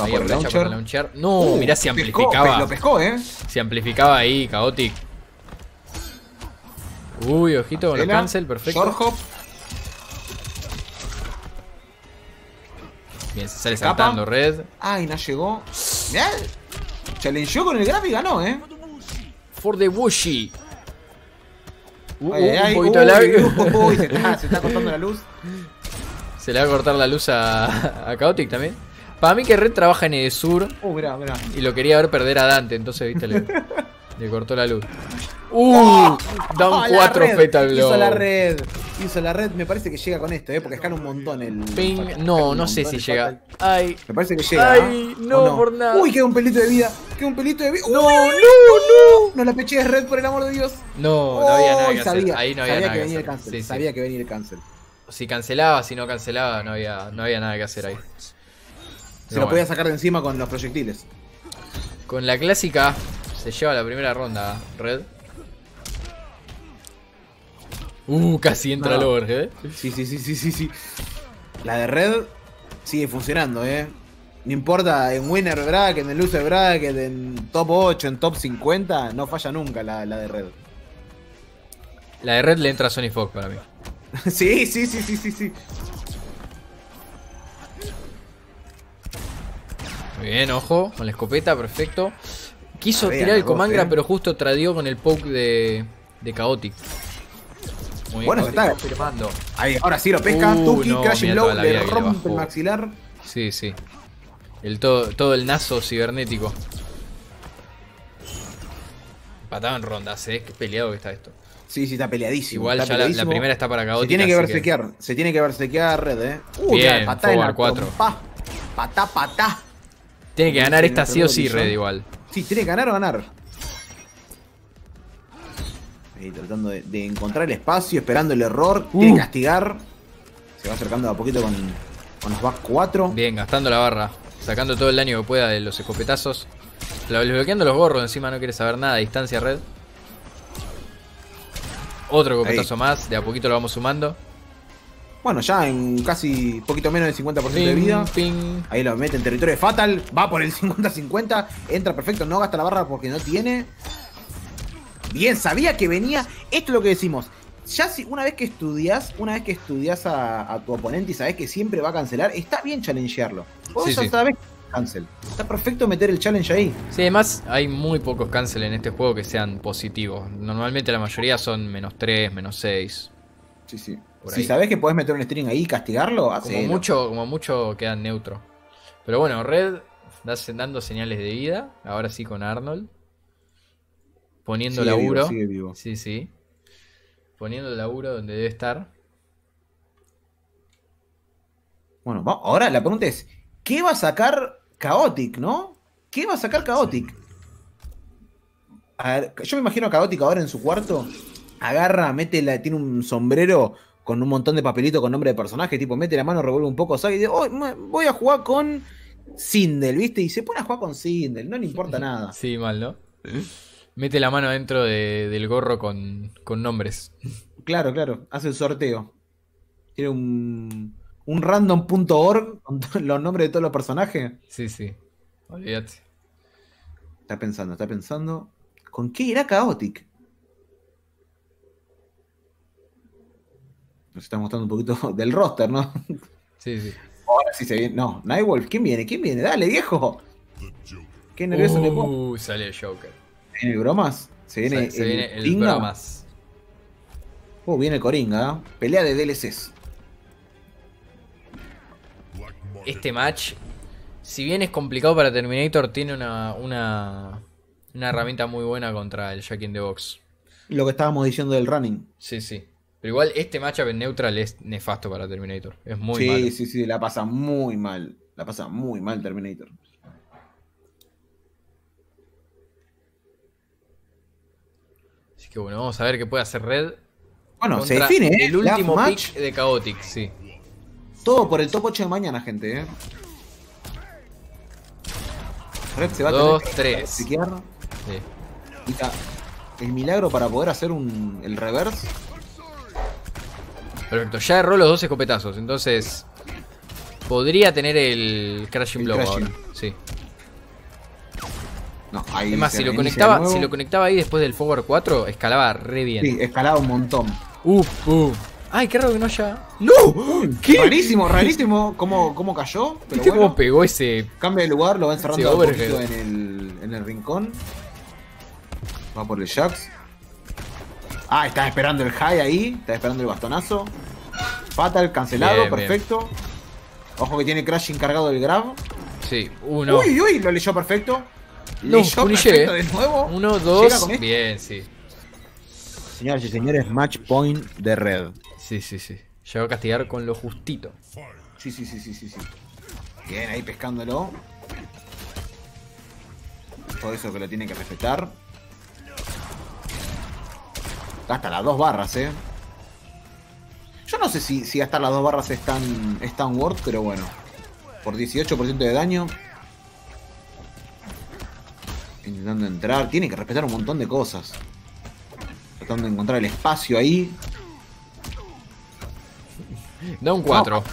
Va por el launcher. No, Uh, mirá si pescó, amplificaba. lo pescó, eh. Si amplificaba ahí, Chaotic. Uy, ojito con Vela, cancel, perfecto. Short hop. Bien, se sale Escapa. saltando Red. Ay, no llegó. Mirá. Challengeó con el grab y ganó, eh. For the Wushi. Uh, Ay, uh, ay, un poquito uy, uy, se, está, se está cortando la luz. Se le va a cortar la luz a, a Chaotic también. Para mí que Red trabaja en Edesur Uh, mirá, mirá. y lo quería ver perder a Dante, entonces viste le, le cortó la luz. Uh, down Oh, la 4 red, Fatal Hizo Blow. la red. Hizo la red. Me parece que llega con esto, eh, porque escala un montón el. Ping. No, no sé si llega. fatal. Ay. Me parece que llega. Ay, no, ¿O por nada. Uy, queda un pelito de vida. Queda un pelito de vida. No, Uy, no, no. No la pechees red, por el amor de Dios. No, no había nada Uy, que hacer. sabía, Ahí no había sabía nada que que venía el hacer. cancel. Sí, sí. Sabía que venía el cancel. Si cancelaba, si no cancelaba, no había, no había nada que hacer ahí. Se lo podía sacar de encima con los proyectiles. Con la clásica se lleva la primera ronda, Red. Uh, casi entra No. el overhead. Sí, sí, sí, sí, sí, sí. La de red sigue funcionando, eh. No importa, en winner bracket, en loser bracket, en top 8, en top 50, no falla nunca la, la de red. La de Red le entra a Sony Fox para mí. sí, sí, sí, sí, sí, sí. Muy bien, ojo, con la escopeta, perfecto. Quiso tirar el Comangra, eh. pero justo tradió con el poke de, de Chaotic. Muy Bueno, Chaotic está. confirmando. Ahí, ahora sí lo pesca. Uh, Tuki, no, Crashing la le que rompe el maxilar. Sí, sí. El todo, todo el nazo cibernético. Patado en rondas, eh. Qué peleado que está esto. Sí, sí, está peleadísimo. Igual está ya la, primera está para Se Chaotic. tiene que así ver sequear. Se tiene que ver sequear red, eh. Uh, Bien, patá en la forward cuatro. trompa. Patá, patá. Tiene que ganar esta sí o sí, Red Bison. igual. Sí, tiene que ganar o ganar. Ahí tratando de, de encontrar el espacio, esperando el error. Quiere castigar. Se va acercando de a poquito con, con los back 4. Bien, gastando la barra. Sacando todo el daño que pueda de los escopetazos. Lo- Bloqueando los gorros, encima no quiere saber nada. Distancia red. Otro escopetazo más, de a poquito lo vamos sumando. Bueno, ya en casi poquito menos del 50% de Ping, vida. ping. Ahí lo mete en territorio de Fatal. Va por el 50-50. Entra perfecto. No gasta la barra porque no tiene. Bien, sabía que venía. Esto es lo que decimos. Ya si una vez que estudias, una vez que estudias a, a tu oponente y sabes que siempre va a cancelar, está bien challengearlo. Vos Sí, ya sí. sabés que cancel. Está perfecto meter el challenge ahí. Sí, además hay muy pocos cancel en este juego que sean positivos. Normalmente la mayoría son menos 3, menos 6. Sí, sí. Si ahí. sabés que podés meter un string ahí y castigarlo, Como mucho, como mucho quedan neutro. Pero bueno, Red da- dando señales de vida. Ahora sí con Arnold. Poniendo Sigue vivo, laburo. sigue vivo. Sí, sí. Poniendo el laburo donde debe estar. Bueno, ahora la pregunta es: ¿qué va a sacar Chaotic, no? ¿Qué va a sacar Chaotic? A ver, yo me imagino a Chaotic ahora en su cuarto. Agarra, mete la, tiene un sombrero con un montón de papelito con nombre de personaje. Tipo, mete la mano, revuelve un poco, saca y dice: "Oh, Voy a jugar con Sindel, ¿viste? Y se pone a jugar con Sindel, no le importa nada. Sí, mal, ¿no? Mete la mano dentro de- del gorro con, con nombres. Claro, claro, hace el sorteo. Tiene un, un random.org con los nombres de todos los personajes. Sí, sí. Olvídate. Está pensando, está pensando. ¿Con qué irá Chaotic? Nos está mostrando un poquito del roster, ¿no? Sí, sí. Ahora sí se viene. No, Nightwolf, ¿quién viene? ¿Quién viene? Dale, viejo. Qué nervioso le pongo. Uh, sale el Joker. ¿Se viene el bromas? Se viene, se, se viene el bromas. Uh, viene el Coringa. ¿eh? Pelea de DLCs. Este match, si bien es complicado para Terminator, tiene una, una, una herramienta muy buena contra el Jack in the Box. Lo que estábamos diciendo del running. Sí, sí. Pero igual este matchup en neutral es nefasto para Terminator. Es muy sí, malo. sí, sí, la pasa muy mal. La pasa muy mal Terminator. Así que bueno, vamos a ver qué puede hacer Red. Bueno, se define, ¿eh? El último pick match. de Chaotic, sí. Todo por el top 8 de mañana, gente, ¿eh? Red se va a tener que tres. chequear. sí. El milagro para poder hacer un, el reverse. Perfecto, ya erró los dos escopetazos, entonces podría tener el Crashing El Blow crashing. ahora. Sí. No, ahí Es más, se si lo conectaba, si lo conectaba ahí después del Forward 4, escalaba re bien. Sí, escalaba un montón. Uf, uf. Ay, qué raro que no haya. ¡No! ¿Qué? Rarísimo, rarísimo cómo, cómo cayó. Pero ¿Viste bueno, cómo pegó ese? cambia de lugar, lo va encerrando poquito en el, en el rincón. Va por el Jax. Ah, está esperando el high ahí. Está esperando el bastonazo. Fatal, cancelado, Bien, bien. perfecto. Ojo que tiene Crash encargado del grab. Sí, uno. Uy, uy, lo leyó perfecto. No, leyó perfecto eh. de nuevo. Uno, dos. Bien, sí. Señoras y señores, match point de red. Sí, sí, sí. Llegó a castigar con lo justito. Sí, sí, sí, sí, sí, sí. Bien, ahí pescándolo. Todo eso que lo tiene que respetar. Gasta las dos barras, eh. Yo no sé si, si gastar las dos barras es tan, es tan worth, pero bueno. Por 18% de daño. Intentando entrar. Tiene que respetar un montón de cosas. Tratando de encontrar el espacio ahí. Da un 4.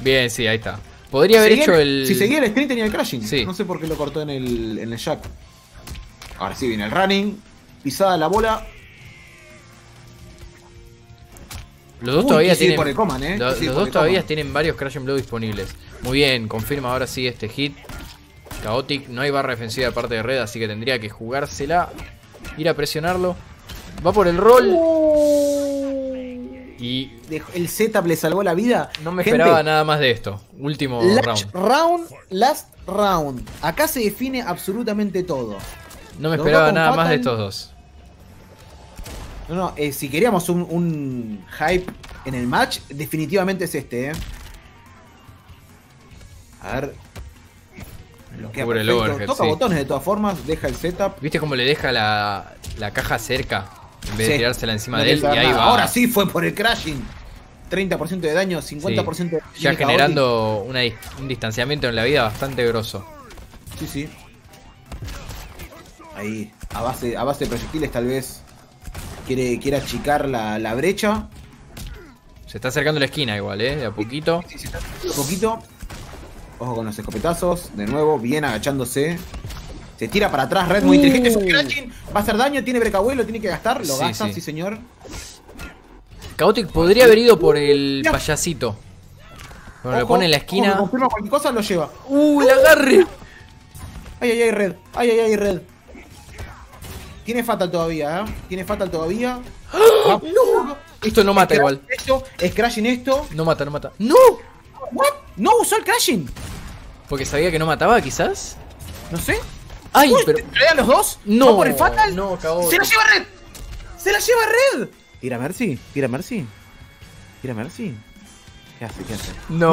Bien, sí, ahí está. Podría haber hecho el. Si seguía el sprint tenía el crashing. Sí. No sé por qué lo cortó en el, en el jack. Ahora sí viene el running. Pisada la bola. Los dos Uy, todavía tienen. por el Coman, eh. lo- Quise ir los por dos el todavía Coman. tienen varios Crash and Blow disponibles. Muy bien, confirma ahora sí este hit. Chaotic, no hay barra defensiva de parte de Red, así que tendría que jugársela. Ir a presionarlo. Va por el rol. Y Dejó- El setup le salvó la vida. no me Gente, esperaba nada más de esto. Último round. round, last round. Acá se define absolutamente todo. No me esperaba nada más de estos dos. No, no, eh, si queríamos un, un hype en el match, definitivamente es este, eh. A ver. El perfecto. overhead, Toca sí. botones de todas formas, deja el setup. ¿Viste cómo le deja la, la caja cerca? En vez de Sí. tirársela encima No de él, y que ahí va. Ahora sí fue por el crashing. 30% de daño, 50% de Ya generando una un distanciamiento en la vida bastante grosso. Sí, sí. Ahí, a base, a base de proyectiles tal vez quiere, quiere achicar la, la brecha. Se está acercando la esquina igual, ¿eh? De a poquito. Sí, sí, está un poquito. Ojo con los escopetazos. De nuevo, bien agachándose. Se tira para atrás, Red, muy Uh. inteligente. Es un crashing. Va a hacer daño, tiene brecabuelo, tiene que gastar. Lo gasta, sí. señor. Chaotic podría haber ido por el Ya. payasito. Bueno, lo Ojo, pone en la ojo, esquina. confirma cualquier cosa, lo lleva. ¡Uh, el agarre! Ay, ay, ay, Red. Ay, ay, ay, Red. Tiene Fatal todavía, ¿eh? Tiene Fatal todavía. ¡Ah! ¡No! Esto no mata igual. Esto, es crashing esto. No mata, no mata. ¡No! ¿What? No usó el crashing. Porque sabía que no mataba, quizás. No sé. ¡Ay, Uy, pero! ¿Trae a los dos? No, ¿Va por el Fatal? no, Chaotic. ¡Se la lleva Red! ¡Se la lleva Red! Tira Mercy, tira Mercy. Tira Mercy. ¿Qué hace? ¿Qué hace? ¡No!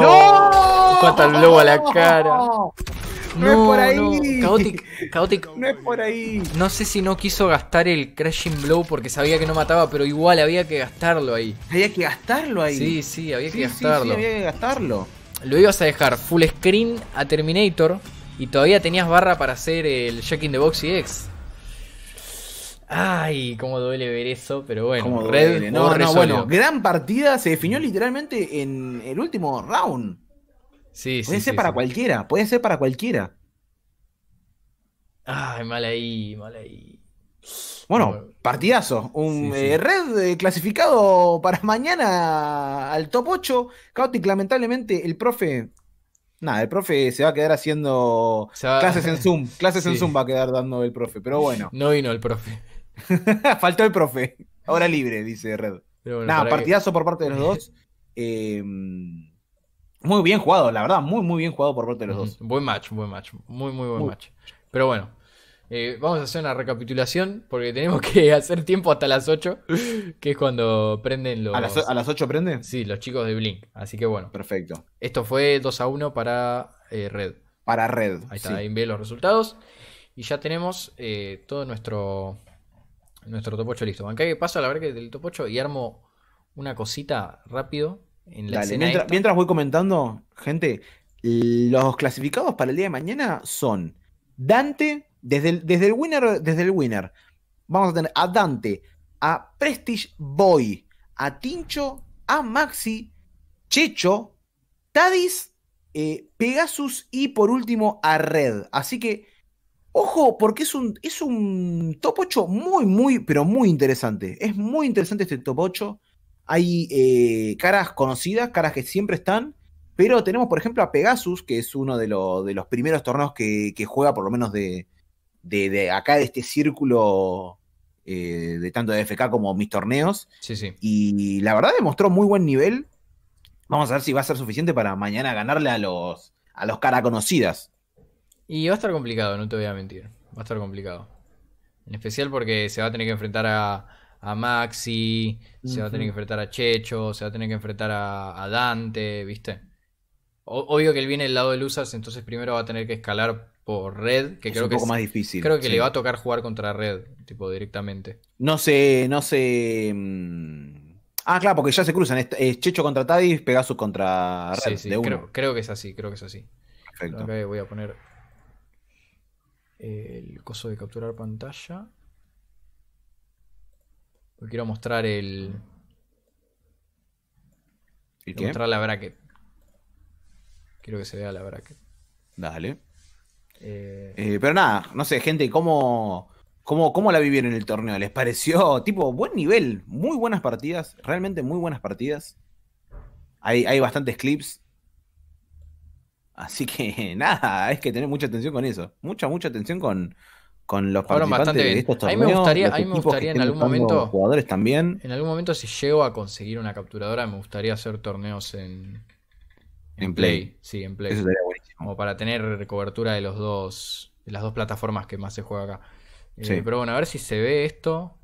Fatal Blow a la cara. No, es por ahí. Chaotic, Chaotic. No es por ahí. No sé si no quiso gastar el Crashing Blow porque sabía que no mataba, pero igual había que gastarlo ahí. Había que gastarlo ahí. Sí, sí, había Sí, que sí, sí, gastarlo. había que gastarlo. Lo ibas a dejar full screen a Terminator y todavía tenías barra para hacer el Jack in the Box y X. Ay, cómo duele ver eso, pero bueno. Red No, no, bueno, gran partida. Se definió literalmente en el último round. Sí, sí. Puede ser sí, para sí. cualquiera, puede ser para cualquiera. Ay, mal ahí, mal ahí. Bueno, partidazo. Un eh, red eh, clasificado para mañana al top 8. Chaotic, lamentablemente, el profe. Nada, el profe se va a quedar haciendo va- clases en Zoom. Clases en. Zoom va a quedar dando el profe. Pero bueno, No vino el profe. faltó el profe. Ahora libre, dice Red. Bueno, Nada, que- partidazo por parte de los dos. Eh, muy bien jugado, la verdad, muy, muy bien jugado por parte de los dos. Buen match, buen match. Muy, muy buen Muy. match. Pero bueno, eh, vamos a hacer una recapitulación porque tenemos que hacer tiempo hasta las 8, que es cuando prenden los, ¿A las, a las 8 prende? sí, los chicos de Blink. Así que bueno, Perfecto. esto fue 2 a 1 para eh, Red. Para Red. Ahí está, sí. ahí ve los resultados. Y ya tenemos eh, todo nuestro nuestro top 8 listo. Acá que paso a la verdad que del top 8 y armo una cosita rápido en la Dale, escena mientras, esta. mientras voy comentando, gente, los clasificados para el día de mañana son Dante, desde el, desde el winner, desde el winner, vamos a tener a Dante, a Prestige Boy, a Tincho, a Maxi, Checho, Tadis, eh, Pegasus y por último a Red. Así que, ojo, porque es un, es un top 8 muy, muy, pero muy interesante. Es muy interesante este top 8. Hay eh, caras conocidas, caras que siempre están. Pero tenemos, por ejemplo, a Pegasus, que es uno de, lo- de los primeros torneos que, que juega, por lo menos de, de, de acá, de este círculo eh, de tanto de FK como mis torneos. Sí, sí. Y la verdad demostró muy buen nivel. Vamos a ver si va a ser suficiente para mañana ganarle a los, a los cara conocidas. Y va a estar complicado, no te voy a mentir. Va a estar complicado. En especial porque se va a tener que enfrentar a, a Maxi, se va a tener que enfrentar a Checho, se va a tener que enfrentar a, a Dante, ¿viste? O- obvio que él viene del lado de Losers, entonces primero va a tener que escalar por Red, que es creo un que, poco es- más difícil. creo que sí. le va a tocar jugar contra Red, tipo directamente. No sé, no sé. mm, Ah, claro, porque ya se cruzan. Es, es Checho contra Tadis, Pegasus contra Red. Sí, sí, de uno. creo, creo que es así, creo que es así. Perfecto. Acá voy a poner el coso de capturar pantalla. Porque quiero mostrar el. ¿Y Quiero qué? mostrar la bracket. Quiero que se vea la bracket. Dale. Eh, Eh, pero nada, no sé, gente, ¿cómo, cómo, ¿cómo la vivieron en el torneo? ¿Les pareció, tipo, buen nivel? Muy buenas partidas, realmente muy buenas partidas. Hay, hay bastantes clips. Así que nada, hay que tener mucha atención con eso. Mucha, mucha atención con, con los Fueron participantes bastante de A mí me gustaría- los a mí me equipos que gustaría en algún momento- Jugadores también. en algún momento, si llego a conseguir una capturadora, me gustaría hacer torneos en. En Play. Sí, en Play. Eso sería buenísimo. Como para tener cobertura de los dos. De las dos plataformas que más se juega acá. Eh, Sí. Pero bueno, a ver si se ve esto.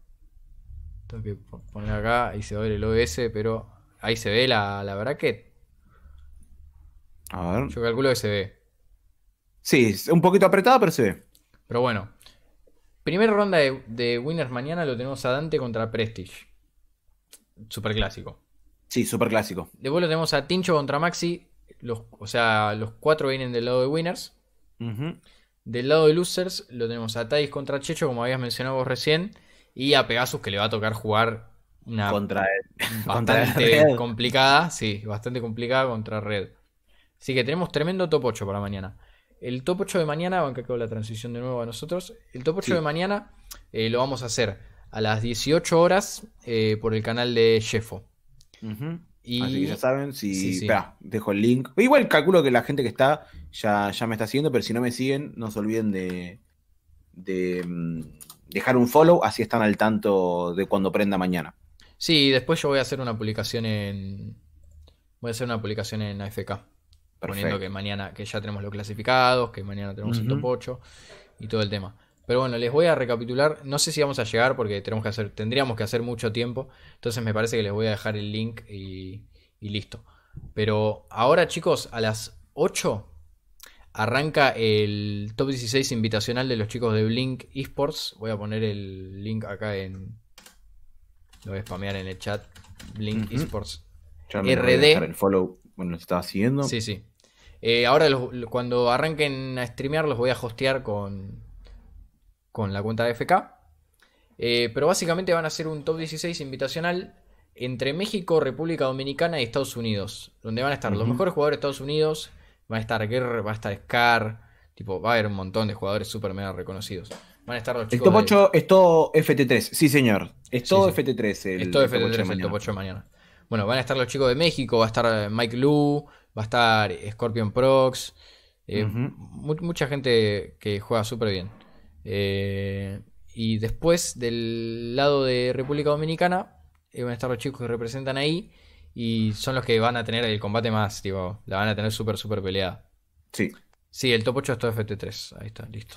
Tengo que po- poner acá y se va a ver el OBS, pero ahí se ve la, la bracket. A ver. Yo calculo que se ve. Sí, es un poquito apretada, pero se ve. Pero bueno. Primera ronda de, de winners mañana lo tenemos a Dante contra Prestige. Super clásico. Sí, súper clásico. Después lo tenemos a Tincho contra Maxi. Los, o sea, los cuatro vienen del lado de winners. Del lado de losers lo tenemos a Thais contra Checho, como habías mencionado vos recién. Y a Pegasus que le va a tocar jugar una Contra bastante Red. complicada. Sí, bastante complicada contra Red. Así que tenemos tremendo top 8 para mañana. El top 8 de mañana, aunque acabo la transición de nuevo a nosotros. El top 8 Sí. de mañana eh, lo vamos a hacer a las 18 horas eh, por el canal de Jeffo. Y Así que ya saben, si. Sí, sí. Esperá, dejo el link. Igual calculo que la gente que está ya, ya me está siguiendo, pero si no me siguen, no se olviden de, de mm, dejar un follow, así están al tanto de cuando prenda mañana. Sí, después yo voy a hacer una publicación en. Voy a hacer una publicación en AFK. Poniendo que mañana, que ya tenemos los clasificados, que mañana tenemos el Ujú. top 8 y todo el tema. Pero bueno, les voy a recapitular. No sé si vamos a llegar porque tenemos que hacer, tendríamos que hacer mucho tiempo. Entonces me parece que les voy a dejar el link y, y listo. Pero ahora, chicos, a las 8 arranca el top 16 invitacional de los chicos de Blink Esports. Voy a poner el link acá en. Lo voy a spamear en el chat. Blink. Esports. Ya RD. el follow. Bueno, estaba siguiendo. Sí, sí. Eh, ahora los- cuando arranquen a streamear los voy a hostear con, con la cuenta de FK. Eh, pero básicamente van a ser un top 16 invitacional entre México, República Dominicana y Estados Unidos. Donde van a estar los mejores jugadores de Estados Unidos. Va a estar Guerra, va a estar Scar. Tipo, va a haber un montón de jugadores super mega reconocidos. Van a estar los El chicos top de- 8 es todo FT3. Sí, señor. Es todo sí. FT3. El, Es todo el top 8 de FT3 el top 8 de mañana. Bueno, van a estar los chicos de México, va a estar eh, Mike Lu, va a estar Scorpion Prox, eh, mu- mucha gente que juega súper bien. Eh, y después del lado de República Dominicana, eh, van a estar los chicos que representan ahí y son los que van a tener el combate más, tipo, la van a tener súper, súper peleada. Sí. Sí, el top 8 es todo FT3, ahí está, listo.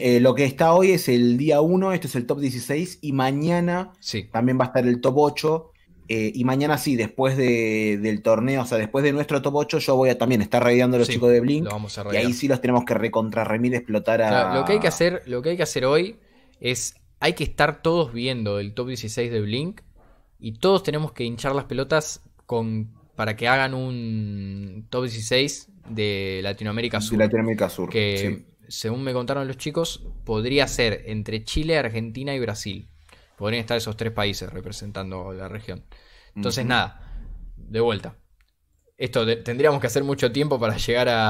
Eh, lo que está hoy es el día 1, este es el top 16, y mañana Sí, también va a estar el top 8. Eh, y mañana sí, después de- del torneo, o sea, después de nuestro top 8, yo voy a también estar raideando a los Sí, chicos de Blink. vamos a Y ahí sí los tenemos que recontra remir, explotar a. Claro, lo que hay que hacer, lo que hay que hacer hoy es hay que estar todos viendo el top 16 de Blink y todos tenemos que hinchar las pelotas con para que hagan un top 16 de Latinoamérica de Sur, Latinoamérica Sur. que sí. según me contaron los chicos podría ser entre Chile, Argentina y Brasil. Podrían estar esos tres países representando la región. Entonces nada, de vuelta. Esto de- tendríamos que hacer mucho tiempo para llegar a,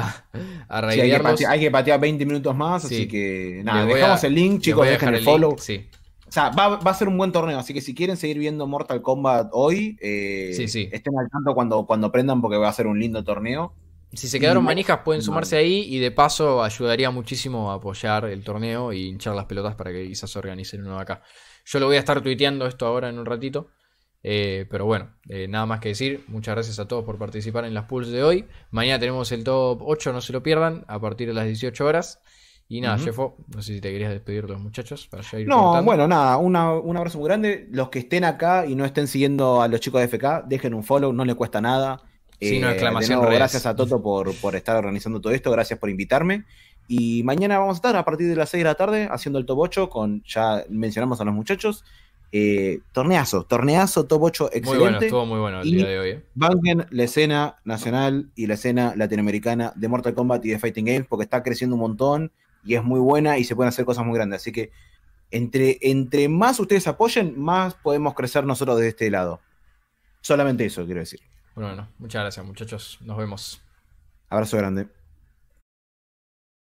a Sí, hay, que patear, hay que patear 20 minutos más, Sí. así que nada, dejamos a- el link, chicos, dejen el follow. link, sí. O sea, va, va a ser un buen torneo, así que si quieren seguir viendo Mortal Kombat hoy, eh, Sí, sí. estén al tanto cuando, cuando prendan porque va a ser un lindo torneo. Si se quedaron manijas pueden sumarse ahí y de paso ayudaría muchísimo a apoyar el torneo y hinchar las pelotas para que quizás se organicen uno acá. Yo lo voy a estar tuiteando esto ahora en un ratito. eh, pero bueno, eh, nada más que decir. Muchas gracias a todos por participar en las pools de hoy. Mañana tenemos el top 8, no se lo pierdan, a partir de las 18 horas. Y nada, Ujú. Jeffo, no sé si te querías despedir de los muchachos para ya ir No, cortando. bueno, nada, una- un abrazo muy grande. Los que estén acá y no estén siguiendo a los chicos de FK, dejen un follow, no les cuesta nada. Eh, Signo de exclamación nuevo, gracias a Toto por, por estar organizando todo esto, gracias por invitarme. Y mañana vamos a estar a partir de las 6 de la tarde haciendo el top 8 con, ya mencionamos a los muchachos. Eh, torneazo, torneazo, top 8 Muy excelente. bueno, estuvo muy bueno el Y- día de hoy. eh. Banquen la escena nacional y la escena latinoamericana de Mortal Kombat y de Fighting Games porque está creciendo un montón y es muy buena y se pueden hacer cosas muy grandes. Así que entre, entre más ustedes apoyen, más podemos crecer nosotros desde este lado. Solamente eso quiero decir. Bueno, bueno, muchas gracias muchachos. Nos vemos. Abrazo grande.